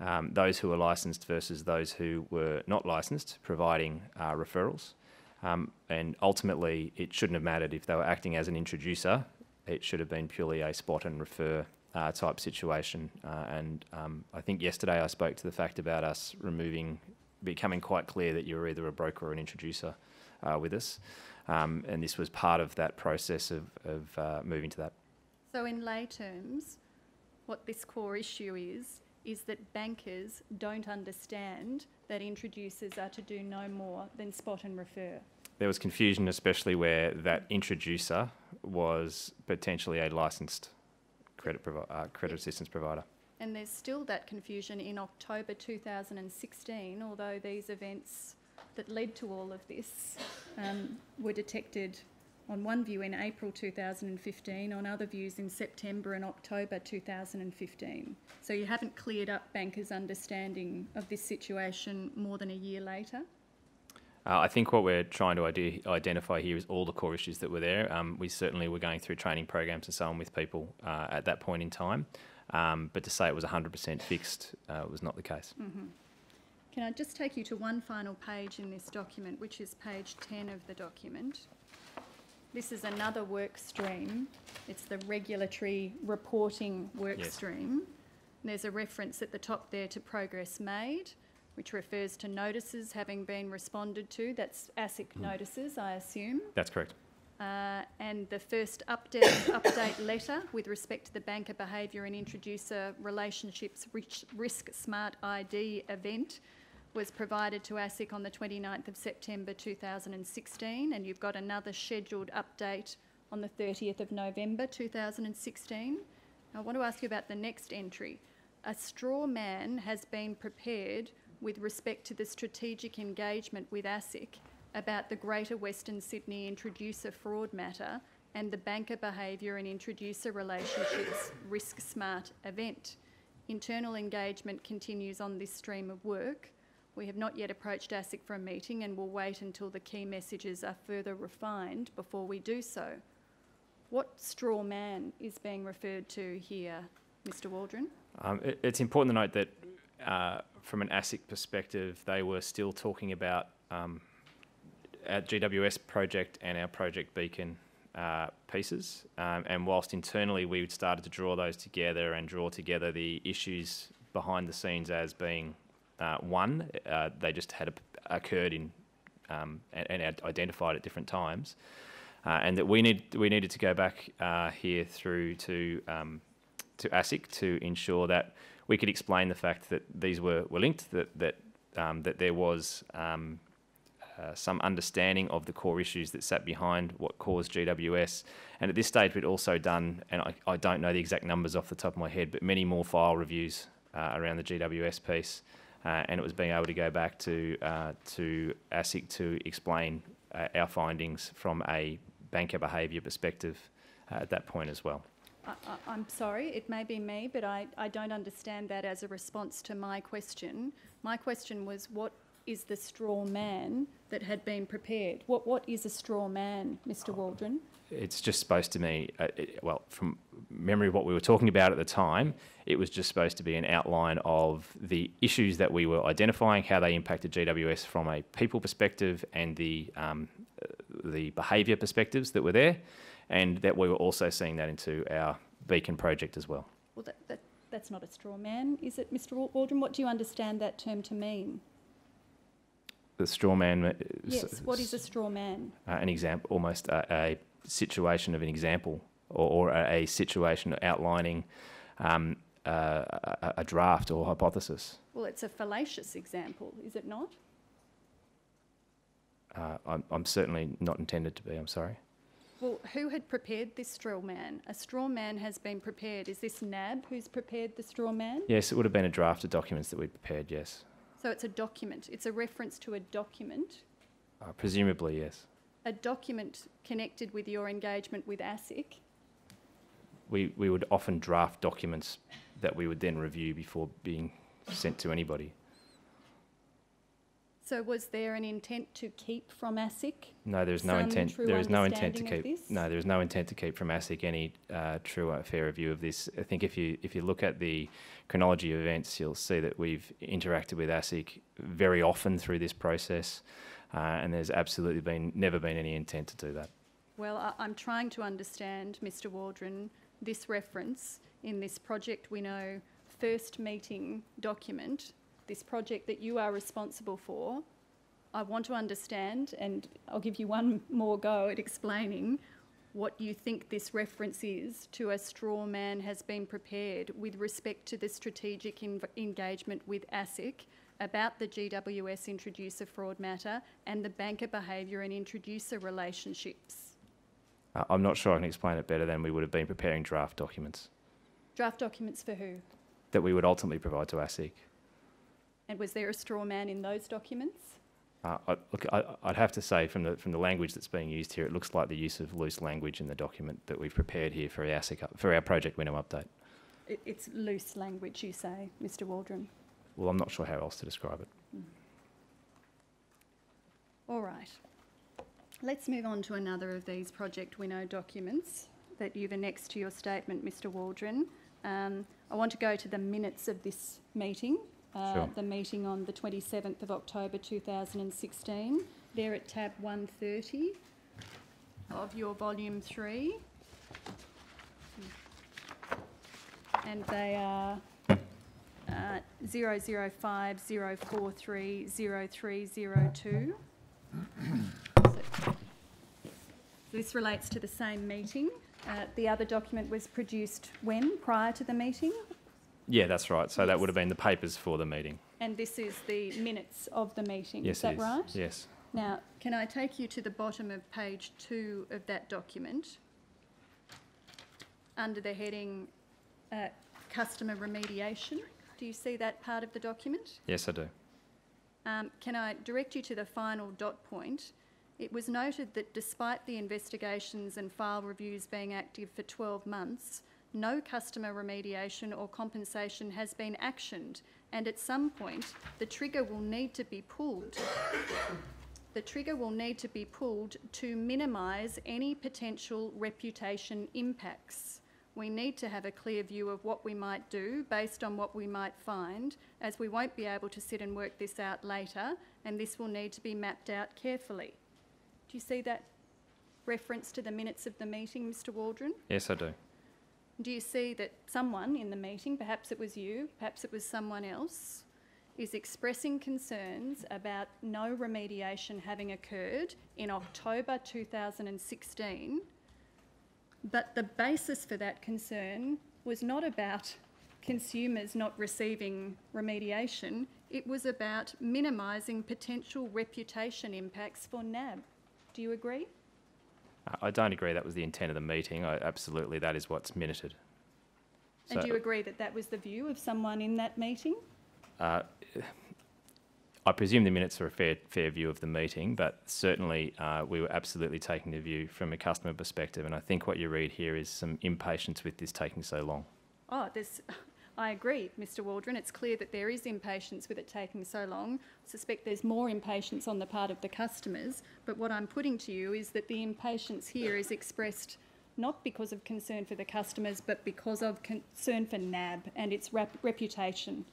um, those who were licensed versus those who were not licensed providing uh, referrals. Um, and ultimately, it shouldn't have mattered if they were acting as an introducer. It should have been purely a spot and refer uh, type situation. Uh, and um, I think yesterday I spoke to the fact about us removing, becoming quite clear that you're either a broker or an introducer uh, with us. Um, and this was part of that process of, of uh, moving to that. So, in lay terms, what this core issue is, is that bankers don't understand that introducers are to do no more than spot and refer. There was confusion, especially where that introducer was potentially a licensed credit, provi- uh, credit assistance provider. And there's still that confusion in October 2016, although these events that led to all of this um, were detected on one view in April 2015, on other views in September and October 2015. So you haven't cleared up bankers' understanding of this situation more than a year later. Uh, I think what we're trying to ide- identify here is all the core issues that were there. Um, we certainly were going through training programs and so on with people uh, at that point in time, um, but to say it was 100% fixed uh, was not the case. Can I just take you to one final page in this document, which is page 10 of the document? This is another work stream. It's the regulatory reporting work Yes. stream. There's a reference at the top there to progress made, which refers to notices having been responded to. That's ASIC notices, I assume. That's correct. Uh, and the first update, update letter with respect to the banker behaviour and introducer relationships rich, risk smart ID event was provided to ASIC on the 29th of September 2016 and you've got another scheduled update on the 30th of November 2016. I want to ask you about the next entry. A straw man has been prepared with respect to the strategic engagement with ASIC about the Greater Western Sydney introducer fraud matter and the banker behaviour and introducer relationships Risk Smart event. Internal engagement continues on this stream of work. We have not yet approached ASIC for a meeting and will wait until the key messages are further refined before we do so. What straw man is being referred to here, Mr Waldron? Um, it, it's important to note that uh, from an ASIC perspective, they were still talking about um, our GWS project and our Project Beacon uh, pieces. Um, and whilst internally we started to draw those together and draw together the issues behind the scenes as being uh, one, uh, they just had occurred in um, and, and identified at different times. Uh, and that we need we needed to go back uh, here through to um, to ASIC to ensure that we could explain the fact that these were, were linked, that that um, that there was um, uh, some understanding of the core issues that sat behind what caused GWS. And at this stage, we'd also done, and I, I don't know the exact numbers off the top of my head, but many more file reviews uh, around the GWS piece. Uh, and it was being able to go back to uh, to ASIC to explain uh, our findings from a banker behaviour perspective uh, at that point as well. I, I'm sorry, it may be me, but I, I don't understand that as a response to my question. My question was what is the straw man that had been prepared? What, what is a straw man, Mr Waldron? It's just supposed to be, uh, it, well, from memory of what we were talking about at the time, it was just supposed to be an outline of the issues that we were identifying, how they impacted GWS from a people perspective and the, um, uh, the behaviour perspectives that were there, and that we were also seeing that into our Beacon project as well. Well, that, that, that's not a straw man, is it, Mr Waldron? What do you understand that term to mean? The straw man. uh, Yes, what is a straw man? uh, an example, almost a, a situation of an example, or, or a, a situation outlining um, uh, a, a draft or hypothesis. Well, it's a fallacious example, is it not? Uh, I'm, I'm certainly not intended to be. I'm sorry. Well, who had prepared this straw man? A straw man has been prepared. Is this NAB who's prepared the straw man? Yes, it would have been a draft of documents that we'd prepared. Yes, So it's a document. It's a reference to a document. uh, presumably yes. A document connected with your engagement with ASIC. We we would often draft documents that we would then review before being sent to anybody. So was there an intent to keep from ASIC? No, there is no intent. There is no intent to keep. No, there is no intent to keep from ASIC any uh, true or fair review of this. I think if you if you look at the chronology of events, you'll see that we've interacted with ASIC very often through this process, uh, and there's absolutely been never been any intent to do that. Well, I, I'm trying to understand, Mr Waldron, this reference in this Project Winnow first meeting document, this project that you are responsible for. I want to understand, and I'll give you one more go at explaining what you think this reference is to a straw man has been prepared with respect to the strategic engagement with ASIC about the GWS introducer fraud matter and the banker behaviour and introducer relationships. Uh, I'm not sure I can explain it better than we would have been preparing draft documents Draft documents for who? that we would ultimately provide to ASIC. And was there a straw man in those documents? Uh, I, look, I, I'd have to say from the from the language that's being used here, it looks like the use of loose language in the document that we've prepared here for our ASIC, for our project Winnow update. It, it's loose language, you say, Mr Waldron. Well, I'm not sure how else to describe it. All right. Let's move on to another of these Project Winnow documents that you've annexed to your statement, Mr Waldron. Um, I want to go to the minutes of this meeting, uh, Sure. the meeting on the 27th of October 2016. They're at tab 130 of your volume 3. And they are uh, 0050430302. So This relates to the same meeting. Uh, The other document was produced when, prior to the meeting? Yeah, that's right. So that would have been the papers for the meeting. And this is the minutes of the meeting, Yes, is that is. right? Yes. Now, can I take you to the bottom of page two of that document? Under the heading uh, Customer Remediation. Do you see that part of the document? Yes, I do. Um, can I direct you to the final dot point? It was noted that despite the investigations and file reviews being active for 12 months, no customer remediation or compensation has been actioned, and at some point, the trigger will need to be pulled. The trigger will need to be pulled to minimise any potential reputation impacts. We need to have a clear view of what we might do based on what we might find, as we won't be able to sit and work this out later, and this will need to be mapped out carefully. Do you see that reference to the minutes of the meeting, Mr Waldron? Yes, I do. Do you see that someone in the meeting, perhaps it was you, perhaps it was someone else, is expressing concerns about no remediation having occurred in October 2016, but the basis for that concern was not about consumers not receiving remediation, it was about minimising potential reputation impacts for NAB. Do you agree? I- don't agree that was the intent of the meeting. I, absolutely, that is what's minuted. And do you agree that that was the view of someone in that meeting? Uh, I presume the minutes are a fair, fair view of the meeting, but certainly uh, we were absolutely taking the view from a customer perspective. And I think what you read here is some impatience with this taking so long. Oh, there's, I agree, Mr Waldron. It's clear that there is impatience with it taking so long. I suspect there's more impatience on the part of the customers. But what I'm putting to you is that the impatience here is expressed not because of concern for the customers, but because of concern for NAB and its rep- reputation.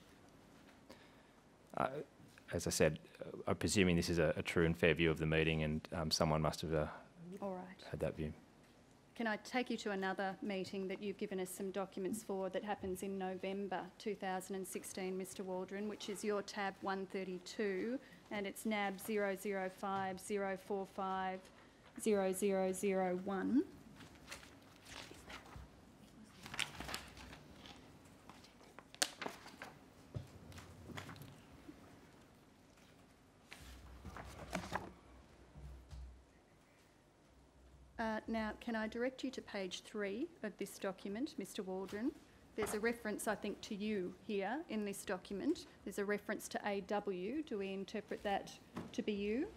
As I said, uh, I'm presuming this is a, a true and fair view of the meeting, and um, someone must have uh, All right. had that view. Can I take you to another meeting that you've given us some documents for that happens in November 2016, Mr Waldron, which is your tab 132 and it's NAB 005 045 0001. Uh, now, can I direct you to page three of this document, Mr Waldron? There's a reference, I think, to you here in this document. There's a reference to AW. Do we interpret that to be you?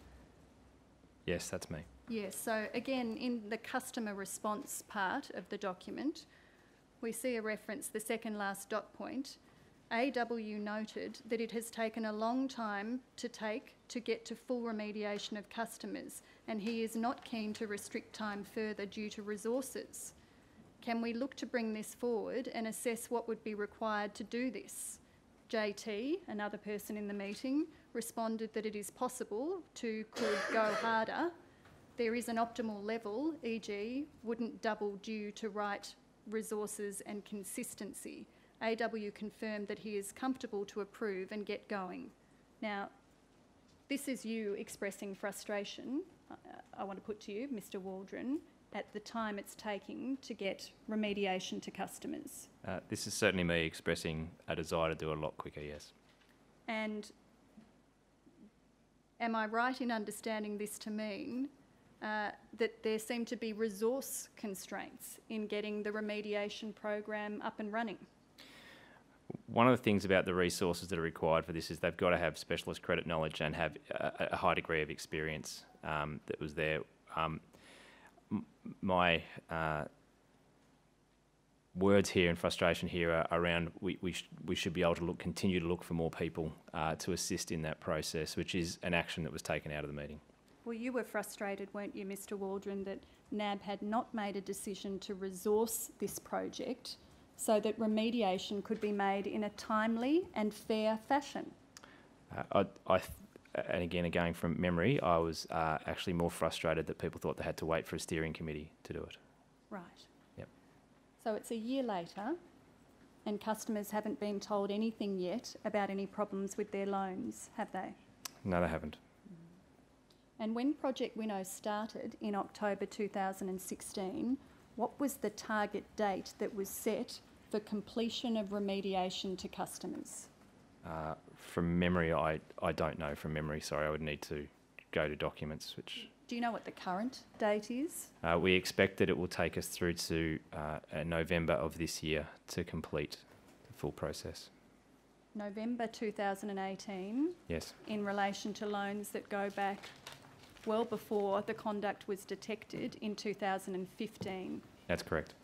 Yes, that's me. Yes, so again, in the customer response part of the document, we see a reference, the second last dot point. AW noted that it has taken a long time to take to get to full remediation of customers, and he is not keen to restrict time further due to resources. Can we look to bring this forward and assess what would be required to do this? JT, another person in the meeting, responded that it is possible to could go harder. There is an optimal level, e.g., wouldn't double due to right resources and consistency. AW confirmed that he is comfortable to approve and get going. Now, this is you expressing frustration, I want to put to you, Mr Waldron, at the time it's taking to get remediation to customers. Uh, this is certainly me expressing a desire to do a lot quicker, yes. And am I right in understanding this to mean uh, that there seem to be resource constraints in getting the remediation program up and running? One of the things about the resources that are required for this is they've got to have specialist credit knowledge and have a, a high degree of experience um, that was there. Um, my uh, words here and frustration here are around we, we, sh- we should be able to look, continue to look for more people uh, to assist in that process, which is an action that was taken out of the meeting. Well, you were frustrated, weren't you, Mr Waldron, that NAB had not made a decision to resource this project so that remediation could be made in a timely and fair fashion? Uh, I, I and again, going from memory, I was uh, actually more frustrated that people thought they had to wait for a steering committee to do it. Right. Yep. So it's a year later and customers haven't been told anything yet about any problems with their loans, have they? No, they haven't. And when Project Winnow started in October 2016, what was the target date that was set for completion of remediation to customers? Uh, from memory, I, I don't know from memory. Sorry, I would need to go to documents, which Do you know what the current date is? uh, we expect that it will take us through to uh, uh, November of this year to complete the full process. November 2018, Yes, in relation to loans that go back well before the conduct was detected in 2015. that's correct.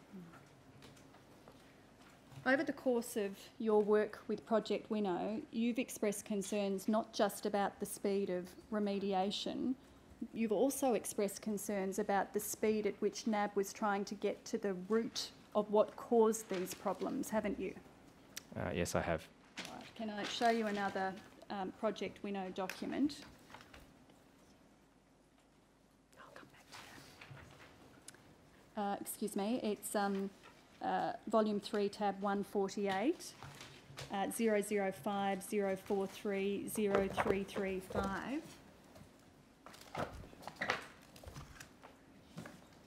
Over the course of your work with Project Winnow, you've expressed concerns not just about the speed of remediation, you've also expressed concerns about the speed at which NAB was trying to get to the root of what caused these problems, haven't you? Uh, yes, I have. Right, Can I show you another um, Project Winnow document? I'll come back to that. Uh, excuse me, it's um, uh, Volume 3, Tab 148, uh, 005 043 0335.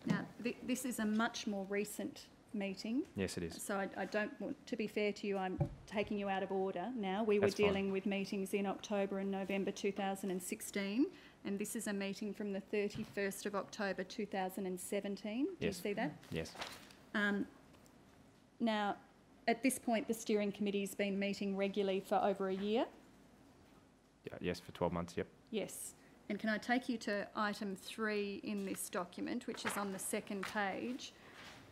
Now, th- this is a much more recent meeting. Yes, it is. So I, I don't want, to be fair to you, I'm taking you out of order now. We were That's fine. dealing with meetings in October and November 2016, and this is a meeting from the 31st of October 2017. Do you see that? Yes. Um, now, at this point, the steering committee's been meeting regularly for over a year. Yeah, yes, for 12 months, yep. Yes. And can I take you to item three in this document, which is on the second page,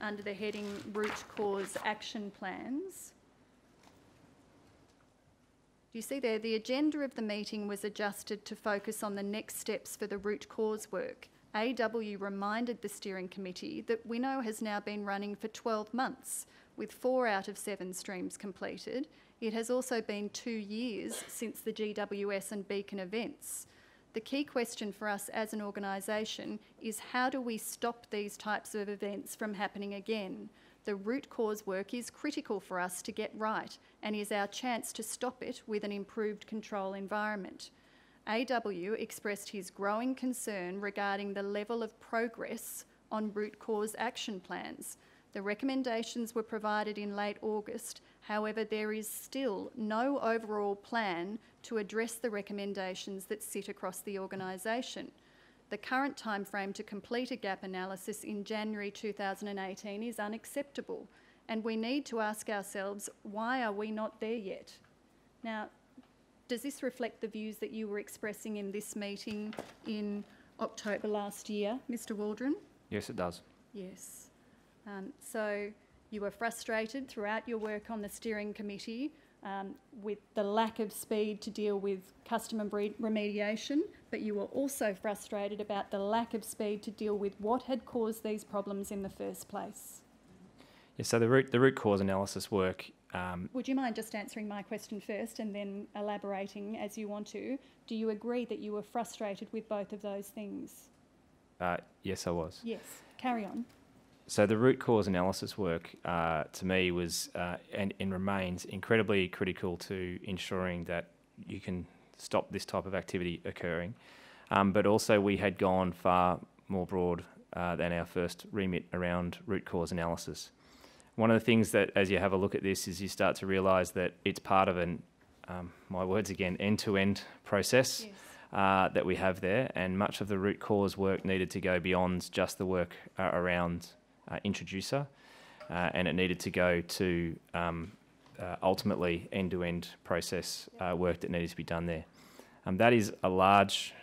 under the heading Root Cause Action Plans? Do you see there, the agenda of the meeting was adjusted to focus on the next steps for the root cause work. AW reminded the steering committee that Winnow has now been running for 12 months, with four out of seven streams completed. It has also been two years since the GWS and Beacon events. The key question for us as an organisation is how do we stop these types of events from happening again? The root cause work is critical for us to get right and is our chance to stop it with an improved control environment. AW expressed his growing concern regarding the level of progress on root cause action plans. The recommendations were provided in late August. However, there is still no overall plan to address the recommendations that sit across the organisation. The current timeframe to complete a gap analysis in January 2018 is unacceptable, and we need to ask ourselves why are we not there yet? Now, does this reflect the views that you were expressing in this meeting in October last year, Mr Waldron? Yes, it does. Yes. Um, so you were frustrated throughout your work on the steering committee um, with the lack of speed to deal with customer remediation, but you were also frustrated about the lack of speed to deal with what had caused these problems in the first place. Yeah, so the root, the root cause analysis work, um, Would you mind just answering my question first and then elaborating as you want to? Do you agree that you were frustrated with both of those things? uh, yes, I was. Yes. Carry on. So the root cause analysis work, uh, to me, was uh, and, and remains incredibly critical to ensuring that you can stop this type of activity occurring. Um, but also, we had gone far more broad uh, than our first remit around root cause analysis. One of the things that, as you have a look at this, is you start to realise that it's part of an, um, my words again, end-to-end process Yes. uh, that we have there, and much of the root cause work needed to go beyond just the work uh, around introducer, uh, and it needed to go to um, uh, ultimately end-to-end process uh, work that needed to be done there. Um, that is a large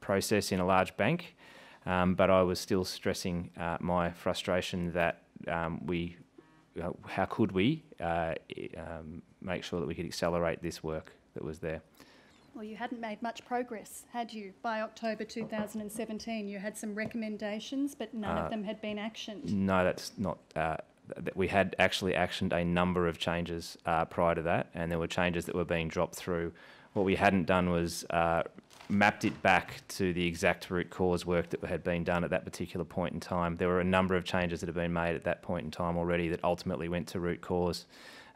process in a large bank, um, but I was still stressing uh, my frustration that um, we, uh, how could we uh, um, make sure that we could accelerate this work that was there. Well, you hadn't made much progress, had you? By October 2017, you had some recommendations, but none Uh, of them had been actioned. No, that's not. Uh, that we had actually actioned a number of changes uh, prior to that, and there were changes that were being dropped through. What we hadn't done was uh, mapped it back to the exact root cause work that had been done at that particular point in time. There were a number of changes that had been made at that point in time already that ultimately went to root cause.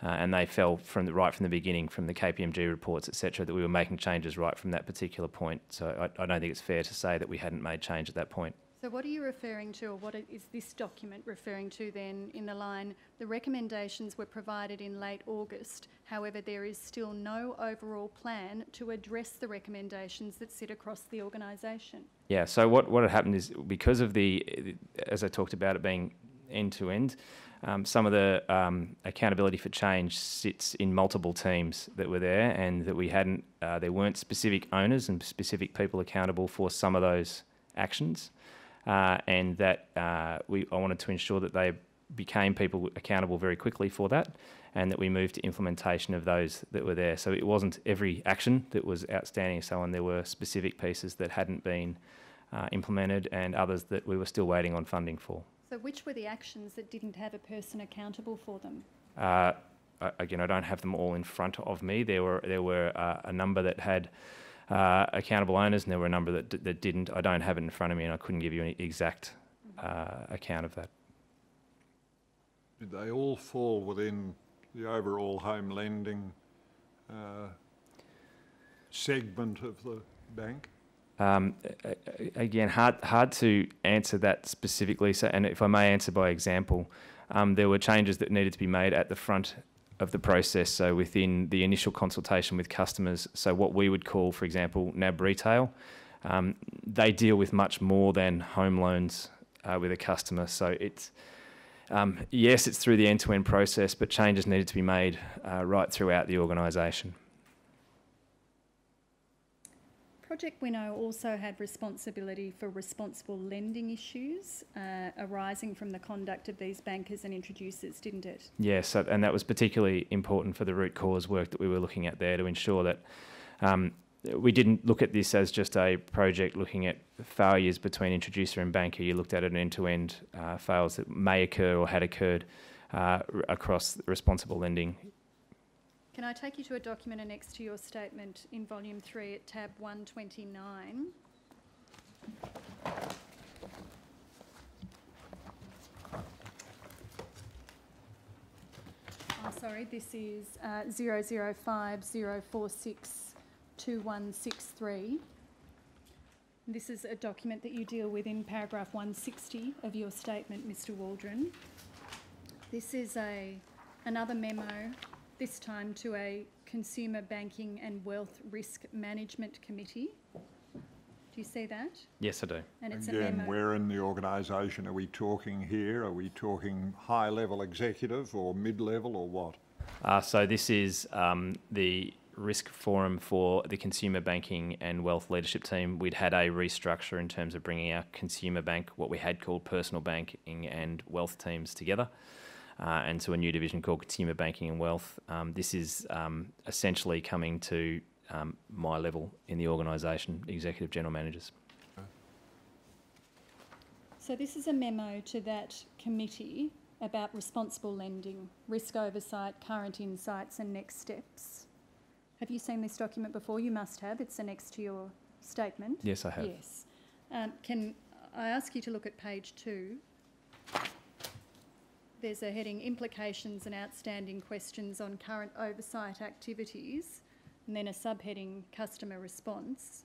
Uh, and they fell from the, right from the beginning, from the KPMG reports, etc., that we were making changes right from that particular point. So I, I don't think it's fair to say that we hadn't made change at that point. So, what are you referring to, or what is this document referring to then in the line? The recommendations were provided in late August. However, there is still no overall plan to address the recommendations that sit across the organisation. Yeah. So what what had happened is because of the, as I talked about it being end to end, um, some of the um, accountability for change sits in multiple teams that were there, and that we hadn't. Uh, there weren't specific owners and specific people accountable for some of those actions, uh, and that uh, we I wanted to ensure that they became people accountable very quickly for that, and that we moved to implementation of those that were there. So it wasn't every action that was outstanding so on. There were specific pieces that hadn't been uh, implemented and others that we were still waiting on funding for. So which were the actions that didn't have a person accountable for them? Uh, again, I don't have them all in front of me. There were there were uh, a number that had uh, accountable owners, and there were a number that d- that didn't. I don't have it in front of me, and I couldn't give you any exact uh, account of that. Did they all fall within the overall home lending uh, segment of the bank? Um, again, hard hard to answer that specifically. So, and if I may answer by example, um, there were changes that needed to be made at the front of the process. So, within the initial consultation with customers, so what we would call, for example, NAB retail, um, they deal with much more than home loans uh, with a customer. So, it's um, yes, it's through the end-to-end process, but changes needed to be made uh, right throughout the organisation. Project Winnow also had responsibility for responsible lending issues uh, arising from the conduct of these bankers and introducers, didn't it? Yes, and that was particularly important for the root cause work that we were looking at there to ensure that um, we didn't look at this as just a project looking at failures between introducer and banker. You looked at it end to end uh, fails that may occur or had occurred uh, across responsible lending. Can I take you to a document annexed to your statement in volume three at tab one twenty-nine? Oh, sorry, this is uh. This is a document that you deal with in paragraph one sixty of your statement, Mr Waldron. This is a, another memo this time to a Consumer Banking and Wealth Risk Management Committee. Do you see that? Yes, I do. And it's a Again, memo. where in the organisation are we talking here? Are we talking high-level executive or mid-level or what? Uh, so this is um, the risk forum for the consumer banking and wealth leadership team. We'd had a restructure in terms of bringing our consumer bank, what we had called personal banking and wealth teams together, uh, and to a new division called consumer banking and wealth. Um, this is um, essentially coming to um, my level in the organisation, executive general managers. So this is a memo to that committee about responsible lending, risk oversight, current insights and next steps. Have you seen this document before? You must have. It's annexed to your statement. Yes, I have. Yes. Um, can I ask you to look at page two? There's a heading implications and outstanding questions on current oversight activities, and then a subheading customer response.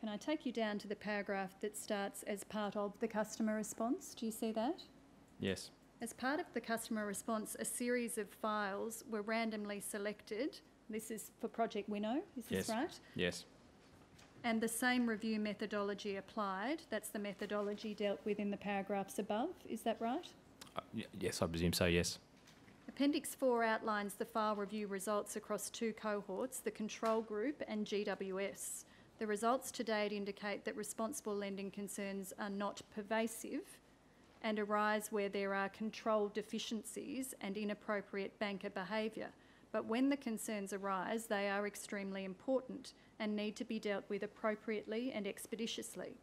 Can I take you down to the paragraph that starts as part of the customer response? Do you see that? Yes. As part of the customer response, a series of files were randomly selected. This is for Project Winnow, is this Yes. right? Yes. And the same review methodology applied. That's the methodology dealt with in the paragraphs above. Is that right? Yes, I presume so. Yes. Appendix 4 outlines the file review results across two cohorts, the control group and GWS. The results to date indicate that responsible lending concerns are not pervasive and arise where there are control deficiencies and inappropriate banker behaviour. But when the concerns arise, they are extremely important and need to be dealt with appropriately and expeditiously.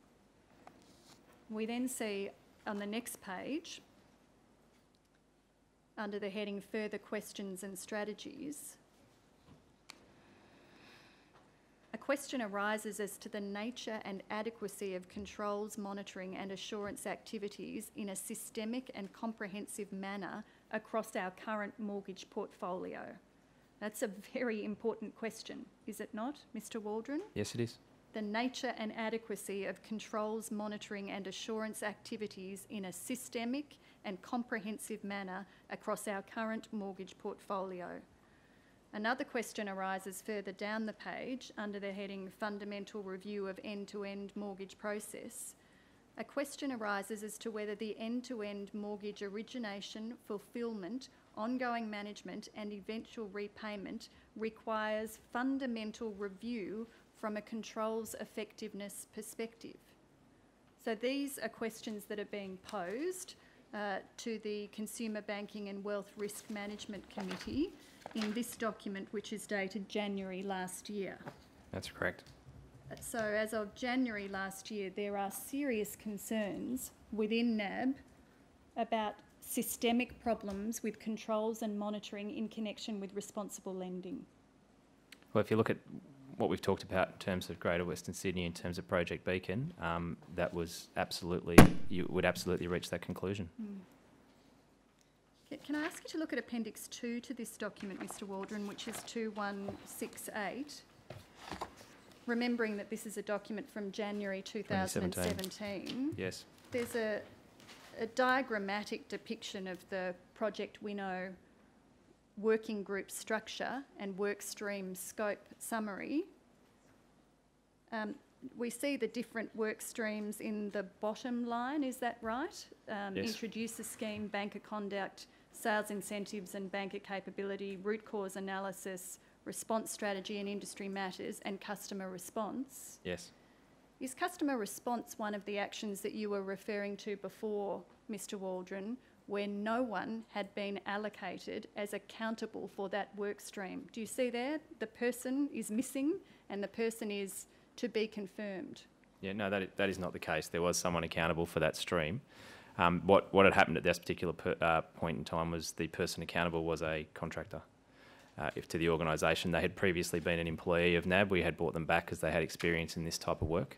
We then see on the next page under the heading Further Questions and Strategies. A question arises as to the nature and adequacy of controls, monitoring, and assurance activities in a systemic and comprehensive manner across our current mortgage portfolio. That's a very important question, is it not, Mr Waldron? Yes, it is. The nature and adequacy of controls, monitoring and assurance activities in a systemic and comprehensive manner across our current mortgage portfolio. Another question arises further down the page under the heading Fundamental Review of End-to-End Mortgage Process. A question arises as to whether the end-to-end mortgage origination, fulfilment, ongoing management and eventual repayment requires fundamental review from a controls effectiveness perspective. So these are questions that are being posed uh, to the Consumer Banking and Wealth Risk Management Committee in this document, which is dated January last year. That's correct. So as of January last year, there are serious concerns within NAB about systemic problems with controls and monitoring in connection with responsible lending. Well, if you look at what we've talked about in terms of Greater Western Sydney, in terms of Project Beacon, um, that was absolutely, you would absolutely reach that conclusion. Ca- Can I ask you to look at Appendix 2 to this document, Mr Waldron, which is 2168? Remembering that this is a document from January 2017. Yes. There's a, a diagrammatic depiction of the Project Winnow working group structure and work stream scope summary. Um, we see the different work streams in the bottom line, is that right? Um, Yes. Introducer scheme, banker conduct, sales incentives and banker capability, root cause analysis, response strategy and industry matters, and customer response. Yes. Is customer response one of the actions that you were referring to before, Mr Waldron, where no one had been allocated as accountable for that work stream? Do you see there? The person is missing and the person is to be confirmed. Yeah, no, that, that is not the case. There was someone accountable for that stream. Um, what, what had happened at this particular per, uh, point in time was the person accountable was a contractor. Uh, if to the organisation, they had previously been an employee of NAB, we had brought them back because they had experience in this type of work.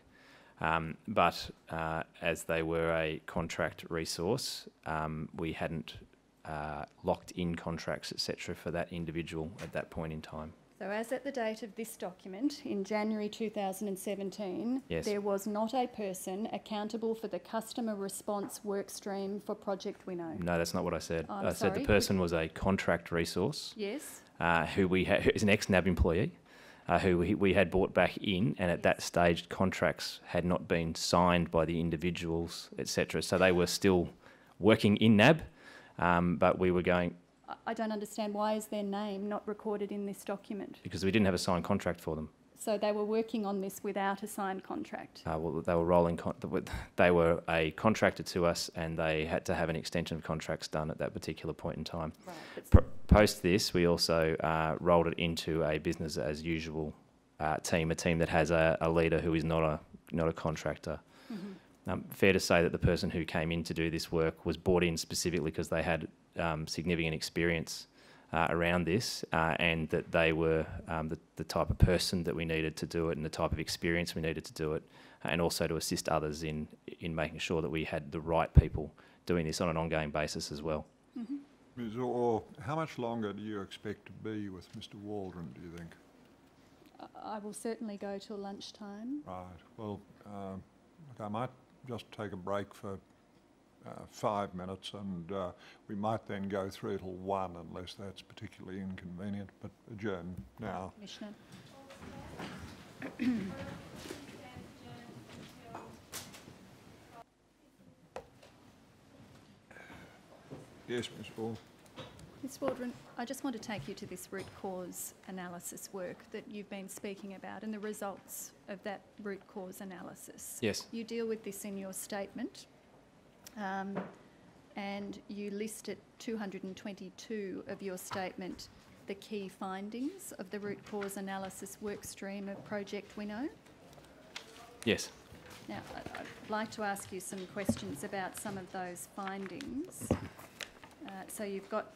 Um, but uh, as they were a contract resource, um, we hadn't uh, locked in contracts, etc., for that individual at that point in time. So as at the date of this document, in January 2017, Yes. there was not a person accountable for the customer response work stream for Project Winnow. No, that's not what I said. I'm I said sorry. the person was a contract resource. Yes? uh, who we ha- who is an ex-NAB employee, uh, who we, we had brought back in, and at that stage contracts had not been signed by the individuals, etc. So they were still working in NAB, um, but we were going I- I don't understand, why is their name not recorded in this document? because we didn't have a signed contract for them. So they were working on this without a signed contract. Uh, well, they were rolling. Con- they were a contractor to us, and they had to have an extension of contracts done at that particular point in time. Right. Post this, we also uh, rolled it into a business as usual uh, team, a team that has a, a leader who is not a not a contractor. Um, fair to say that the person who came in to do this work was brought in specifically because they had um, significant experience uh, around this, uh, and that they were um, the, the type of person that we needed to do it, and the type of experience we needed to do it, and also to assist others in in making sure that we had the right people doing this on an ongoing basis as well. Ms. Orr, how much longer do you expect to be with Mr Waldron, do you think? I- I will certainly go till lunchtime. Right, well, um, look, I might just take a break for uh, five minutes and uh, we might then go through till one unless that's particularly inconvenient, but adjourn now. Commissioner. Yes, Ms Orr. Ms Waldron, I just want to take you to this root cause analysis work that you've been speaking about and the results of that root cause analysis. Yes. You deal with this in your statement, um, and you list at 222 of your statement the key findings of the root cause analysis work stream of Project Winnow. Yes. Now, I- I'd like to ask you some questions about some of those findings. Uh, So you've got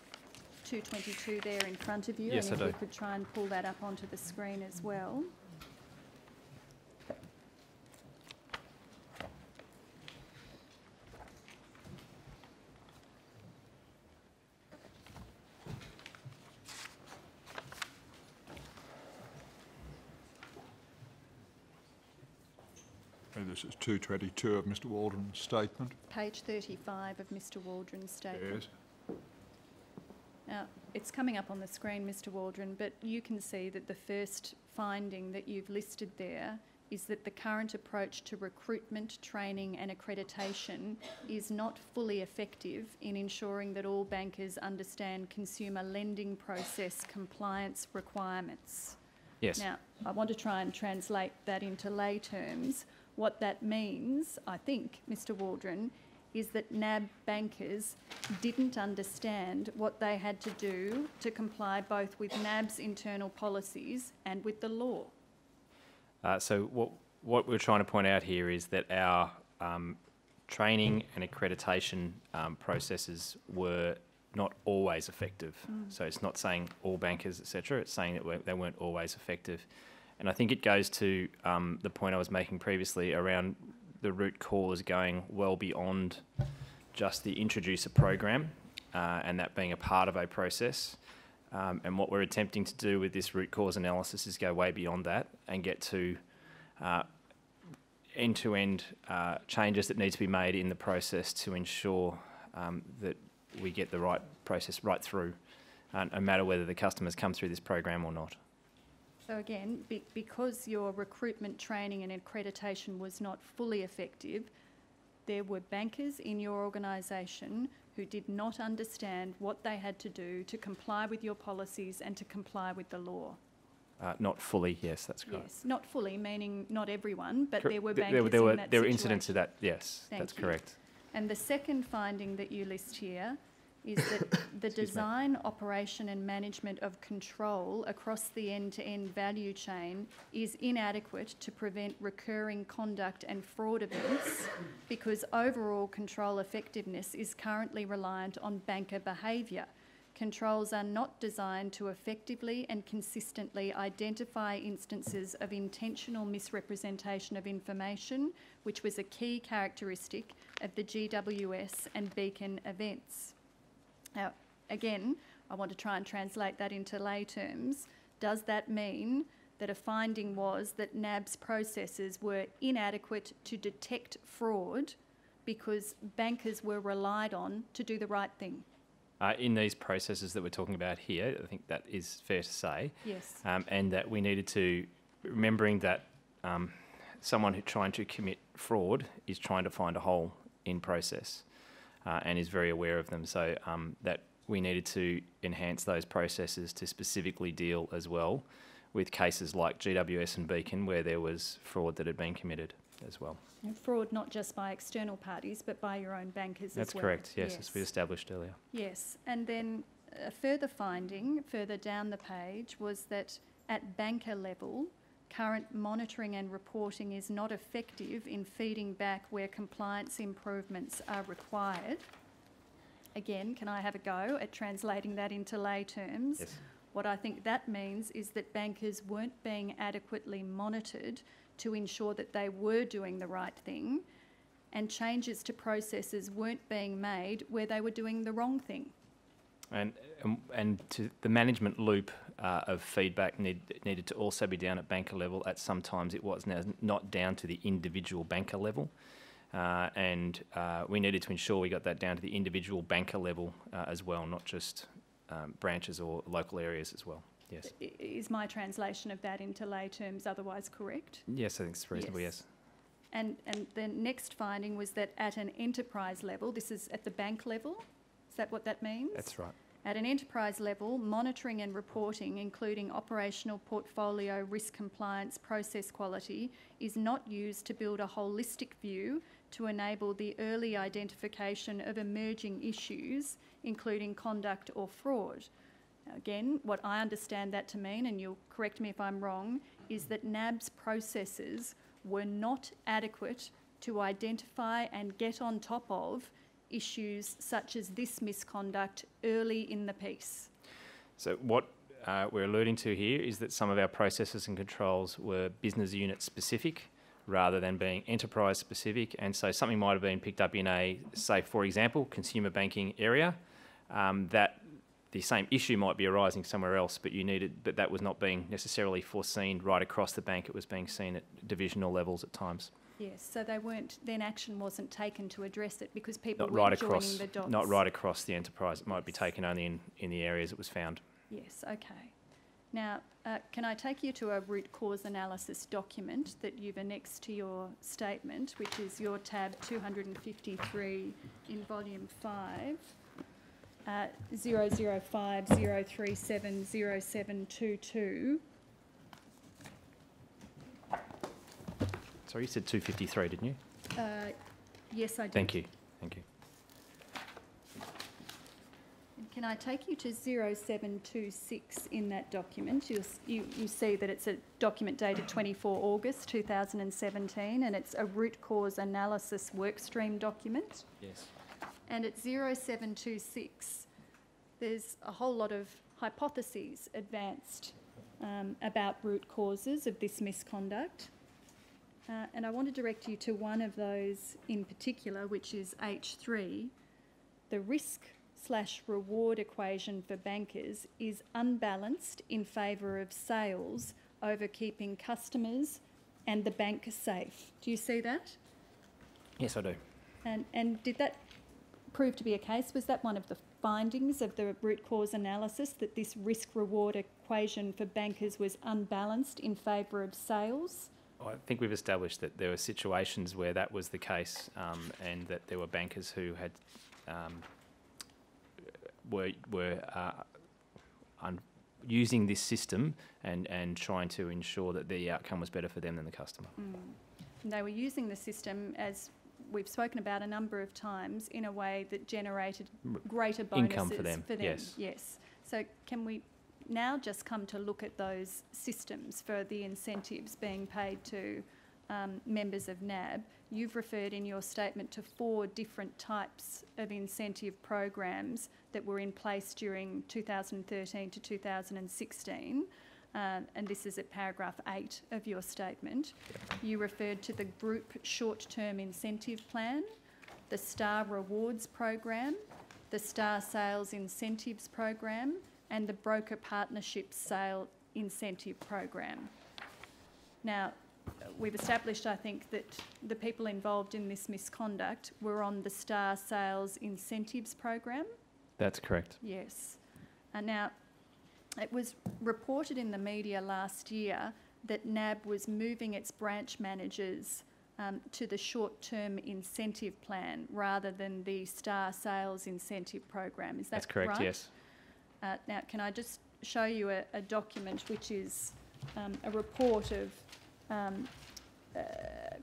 222 there in front of you. Yes, I And if do. we could try and pull that up onto the screen as well. Uh, This 222 of Mr Waldron's statement. Page 35 of Mr Waldron's statement. Yes. Now, it's coming up on the screen, Mr Waldron, but you can see that the first finding that you've listed there is that the current approach to recruitment, training and accreditation is not fully effective in ensuring that all bankers understand consumer lending process compliance requirements. Yes. Now, I want to try and translate that into lay terms. What that means, I think, Mr Waldron, is that NAB bankers didn't understand what they had to do to comply both with NAB's internal policies and with the law. Uh, so what what we're trying to point out here is that our um, training and accreditation um, processes were not always effective. So it's not saying all bankers, etc. It's saying that they weren't always effective. And I think it goes to um, the point I was making previously around the root cause going well beyond just the introducer program uh, and that being a part of a process. Um, and what we're attempting to do with this root cause analysis is go way beyond that and get to uh, end-to-end uh, changes that need to be made in the process to ensure um, that we get the right process right through, uh, no matter whether the customers come through this program or not. So again, be- because your recruitment training and accreditation was not fully effective, there were bankers in your organisation who did not understand what they had to do to comply with your policies and to comply with the law. Uh, not fully, yes, that's correct. Yes, not fully, meaning not everyone, but Cor- there were bankers there, in were, that there were incidents of that, yes, Thank that's you. correct. And the second finding that you list here is that the Excuse me. design, operation and management of control across the end-to-end value chain is inadequate to prevent recurring conduct and fraud events because overall control effectiveness is currently reliant on banker behaviour. Controls are not designed to effectively and consistently identify instances of intentional misrepresentation of information, which was a key characteristic of the GWS and Beacon events. Now, again, I want to try and translate that into lay terms. Does that mean that a finding was that NAB's processes were inadequate to detect fraud because bankers were relied on to do the right thing? Uh, in these processes that we're talking about here, I think that is fair to say. Yes. um, and that we needed to remembering that um, someone who trying to commit fraud is trying to find a hole in process uh, and is very aware of them. So um, that we needed to enhance those processes to specifically deal as well with cases like GWS and Beacon where there was fraud that had been committed as well. And fraud not just by external parties, but by your own bankers That's as well. That's correct. Yes, as we established earlier. Yes, and then a further finding further down the page was that at banker level, current monitoring and reporting is not effective in feeding back where compliance improvements are required. Again, can I have a go at translating that into lay terms? Yes. What I think that means is that bankers weren't being adequately monitored to ensure that they were doing the right thing, and changes to processes weren't being made where they were doing the wrong thing. And, and, and to the management loop uh, of feedback need, needed to also be down at banker level. At sometimes it was now not down to the individual banker level. Uh, and uh, we needed to ensure we got that down to the individual banker level uh, as well, not just um, branches or local areas as well. Yes. Is my translation of that into lay terms otherwise correct? Yes, I think it's reasonable, Yes. yes. And, and the next finding was that at an enterprise level, this is at the bank level, is that what that means? That's right. At an enterprise level, monitoring and reporting, including operational portfolio risk compliance process quality, is not used to build a holistic view to enable the early identification of emerging issues, including conduct or fraud. Again, what I understand that to mean, and you'll correct me if I'm wrong, is that NAB's processes were not adequate to identify and get on top of issues such as this misconduct early in the piece. So what uh, we're alluding to here is that some of our processes and controls were business unit specific rather than being enterprise specific. And so something might have been picked up in a, say, for example, consumer banking area, um, that the same issue might be arising somewhere else, but you needed, but that was not being necessarily foreseen right across the bank. It was being seen at divisional levels at times, Yes, so they weren't, then action wasn't taken to address it because people not right across, joining the dots. not right across the enterprise. It might be taken only in, in the areas it was found. Yes, okay. Now, uh, can I take you to a root cause analysis document that you've annexed to your statement, which is your tab 253 in volume 5, uh, 0050370722. Sorry, you said 253, didn't you? Uh, Yes, I did. Thank you. Thank you. Can I take you to 0726 in that document? You'll, you, you see that it's a document dated 24 August 2017 and it's a root cause analysis workstream document. Yes. And at 0726, there's a whole lot of hypotheses advanced um, about root causes of this misconduct. Uh, and I want to direct you to one of those in particular, which is H3. The risk slash reward equation for bankers is unbalanced in favour of sales over keeping customers and the bank safe. Do you see that? Yes, I do. And, and did that prove to be a case? Was that one of the findings of the root cause analysis that this risk reward equation for bankers was unbalanced in favour of sales? I think we've established that there were situations where that was the case, um, and that there were bankers who had um, were were uh, using this system and and trying to ensure that the outcome was better for them than the customer. And they were using the system as we've spoken about a number of times in a way that generated greater bonuses income for them, yes. Yes. So can we now just come to look at those systems for the incentives being paid to um, members of NAB? You've referred in your statement to four different types of incentive programs that were in place during 2013 to 2016. Um, and this is at paragraph eight of your statement. You referred to the group short-term incentive plan, the Star Rewards program, the Star Sales Incentives program, and the Broker partnership Sale Incentive program. Now, we've established, I think, that the people involved in this misconduct were on the Star Sales Incentives program. That's correct. Yes. And now, it was reported in the media last year that NAB was moving its branch managers um, to the short-term incentive plan rather than the Star Sales Incentive Program. Is that That's correct. right? Yes. Uh, now, can I just show you a, a document which is um, a report of um, uh,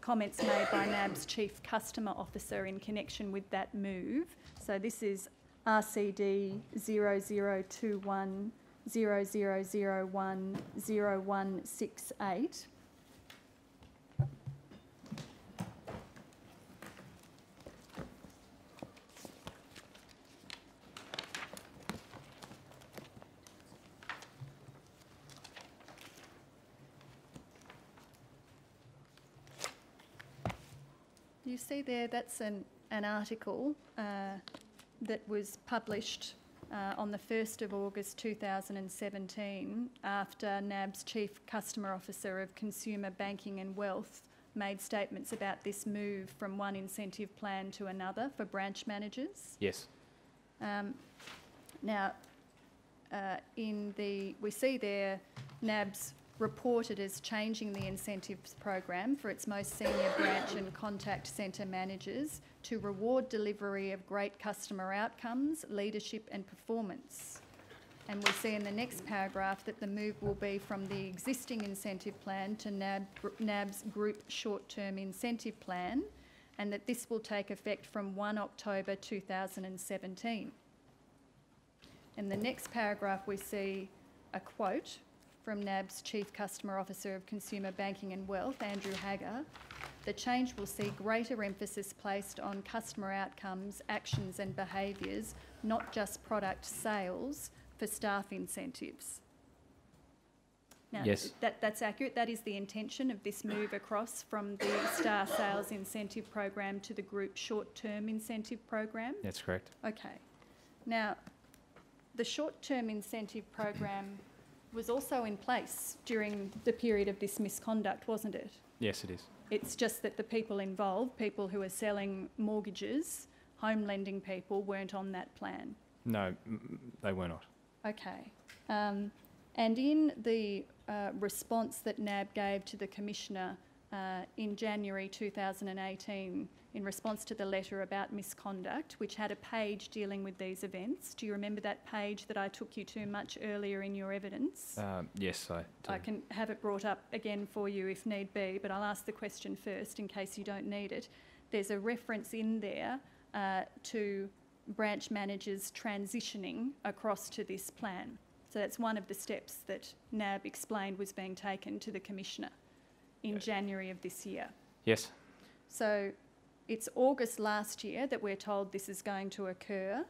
comments made by NAB's Chief Customer Officer in connection with that move. So this is RCD 0021 0001 0168. See there, that's an, an article uh, that was published uh, on the 1st of August 2017 after NAB's Chief Customer Officer of Consumer Banking and Wealth made statements about this move from one incentive plan to another for branch managers. Yes. Um, now, uh, in the, we see there NAB's reported as changing the incentives program for its most senior branch and contact centre managers to reward delivery of great customer outcomes, leadership and performance. And we see in the next paragraph that the move will be from the existing incentive plan to NAB, NAB's group short-term incentive plan and that this will take effect from 1 October 2017. In the next paragraph, we see a quote from NAB's Chief Customer Officer of Consumer Banking and Wealth, Andrew Hagger. The change will see greater emphasis placed on customer outcomes, actions and behaviours, not just product sales, for staff incentives. Now, Yes. that, that's accurate. That is the intention of this move across from the Star Sales Incentive Program to the Group Short-Term Incentive Program. That's correct. Okay. Now, the short-term incentive program was also in place during the period of this misconduct, wasn't it? Yes, it is. It's just that the people involved, people who are selling mortgages, home lending people, weren't on that plan. No, they were not. Okay. Um, and in the uh, response that NAB gave to the Commissioner uh, in January 2018, in response to the letter about misconduct, which had a page dealing with these events, do you remember that page that I took you to much earlier in your evidence? Um, yes, I do. I can have it brought up again for you if need be, but I'll ask the question first in case you don't need it. There's a reference in there uh, to branch managers transitioning across to this plan. So that's one of the steps that NAB explained was being taken to the Commissioner in January of this year. Yes, So it's August last year that we're told this is going to occur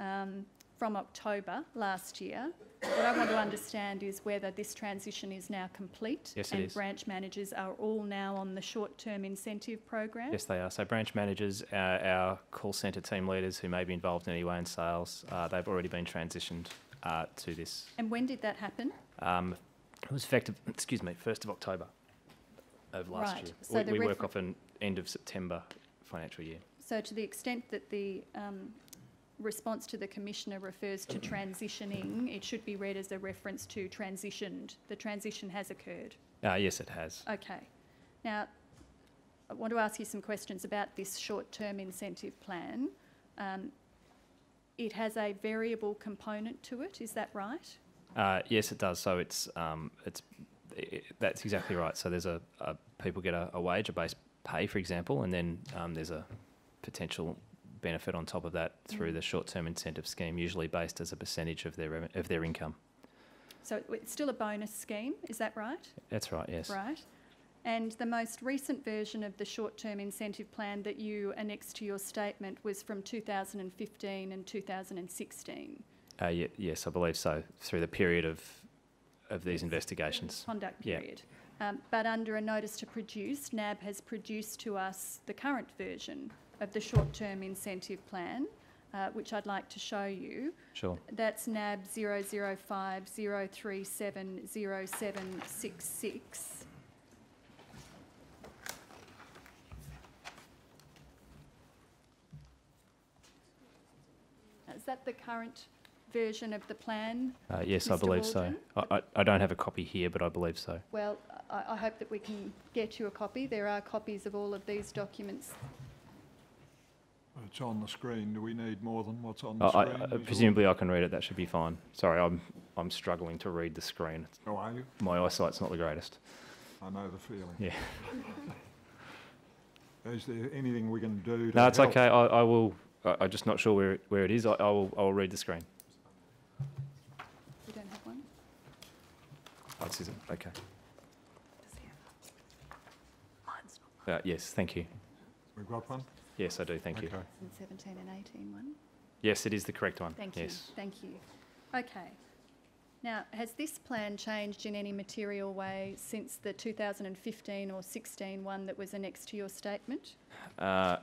um, from October last year. What I want to understand is whether this transition is now complete. Yes, and is. branch managers are all now on the short-term incentive program. yes, they are. So branch managers, our, our call centre team leaders who may be involved in any way in sales, uh, they've already been transitioned uh, to this. And when did that happen? Um, it was effective, excuse me, 1st of October of last Right, year. so we we work off an end of September financial year. So to the extent that the um, response to the Commissioner refers to transitioning, it should be read as a reference to transitioned. The transition has occurred. Uh, yes, it has. Okay. Now, I want to ask you some questions about this short-term incentive plan. Um, It has a variable component to it, is that right? Uh, yes, it does. So it's um, it's i i that's exactly right. So there's a, a people get a, a wage, a base pay, for example, and then um, there's a potential benefit on top of that through Mm. the short-term incentive scheme, usually based as a percentage of their of their income. So it's still a bonus scheme, is that right? That's right. Yes. Right. And the most recent version of the short-term incentive plan that you annexed to your statement was from 2015 and 2016. Uh, ye- yes, I believe so. Through the period of of these investigations. Conduct Yeah. Um, but under a notice to produce, NAB has produced to us the current version of the short-term incentive plan, uh, which I'd like to show you. Sure. That's NAB 005-037-0766. Is that the current version of the plan? Uh, yes, I Mr. believe so. I, I, I don't have a copy here, but I believe so. Well, I, I hope that we can get you a copy. There are copies of all of these documents. It's on the screen. Do we need more than what's on the I, I, screen? I- visual? presumably, I can read it. That should be fine. Sorry, I'm I'm struggling to read the screen. Oh, are you? My eyesight's not the greatest. I know the feeling. Yeah. Is there anything we can do to No, it's help? okay. I, I will. I, I'm just not sure where, it- where it is. I, I will. I will read the screen. You don't have one? Oh, this is it. Okay. Uh, yes, thank you. We've got one? Yes, I do. Thank you. Okay. And 17 and 18 one? Yes, it is the correct one. Thank you, yes. thank you. Okay. Now, has this plan changed in any material way since the 2015 or 16 one that was annexed to your statement? Uh,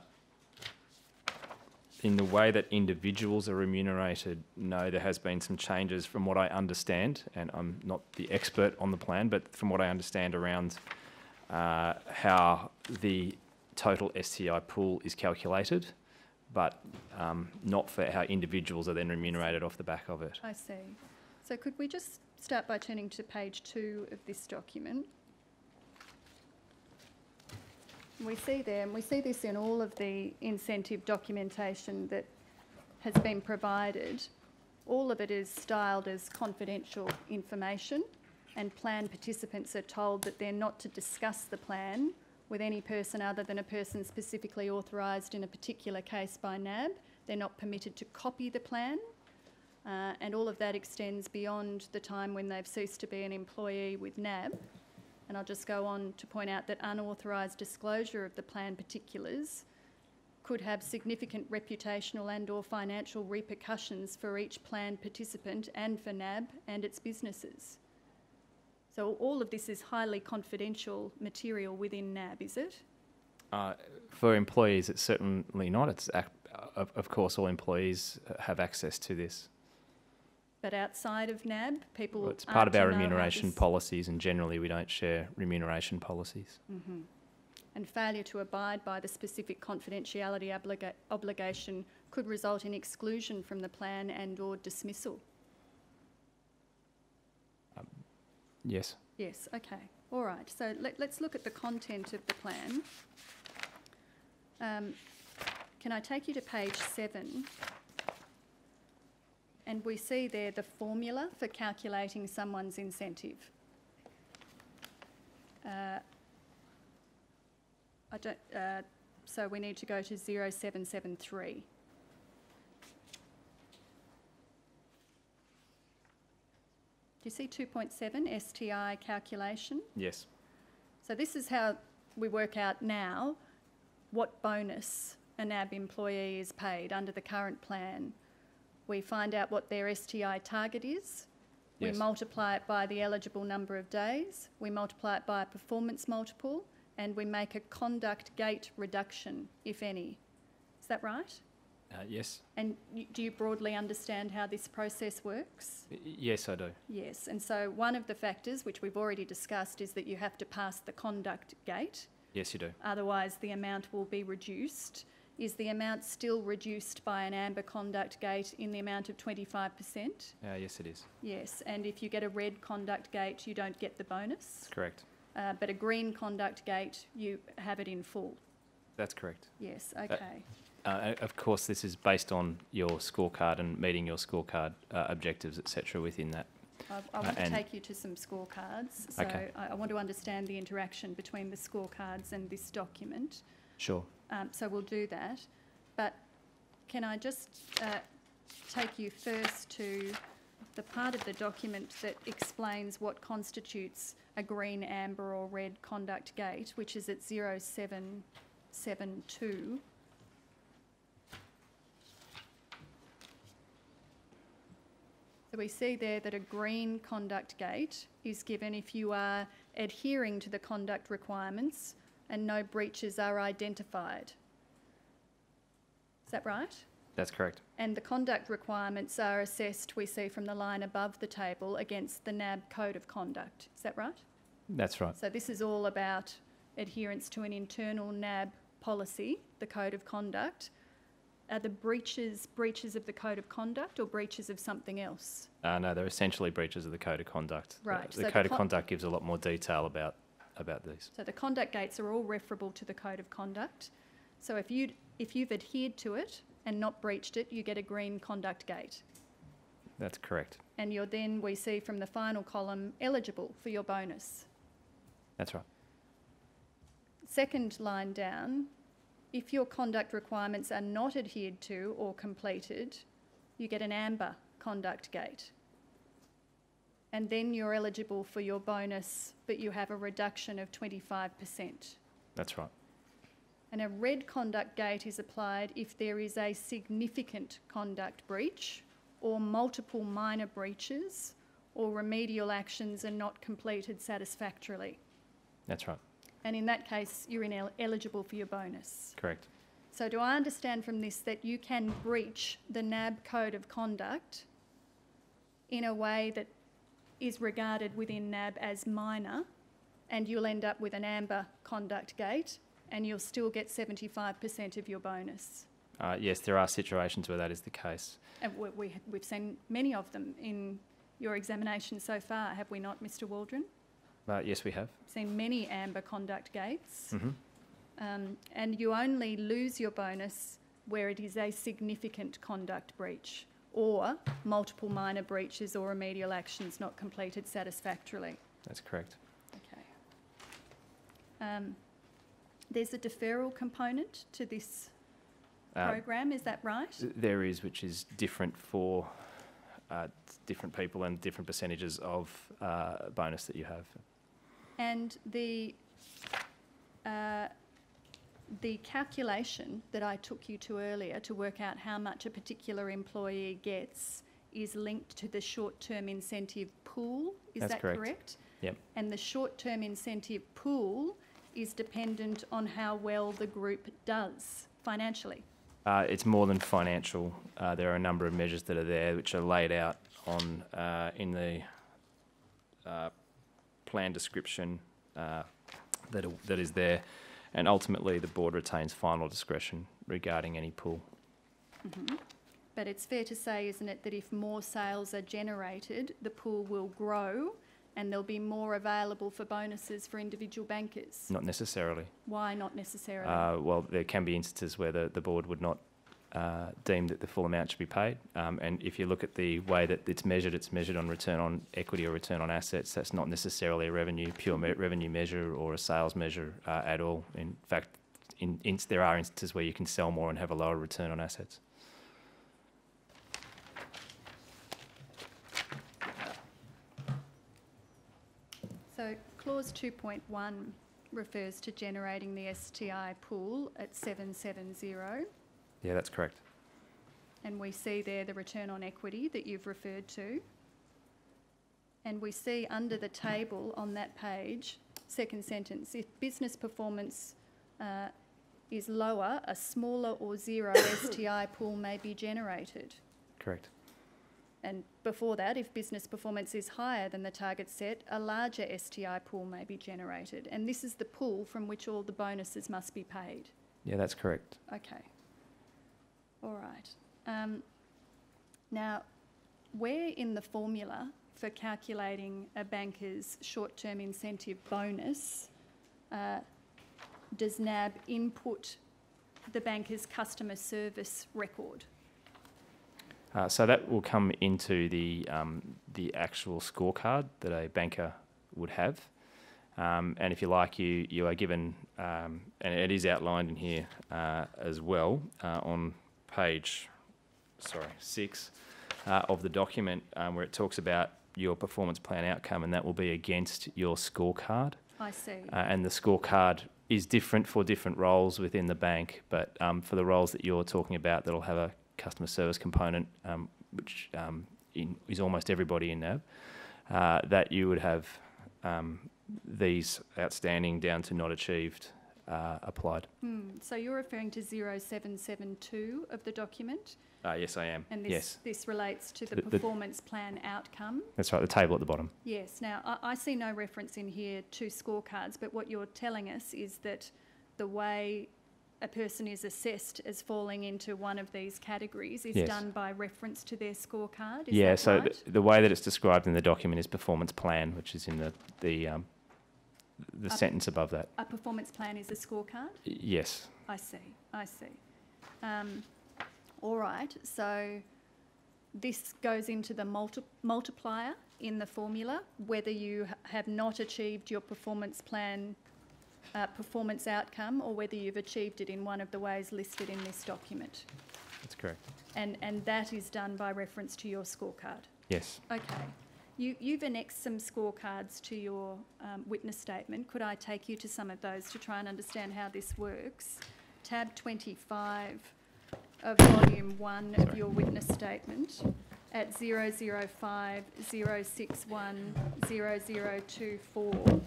in the way that individuals are remunerated, no, there has been some changes from what I understand, and I'm not the expert on the plan, but from what I understand around uh, how the total STI pool is calculated, but um, not for how individuals are then remunerated off the back of it. I see. So could we just start by turning to page two of this document? We see there, and we see this in all of the incentive documentation that has been provided. All of it is styled as confidential information, and plan participants are told that they're not to discuss the plan with any person other than a person specifically authorised in a particular case by NAB. They're not permitted to copy the plan, uh, and all of that extends beyond the time when they've ceased to be an employee with NAB. And I'll just go on to point out that unauthorised disclosure of the plan particulars could have significant reputational and or financial repercussions for each plan participant and for NAB and its businesses. So all of this is highly confidential material within NAB, is it? Uh, for employees, it's certainly not. It's of, of course all employees uh, have access to this. But outside of NAB, people Well, it's part of our remuneration policies, and generally we don't share remuneration policies. Mhm. And failure to abide by the specific confidentiality obliga- obligation could result in exclusion from the plan and or dismissal. Yes. Yes, okay, all right. So let, let's look at the content of the plan. Um, can I take you to page seven? and we see there the formula for calculating someone's incentive. Uh, I don't, uh, so we need to go to 0773. Do you see 2.7 STI calculation? Yes. So this is how we work out now what bonus a NAB employee is paid under the current plan. We find out what their STI target is. We Yes. multiply it by the eligible number of days. We multiply it by a performance multiple, and we make a conduct gate reduction, if any. Is that right? Uh, yes. And do you broadly understand how this process works? Yes, I do. Yes, and so one of the factors, which we've already discussed, is that you have to pass the conduct gate, Yes, you do. otherwise the amount will be reduced. Is the amount still reduced by an amber conduct gate in the amount of 25%? Uh, yes, it is. Yes, and if you get a red conduct gate, you don't get the bonus, Correct. uh, but a green conduct gate, you have it in full. That's correct. Yes, okay. Uh, of course, this is based on your scorecard and meeting your scorecard uh, objectives, etc. Within that. I, I want to take you to some scorecards. So Okay. I, I want to understand the interaction between the scorecards and this document. Sure. Um, so we'll do that. But can I just uh, take you first to the part of the document that explains what constitutes a green, amber, or red conduct gate, which is at 0772. So we see there that a green conduct gate is given if you are adhering to the conduct requirements and no breaches are identified. Is that right? That's correct. And the conduct requirements are assessed, we see from the line above the table, against the NAB Code of Conduct. Is that right? That's right. So this is all about adherence to an internal NAB policy, the Code of Conduct. Are the breaches breaches of the Code of Conduct or breaches of something else? Uh, no, they're essentially breaches of the code of conduct. The- Right, The, so the code of conduct gives a lot more detail about about these. So the conduct gates are all referable to the Code of Conduct. So if you if you've adhered to it and not breached it, you get a green conduct gate. That's correct. And you're then, we see from the final column, eligible for your bonus. That's right. Second line down, if your conduct requirements are not adhered to or completed, you get an amber conduct gate. And then you're eligible for your bonus, but you have a reduction of 25%. That's right. And a red conduct gate is applied if there is a significant conduct breach or multiple minor breaches or remedial actions are not completed satisfactorily. That's right. And in that case, you're inel- eligible for your bonus. Correct. So, do I understand from this that you can breach the NAB code of conduct in a way that is regarded within NAB as minor, and you'll end up with an amber conduct gate, and you'll still get 75% of your bonus? Uh, yes, there are situations where that is the case. And we, we, we've seen many of them in your examination so far, have we not, Mr. Waldron? Uh, yes, we have. Seen many amber conduct gates. hmm Um, and you only lose your bonus where it is a significant conduct breach or multiple minor breaches or remedial actions not completed satisfactorily. That's correct. Okay. Um, there's a deferral component to this Uh, program, is that right? there is, which is different for uh, different people and different percentages of uh, bonus that you have. And the, uh, the calculation that I took you to earlier to work out how much a particular employee gets is linked to the short-term incentive pool, is That's that correct. correct? Yep. And the short-term incentive pool is dependent on how well the group does financially. Uh, it's more than financial. Uh, there are a number of measures that are there which are laid out on uh, in the uh, plan description uh, that that is there, and ultimately the board retains final discretion regarding any pool. But it's fair to say, isn't it, that if more sales are generated, the pool will grow and there'll be more available for bonuses for individual bankers? Not necessarily. Why not necessarily? Uh, well, there can be instances where the, the board would not uh, deem that the full amount should be paid. Um, and if you look at the way that it's measured, it's measured on return on equity or return on assets. That's not necessarily a revenue, pure me- revenue measure or a sales measure uh, at all. In fact, in, in, there are instances where you can sell more and have a lower return on assets. So clause two point one refers to generating the STI pool at seven seven zero. Yeah, that's correct. And we see there the return on equity that you've referred to. And we see under the table on that page, second sentence, if business performance uh, is lower, a smaller or zero STI pool may be generated. Correct. And before that, if business performance is higher than the target set, a larger STI pool may be generated. And this is the pool from which all the bonuses must be paid. Yeah, that's correct. Okay. All right. Um, now, where in the formula for calculating a banker's short-term incentive bonus uh, does NAB input the banker's customer service record? Uh, so that will come into the um, the actual scorecard that a banker would have, um, and if you like, you you are given, um, and it is outlined in here uh, as well uh, on page, sorry, six uh, of the document um, where it talks about your performance plan outcome, and that will be against your scorecard. I see. Uh, and the scorecard is different for different roles within the bank, but um, for the roles that you're talking about, that'll have a customer service component, um, which um, in, is almost everybody in NAB, uh, that you would have um, these outstanding down to not achieved uh, applied. Hmm, so you're referring to 0772 of the document, Uh, yes, I am. and this, yes, this relates to the The- the- performance plan outcome. that's right. The table at the bottom. Yes, now, I, I see no reference in here to scorecards, but what you're telling us is that the way a person is assessed as falling into one of these categories is Yes. done by reference to their scorecard, is yeah. that so right? the, the way that it's described in the document is performance plan, which is in the the um, the Up- sentence above that. A performance plan is a scorecard? Yes. I see, I see. Um, all right, so this goes into the multi- multiplier in the formula, whether you have not achieved your performance plan, uh, performance outcome, or whether you've achieved it in one of the ways listed in this document. That's correct. And, and that is done by reference to your scorecard. Yes. Okay. You, you've annexed some scorecards to your um, witness statement. Could I take you to some of those to try and understand how this works? Tab 25 of volume 1 of your witness statement at 005 061 0024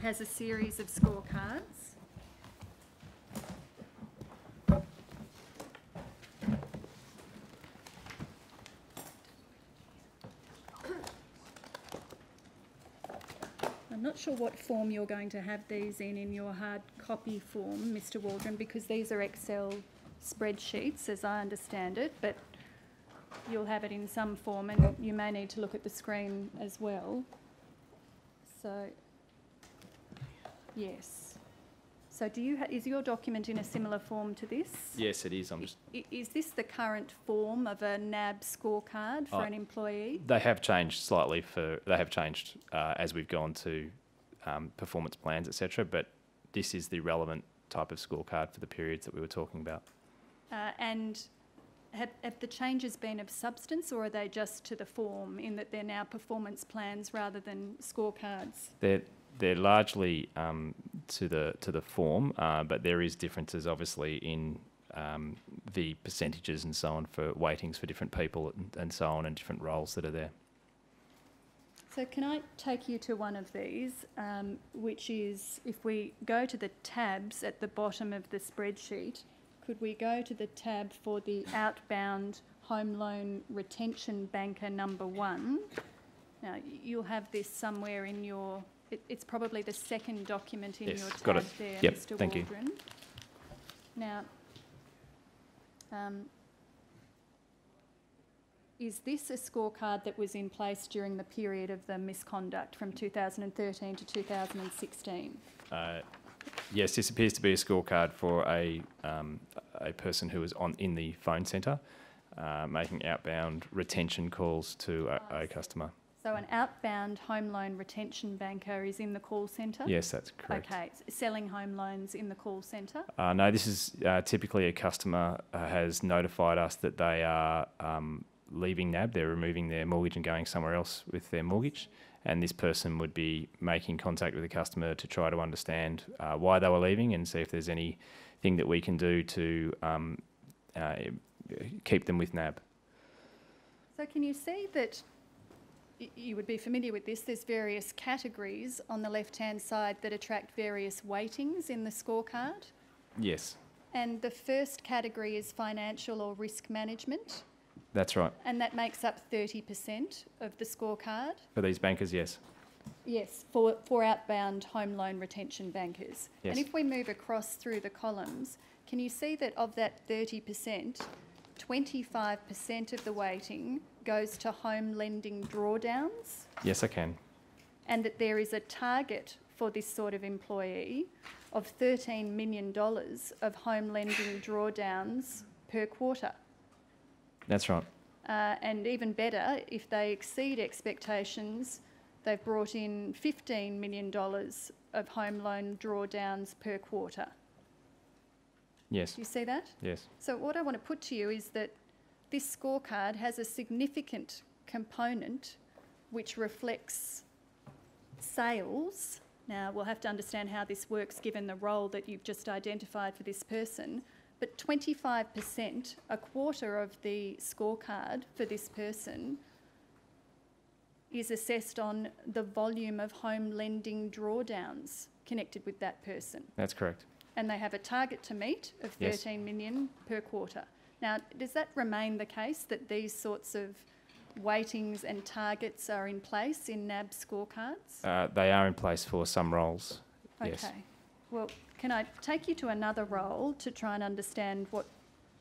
has a series of scorecards. I'm not sure what form you're going to have these in, in your hard copy form, Mr Waldron, because these are Excel spreadsheets, as I understand it, but you'll have it in some form, and you may need to look at the screen as well. So, yes. So do you, ha- is your document in a similar form to this? Yes, it is. I'm just. I- Is this the current form of a NAB scorecard for Oh. an employee? They have changed slightly for. They have changed uh, as we've gone to um, performance plans, etc. But this is the relevant type of scorecard for the periods that we were talking about. Uh, and have, have the changes been of substance or are they just to the form in that they're now performance plans rather than scorecards? They're they're largely um, to the to the form, uh, but there is differences obviously in um, the percentages and so on for weightings for different people and, and so on and different roles that are there. So can I take you to one of these, um, which is if we go to the tabs at the bottom of the spreadsheet, could we go to the tab for the outbound home loan retention banker number one? Now, you'll have this somewhere in your, it, it's probably the second document in Yes, your got it. there, Yep, Mr thank you. Now, um, is this a scorecard that was in place during the period of the misconduct from 2013 to 2016? Uh, yes, this appears to be a scorecard for a um, a person who was on in the phone centre, uh, making outbound retention calls to a, a customer. So an outbound home loan retention banker is in the call centre? Yes, that's correct. Okay, selling home loans in the call centre? Uh, no, this is uh, typically a customer uh, has notified us that they are um, leaving NAB, they're removing their mortgage and going somewhere else with their mortgage, and this person would be making contact with the customer to try to understand uh, why they were leaving and see if there's anything that we can do to um, uh, keep them with NAB. So can you see that, you would be familiar with this, there's various categories on the left-hand side that attract various weightings in the scorecard? Yes, And the first category is financial or risk management, that's right. and that makes up 30% of the scorecard. For these bankers, yes. Yes, for, for outbound home loan retention bankers. Yes. And if we move across through the columns, can you see that of that 30%, 25% of the weighting goes to home lending drawdowns? Yes, I can. And that there is a target for this sort of employee of $13 million of home lending drawdowns per quarter. That's right. Uh, and even better, if they exceed expectations, they've brought in $15 million of home loan drawdowns per quarter. Yes, Do you see that? yes. So, what I want to put to you is that this scorecard has a significant component which reflects sales. Now, we'll have to understand how this works given the role that you've just identified for this person. But 25%, a quarter of the scorecard for this person, is assessed on the volume of home lending drawdowns connected with that person That's correct. and they have a target to meet of Yes. 13 million per quarter. Now, does that remain the case that these sorts of weightings and targets are in place in NAB scorecards? Uh, they are in place for some roles. Yes. Okay. Well, can I take you to another role to try and understand what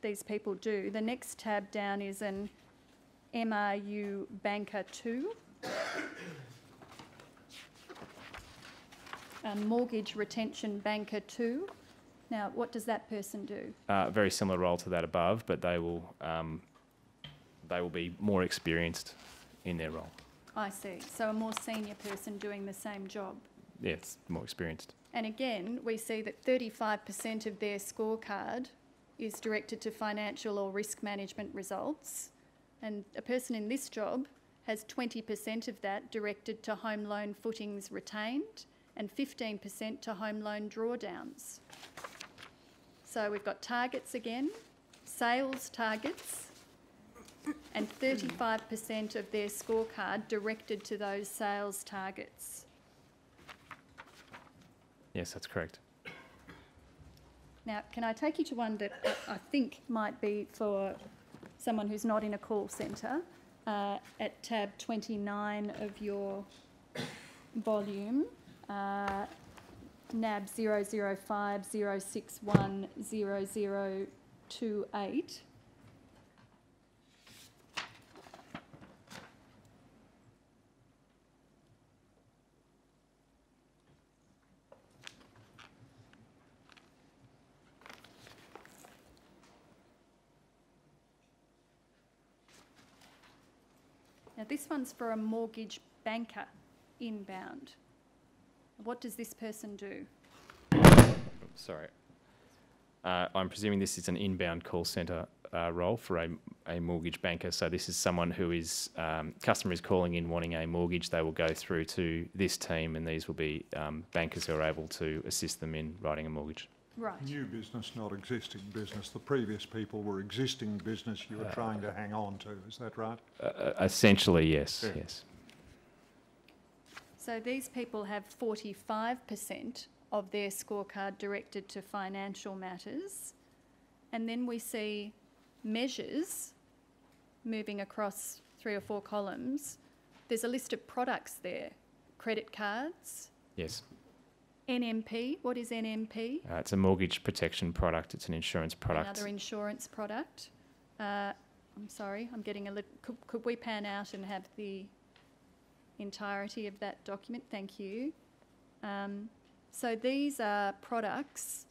these people do? The next tab down is an MRU Banker 2. A Mortgage Retention Banker 2. Now, what does that person do? Uh, very similar role to that above, but they will um, they will be more experienced in their role. I see. So a more senior person doing the same job. Yes, more experienced. And again, we see that 35% of their scorecard is directed to financial or risk management results. And a person in this job has 20% of that directed to home loan footings retained and 15% to home loan drawdowns. So we've got targets again, sales targets, and 35% of their scorecard directed to those sales targets. Yes, that's correct. Now, can I take you to one that I- think might be for someone who's not in a call centre, uh, at tab 29 of your volume, uh, NAB 00506100028. Now, this one's for a mortgage banker inbound. What does this person do? Sorry. Uh, I'm presuming this is an inbound call centre uh, role for a, a mortgage banker. So this is someone who is um, customer is calling in wanting a mortgage. They will go through to this team, and these will be um, bankers who are able to assist them in writing a mortgage. Right. New business, not existing business. The previous people were existing business you were trying to hang on to, is that right? Uh, Uh, essentially, yes, Yeah. yes. So these people have 45% of their scorecard directed to financial matters. And then we see measures moving across three or four columns. There's a list of products there credit cards, Yes. NMP. What is NMP? Uh, it's a mortgage protection product. It's an insurance product. Another insurance product. Uh, I'm sorry, I'm getting a little. Could, could we pan out and have the entirety of that document? Thank you. Um, so these are products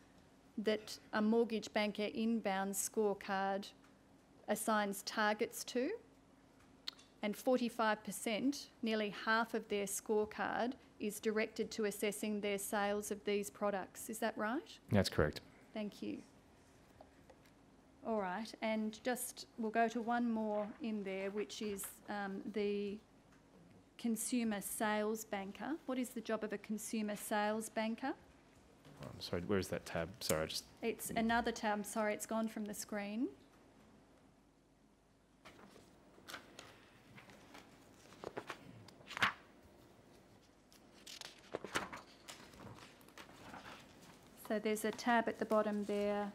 that a mortgage banker inbound scorecard assigns targets to, and 45%, nearly half of their scorecard, is directed to assessing their sales of these products. Is that right? That's correct. Thank you. All right, and just, we'll go to one more in there, which is um, the consumer sales banker. What is the job of a consumer sales banker? I'm sorry, where's that tab? Sorry, I just, It's another tab, sorry, it's gone from the screen. So there's a tab at the bottom there.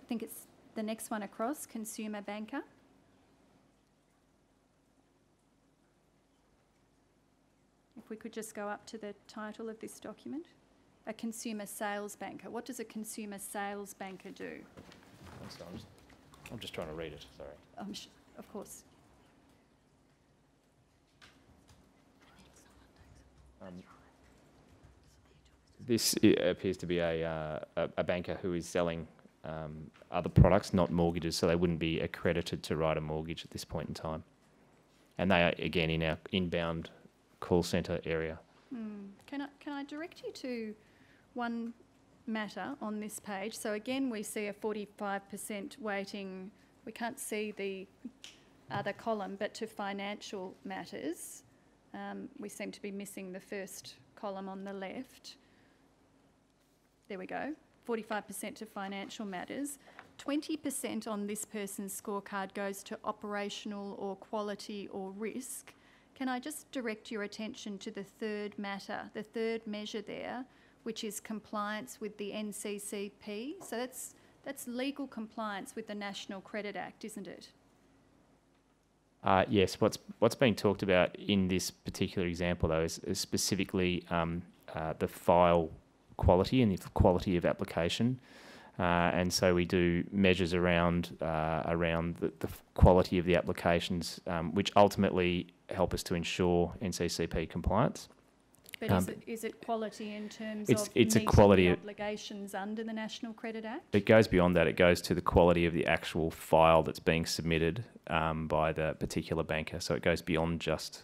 I think it's the next one across, consumer banker. If we could just go up to the title of this document. A consumer sales banker. What does a consumer sales banker do? I'm sorry, I'm just, I'm just trying to read it, sorry. Um, of course. Um, This appears to be a, uh, a a banker who is selling um, other products, not mortgages, so they wouldn't be accredited to write a mortgage at this point in time. And they are, again, in our inbound call centre area. Hmm. Can I, can I direct you to one matter on this page? So again, we see a 45% weighting, we can't see the other column, but to financial matters. Um, we seem to be missing the first column on the left. There we go. 45% to financial matters. 20% on this person's scorecard goes to operational or quality or risk. Can I just direct your attention to the third matter, the third measure there, which is compliance with the NCCP? So that's, that's legal compliance with the National Credit Act, isn't it? Uh, yes, what's what's being talked about in this particular example, though, is, is specifically um, uh, the file quality and the quality of application. Uh, and so we do measures around uh, around the, the quality of the applications, um, which ultimately help us to ensure NCCP compliance. But Um, is, it, is it quality in terms It's- of it's a quality obligations under the National Credit Act? It goes beyond that. It goes to the quality of the actual file that's being submitted um, by the particular banker. So it goes beyond just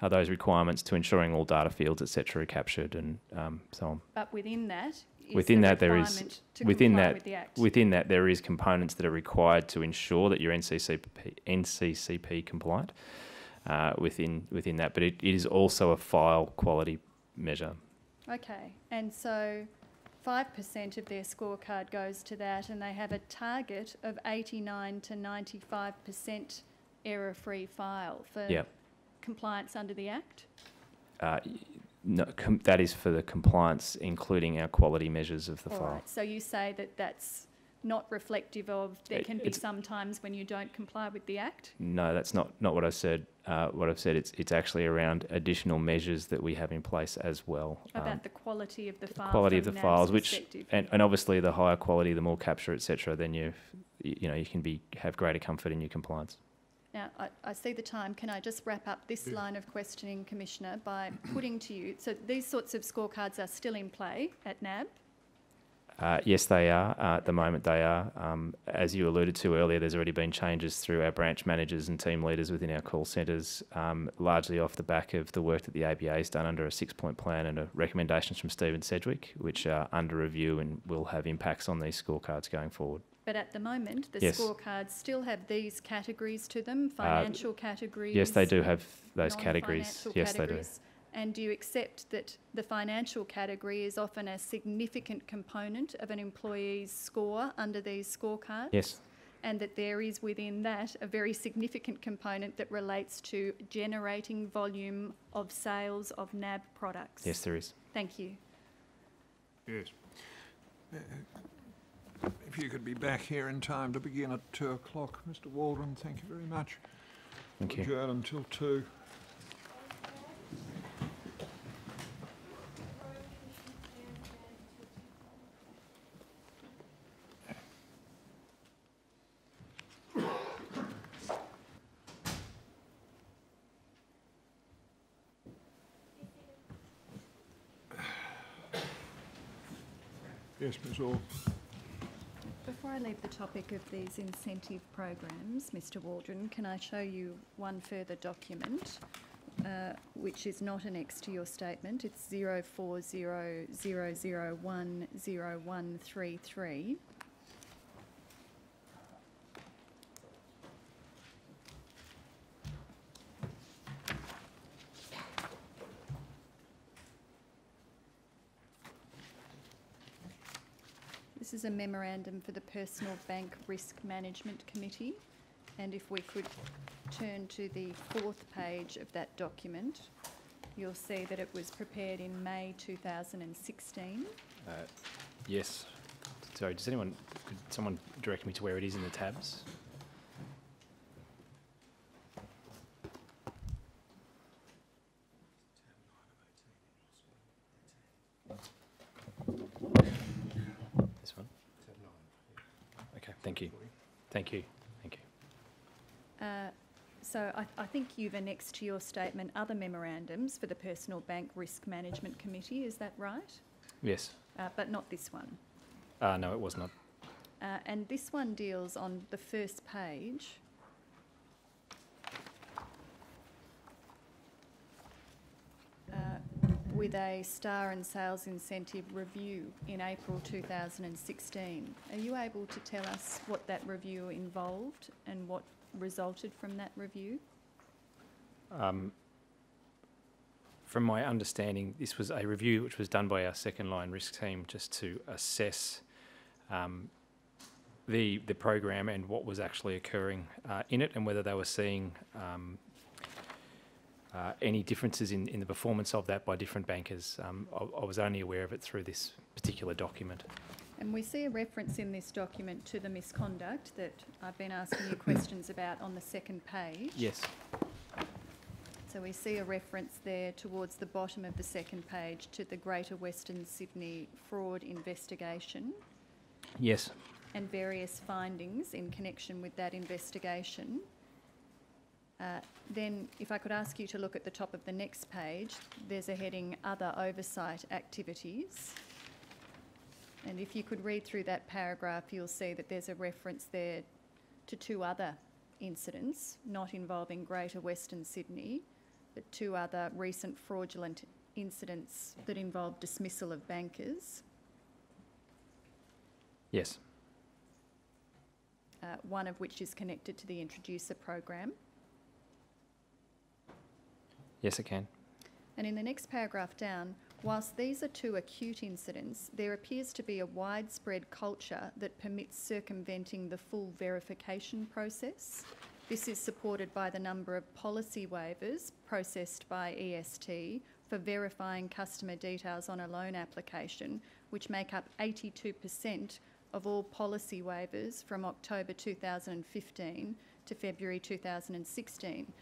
uh, those requirements to ensuring all data fields, etc., are captured and um, so on. But within that is Within the that there is- within that- with the Act. Within that, there is components that are required to ensure that you're NCCP, NCCP compliant uh, within within that. But it, it is also a file quality measure. Okay, and so five percent of their scorecard goes to that, and they have a target of eighty-nine to ninety-five percent error-free file for Yep. Compliance under the Act. Uh, no, com- that is for the compliance, including our quality measures of the All file. right, so you say that that's not reflective of, there It- can be some times when you don't comply with the Act? No, that's not, not what I said. Uh, what I've said, it's, it's actually around additional measures that we have in place as well. Um, About the quality of the file quality of the files, which- and, and obviously the higher quality, the more capture, etc., then you, you know, you can be, have greater comfort in your compliance. Now, I, I see the time. Can I just wrap up this line of questioning, Commissioner, by putting to you, so these sorts of scorecards are still in play at NAB? Uh, yes, they are. Uh, at the moment, they are. Um, as you alluded to earlier, there's already been changes through our branch managers and team leaders within our call centres, um, largely off the back of the work that the ABA has done under a six-point plan and recommendations from Stephen Sedgwick, which are under review and will have impacts on these scorecards going forward. But at the moment, the Yes. scorecards still have these categories to them, financial categories? Yes, they do have those categories. non-financial Yes, they do. And do you accept that the financial category is often a significant component of an employee's score under these scorecards? Yes, And that there is within that a very significant component that relates to generating volume of sales of NAB products? yes, there is. Thank you. Yes. Uh, If you could be back here in time to begin at two o'clock, Mr Waldron, thank you very much. Thank you. Adjourn until two. Yes, Ms Orr. I leave the topic of these incentive programs, Mr Waldron, can I show you one further document, uh, which is not annexed to your statement? It's zero four zero zero zero one zero one three three. Is a memorandum for the Personal Bank Risk Management Committee. And if we could turn to the fourth page of that document, you'll see that it was prepared in May 2016. Uh, Yes. Sorry, does anyone, could someone direct me to where it is in the tabs? This one? Okay, thank you. Thank you, thank you. Uh, So You've annexed to your statement other memorandums for the Personal Bank Risk Management Committee, is that right? Yes. Uh, But not this one. Uh, no, it was not. Uh, and this one deals on the first page. uh, With a star and sales incentive review in April 2016. Are you able to tell us what that review involved and what resulted from that review? Um, From my understanding, this was a review which was done by our second line risk team just to assess um, the the program and what was actually occurring uh, in it, and whether they were seeing um, uh, any differences in, in the performance of that by different bankers. Um, I, I was only aware of it through this particular document. And we see a reference in this document to the misconduct that I've been asking you questions about on the second page. Yes. So we see a reference there towards the bottom of the second page to the Greater Western Sydney fraud investigation Yes. and various findings in connection with that investigation. Uh, Then, if I could ask you to look at the top of the next page, there's a heading Other Oversight Activities. And if you could read through that paragraph, you'll see that there's a reference there to two other incidents, not involving Greater Western Sydney, two other recent fraudulent incidents that involved dismissal of bankers. Yes. uh, one of which is connected to the introducer program. Yes, it can. And in the next paragraph down, whilst these are two acute incidents, there appears to be a widespread culture that permits circumventing the full verification process. This is supported by the number of policy waivers processed by EST for verifying customer details on a loan application, which make up 82% of all policy waivers from October 2015 to February 2016.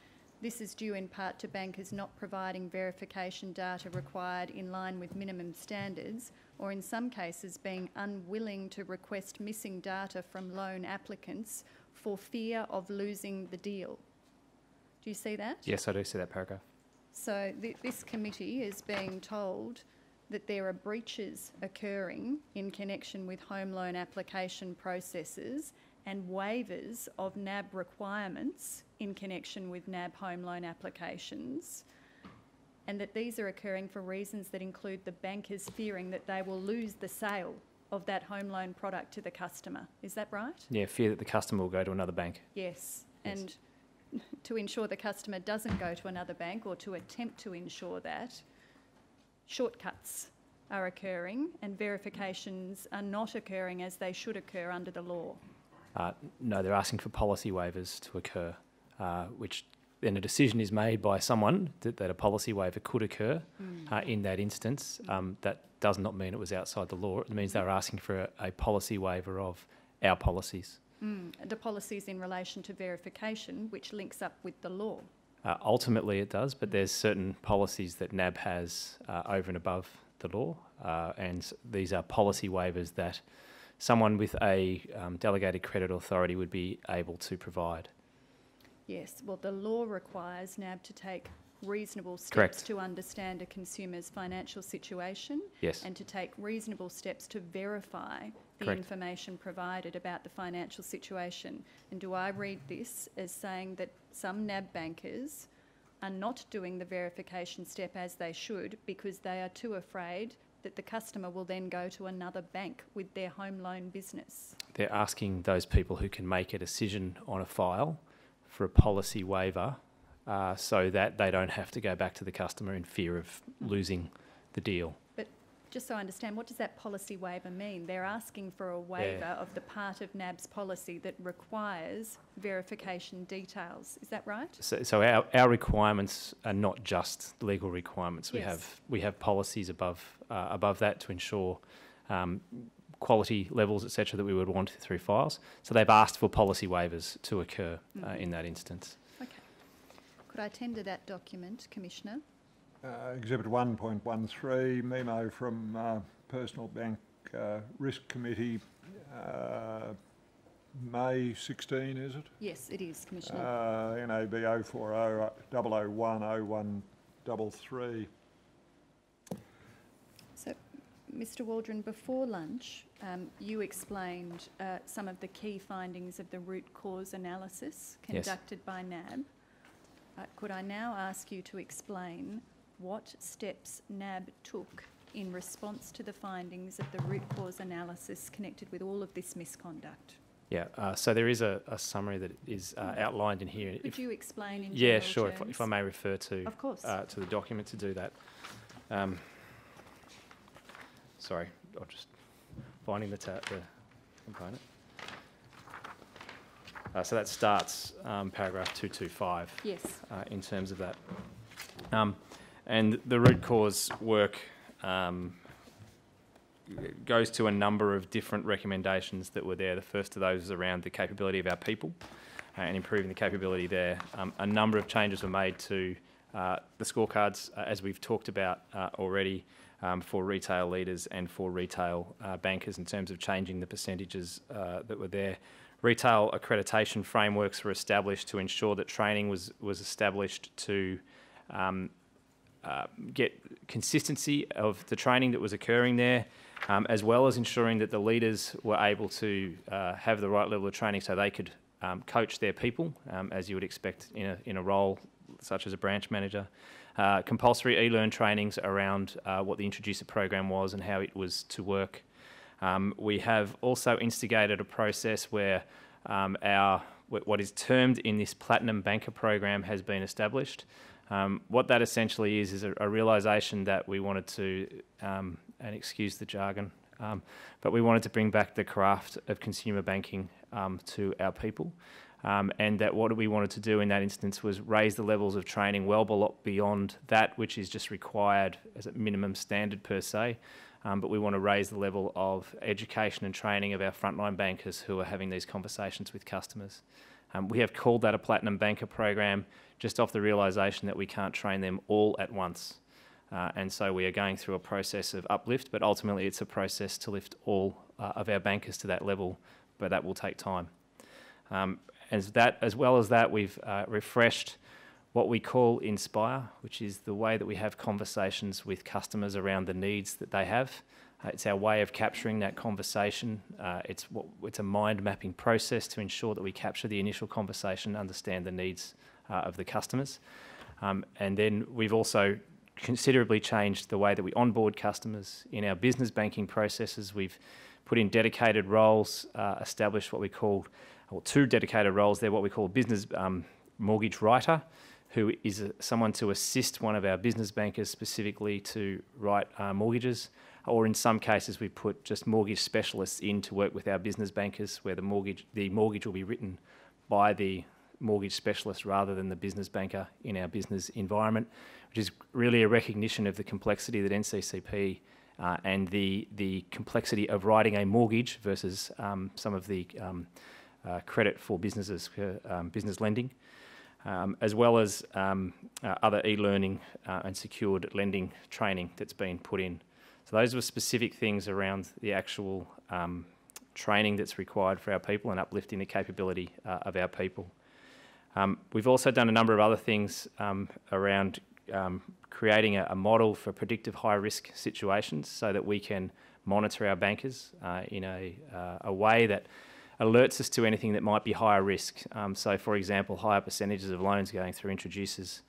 This is due in part to bankers not providing verification data required in line with minimum standards, or in some cases being unwilling to request missing data from loan applicants for fear of losing the deal. Do you see that? Yes, I do see that paragraph. So th- this committee is being told that there are breaches occurring in connection with home loan application processes and waivers of NAB requirements in connection with NAB home loan applications, and that these are occurring for reasons that include the bankers fearing that they will lose the sale of that home loan product to the customer. Is that right? Yeah, fear that the customer will go to another bank. Yes, Yes. and to ensure the customer doesn't go to another bank or to attempt to ensure that, shortcuts are occurring and verifications are not occurring as they should occur under the law. Uh, no, they're asking for policy waivers to occur, uh, which then a decision is made by someone that, that a policy waiver could occur uh, in that instance. Um, that does not mean it was outside the law. It means they're asking for a, a policy waiver of our policies. Mm, The policies in relation to verification, which links up with the law. Uh, ultimately, it does, but there's certain policies that NAB has uh, over and above the law, uh, and these are policy waivers that someone with a um, delegated credit authority would be able to provide. Yes, well, the law requires NAB to take reasonable steps Correct. to understand a consumer's financial situation Yes. and to take reasonable steps to verify the Correct. information provided about the financial situation. And do I read this as saying that some NAB bankers are not doing the verification step as they should because they are too afraid that the customer will then go to another bank with their home loan business? they're asking those people who can make a decision on a file for a policy waiver uh, so that they don't have to go back to the customer in fear of losing the deal. But just so I understand, what does that policy waiver mean? They're asking for a waiver of the part of NAB's policy that requires verification details. Is that right? So, so our, our requirements are not just legal requirements. We have we have policies above uh, above that to ensure um, quality levels, etc., that we would want through files. So they've asked for policy waivers to occur uh, Mhm. in that instance. Okay. Could I tender that document, Commissioner? Uh, Exhibit 1.13, memo from uh, Personal Bank uh, Risk Committee, uh, May 16, is it? Yes, it is, Commissioner. Uh, NAB 040 001 0133. So, Mr Waldron, before lunch, um, you explained uh, some of the key findings of the root cause analysis Yes. conducted by NAB. Uh, Could I now ask you to explain what steps NAB took in response to the findings of the root cause analysis connected with all of this misconduct? Yeah. Uh, so there is a, a summary that is uh, outlined in here. Could If- you explain in yeah, sure. If, if I may refer to Of course. uh, to the document to do that. Um, sorry, I'll just finding the, the component. Uh, so that starts um, paragraph 225 Yes, uh, in terms of that. Um, and the root cause work um, goes to a number of different recommendations that were there. The first of those is around the capability of our people uh, and improving the capability there. Um, a number of changes were made to uh, the scorecards, uh, as we've talked about uh, already, um, for retail leaders and for retail uh, bankers in terms of changing the percentages uh, that were there. Retail accreditation frameworks were established to ensure that training was, was established to um, uh, get consistency of the training that was occurring there, um, as well as ensuring that the leaders were able to uh, have the right level of training so they could um, coach their people, um, as you would expect in a, in a role such as a branch manager. Uh, compulsory e-learn trainings around uh, what the introducer program was and how it was to work. Um, we have also instigated a process where um, our what is termed in this platinum banker program has been established. Um, what that essentially is is a, a realization that we wanted to, um, and excuse the jargon, um, but we wanted to bring back the craft of consumer banking um, to our people. Um, and that what we wanted to do in that instance was raise the levels of training well beyond that which is just required as a minimum standard per se. Um, but we want to raise the level of education and training of our frontline bankers who are having these conversations with customers. Um, we have called that a Platinum Banker program just off the realisation that we can't train them all at once. Uh, and so we are going through a process of uplift, but ultimately it's a process to lift all uh, of our bankers to that level, but that will take time. Um, as, that, as well as that, we've uh, refreshed what we call Inspire, which is the way that we have conversations with customers around the needs that they have. Uh, it's our way of capturing that conversation. Uh, it's, what, it's a mind mapping process to ensure that we capture the initial conversation, understand the needs uh, of the customers. Um, and then we've also considerably changed the way that we onboard customers in our business banking processes. We've put in dedicated roles, uh, established what we call, or two dedicated roles there, what we call a business um, mortgage writer, who is a, someone to assist one of our business bankers specifically to write uh, mortgages. Or in some cases, we put just mortgage specialists in to work with our business bankers, where the mortgage the mortgage will be written by the mortgage specialist rather than the business banker in our business environment, which is really a recognition of the complexity that NCCP uh, and the the complexity of writing a mortgage versus um, some of the um, uh, credit for businesses, uh, um, business lending, um, as well as um, uh, other e-learning uh, and secured lending training that's been put in. So those were specific things around the actual um, training that's required for our people and uplifting the capability uh, of our people. Um, we've also done a number of other things um, around creating a, a, model for predictive high risk situations so that we can monitor our bankers uh, in a, a way that alerts us to anything that might be higher risk. Um, so, for example, higher percentages of loans going through introducers,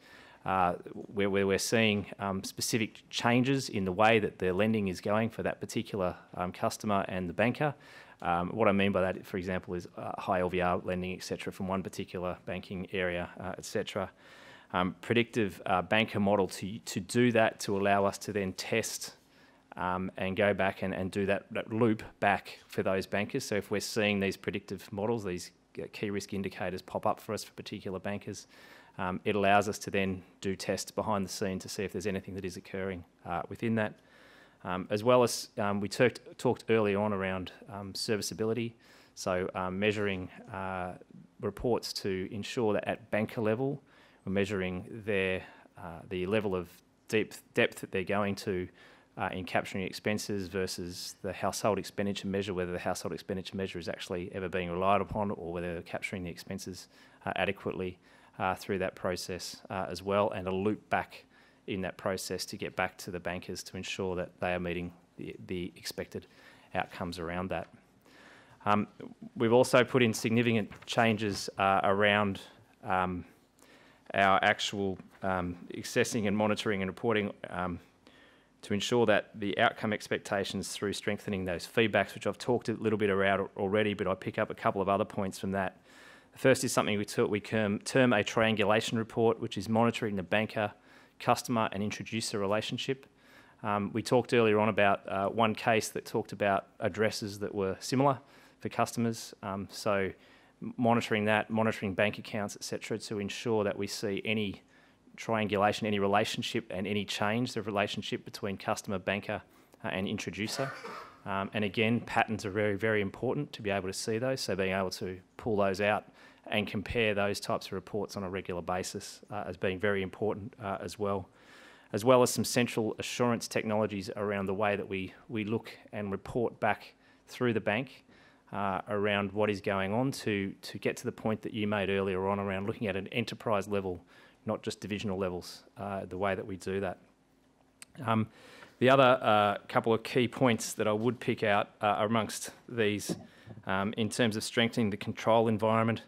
uh, where, where, we're seeing um, specific changes in the way that the lending is going for that particular um, customer and the banker. Um, what I mean by that, for example, is uh, high LVR lending, etc., from one particular banking area, uh, etc. Um, predictive uh, banker model to to do that to allow us to then test um, and go back and, and do that, that loop back for those bankers. So if we're seeing these predictive models, these uh, key risk indicators pop up for us for particular bankers, um, it allows us to then do tests behind the scene to see if there's anything that is occurring uh, within that. Um, as well as um, we talked, talked early on around um, serviceability, so um, measuring uh, reports to ensure that at banker level, we're measuring their uh, the level of deep depth that they're going to uh, in capturing expenses versus the household expenditure measure, whether the household expenditure measure is actually ever being relied upon or whether they're capturing the expenses uh, adequately uh, through that process uh, as well, and a loop back in that process to get back to the bankers to ensure that they are meeting the, the expected outcomes around that. Um, we've also put in significant changes uh, around um, our actual um, assessing and monitoring and reporting um, to ensure that the outcome expectations through strengthening those feedbacks, which I've talked a little bit around already, but I pick up a couple of other points from that. The first is something we, we term, term a triangulation report, which is monitoring the banker, customer, and introducer relationship. Um, we talked earlier on about uh, one case that talked about addresses that were similar for customers. Um, so monitoring that, monitoring bank accounts, etc., to ensure that we see any triangulation, any relationship, and any change the relationship between customer, banker, uh, and introducer. Um, and again, patterns are very, very important to be able to see those. So being able to pull those out and compare those types of reports on a regular basis uh, as being very important uh, as well. As well as some central assurance technologies around the way that we, we look and report back through the bank uh, around what is going on to, to get to the point that you made earlier on around looking at an enterprise level, not just divisional levels, uh, the way that we do that. Um, the other uh, couple of key points that I would pick out uh, amongst these um, in terms of strengthening the control environment,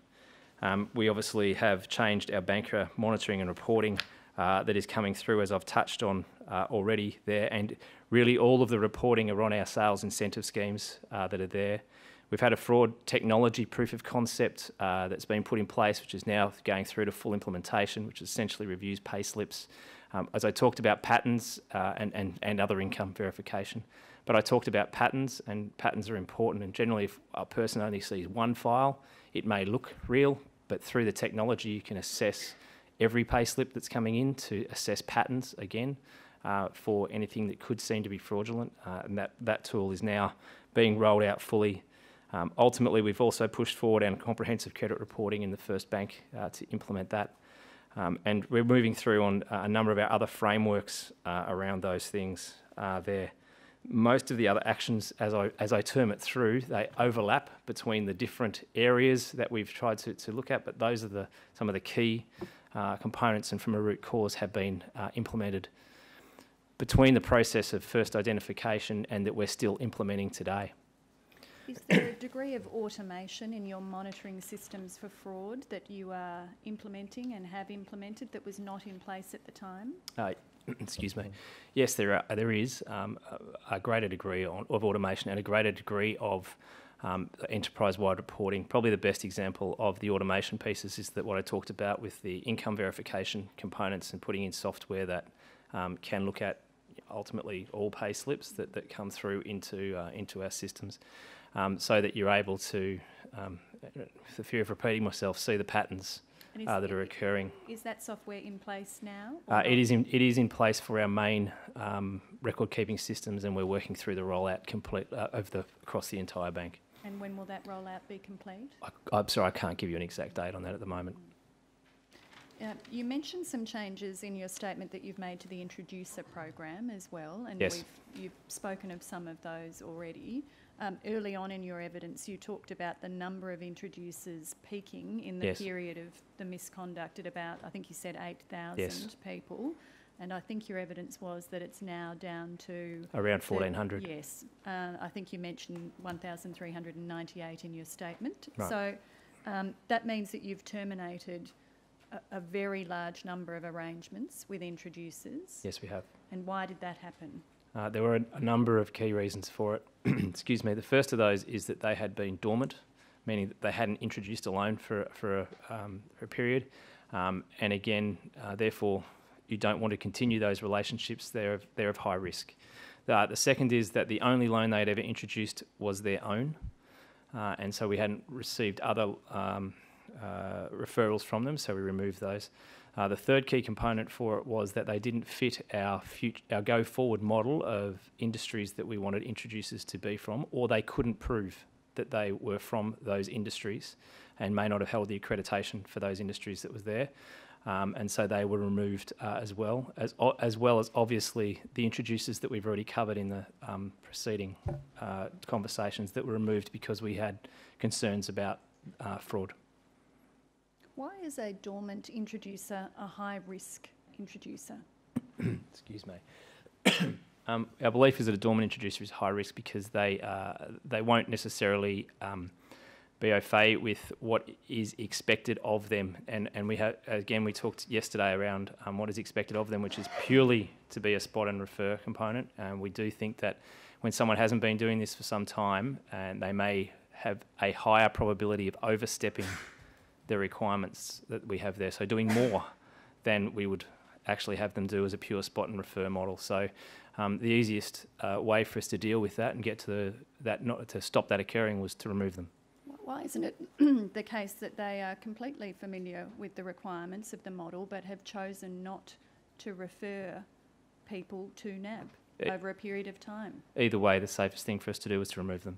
um, we obviously have changed our banker monitoring and reporting uh, that is coming through, as I've touched on uh, already there, and really all of the reporting are on our sales incentive schemes uh, that are there. We've had a fraud technology proof of concept uh, that's been put in place, which is now going through to full implementation, which essentially reviews pay slips. Um, as I talked about patterns uh, and, and, and other income verification, but I talked about patterns, and patterns are important. And generally, if a person only sees one file, it may look real, but through the technology, you can assess every pay slip that's coming in to assess patterns again uh, for anything that could seem to be fraudulent. Uh, and that, that tool is now being rolled out fully um, ultimately, we've also pushed forward our comprehensive credit reporting in the first bank uh, to implement that. Um, and we're moving through on uh, a number of our other frameworks uh, around those things uh, there. Most of the other actions, as I, as I term it through, they overlap between the different areas that we've tried to, to look at, but those are the, some of the key uh, components and from a root cause have been uh, implemented between the process of first identification and that we're still implementing today. Is there a degree of automation in your monitoring systems for fraud that you are implementing and have implemented that was not in place at the time? Uh, excuse me. Yes, there are, there is um, a, a, greater degree of automation and a greater degree of um, enterprise-wide reporting. Probably the best example of the automation pieces is that what I talked about with the income verification components and putting in software that um, can look at ultimately all pay slips that, that come through into uh, into our systems um, so that you're able to, um, the fear of repeating myself, see the patterns uh, that are occurring. Is that software in place now? Uh, it is in it is in place for our main um, record keeping systems, and we're working through the rollout complete uh, of the across the entire bank. And when will that rollout be complete? I, am sorry, I can't give you an exact date on that at the moment. Uh, you mentioned some changes in your statement that you've made to the introducer program as well, and yes. you've spoken of some of those already. Um, early on in your evidence, you talked about the number of introducers peaking in the yes. period of the misconduct at about, I think you said 8,000 yes. people. And I think your evidence was that it's now down to around 1,400. Yes, uh, I think you mentioned 1,398 in your statement. Right. So um, that means that you've terminated a, a, very large number of arrangements with introducers. Yes, we have. And why did that happen? Uh, there were a, a, number of key reasons for it. Excuse me. The first of those is that they had been dormant, meaning that they hadn't introduced a loan for, for, a, um, for a period. Um, and again, uh, therefore, you don't want to continue those relationships. They're of, they're of high risk. Uh, the second is that the only loan they'd ever introduced was their own, uh, and so we hadn't received other um, uh, referrals from them, so we removed those. Uh, the third key component for it was that they didn't fit our fut- our go forward model of industries that we wanted introducers to be from, or they couldn't prove that they were from those industries and may not have held the accreditation for those industries that was there. Um, and so they were removed uh, as well, as, as well as obviously the introducers that we've already covered in the um, preceding uh, conversations that were removed because we had concerns about uh, fraud. Why is a dormant introducer a high-risk introducer? Excuse me. um, our belief is that a dormant introducer is high risk because they uh, they won't necessarily um, be au fait with what is expected of them. And and we have again we talked yesterday around um, what is expected of them, which is purely to be a spot and refer component. And we do think that when someone hasn't been doing this for some time, and they may have a higher probability of overstepping the requirements that we have there. So doing more than we would actually have them do as a pure spot and refer model. So um, the easiest uh, way for us to deal with that and get to the, that not to stop that occurring was to remove them. Why isn't it the case that they are completely familiar with the requirements of the model but have chosen not to refer people to NAB Eh. over a period of time? Either way, the safest thing for us to do was to remove them.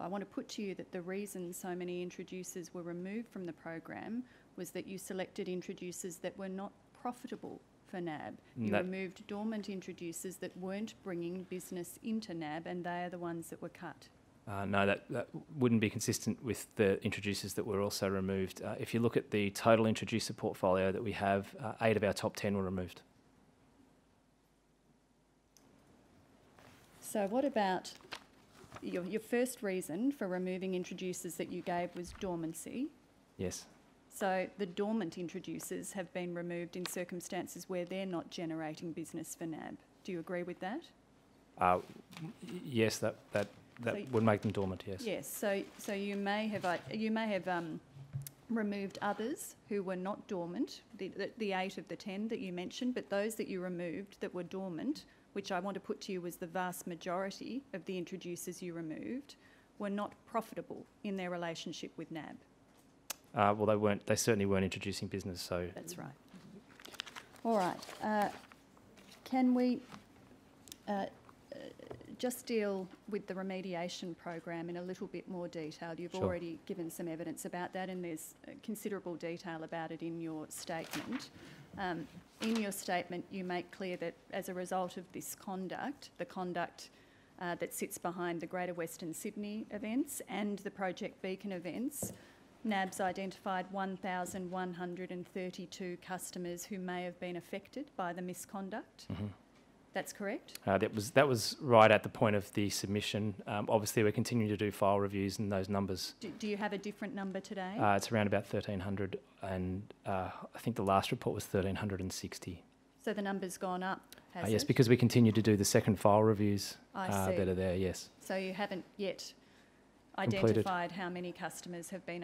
I want to put to you that the reason so many introducers were removed from the program was that you selected introducers that were not profitable for NAB. You That- removed dormant introducers that weren't bringing business into NAB, and they are the ones that were cut. Uh, no, that, that wouldn't be consistent with the introducers that were also removed. Uh, if you look at the total introducer portfolio that we have, uh, eight of our top 10 were removed. So, what about your, your first reason for removing introducers that you gave was dormancy? Yes. So, the dormant introducers have been removed in circumstances where they're not generating business for NAB. Do you agree with that? Uh, yes, that, that, that So would make them dormant, yes. Yes. So, so you may have i- you may have um, removed others who were not dormant, the, the, the eight of the ten that you mentioned, but those that you removed that were dormant, which I want to put to you was the vast majority of the introducers you removed, were not profitable in their relationship with NAB. Uh, well, they weren't. They certainly weren't introducing business. So That's right. All right. Uh, can we uh, just deal with the remediation program in a little bit more detail? You've Sure. already given some evidence about that, and there's uh, considerable detail about it in your statement. Um, in your statement, you make clear that as a result of this conduct, the conduct uh, that sits behind the Greater Western Sydney events and the Project Beacon events, NAB's identified 1,132 customers who may have been affected by the misconduct. That's correct? uh, that was that was right at the point of the submission. Um, obviously, we're continuing to do file reviews, and those numbers. Do, do you have a different number today? Uh, it's around about 1,300, and uh, I think the last report was 1,360. so the number's gone up, has Uh, yes, it? because we continue to do the second file reviews uh, that are there. Yes. So you haven't yet Completed. identified how many customers have been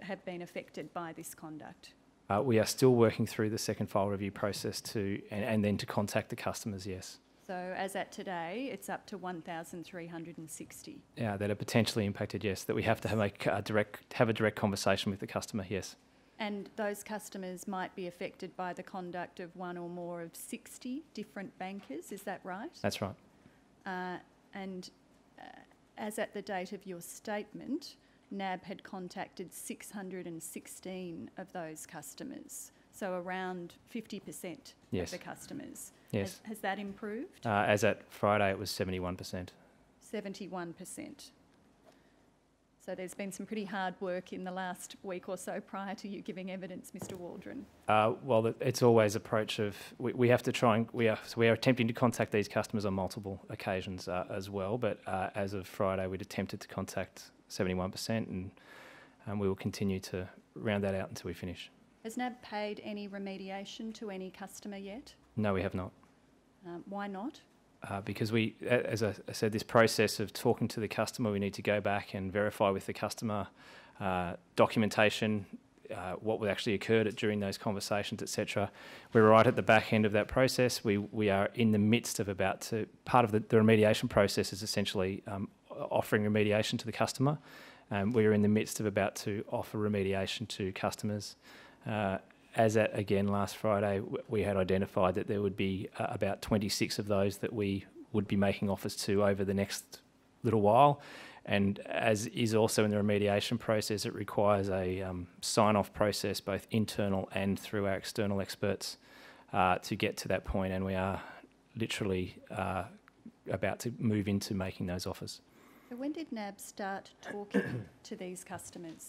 have been affected by this conduct? Uh, we are still working through the second file review process to, and, and then to contact the customers. Yes. So as at today, it's up to 1,360. Yeah, that are potentially impacted. Yes, that we have to have, make a direct have a direct conversation with the customer. Yes. And those customers might be affected by the conduct of one or more of 60 different bankers, is that right? That's right. Uh, and uh, as at the date of your statement, NAB had contacted 616 of those customers, so around 50% Yes. of the customers. Yes. Has, has that improved? Uh, as at Friday, it was 71%. 71%. So there's been some pretty hard work in the last week or so prior to you giving evidence, Mr Waldron. Uh, well, it's always approach of we, we have to try and we are so we are attempting to contact these customers on multiple occasions uh, as well. But uh, as of Friday, we'd attempted to contact 71%, and um, we will continue to round that out until we finish. Has NAB paid any remediation to any customer yet? No, we have not. Um, why not? Uh, because we, as I said, this process of talking to the customer, we need to go back and verify with the customer uh, documentation uh, what actually occurred during those conversations, etc. We're right at the back end of that process. We we are in the midst of about to part of the, the remediation process is essentially um, offering remediation to the customer. Um, we are in the midst of about to offer remediation to customers. Uh, as at again last Friday, we had identified that there would be uh, about 26 of those that we would be making offers to over the next little while. And as is also in the remediation process, it requires a um, sign off process, both internal and through our external experts, uh, to get to that point. And we are literally uh, about to move into making those offers. So when did NAB start talking to these customers?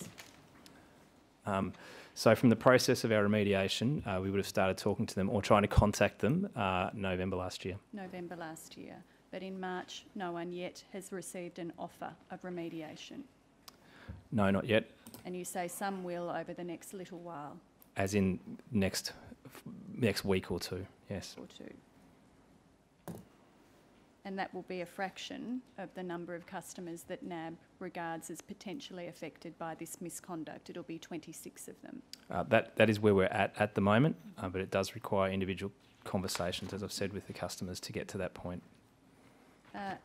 Um, so, from the process of our remediation, uh, we would have started talking to them or trying to contact them uh, November last year. November last year. But in March, no one yet has received an offer of remediation. No, not yet. And you say some will over the next little while As in next next week or two. Yes. or two. And that will be a fraction of the number of customers that NAB regards as potentially affected by this misconduct. It'll be 26 of them. Uh, that that is where we're at at the moment, uh, but it does require individual conversations, as I've said, with the customers to get to that point. Uh,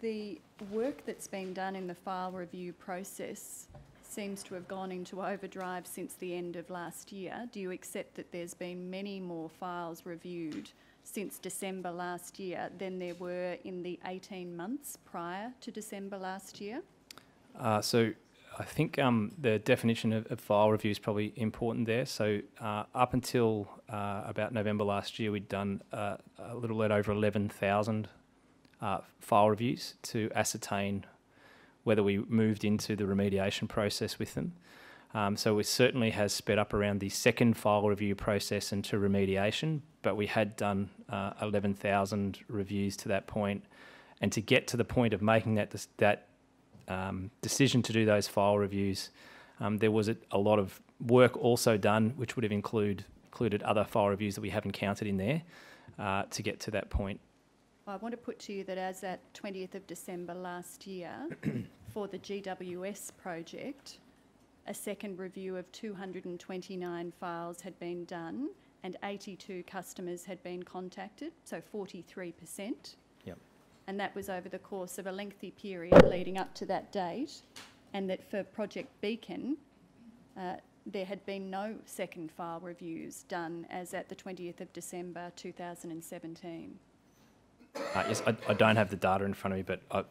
The work that's been done in the file review process seems to have gone into overdrive since the end of last year. Do you accept that there's been many more files reviewed since December last year than there were in the 18 months prior to December last year? Uh, so I think um, the definition of, of file review is probably important there. So uh, up until uh, about November last year, we'd done uh, a little over 11,000 uh, file reviews to ascertain whether we moved into the remediation process with them. Um, so it certainly has sped up around the second file review process into remediation, but we had done uh, 11,000 reviews to that point. And to get to the point of making that, that um, decision to do those file reviews, um, there was a, a lot of work also done, which would have include, included other file reviews that we haven't counted in there uh, to get to that point. I want to put to you that as at 20th of December last year, for the GWS project, a second review of 229 files had been done and 82 customers had been contacted, so 43%. Yep. And that was over the course of a lengthy period leading up to that date. And that for Project Beacon, uh, there had been no second file reviews done as at the 20th of December 2017. Uh, yes, I, I don't have the data in front of me, but I,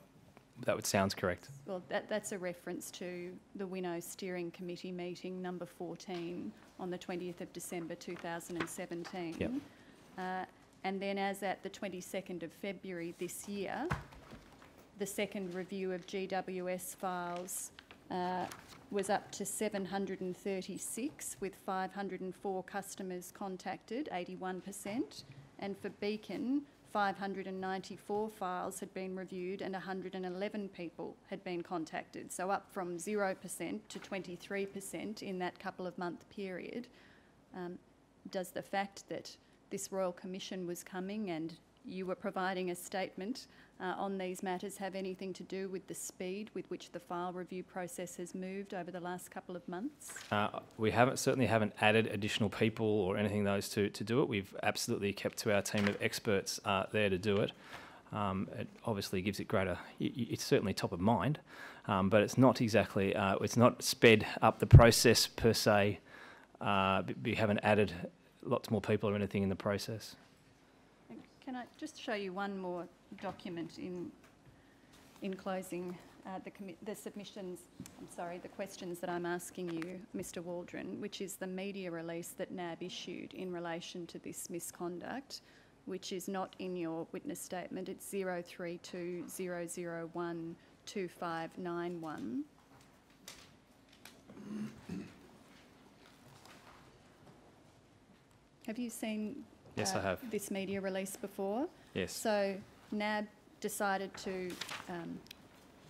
that would sounds correct. Well, that, that's a reference to the Winnow Steering Committee meeting number 14 on the 20th of December 2017. Yep. Uh, and then as at the 22nd of February this year, the second review of GWS files uh, was up to 736 with 504 customers contacted, 81%. And for Beacon, 594 files had been reviewed and 111 people had been contacted. So up from 0% to 23% in that couple of month period. Um, does the fact that this Royal Commission was coming and you were providing a statement uh, on these matters have anything to do with the speed with which the file review process has moved over the last couple of months? Uh, we haven't certainly haven't added additional people or anything those to, to do it. We've absolutely kept to our team of experts uh, there to do it. Um, it obviously gives it greater. It's certainly top of mind, um, but it's not exactly. Uh, it's not sped up the process per se. Uh, we haven't added lots more people or anything in the process. Can I just show you one more document in, in closing uh, the, the submissions, I'm sorry, the questions that I'm asking you, Mr Waldron, which is the media release that NAB issued in relation to this misconduct, which is not in your witness statement. It's 0320012591. Have you seen Yes, I uh, have. this media release before? Yes. So NAB decided to um,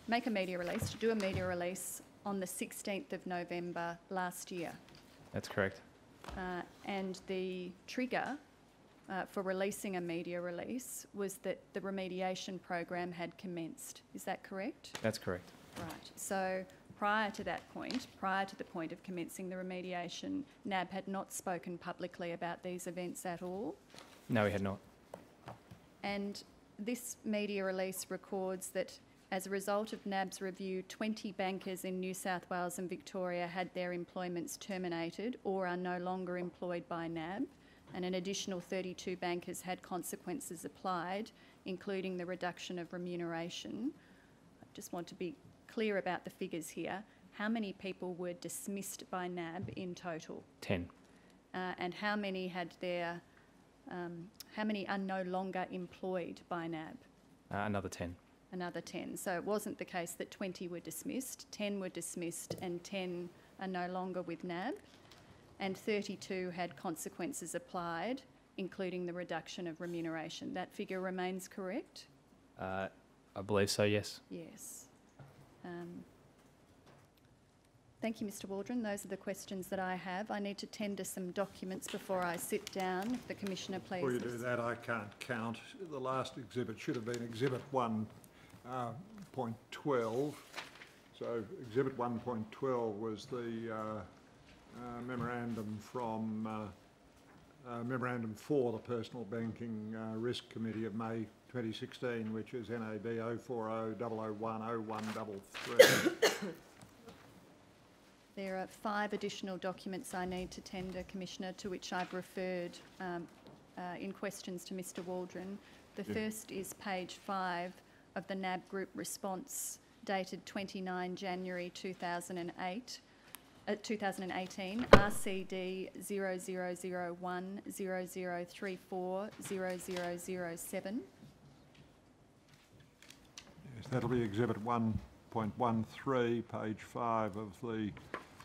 make a media release, to do a media release on the 16th of November last year. That's correct. Uh, and the trigger uh, for releasing a media release was that the remediation program had commenced. Is that correct? That's correct. Right. So prior to that point, prior to the point of commencing the remediation, NAB had not spoken publicly about these events at all. No, we had not. And this media release records that as a result of NAB's review, 20 bankers in New South Wales and Victoria had their employments terminated or are no longer employed by NAB, and an additional 32 bankers had consequences applied, including the reduction of remuneration. I just want to be clear about the figures here. How many people were dismissed by NAB in total? 10. Uh, and how many had their, um, how many are no longer employed by NAB? Uh, another 10. Another 10. So it wasn't the case that 20 were dismissed, 10 were dismissed, and 10 are no longer with NAB, and 32 had consequences applied, including the reduction of remuneration. That figure remains correct? Uh, I believe so, yes. Yes. Um, Thank you, Mr Waldron. Those are the questions that I have. I need to tender some documents before I sit down. If the Commissioner please. Before you do that, I can't count. The last exhibit should have been Exhibit 1.12. uh, point So Exhibit 1.12 was the uh, uh, memorandum from, uh, uh, memorandum for the Personal Banking uh, Risk Committee of May 2016, which is NAB 040 001 0133. There are five additional documents I need to tender, Commissioner, to which I've referred um, uh, in questions to Mr Waldron. The Yeah. first is page five of the NAB Group response dated 29 January 2008, uh, 2018, RCD 0001 0034 0007. That'll be Exhibit 1.13, page 5 of the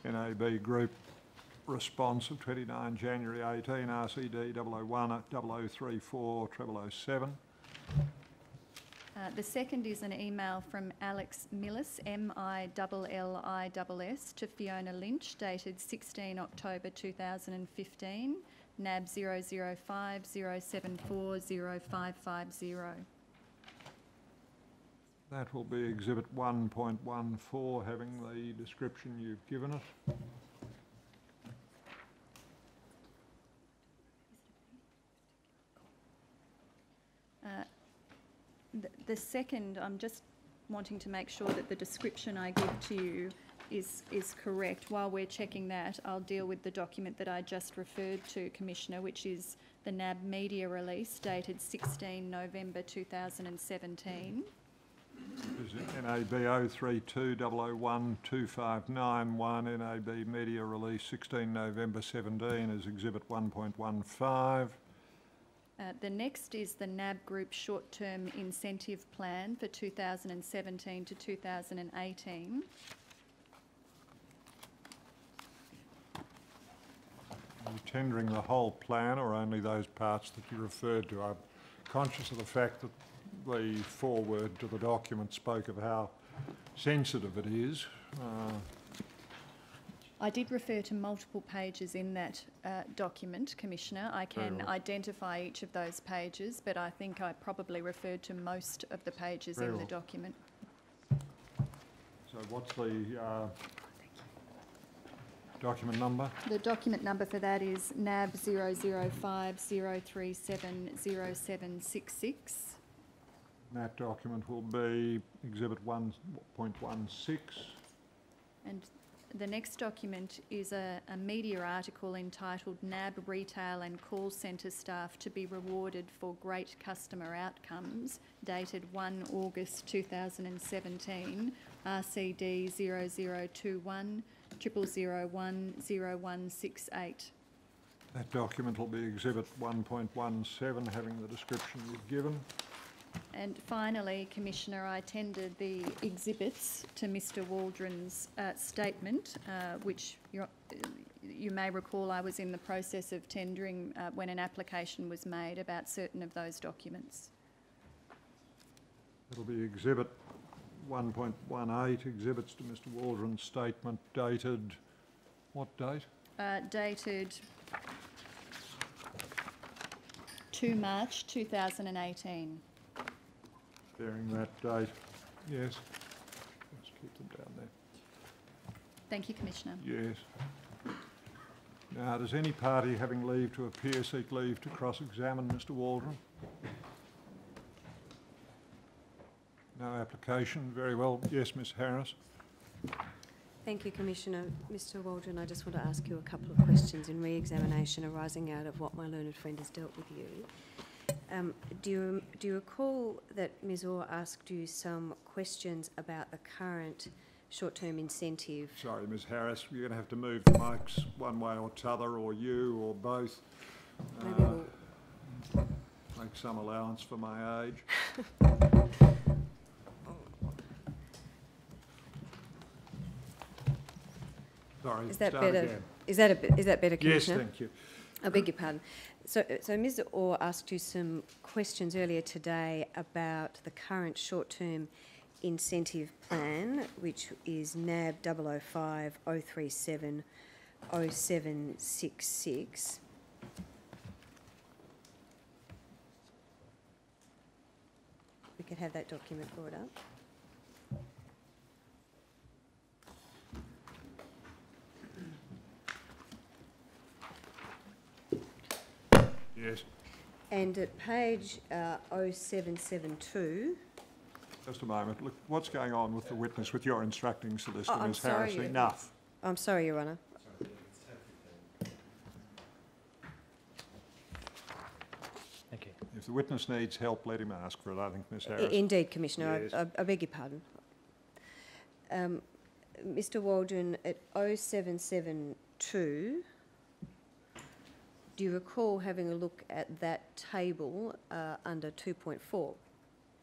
NAB Group response of 29 January 18, RCD 001 0034 0007. Uh, the second is an email from Alex Milliss, M-I-L-L-I-S-S, to Fiona Lynch, dated 16 October 2015, NAB 005 074 0550. That will be Exhibit 1.14, having the description you've given it. Uh, The, the second, I'm just wanting to make sure that the description I give to you is, is correct. While we're checking that, I'll deal with the document that I just referred to, Commissioner, which is the NAB media release dated 16 November 2017. Is NAB 032 001 2591, NAB Media Release 16 November 17 is Exhibit 1.15. Uh, the next is the NAB Group Short-Term Incentive Plan for 2017 to 2018. Are you tendering the whole plan or only those parts that you referred to? I'm conscious of the fact that the foreword to the document spoke of how sensitive it is. Uh, I did refer to multiple pages in that uh, document, Commissioner. I can identify each of those pages, but I think I probably referred to most of the pages Very in the document. So what's the uh, document number? The document number for that is NAB 005 037 0766. That document will be Exhibit 1.16. And the next document is a, a media article entitled NAB Retail and Call Centre Staff to be Rewarded for Great Customer Outcomes, dated 1 August 2017, RCD 0021 0001 0168. That document will be Exhibit 1.17, having the description you've given. And finally, Commissioner, I tendered the exhibits to Mr Waldron's uh, statement, uh, which you may recall I was in the process of tendering uh, when an application was made about certain of those documents. It'll be Exhibit 1.18, exhibits to Mr Waldron's statement dated, what date? Uh, dated 2 March 2018. Bearing that date, yes. Let's keep them down there. Thank you, Commissioner. Yes. Now, does any party having leave to appear seek leave to cross-examine Mr Waldron? No application, very well. Yes, Ms Harris? Thank you, Commissioner. Mr Waldron, I just want to ask you a couple of questions in re-examination arising out of what my learned friend has dealt with you. Um, do you, do you recall that Ms Orr asked you some questions about the current short-term incentive? Sorry, Ms Harris, you're going to have to move the mics one way or t'other, or you, or both. Maybe Uh, we'll, Make some allowance for my age. Sorry, Is that start better? again. is that a, is that better, Yes, thank you. I beg your pardon. So, so Ms Orr asked you some questions earlier today about the current short-term incentive plan, which is NAB 005 037 0766. We could have that document brought up. Yes, And at page uh, 0772, just a moment. Look, what's going on with the witness, with your instructing solicitor, Oh, I'm Ms Harris? sorry, Enough. I'm sorry, Your Honour. Thank you. If the witness needs help, let him ask for it, I think, Ms I- Harris. Indeed, Commissioner, Yes. I- I I beg your pardon. Um, Mr Waldron, at 0772, do you recall having a look at that table uh, under 2.4?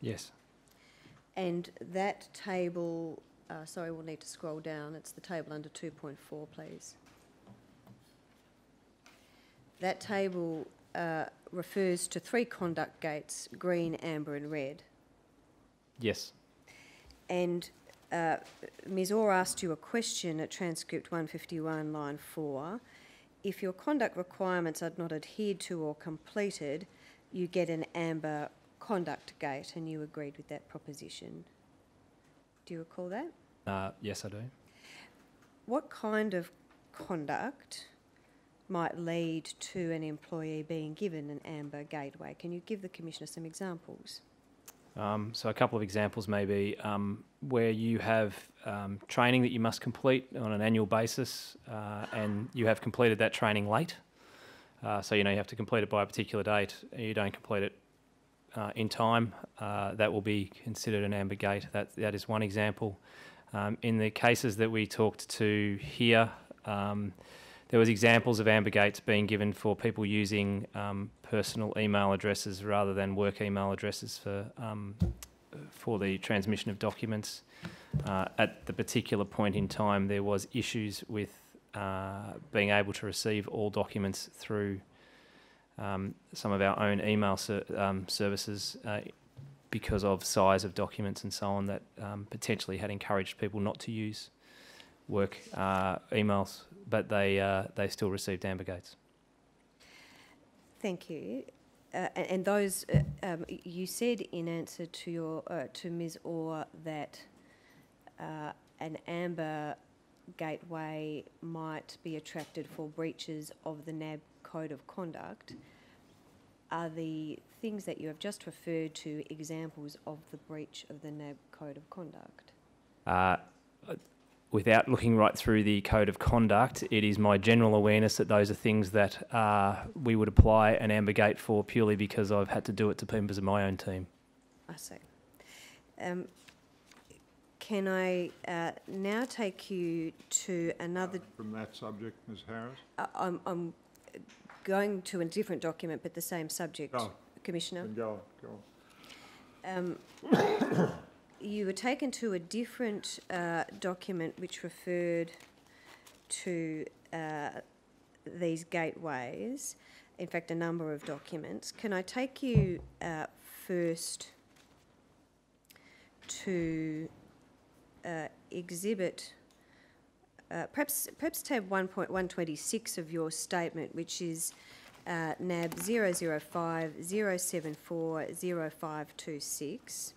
Yes. And that table, uh, sorry, we'll need to scroll down, it's the table under 2.4, please. That table uh, refers to three conduct gates, green, amber and red. Yes. And uh, Ms Orr asked you a question at transcript 151, line 4. If your conduct requirements are not adhered to or completed, you get an amber conduct gate, and you agreed with that proposition. Do you recall that? Uh, yes, I do. What kind of conduct might lead to an employee being given an amber gateway? Can you give the Commissioner some examples? Um, so a couple of examples maybe um, where you have um, training that you must complete on an annual basis, uh, and you have completed that training late. Uh, so you know you have to complete it by a particular date. You don't complete it uh, in time. Uh, that will be considered an amber gate. That that is one example. Um, in the cases that we talked to here, um, there was examples of amber gates being given for people using um, personal email addresses rather than work email addresses for um, for the transmission of documents. Uh, at the particular point in time, there was issues with uh, being able to receive all documents through um, some of our own email ser- um, services uh, because of size of documents and so on that um, potentially had encouraged people not to use work uh, emails, but they uh, they still received amber gates. Thank you. Uh, and those, uh, um, you said in answer to your uh, to Ms. Orr that uh, an amber gateway might be attracted for breaches of the NAB Code of Conduct. Are the things that you have just referred to examples of the breach of the NAB Code of Conduct? Uh, without looking right through the code of conduct, it is my general awareness that those are things that uh, we would apply an amber gate for purely because I've had to do it to members of my own team. I see. Um, can I uh, now take you to another From that subject, Ms Harris? I- I'm, I'm going to a different document, but the same subject, Oh. Commissioner. Go on, go on. Um, you were taken to a different uh, document which referred to uh, these gateways. In fact, a number of documents. Can I take you uh, first to uh, exhibit? Uh, perhaps, perhaps tab 1.126 of your statement, which is uh, NAB 005 074 0526.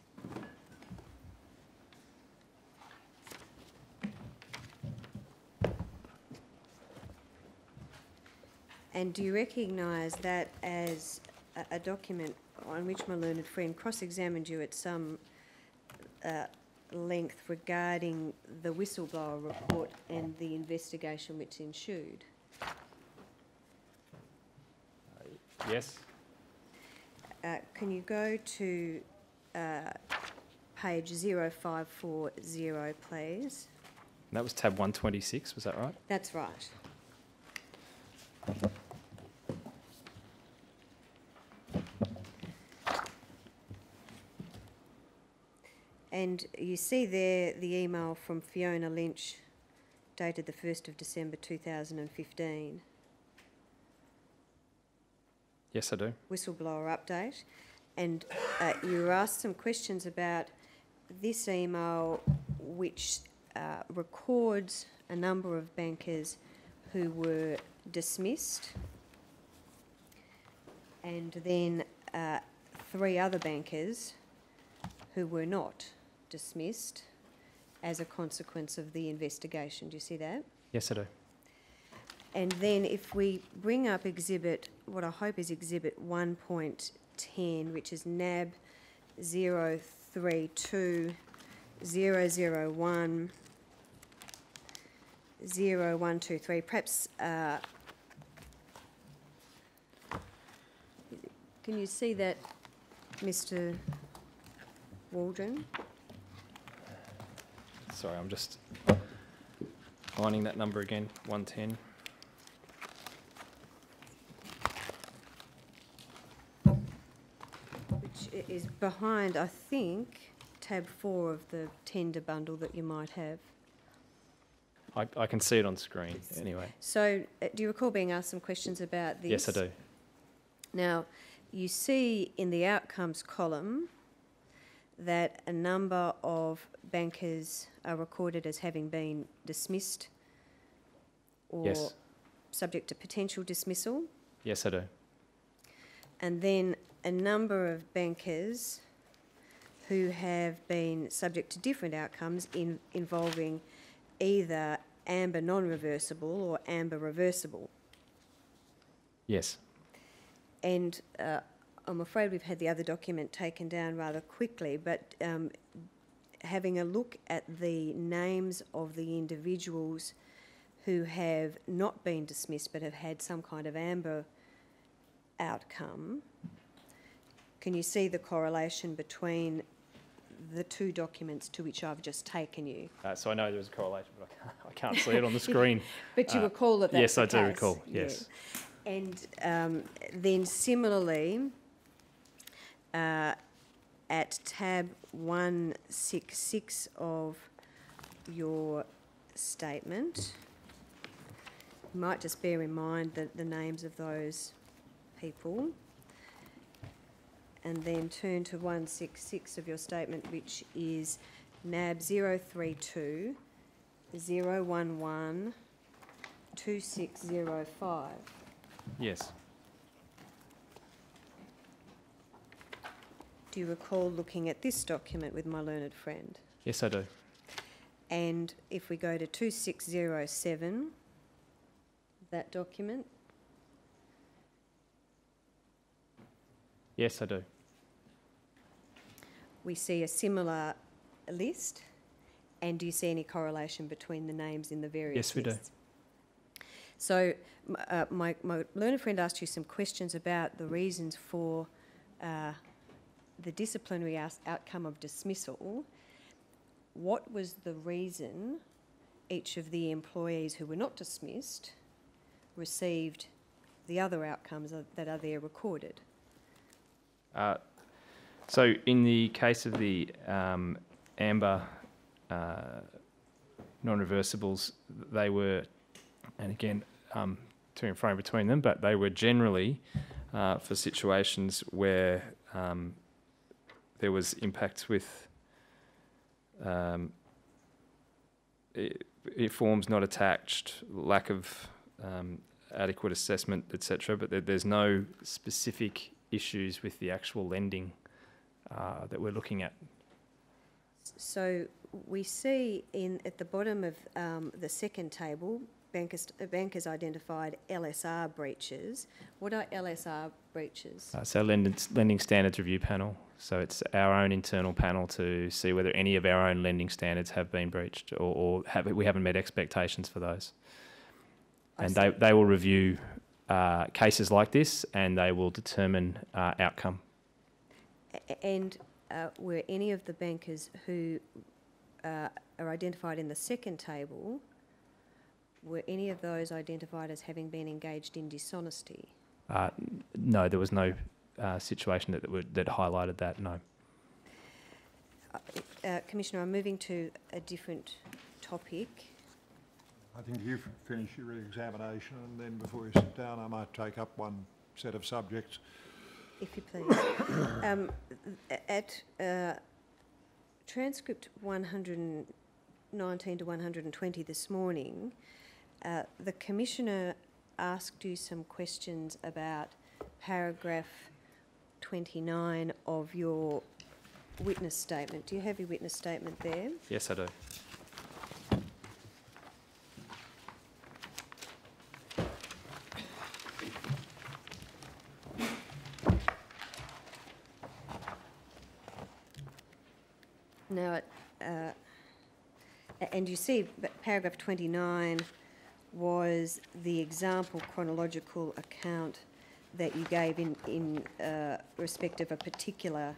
And do you recognise that as a, a document on which my learned friend cross-examined you at some uh, length regarding the whistleblower report and the investigation which ensued? Yes. Uh, can you go to uh, page 0540, please? That was tab 126, was that right? That's right. And you see there the email from Fiona Lynch dated the 1st of December 2015, Yes, I do. whistleblower update. And uh, you were asked some questions about this email, which uh, records a number of bankers who were dismissed, and then uh, three other bankers who were not dismissed as a consequence of the investigation. Do you see that? Yes, I do. And then if we bring up exhibit, what I hope is exhibit one point ten, which is NAB zero three two zero zero one zero one two three, perhaps, uh, can you see that, Mr Waldron? Sorry, I'm just finding that number again, 110. Which is behind, I think, tab four of the tender bundle that you might have. I, I can see it on screen anyway. So, uh, do you recall being asked some questions about this? Yes, I do. Now, you see in the outcomes column that a number of bankers are recorded as having been dismissed or Yes. subject to potential dismissal, Yes, I do. and then a number of bankers who have been subject to different outcomes in, involving either amber non-reversible or amber reversible. Yes. And uh, I'm afraid we've had the other document taken down rather quickly, but um, having a look at the names of the individuals who have not been dismissed but have had some kind of amber outcome, can you see the correlation between the two documents to which I've just taken you? Uh, so I know there's a correlation, but I can't, I can't see it on the screen. But you Uh, recall that that's yes, I do case? recall, Yeah. yes. And um, then similarly, uh, at tab 166 of your statement, you might just bear in mind the, the names of those people. And then turn to 166 of your statement, which is NAB 032 011 2605. Yes. Do you recall looking at this document with my learned friend? Yes, I do. And if we go to 2607, that document, Yes, I do. we see a similar list. And do you see any correlation between the names in the various Yes, we do. So, uh, my, my learned friend asked you some questions about the reasons for uh, the disciplinary out- outcome of dismissal. What was the reason each of the employees who were not dismissed received the other outcomes that are there recorded? Uh, so in the case of the um, amber uh, non-reversibles, they were, and again, um, to and fro between them, but they were generally uh, for situations where um, there was impacts with um, i i forms not attached, lack of um, adequate assessment, etc. But there, there's no specific issues with the actual lending uh, that we're looking at. So we see in, at the bottom of um, the second table, bankers, bankers identified LSR breaches. What are LSR breaches? Uh, so lending, lending standards review panel. So it's our own internal panel to see whether any of our own lending standards have been breached or, or have, we haven't met expectations for those. I And see. they, they will review uh, cases like this and they will determine uh, outcome. And uh, were any of the bankers who uh, are identified in the second table, were any of those identified as having been engaged in dishonesty? Uh, no, there was no uh, situation that, that, would, that highlighted that, no. Uh, Commissioner, I'm moving to a different topic. I think you f- finish your examination and then before you sit down, I might take up one set of subjects. If you please. Um, At uh, transcript 119 to 120 this morning, uh, the Commissioner asked you some questions about paragraph 29 of your witness statement. Do you have your witness statement there? Yes, I do. Now, uh, and you see paragraph 29 was the example chronological account that you gave in, in uh, respect of a particular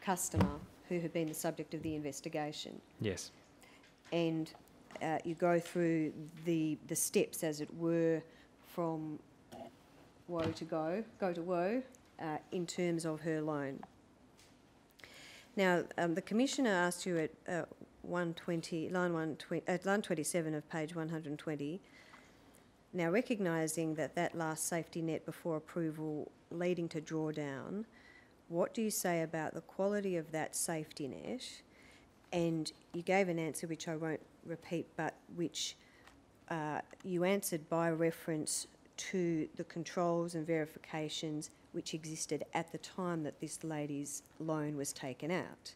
customer who had been the subject of the investigation. Yes. And uh, you go through the, the steps, as it were, from woe to go, go to woe, uh, in terms of her loan. Now, um, the Commissioner asked you at uh, 120, line, 120, uh, line 27 of page 120, now recognising that that last safety net before approval leading to drawdown, what do you say about the quality of that safety net? And you gave an answer which I won't repeat, but which uh, you answered by reference to the controls and verifications which existed at the time that this lady's loan was taken out.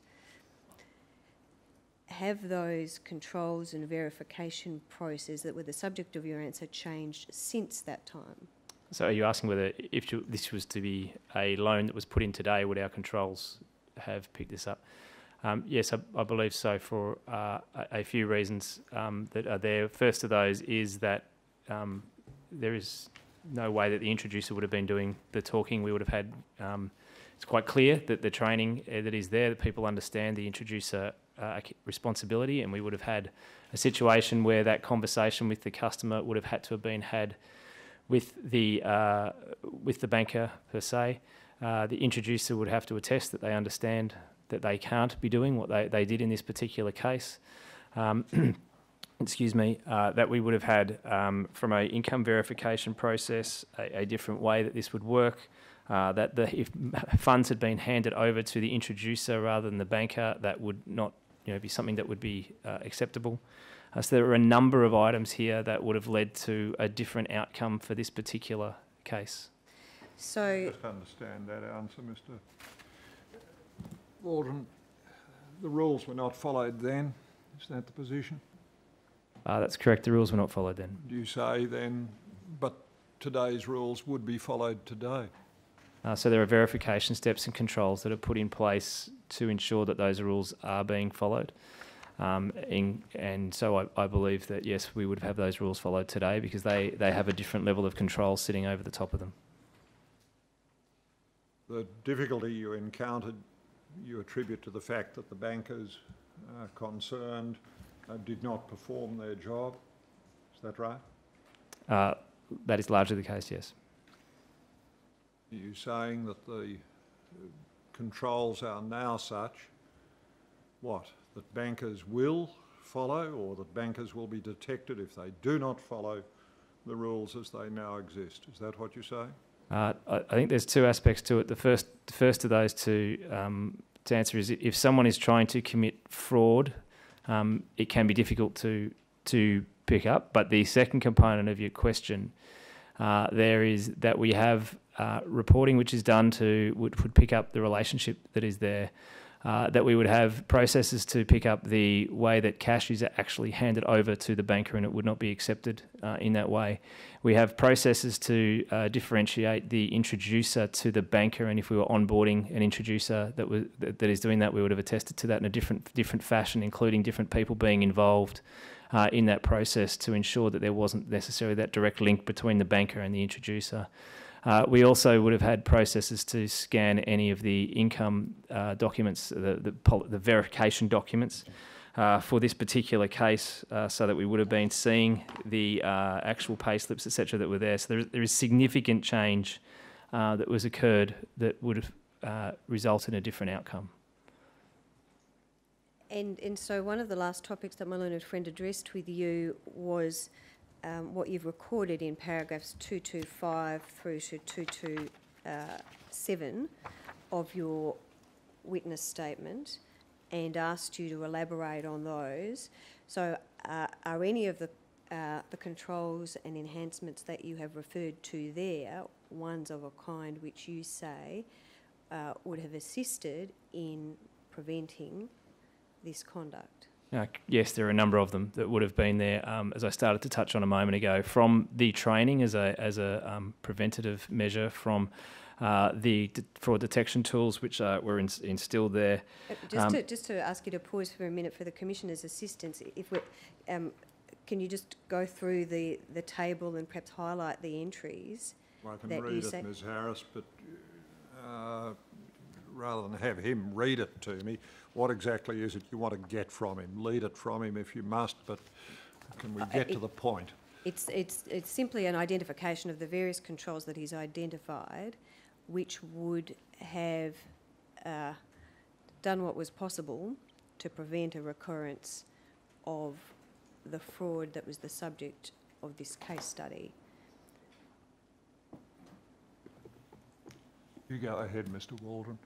Have those controls and verification processes that were the subject of your answer changed since that time? So are you asking whether if this was to be a loan that was put in today, would our controls have picked this up? Um, yes, I, I believe so for uh, a, a few reasons um, that are there. First of those is that um, there is no way that the introducer would have been doing the talking. We would have had, um, it's quite clear that the training uh, that is there, that people understand the introducer uh, responsibility, and we would have had a situation where that conversation with the customer would have had to have been had with the uh, with the banker per se. Uh, the introducer would have to attest that they understand that they can't be doing what they, they did in this particular case. Um, excuse me, uh, that we would have had um, from a income verification process a, a different way that this would work. Uh, that the if funds had been handed over to the introducer rather than the banker, that would not you know be something that would be uh, acceptable. Uh, so there are a number of items here that would have led to a different outcome for this particular case. So, I Just understand that answer, Mr. Waldron. The rules were not followed then, is that the position? Uh, that's correct. The rules were not followed then. Do you say then, but today's rules would be followed today? Uh, so there are verification steps and controls that are put in place to ensure that those rules are being followed. Um, in, and so I, I believe that yes, we would have those rules followed today because they, they have a different level of control sitting over the top of them. The difficulty you encountered, you attribute to the fact that the bankers uh, concerned uh, did not perform their job. Is that right? Uh, that is largely the case, yes. Are you saying that the controls are now such, what, that bankers will follow or that bankers will be detected if they do not follow the rules as they now exist? Is that what you say? Uh, I, think there's two aspects to it. The first, the first of those two um, to answer is if someone is trying to commit fraud, um, it can be difficult to to pick up. But the second component of your question, uh, there is that we have uh, reporting which is done to would, would pick up the relationship that is there. uh, that we would have processes to pick up the way that cash is actually handed over to the banker and it would not be accepted uh, in that way. We have processes to uh, differentiate the introducer to the banker, and if we were onboarding an introducer that was that is doing that, we would have attested to that in a different different fashion, including different people being involved uh, in that process to ensure that there wasn't necessarily that direct link between the banker and the introducer. Uh, we also would have had processes to scan any of the income uh, documents, the, the, the verification documents uh, for this particular case, uh, so that we would have been seeing the uh, actual pay slips, etc., that were there. So there, there is significant change uh, that was occurred that would have resulted in a different outcome. And, and so one of the last topics that my learned friend addressed with you was um, what you've recorded in paragraphs 225 through to 227 of your witness statement and asked you to elaborate on those. So uh, are any of the, uh, the controls and enhancements that you have referred to there ones of a kind which you say uh, would have assisted in preventing this conduct? Uh, yes, there are a number of them that would have been there, um, as I started to touch on a moment ago, from the training as a as a um, preventative measure, from uh, the d- fraud detection tools which uh, were ins- instilled there. Uh, Just Um, to, just to ask you to pause for a minute for the Commissioner's assistance, if we, um, can you just go through the, the table and perhaps highlight the entries? I can that you read say- it, Ms Harris, but uh, rather than have him read it to me, what exactly is it you want to get from him? Lead it from him if you must, but can we Uh, get to the point? It's, it's, it's simply an identification of the various controls that he's identified, which would have uh, done what was possible to prevent a recurrence of the fraud that was the subject of this case study. You go ahead, Mr Waldron.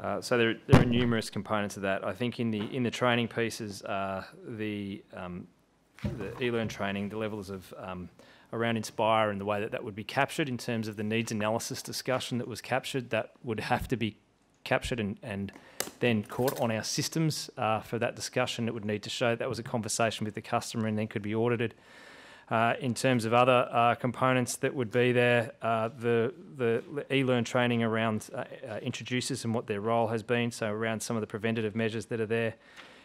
Uh, so there, there are numerous components of that. I think in the in the training pieces, uh, the um, the e-learn training, the levels of um, around Inspire and the way that that would be captured in terms of the needs analysis discussion that was captured, that would have to be captured and, and then caught on our systems uh, for that discussion. It would need to show that was a conversation with the customer and then could be audited. Uh, in terms of other uh, components that would be there, uh, the the e-learn training around uh, uh, introducers and what their role has been, so around some of the preventative measures that are there.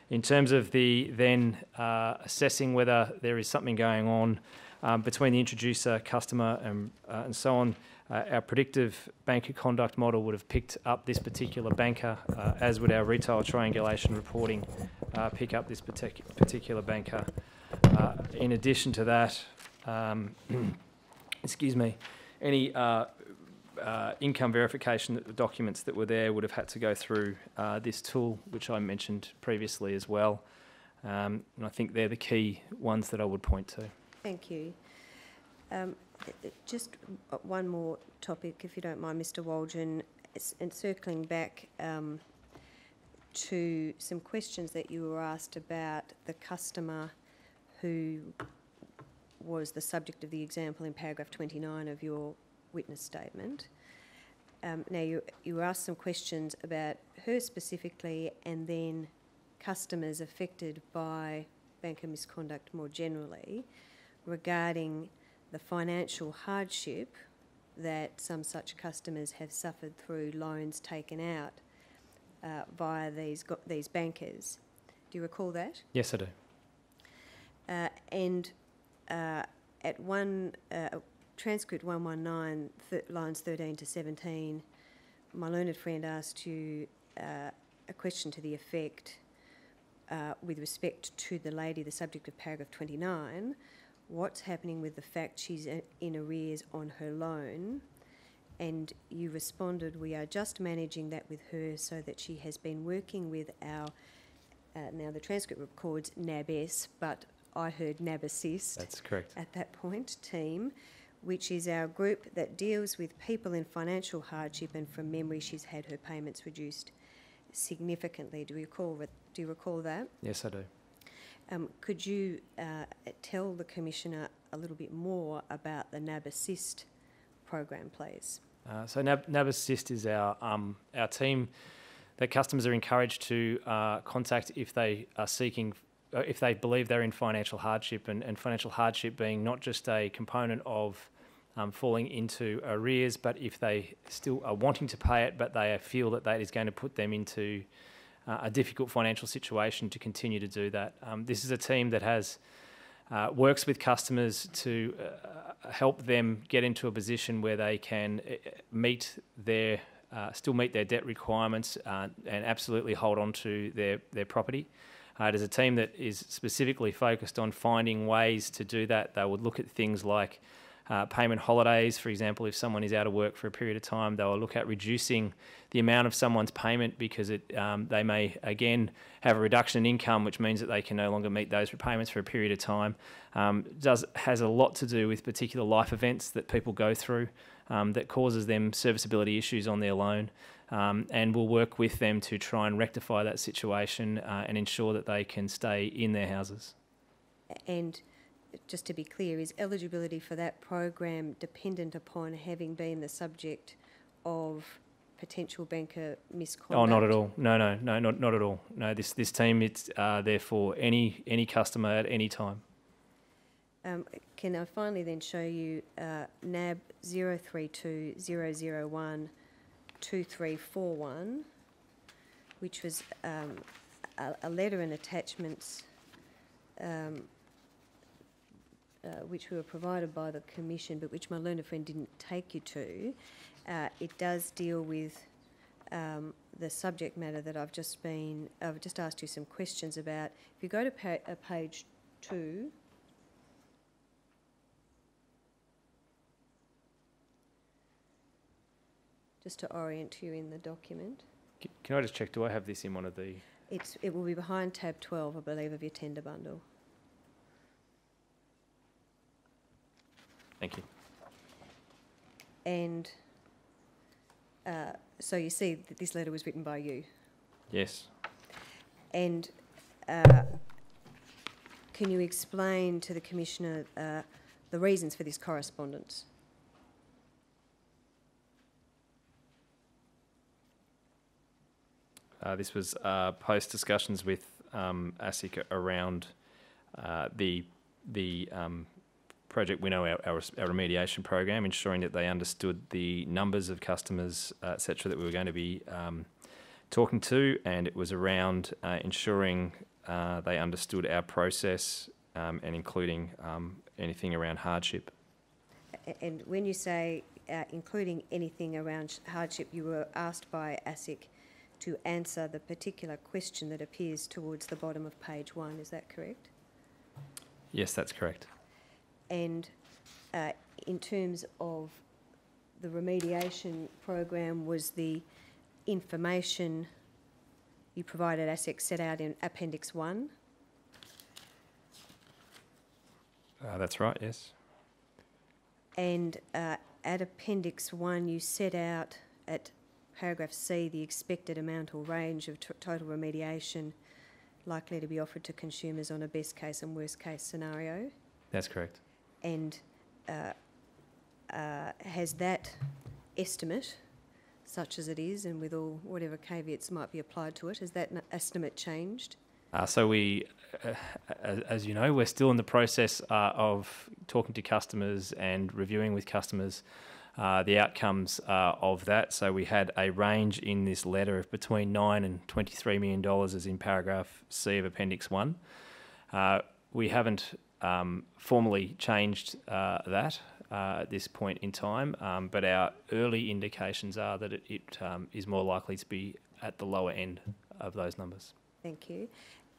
In terms of the then assessing whether there is something going on um, between the introducer, customer, and and so on, our predictive banker conduct model would have picked up this particular banker, as would our retail triangulation reporting pick up this partic- particular banker. Uh, in addition to that, um, excuse me, any uh, uh, income verification documents that were there would have had to go through uh, this tool, which I mentioned previously as well. Um, and I think they're the key ones that I would point to. Thank you. Um, Just one more topic, if you don't mind, Mr Waldron, and circling back um, to some questions that you were asked about the customer who was the subject of the example in paragraph 29 of your witness statement. Um, Now, you you were asked some questions about her specifically and then customers affected by banker misconduct more generally regarding the financial hardship that some such customers have suffered through loans taken out uh, via these, these bankers. Do you recall that? Yes, I do. Uh, and uh, at one uh, transcript 119, th- lines 13 to 17, my learned friend asked you uh, a question to the effect, uh, with respect to the lady, the subject of paragraph 29, what's happening with the fact she's in arrears on her loan? And you responded, we are just managing that with her so that she has been working with our, uh, now the transcript records NABS, but I heard NAB Assist That's correct. at that point, team, which is our group that deals with people in financial hardship, and from memory, she's had her payments reduced significantly. Do you recall, that- do you recall that? Yes, I do. Um, could you uh, tell the Commissioner a little bit more about the NAB Assist program, please? Uh, so NAB, NAB Assist is our um, our team that customers are encouraged to uh, contact if they are seeking, if they believe they're in financial hardship, and, and financial hardship being not just a component of um, falling into arrears, but if they still are wanting to pay it, but they feel that that is going to put them into uh, a difficult financial situation to continue to do that. Um, this is a team that has uh, works with customers to uh, help them get into a position where they can uh, meet their uh, still meet their debt requirements uh, and absolutely hold on to their their property. Uh, it is a team that is specifically focused on finding ways to do that. They would look at things like uh, payment holidays, for example, if someone is out of work for a period of time, they will look at reducing the amount of someone's payment because it, um, they may again have a reduction in income, which means that they can no longer meet those repayments for a period of time. Um, does has a lot to do with particular life events that people go through um, that causes them serviceability issues on their loan. Um, and we'll work with them to try and rectify that situation uh, and ensure that they can stay in their houses. And just to be clear, is eligibility for that program dependent upon having been the subject of potential banker misconduct? Oh, not at all. No, no, no, not, not at all. No, this this team it's uh, there for any any customer at any time. Um, can I finally then show you uh, NAB 032001 2341, which was um, a, a letter and attachments um, uh, which we were provided by the Commission, but which my learned friend didn't take you to, uh, it does deal with um, the subject matter that I've just been, I've just asked you some questions about. If you go to pa- uh, page two, just to orient you in the document, Can I just check? Do I have this in one of the? it's, it will be behind tab 12, I believe, of your tender bundle. Thank you. And uh, so you see that this letter was written by you. Yes. And uh, can you explain to the Commissioner uh, the reasons for this correspondence? Uh, this was uh, post discussions with um, ASIC around uh, the the um, project Winnow, our, our, our remediation program, ensuring that they understood the numbers of customers, uh, etc., that we were going to be um, talking to, and it was around uh, ensuring they understood our process um, and including um, anything around hardship. And when you say including anything around hardship, you were asked by ASIC to answer the particular question that appears towards the bottom of page one, is that correct? Yes, that's correct. And uh, in terms of the remediation program, was the information you provided ASIC set out in Appendix 1? Uh, that's right. Yes. And uh, at Appendix 1, you set out at paragraph C the expected amount or range of t- total remediation likely to be offered to consumers on a best case and worst case scenario. That's correct. And uh, uh, has that estimate, such as it is, and with all whatever caveats might be applied to it, has that estimate changed? Uh, so we, uh, as, as you know, we're still in the process uh, of talking to customers and reviewing with customers uh, the outcomes uh, of that. So we had a range in this letter of between nine and twenty-three million dollars, as in paragraph C of Appendix One. Uh, we haven't um, formally changed uh, that uh, at this point in time, um, but our early indications are that it, it um, is more likely to be at the lower end of those numbers. Thank you.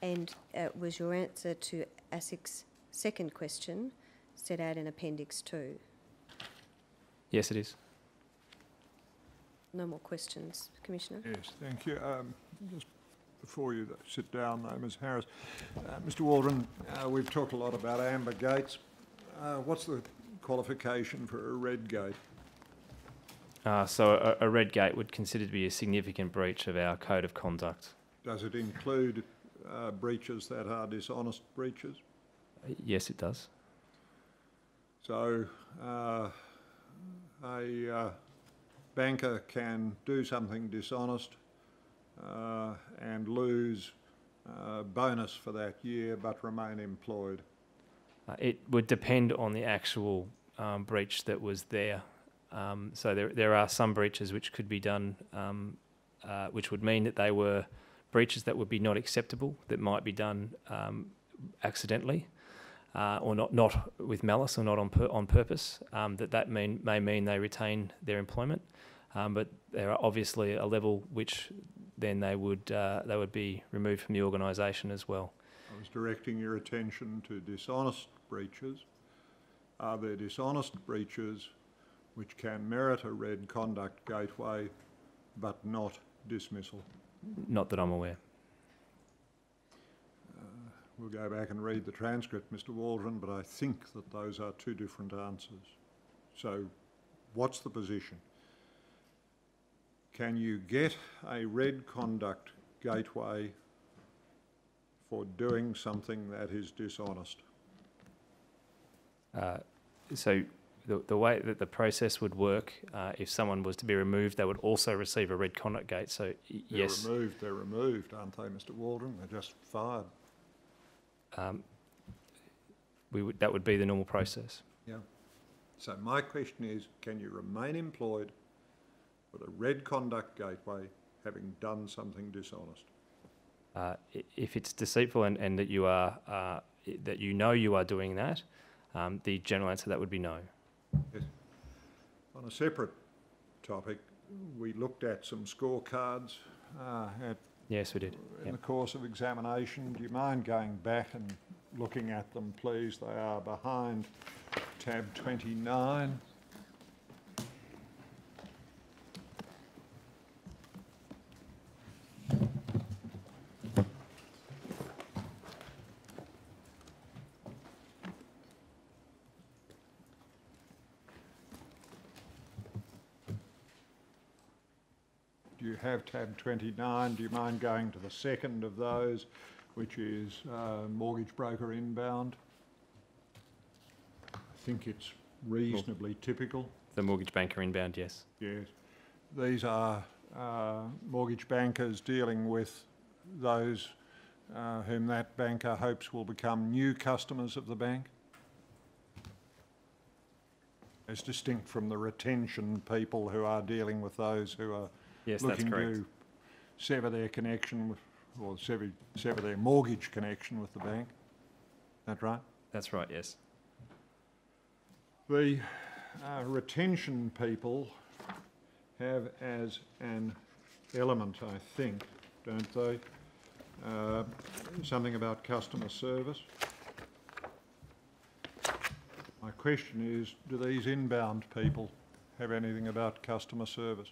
And was your answer to ASIC's second question set out in Appendix 2? Yes, it is. No more questions, Commissioner? Yes, thank you. Um, Just before you sit down though, Ms Harris, uh, Mr Waldron, uh, we've talked a lot about amber gates. Uh, What's the qualification for a red gate? Uh, so a, a red gate would consider to be a significant breach of our code of conduct. Does it include uh, breaches that are dishonest breaches? Yes, it does. So uh, a uh, banker can do something dishonest uh, and lose uh, bonus for that year but remain employed? Uh, it would depend on the actual um, breach that was there. Um, so there, there are some breaches which could be done, um, uh, which would mean that they were breaches that would be not acceptable, that might be done um, accidentally, uh, or not, not with malice or not on, pur- on purpose. Um, that that mean, may mean they retain their employment, um, but there are obviously a level which then they would uh, they would be removed from the organisation as well. I was directing your attention to dishonest breaches. Are there dishonest breaches which can merit a red conduct gateway but not dismissal? Not that I'm aware. We'll go back and read the transcript, Mr Waldron, but I think that those are two different answers. So what's the position? Can you get a red conduct gateway for doing something that is dishonest? Uh, so the, the way that the process would work, uh, if someone was to be removed, they would also receive a red conduct gate. So They're yes, removed, they're removed, aren't they, Mr Waldron? They're just fired. Um, we would, that would be the normal process. Yeah. So my question is, can you remain employed with a red conduct gateway having done something dishonest? Uh, if it's deceitful and, and that you are uh, that you know you are doing that, um, the general answer to that would be no. On a separate topic, we looked at some scorecards uh, at, Yes, we did. in Yep. the course of examination. Do you mind going back and looking at them, please? They are behind tab 29. Tab 29? Do you mind going to the second of those, which is uh, mortgage broker inbound? I think it's reasonably typical, The mortgage banker inbound, yes. yes. These are uh, mortgage bankers dealing with those uh, whom that banker hopes will become new customers of the bank? As distinct from the retention people who are dealing with those who are Yes, that's looking correct. to sever their connection with, or sever, sever their mortgage connection with the bank. That right? That's right. Yes. The uh, retention people have as an element, I think, don't they, uh, something about customer service. My question is, do these inbound people have anything about customer service?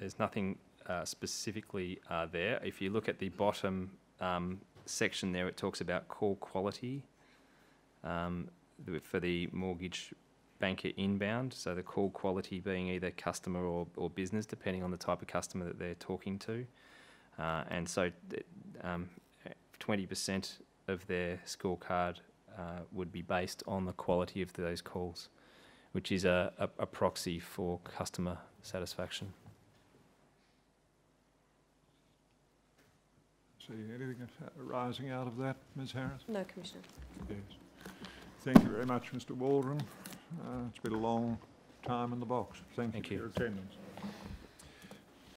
There's nothing uh, specifically uh, there. If you look at the bottom um, section there, it talks about call quality um, for the mortgage banker inbound. So the call quality being either customer or, or business, depending on the type of customer that they're talking to. Uh, and so um, 20% of their scorecard uh, would be based on the quality of those calls, which is a, a, a proxy for customer satisfaction. See anything arising out of that, Ms Harris? No, Commissioner. Yes. Thank you very much, Mr Waldron. Uh, It's been a long time in the box. Thank you Thank for you. your attendance.